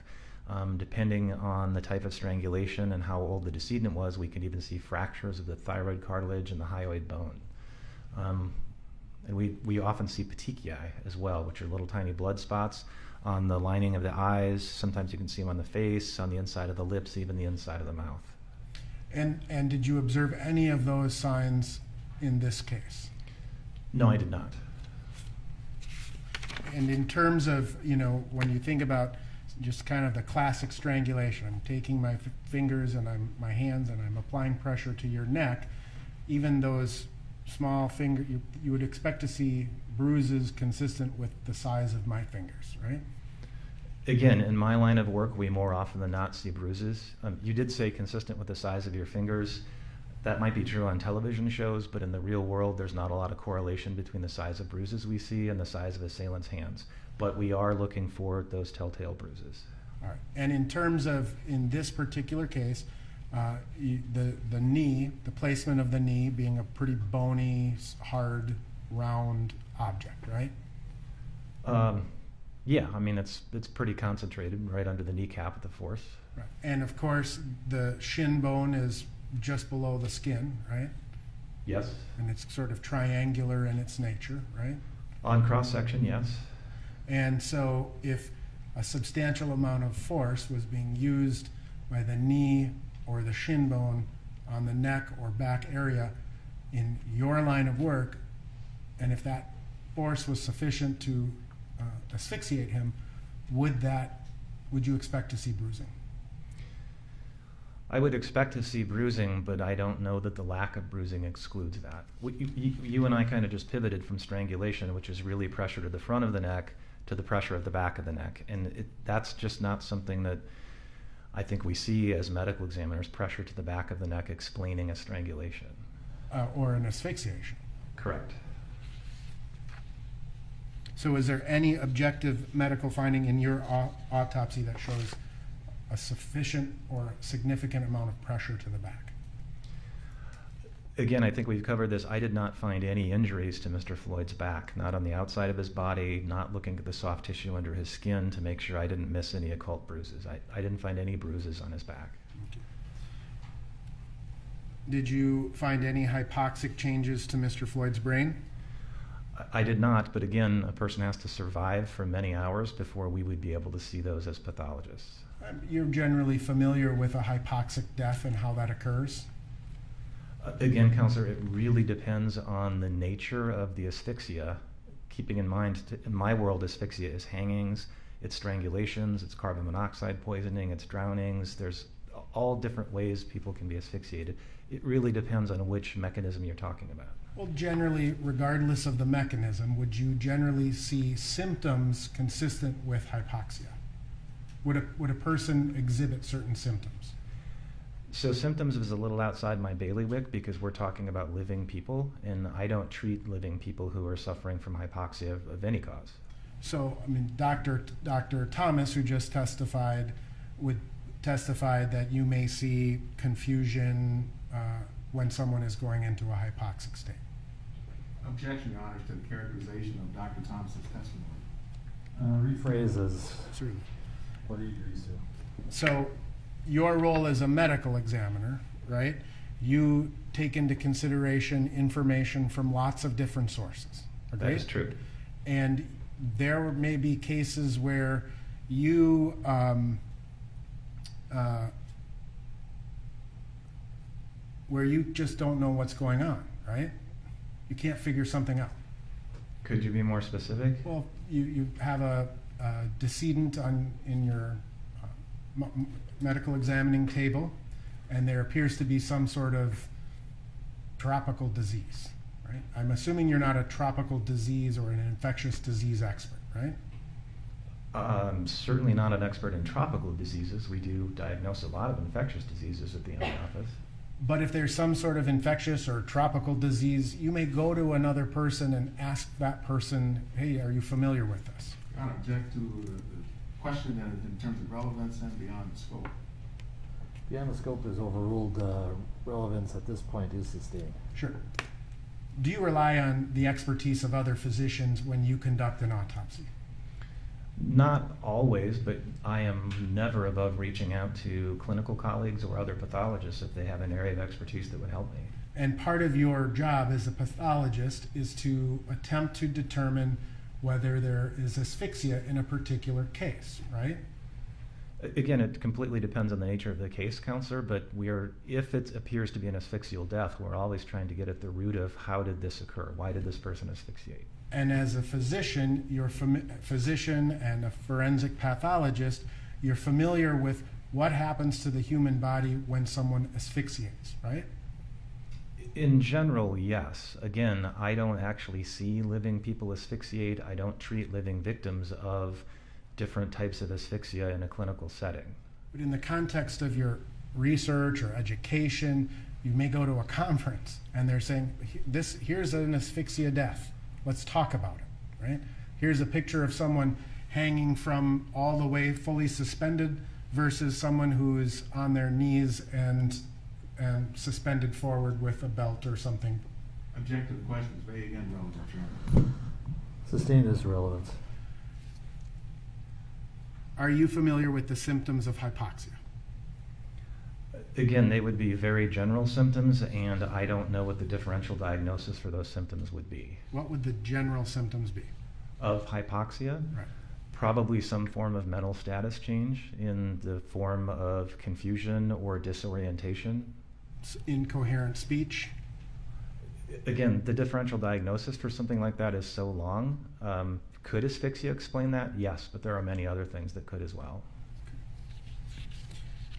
Um, depending on the type of strangulation and how old the decedent was, we can even see fractures of the thyroid cartilage and the hyoid bone. Um, and we, we often see petechiae as well, which are little tiny blood spots on the lining of the eyes. Sometimes you can see them on the face, on the inside of the lips, even the inside of the mouth. And, and did you observe any of those signs in this case? No, I did not. And in terms of, you know, when you think about just kind of the classic strangulation, I'm taking my f- fingers and I'm, my hands and I'm applying pressure to your neck, even those small finger, you, you would expect to see bruises consistent with the size of my fingers, right? Again, in my line of work, we more often than not see bruises. Um, you did say consistent with the size of your fingers. That might be true on television shows, but in the real world, there's not a lot of correlation between the size of bruises we see and the size of assailant's hands. But we are looking for those telltale bruises. All right. And in terms of, in this particular case, uh, the, the knee, the placement of the knee being a pretty bony, hard, round object, right? Um, yeah, I mean, it's, it's pretty concentrated right under the kneecap at the force. Right. And of course, the shin bone is just below the skin, right? Yes. And it's sort of triangular in its nature, right? On cross section, yes. And so, if a substantial amount of force was being used by the knee or the shin bone on the neck or back area in your line of work, and if that force was sufficient to uh, asphyxiate him, would that would you expect to see bruising? I would expect to see bruising, but I don't know that the lack of bruising excludes that. You, you and I kind of just pivoted from strangulation, which is really pressure to the front of the neck, to the pressure of the back of the neck. And it, that's just not something that I think we see as medical examiners pressure to the back of the neck explaining a strangulation. Uh, or an asphyxiation. Correct. So, is there any objective medical finding in your au- autopsy that shows a sufficient or significant amount of pressure to the back? Again, I think we've covered this. I did not find any injuries to Mr. Floyd's back, not on the outside of his body, not looking at the soft tissue under his skin to make sure I didn't miss any occult bruises. I, I didn't find any bruises on his back. Did you find any hypoxic changes to Mr. Floyd's brain? I- did not, but again, a person has to survive for many hours before we would be able to see those as pathologists. Um, You're generally familiar with a hypoxic death and how that occurs. Uh, Again, counselor, it really depends on the nature of the asphyxia. Keeping in mind, in my world, asphyxia is hangings, it's strangulations, it's carbon monoxide poisoning, it's drownings. There's all different ways people can be asphyxiated. It really depends on which mechanism you're talking about. Well, generally, regardless of the mechanism, would you generally see symptoms consistent with hypoxia? Would a, would a person exhibit certain symptoms? So symptoms is a little outside my bailiwick because we're talking about living people, and I don't treat living people who are suffering from hypoxia of, of any cause. So, I mean, Dr. Dr. Thomas, who just testified, would testify that you may see confusion uh, when someone is going into a hypoxic state. Objection, Your Honor, to the characterization of Dr. Thomas's testimony. Uh, rephrase. Phrases, Certainly. what he agrees to. So, your role as a medical examiner, right? You take into consideration information from lots of different sources. That Agreed? is true. And there may be cases where you um, uh, where you just don't know what's going on, right? You can't figure something out. Could you be more specific? Well, you, you have a, a decedent on, in your uh, medical examining table, and there appears to be some sort of tropical disease, right? I'm assuming you're not a tropical disease or an infectious disease expert, right? Um, certainly not an expert in tropical diseases. We do diagnose a lot of infectious diseases at the office. But if there's some sort of infectious or tropical disease, you may go to another person and ask that person, hey, are you familiar with this? Your Honor, object to the, the question in, in terms of relevance and beyond the scope. Beyond the scope is overruled, uh, relevance at this point is sustained. Sure. Do you rely on the expertise of other physicians when you conduct an autopsy? Not always, but I am never above reaching out to clinical colleagues or other pathologists if they have an area of expertise that would help me. And part of your job as a pathologist is to attempt to determine whether there is asphyxia in a particular case, right? Again, it completely depends on the nature of the case, counselor, but we are, if it appears to be an asphyxial death, we're always trying to get at the root of how did this occur? Why did this person asphyxiate? And as a physician, you're fami- physician and a forensic pathologist, you're familiar with what happens to the human body when someone asphyxiates, right? In general, yes. Again, I don't actually see living people asphyxiate. I don't treat living victims of different types of asphyxia in a clinical setting. But in the context of your research or education, you may go to a conference and they're saying, "This here's an asphyxia death. Let's talk about it." Right? Here's a picture of someone hanging from all the way fully suspended versus someone who is on their knees and and suspended forward with a belt or something. Object to the question is vague and relative, Chairman. Sustained is relevance. Are you familiar with the symptoms of hypoxia? Again, they would be very general symptoms, and I don't know what the differential diagnosis for those symptoms would be. What would the general symptoms be? Of hypoxia, Right. probably some form of mental status change in the form of confusion or disorientation. S- Incoherent speech. Again, the differential diagnosis for something like that is so long. Um, could asphyxia explain that? Yes, but there are many other things that could as well.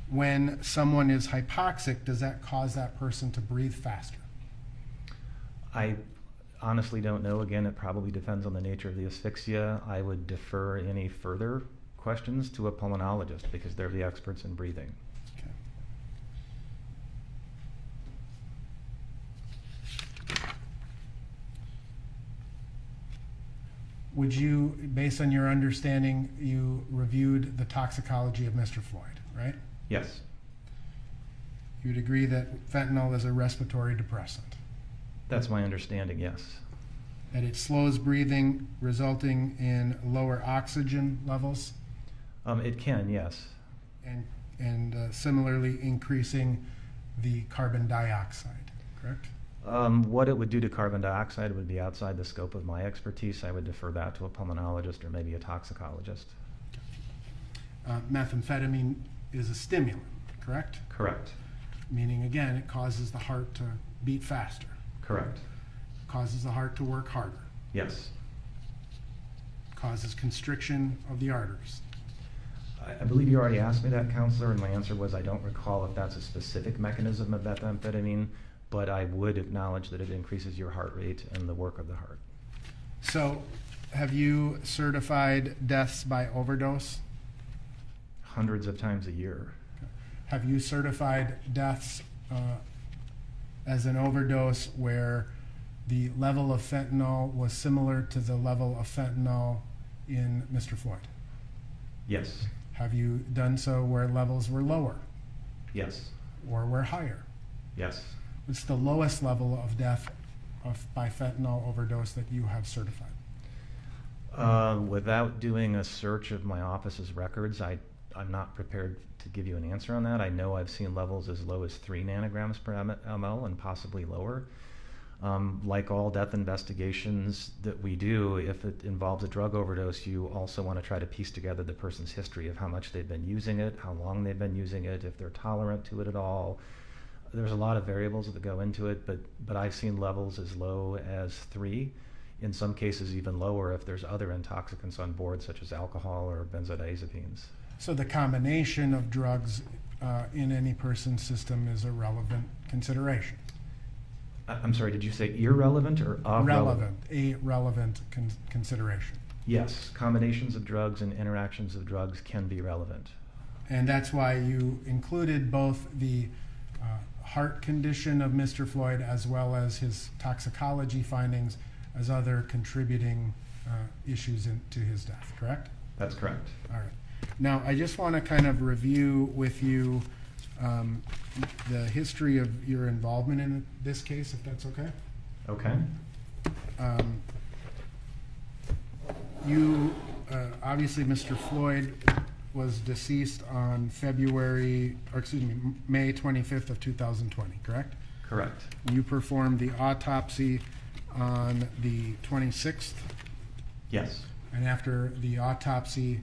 When someone is hypoxic, does that cause that person to breathe faster? I honestly don't know. Again, it probably depends on the nature of the asphyxia. I would defer any further questions to a pulmonologist because they're the experts in breathing. Okay. Would you, based on your understanding, you reviewed the toxicology of Mr. Floyd, right? Yes, You'd agree that fentanyl is a respiratory depressant, that's my understanding, yes. that it slows breathing, resulting in lower oxygen levels, Um, it can, yes. and, and uh, similarly increasing the carbon dioxide, correct? Um, what it would do to carbon dioxide would be outside the scope of my expertise. I would defer that to a pulmonologist or maybe a toxicologist. Uh, methamphetamine is a stimulant, correct? Correct, Meaning, again, it causes the heart to beat faster, correct. causes the heart to work harder, Yes. causes constriction of the arteries. I, I believe you already asked me that, counselor, and my answer was I don't recall if that's a specific mechanism of methamphetamine, but I would acknowledge that it increases your heart rate and the work of the heart. So, have you certified deaths by overdose? Hundreds of times a year. Have you certified deaths uh, as an overdose where the level of fentanyl was similar to the level of fentanyl in Mr. Floyd? Yes, Have you done so where levels were lower yes, or were higher? yes. What's the lowest level of death of, by fentanyl overdose that you have certified? Uh, without doing a search of my office's records, I, I'm not prepared to give you an answer on that. I know I've seen levels as low as three nanograms per ml and possibly lower. Um, like all death investigations that we do, if it involves a drug overdose, you also want to try to piece together the person's history of how much they've been using it, how long they've been using it, if they're tolerant to it at all. There's a lot of variables that go into it, but, but I've seen levels as low as three in some cases even lower if there's other intoxicants on board, such as alcohol or benzodiazepines. So the combination of drugs uh, in any person's system is a relevant consideration. I- I'm sorry, did you say irrelevant or of relevant, a relevant con- consideration. Yes, combinations of drugs and interactions of drugs can be relevant. And that's why you included both the uh, heart condition of Mr. Floyd as well as his toxicology findings as other contributing uh, issues in, to his death, correct? That's correct. All right. Now, I just want to kind of review with you um, the history of your involvement in this case, if that's okay. Okay. Um, You, uh, obviously, Mr. Floyd was deceased on February, or excuse me, May 25th of 2020, correct? Correct. You performed the autopsy on the 26th, Yes. and after the autopsy,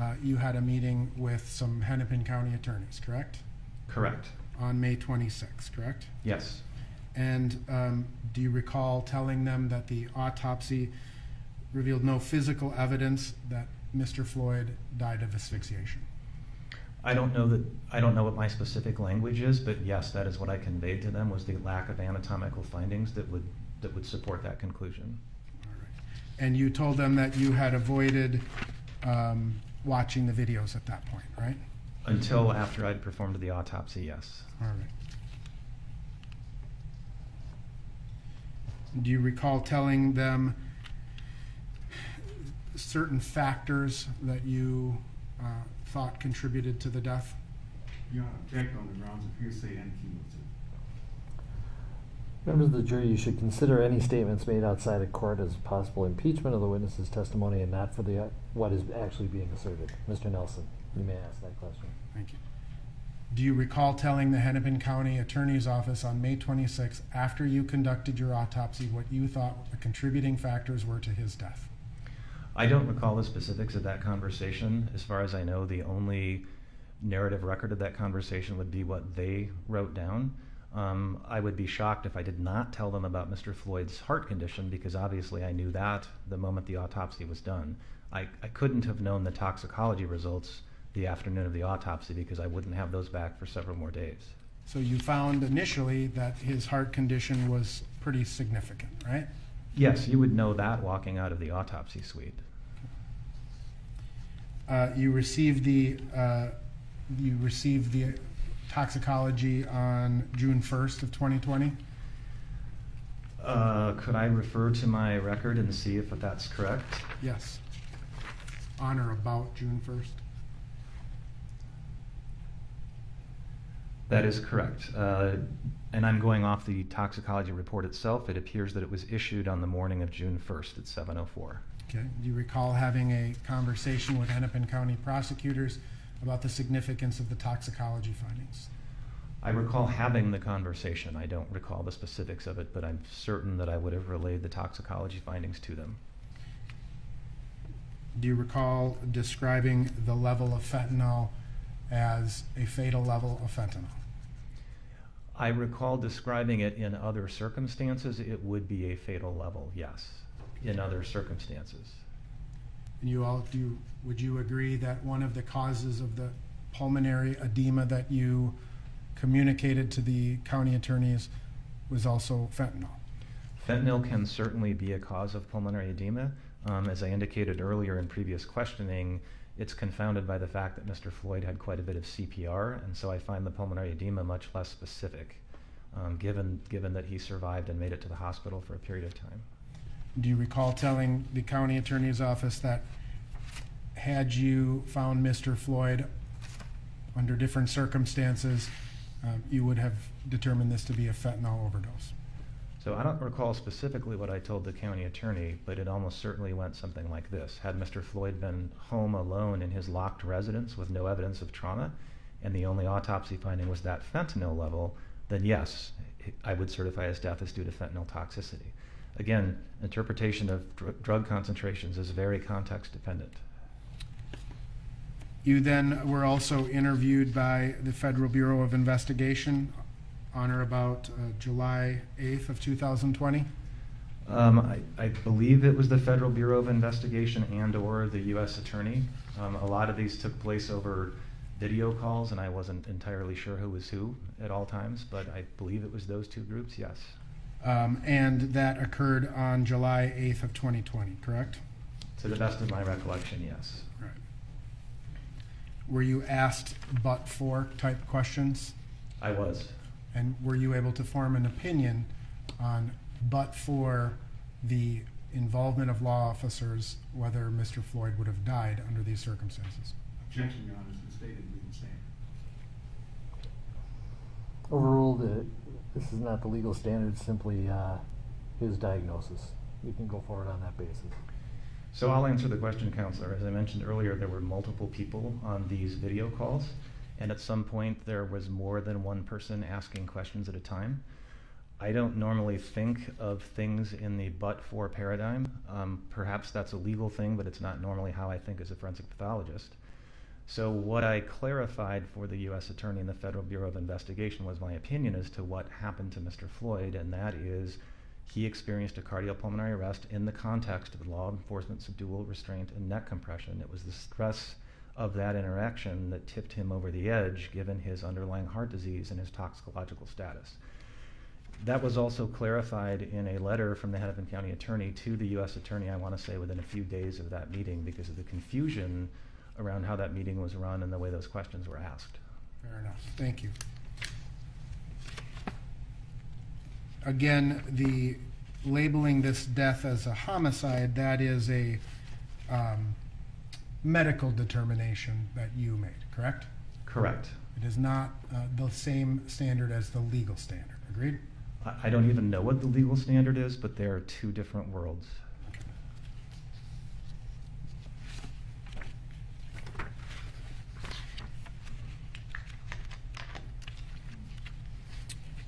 uh, you had a meeting with some Hennepin County attorneys, correct? Correct. On May 26th, correct? Yes. And um, do you recall telling them that the autopsy revealed no physical evidence that Mr. Floyd died of asphyxiation? I don't know that, I don't know what my specific language is, but yes, that is what I conveyed to them, was the lack of anatomical findings that would, that would support that conclusion. All right. And you told them that you had avoided um, watching the videos at that point, right? Until after I'd performed the autopsy, yes. All right. Do you recall telling them certain factors that you uh, thought contributed to the death? Your Honor, object on the grounds of hearsay and cumulative. Members of the jury, you should consider any statements made outside of court as possible impeachment of the witness's testimony and not for the, uh, what is actually being asserted. Mr. Nelson, you may ask that question. Thank you. Do you recall telling the Hennepin County Attorney's Office on May 26, after you conducted your autopsy, what you thought the contributing factors were to his death? I don't recall the specifics of that conversation. As far as I know, the only narrative record of that conversation would be what they wrote down. Um, I would be shocked if I did not tell them about Mr. Floyd's heart condition because obviously I knew that the moment the autopsy was done. I, I couldn't have known the toxicology results the afternoon of the autopsy because I wouldn't have those back for several more days. So you found initially that his heart condition was pretty significant, right? Yes, you would know that walking out of the autopsy suite. Uh, you received the uh, you received the toxicology on June 1st of 2020. Uh, could I refer to my record and see if that's correct? Yes. On or about June 1st. That is correct. Uh, and I'm going off the toxicology report itself. It appears that it was issued on the morning of June 1st at 7:04. Okay. Do you recall having a conversation with Hennepin County prosecutors about the significance of the toxicology findings? I recall having the conversation. I don't recall the specifics of it, but I'm certain that I would have relayed the toxicology findings to them. Do you recall describing the level of fentanyl as a fatal level of fentanyl? I recall describing it in other circumstances. It would be a fatal level, yes, in other circumstances. And you all, do would you agree that one of the causes of the pulmonary edema that you communicated to the county attorneys was also fentanyl? Fentanyl can certainly be a cause of pulmonary edema. Um, as I indicated earlier in previous questioning, it's confounded by the fact that Mr. Floyd had quite a bit of CPR, and so I find the pulmonary edema much less specific, um, given, given that he survived and made it to the hospital for a period of time. Do you recall telling the county attorney's office that had you found Mr. Floyd under different circumstances, um, you would have determined this to be a fentanyl overdose? So I don't recall specifically what I told the county attorney, but it almost certainly went something like this. Had Mr. Floyd been home alone in his locked residence with no evidence of trauma, and the only autopsy finding was that fentanyl level, then yes, I would certify his death as due to fentanyl toxicity. Again, interpretation of dr- drug concentrations is very context dependent. You then were also interviewed by the Federal Bureau of Investigation on or about uh, July 8th of 2020? Um, I, I believe it was the Federal Bureau of Investigation and/or the U.S. Attorney. Um, a lot of these took place over video calls, and I wasn't entirely sure who was who at all times, but I believe it was those two groups. Yes, Um, And that occurred on July 8th of 2020, correct? to the best of my recollection, yes. Right. Were you asked but-for type questions? I was. And were you able to form an opinion on but-for the involvement of law officers, whether Mr. Floyd would have died under these circumstances? Objection, Your Honor, has been stated, legal standard. Overruled, uh, this is not the legal standard, simply uh, his diagnosis. You can go forward on that basis. So I'll answer the question, Counselor. As I mentioned earlier, there were multiple people on these video calls, and at some point there was more than one person asking questions at a time. I don't normally think of things in the but-for paradigm. Um, perhaps that's a legal thing, but it's not normally how I think as a forensic pathologist. So what I clarified for the U.S. Attorney and the Federal Bureau of Investigation was my opinion as to what happened to Mr. Floyd, and that is he experienced a cardiopulmonary arrest in the context of law enforcement subdual restraint and neck compression. It was the stress of that interaction that tipped him over the edge, given his underlying heart disease and his toxicological status. That was also clarified in a letter from the Hennepin County Attorney to the U.S. Attorney, I want to say within a few days of that meeting, because of the confusion around how that meeting was run and the way those questions were asked. Fair enough. Thank you. Again, the labeling this death as a homicide, that is a um, medical determination that you made, correct? Correct. It is not uh, the same standard as the legal standard. Agreed? I, I don't even know what the legal standard is, but there are two different worlds.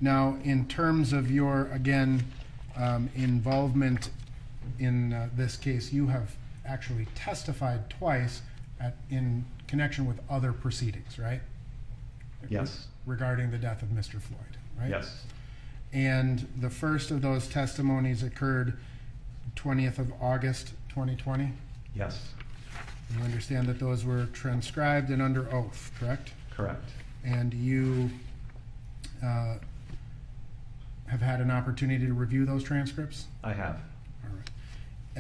Now, in terms of your, again, um, involvement in uh, this case, you have actually testified twice at, in connection with other proceedings, right? Yes. Regarding the death of Mr. Floyd, right? Yes. And the first of those testimonies occurred 20th of August, 2020. Yes. You understand that those were transcribed and under oath, correct? Correct. And you uh, have had an opportunity to review those transcripts? I have. All right.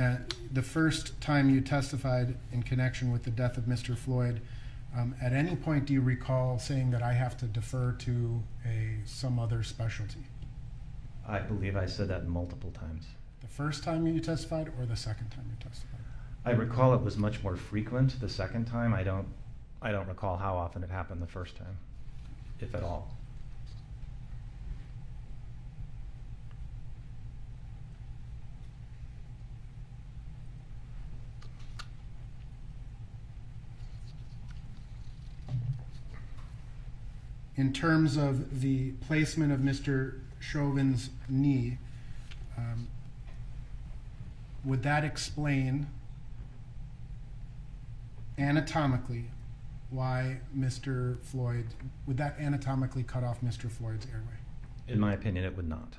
Uh, The first time you testified in connection with the death of Mr. Floyd, um, at any point do you recall saying that I have to defer to a, some other specialty? I believe I said that multiple times. The first time you testified or the second time you testified? I recall it was much more frequent the second time. I don't, I don't recall how often it happened the first time, if at all. In terms of the placement of Mr. Chauvin's knee, um, would that explain anatomically why Mr. Floyd, would that anatomically cut off Mr. Floyd's airway? In my opinion, it would not.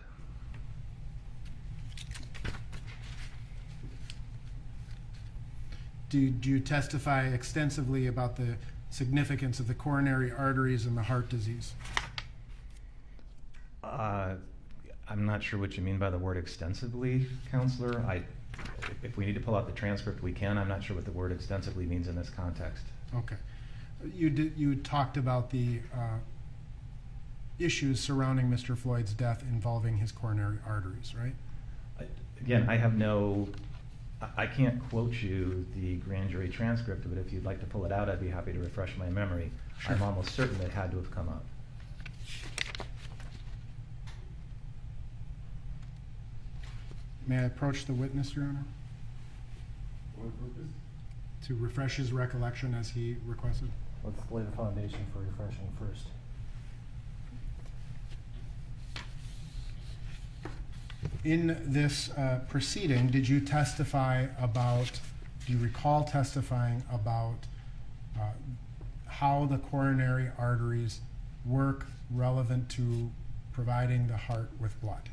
Did you testify extensively about the significance of the coronary arteries and the heart disease? Uh, I'm not sure what you mean by the word extensively, counselor. I, if we need to pull out the transcript, we can. I'm not sure what the word extensively means in this context. Okay. You did, you talked about the uh, issues surrounding Mr. Floyd's death involving his coronary arteries, right? Again, I have no, I- I can't quote you the grand jury transcript, but if you'd like to pull it out, I'd be happy to refresh my memory. I'm almost certain it had to have come up. May I approach the witness, Your Honor, What purpose? to refresh his recollection as he requested? Let's lay the foundation for refreshing first. In this uh, proceeding, did you testify about, do you recall testifying about uh, how the coronary arteries work relevant to providing the heart with blood?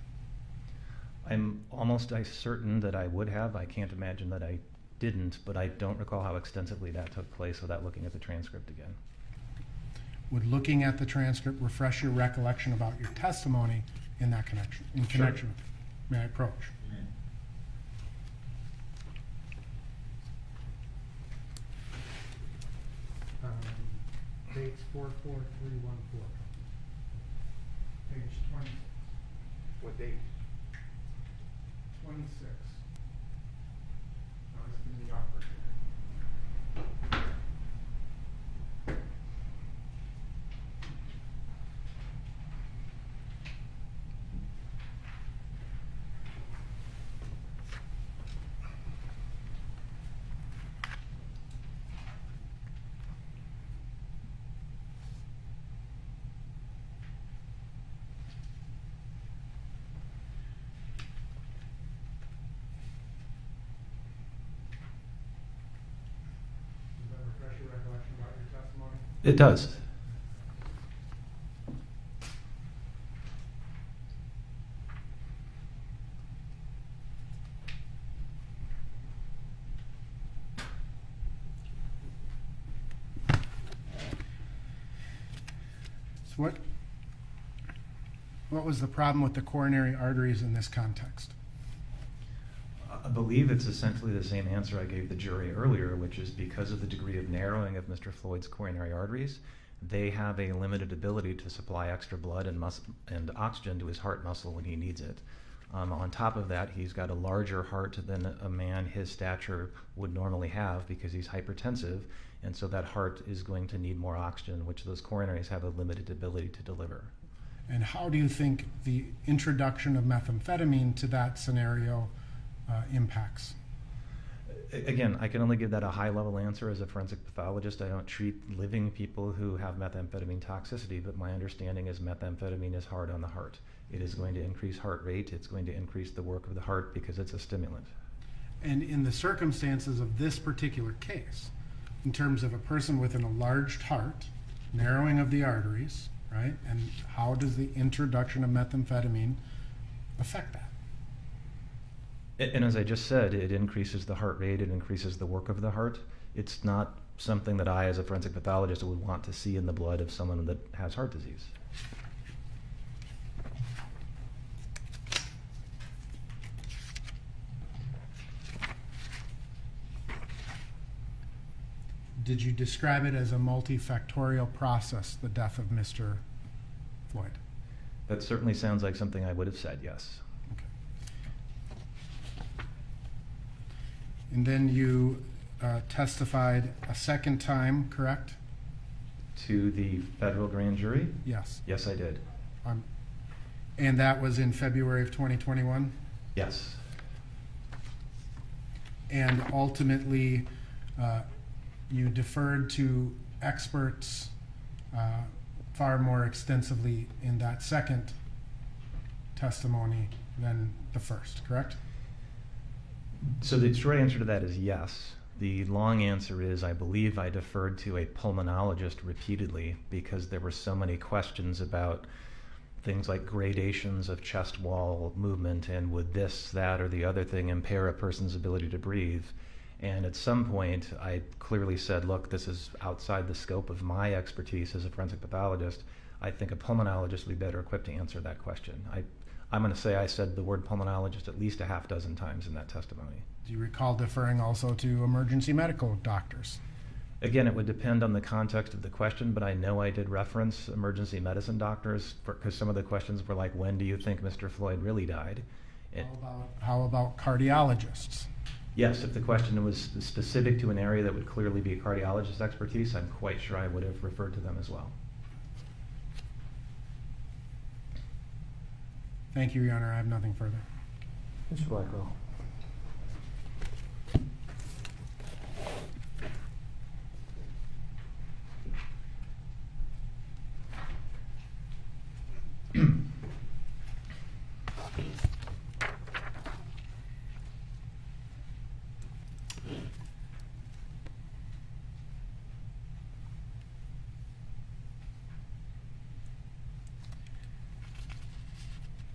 I'm almost uh, certain that I would have. I can't imagine that I didn't, but I don't recall how extensively that took place without looking at the transcript again. Would looking at the transcript refresh your recollection about your testimony in that connection, in Sure. connection? with it? May I approach? Um, Bates four, four, three, one, four. Page twenty, What date? twenty-six. Now, this is the operative. It does. So what, what was the problem with the coronary arteries in this context? I believe it's essentially the same answer I gave the jury earlier, which is because of the degree of narrowing of Mr. Floyd's coronary arteries, they have a limited ability to supply extra blood and, mus- and oxygen to his heart muscle when he needs it. Um, on top of that, he's got a larger heart than a man his stature would normally have because he's hypertensive, and so that heart is going to need more oxygen, which those coronaries have a limited ability to deliver. And how do you think the introduction of methamphetamine to that scenario Uh, impacts? Again, I can only give that a high level answer as a forensic pathologist. I don't treat living people who have methamphetamine toxicity, but my understanding is methamphetamine is hard on the heart. It is going to increase heart rate, it's going to increase the work of the heart because it's a stimulant. And in the circumstances of this particular case, in terms of a person with an enlarged heart, narrowing of the arteries, right? And how does the introduction of methamphetamine affect that? And as I just said, it increases the heart rate, it increases the work of the heart. It's not something that I, as a forensic pathologist, would want to see in the blood of someone that has heart disease. Did you describe it as a multifactorial process, the death of Mr. Floyd? That certainly sounds like something I would have said, yes. And then you uh, testified a second time, correct? To the federal grand jury? Yes. Yes, I did. Um, and that was in February of 2021? Yes. And ultimately, uh, you deferred to experts uh, far more extensively in that second testimony than the first, correct? So the short answer to that is yes. The long answer is I believe I deferred to a pulmonologist repeatedly because there were so many questions about things like gradations of chest wall movement and would this, that, or the other thing impair a person's ability to breathe. And at some point, I clearly said, look, this is outside the scope of my expertise as a forensic pathologist. I think a pulmonologist would be better equipped to answer that question. I, I'm going to say I said the word pulmonologist at least a half dozen times in that testimony. Do you recall deferring also to emergency medical doctors? Again, it would depend on the context of the question, but I know I did reference emergency medicine doctors because some of the questions were like, when do you think Mr. Floyd really died? It- How about, how about cardiologists? yes, if the question was specific to an area that would clearly be a cardiologist's expertise, I'm quite sure I would have referred to them as well. Thank you, Your Honor. I have nothing further. Mr. Blackwell.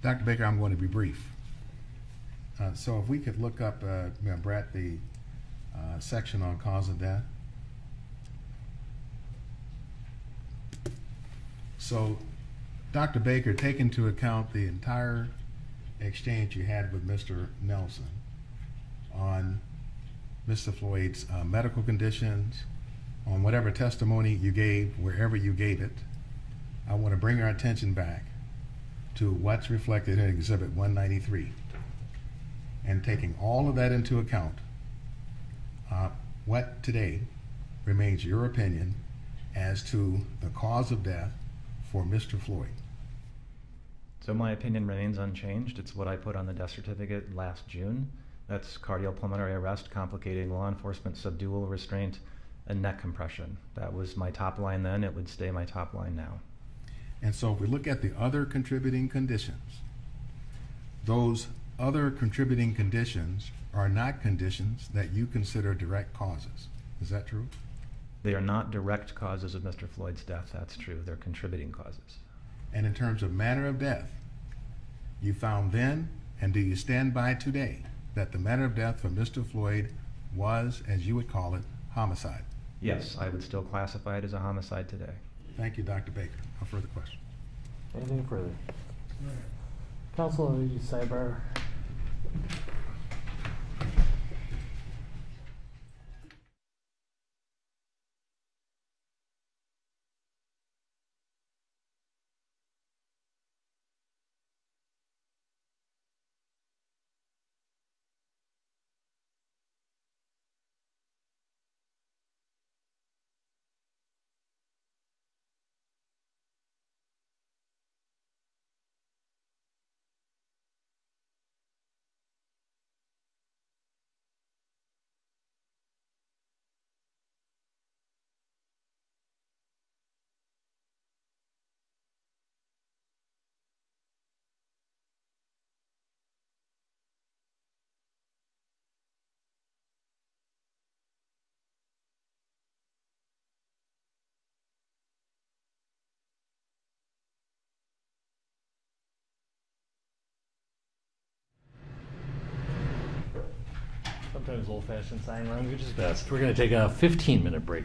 Dr. Baker, I'm going to be brief. Uh, so if we could look up, uh, you know, Brett, the uh, section on cause of death. So, Dr. Baker, take into account the entire exchange you had with Mr. Nelson on Mr. Floyd's uh, medical conditions, on whatever testimony you gave, wherever you gave it. I want to bring our attention back to what's reflected in Exhibit 193. And taking all of that into account, uh, what today remains your opinion as to the cause of death for Mr. Floyd? So my opinion remains unchanged. It's what I put on the death certificate last June. That's cardiopulmonary arrest complicating law enforcement subdual restraint and neck compression. That was my top line then. It would stay my top line now. And so if we look at the other contributing conditions, those other contributing conditions are not conditions that you consider direct causes. Is that true? They are not direct causes of Mr. Floyd's death, that's true. They're contributing causes. And in terms of manner of death, you found then, and do you stand by today, that the manner of death for Mr. Floyd was, as you would call it, homicide? Yes, I would still classify it as a homicide today. Thank you, Dr. Baker. No further questions. Anything further? Counsel, you sidebar? Sometimes old-fashioned sign language is best. We're gonna take a fifteen-minute break.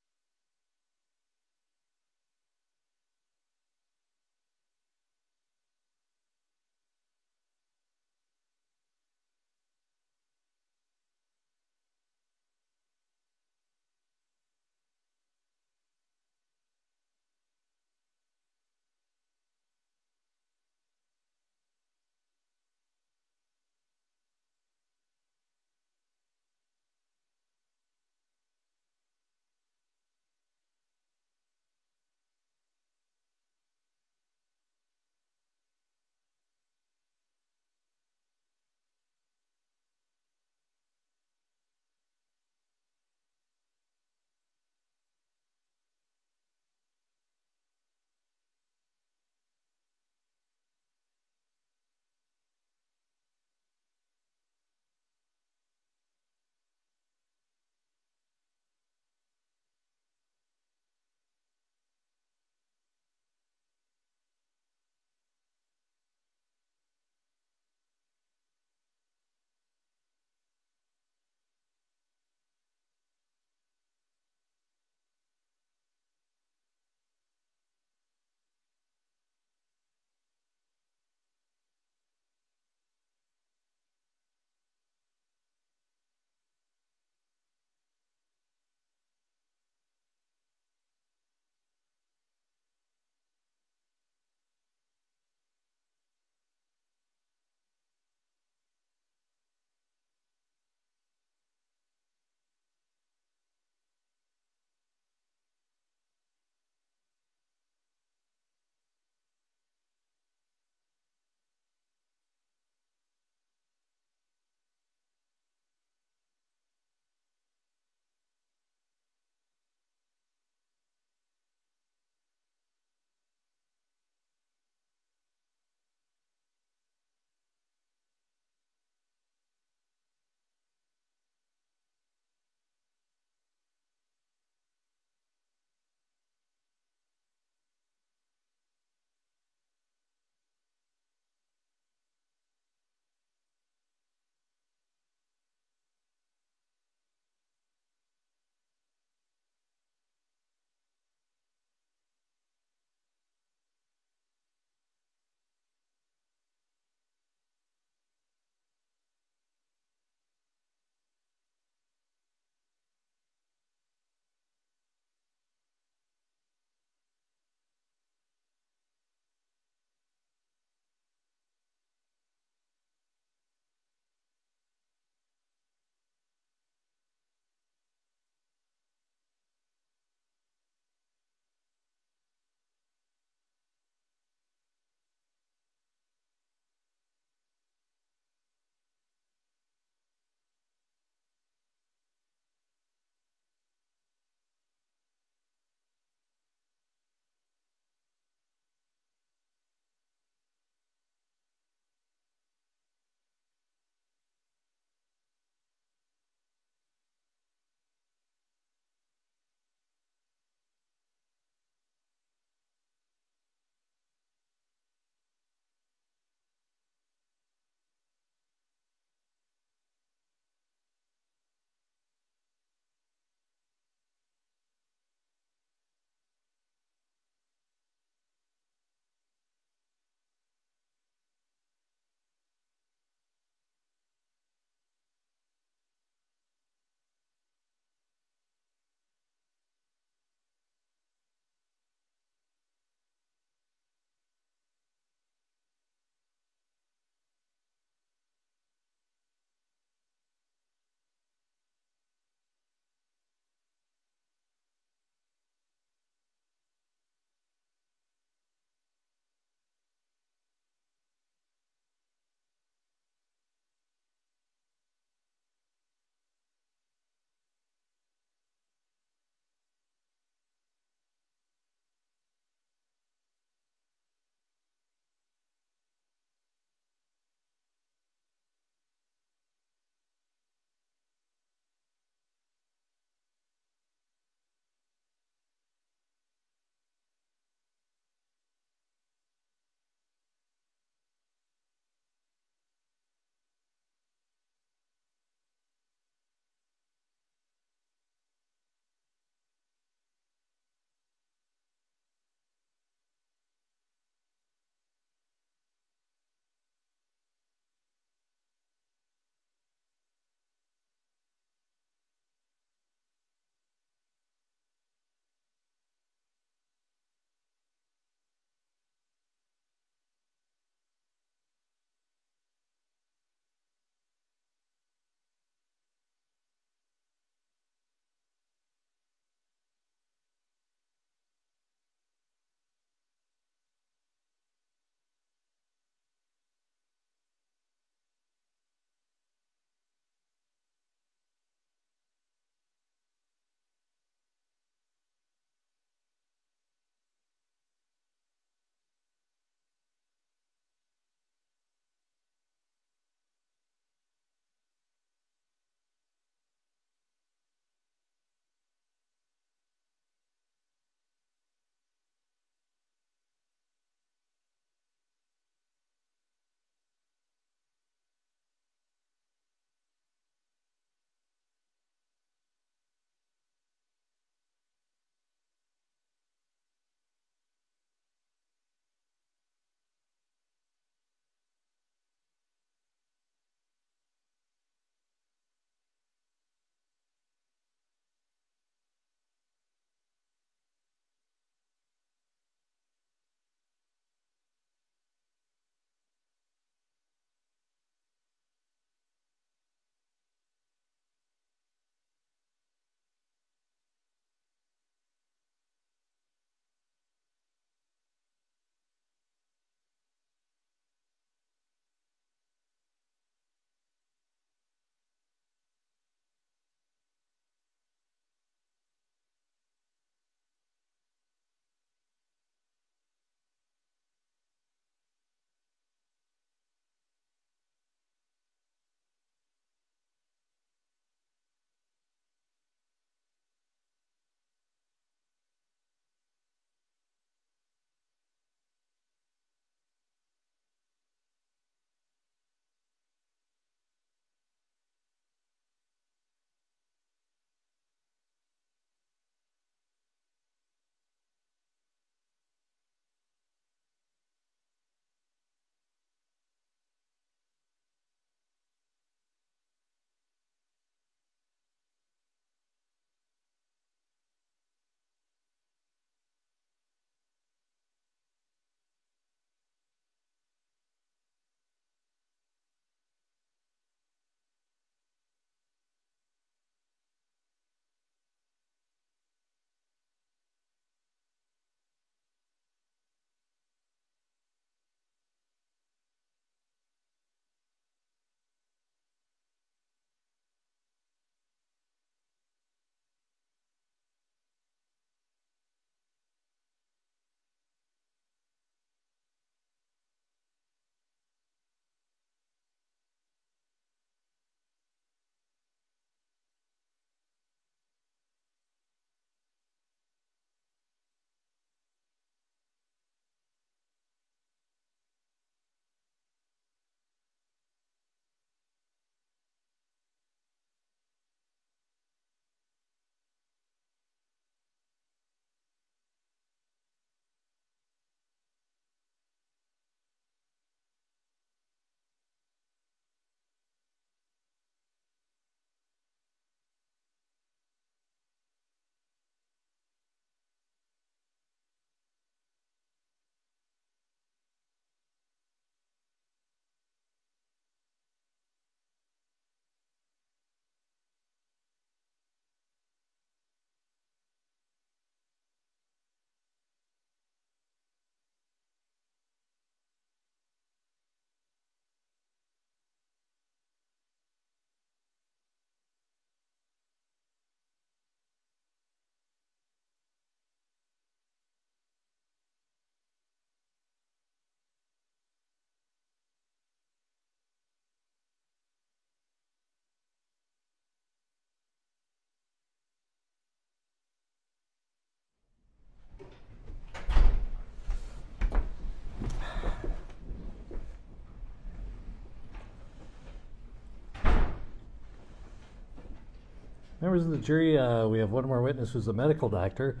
Members of the jury, uh, we have one more witness who's a medical doctor,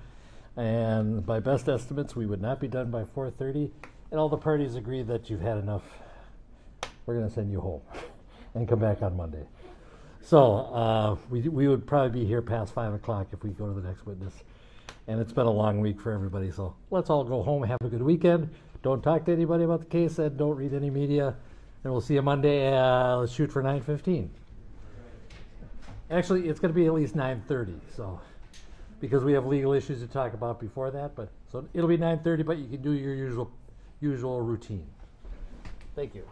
and by best estimates, we would not be done by 4:30. And all the parties agree that you've had enough. We're going to send you home and come back on Monday. So uh, we we would probably be here past five o'clock if we go to the next witness. And it's been a long week for everybody, so let's all go home. Have a good weekend. Don't talk to anybody about the case, and don't read any media. And we'll see you Monday. Uh, let's shoot for 9:15. Actually, it's going to be at least 9:30. So, because we have legal issues to talk about before that, but so it'll be 9:30. But you can do your usual usual routine. Thank you.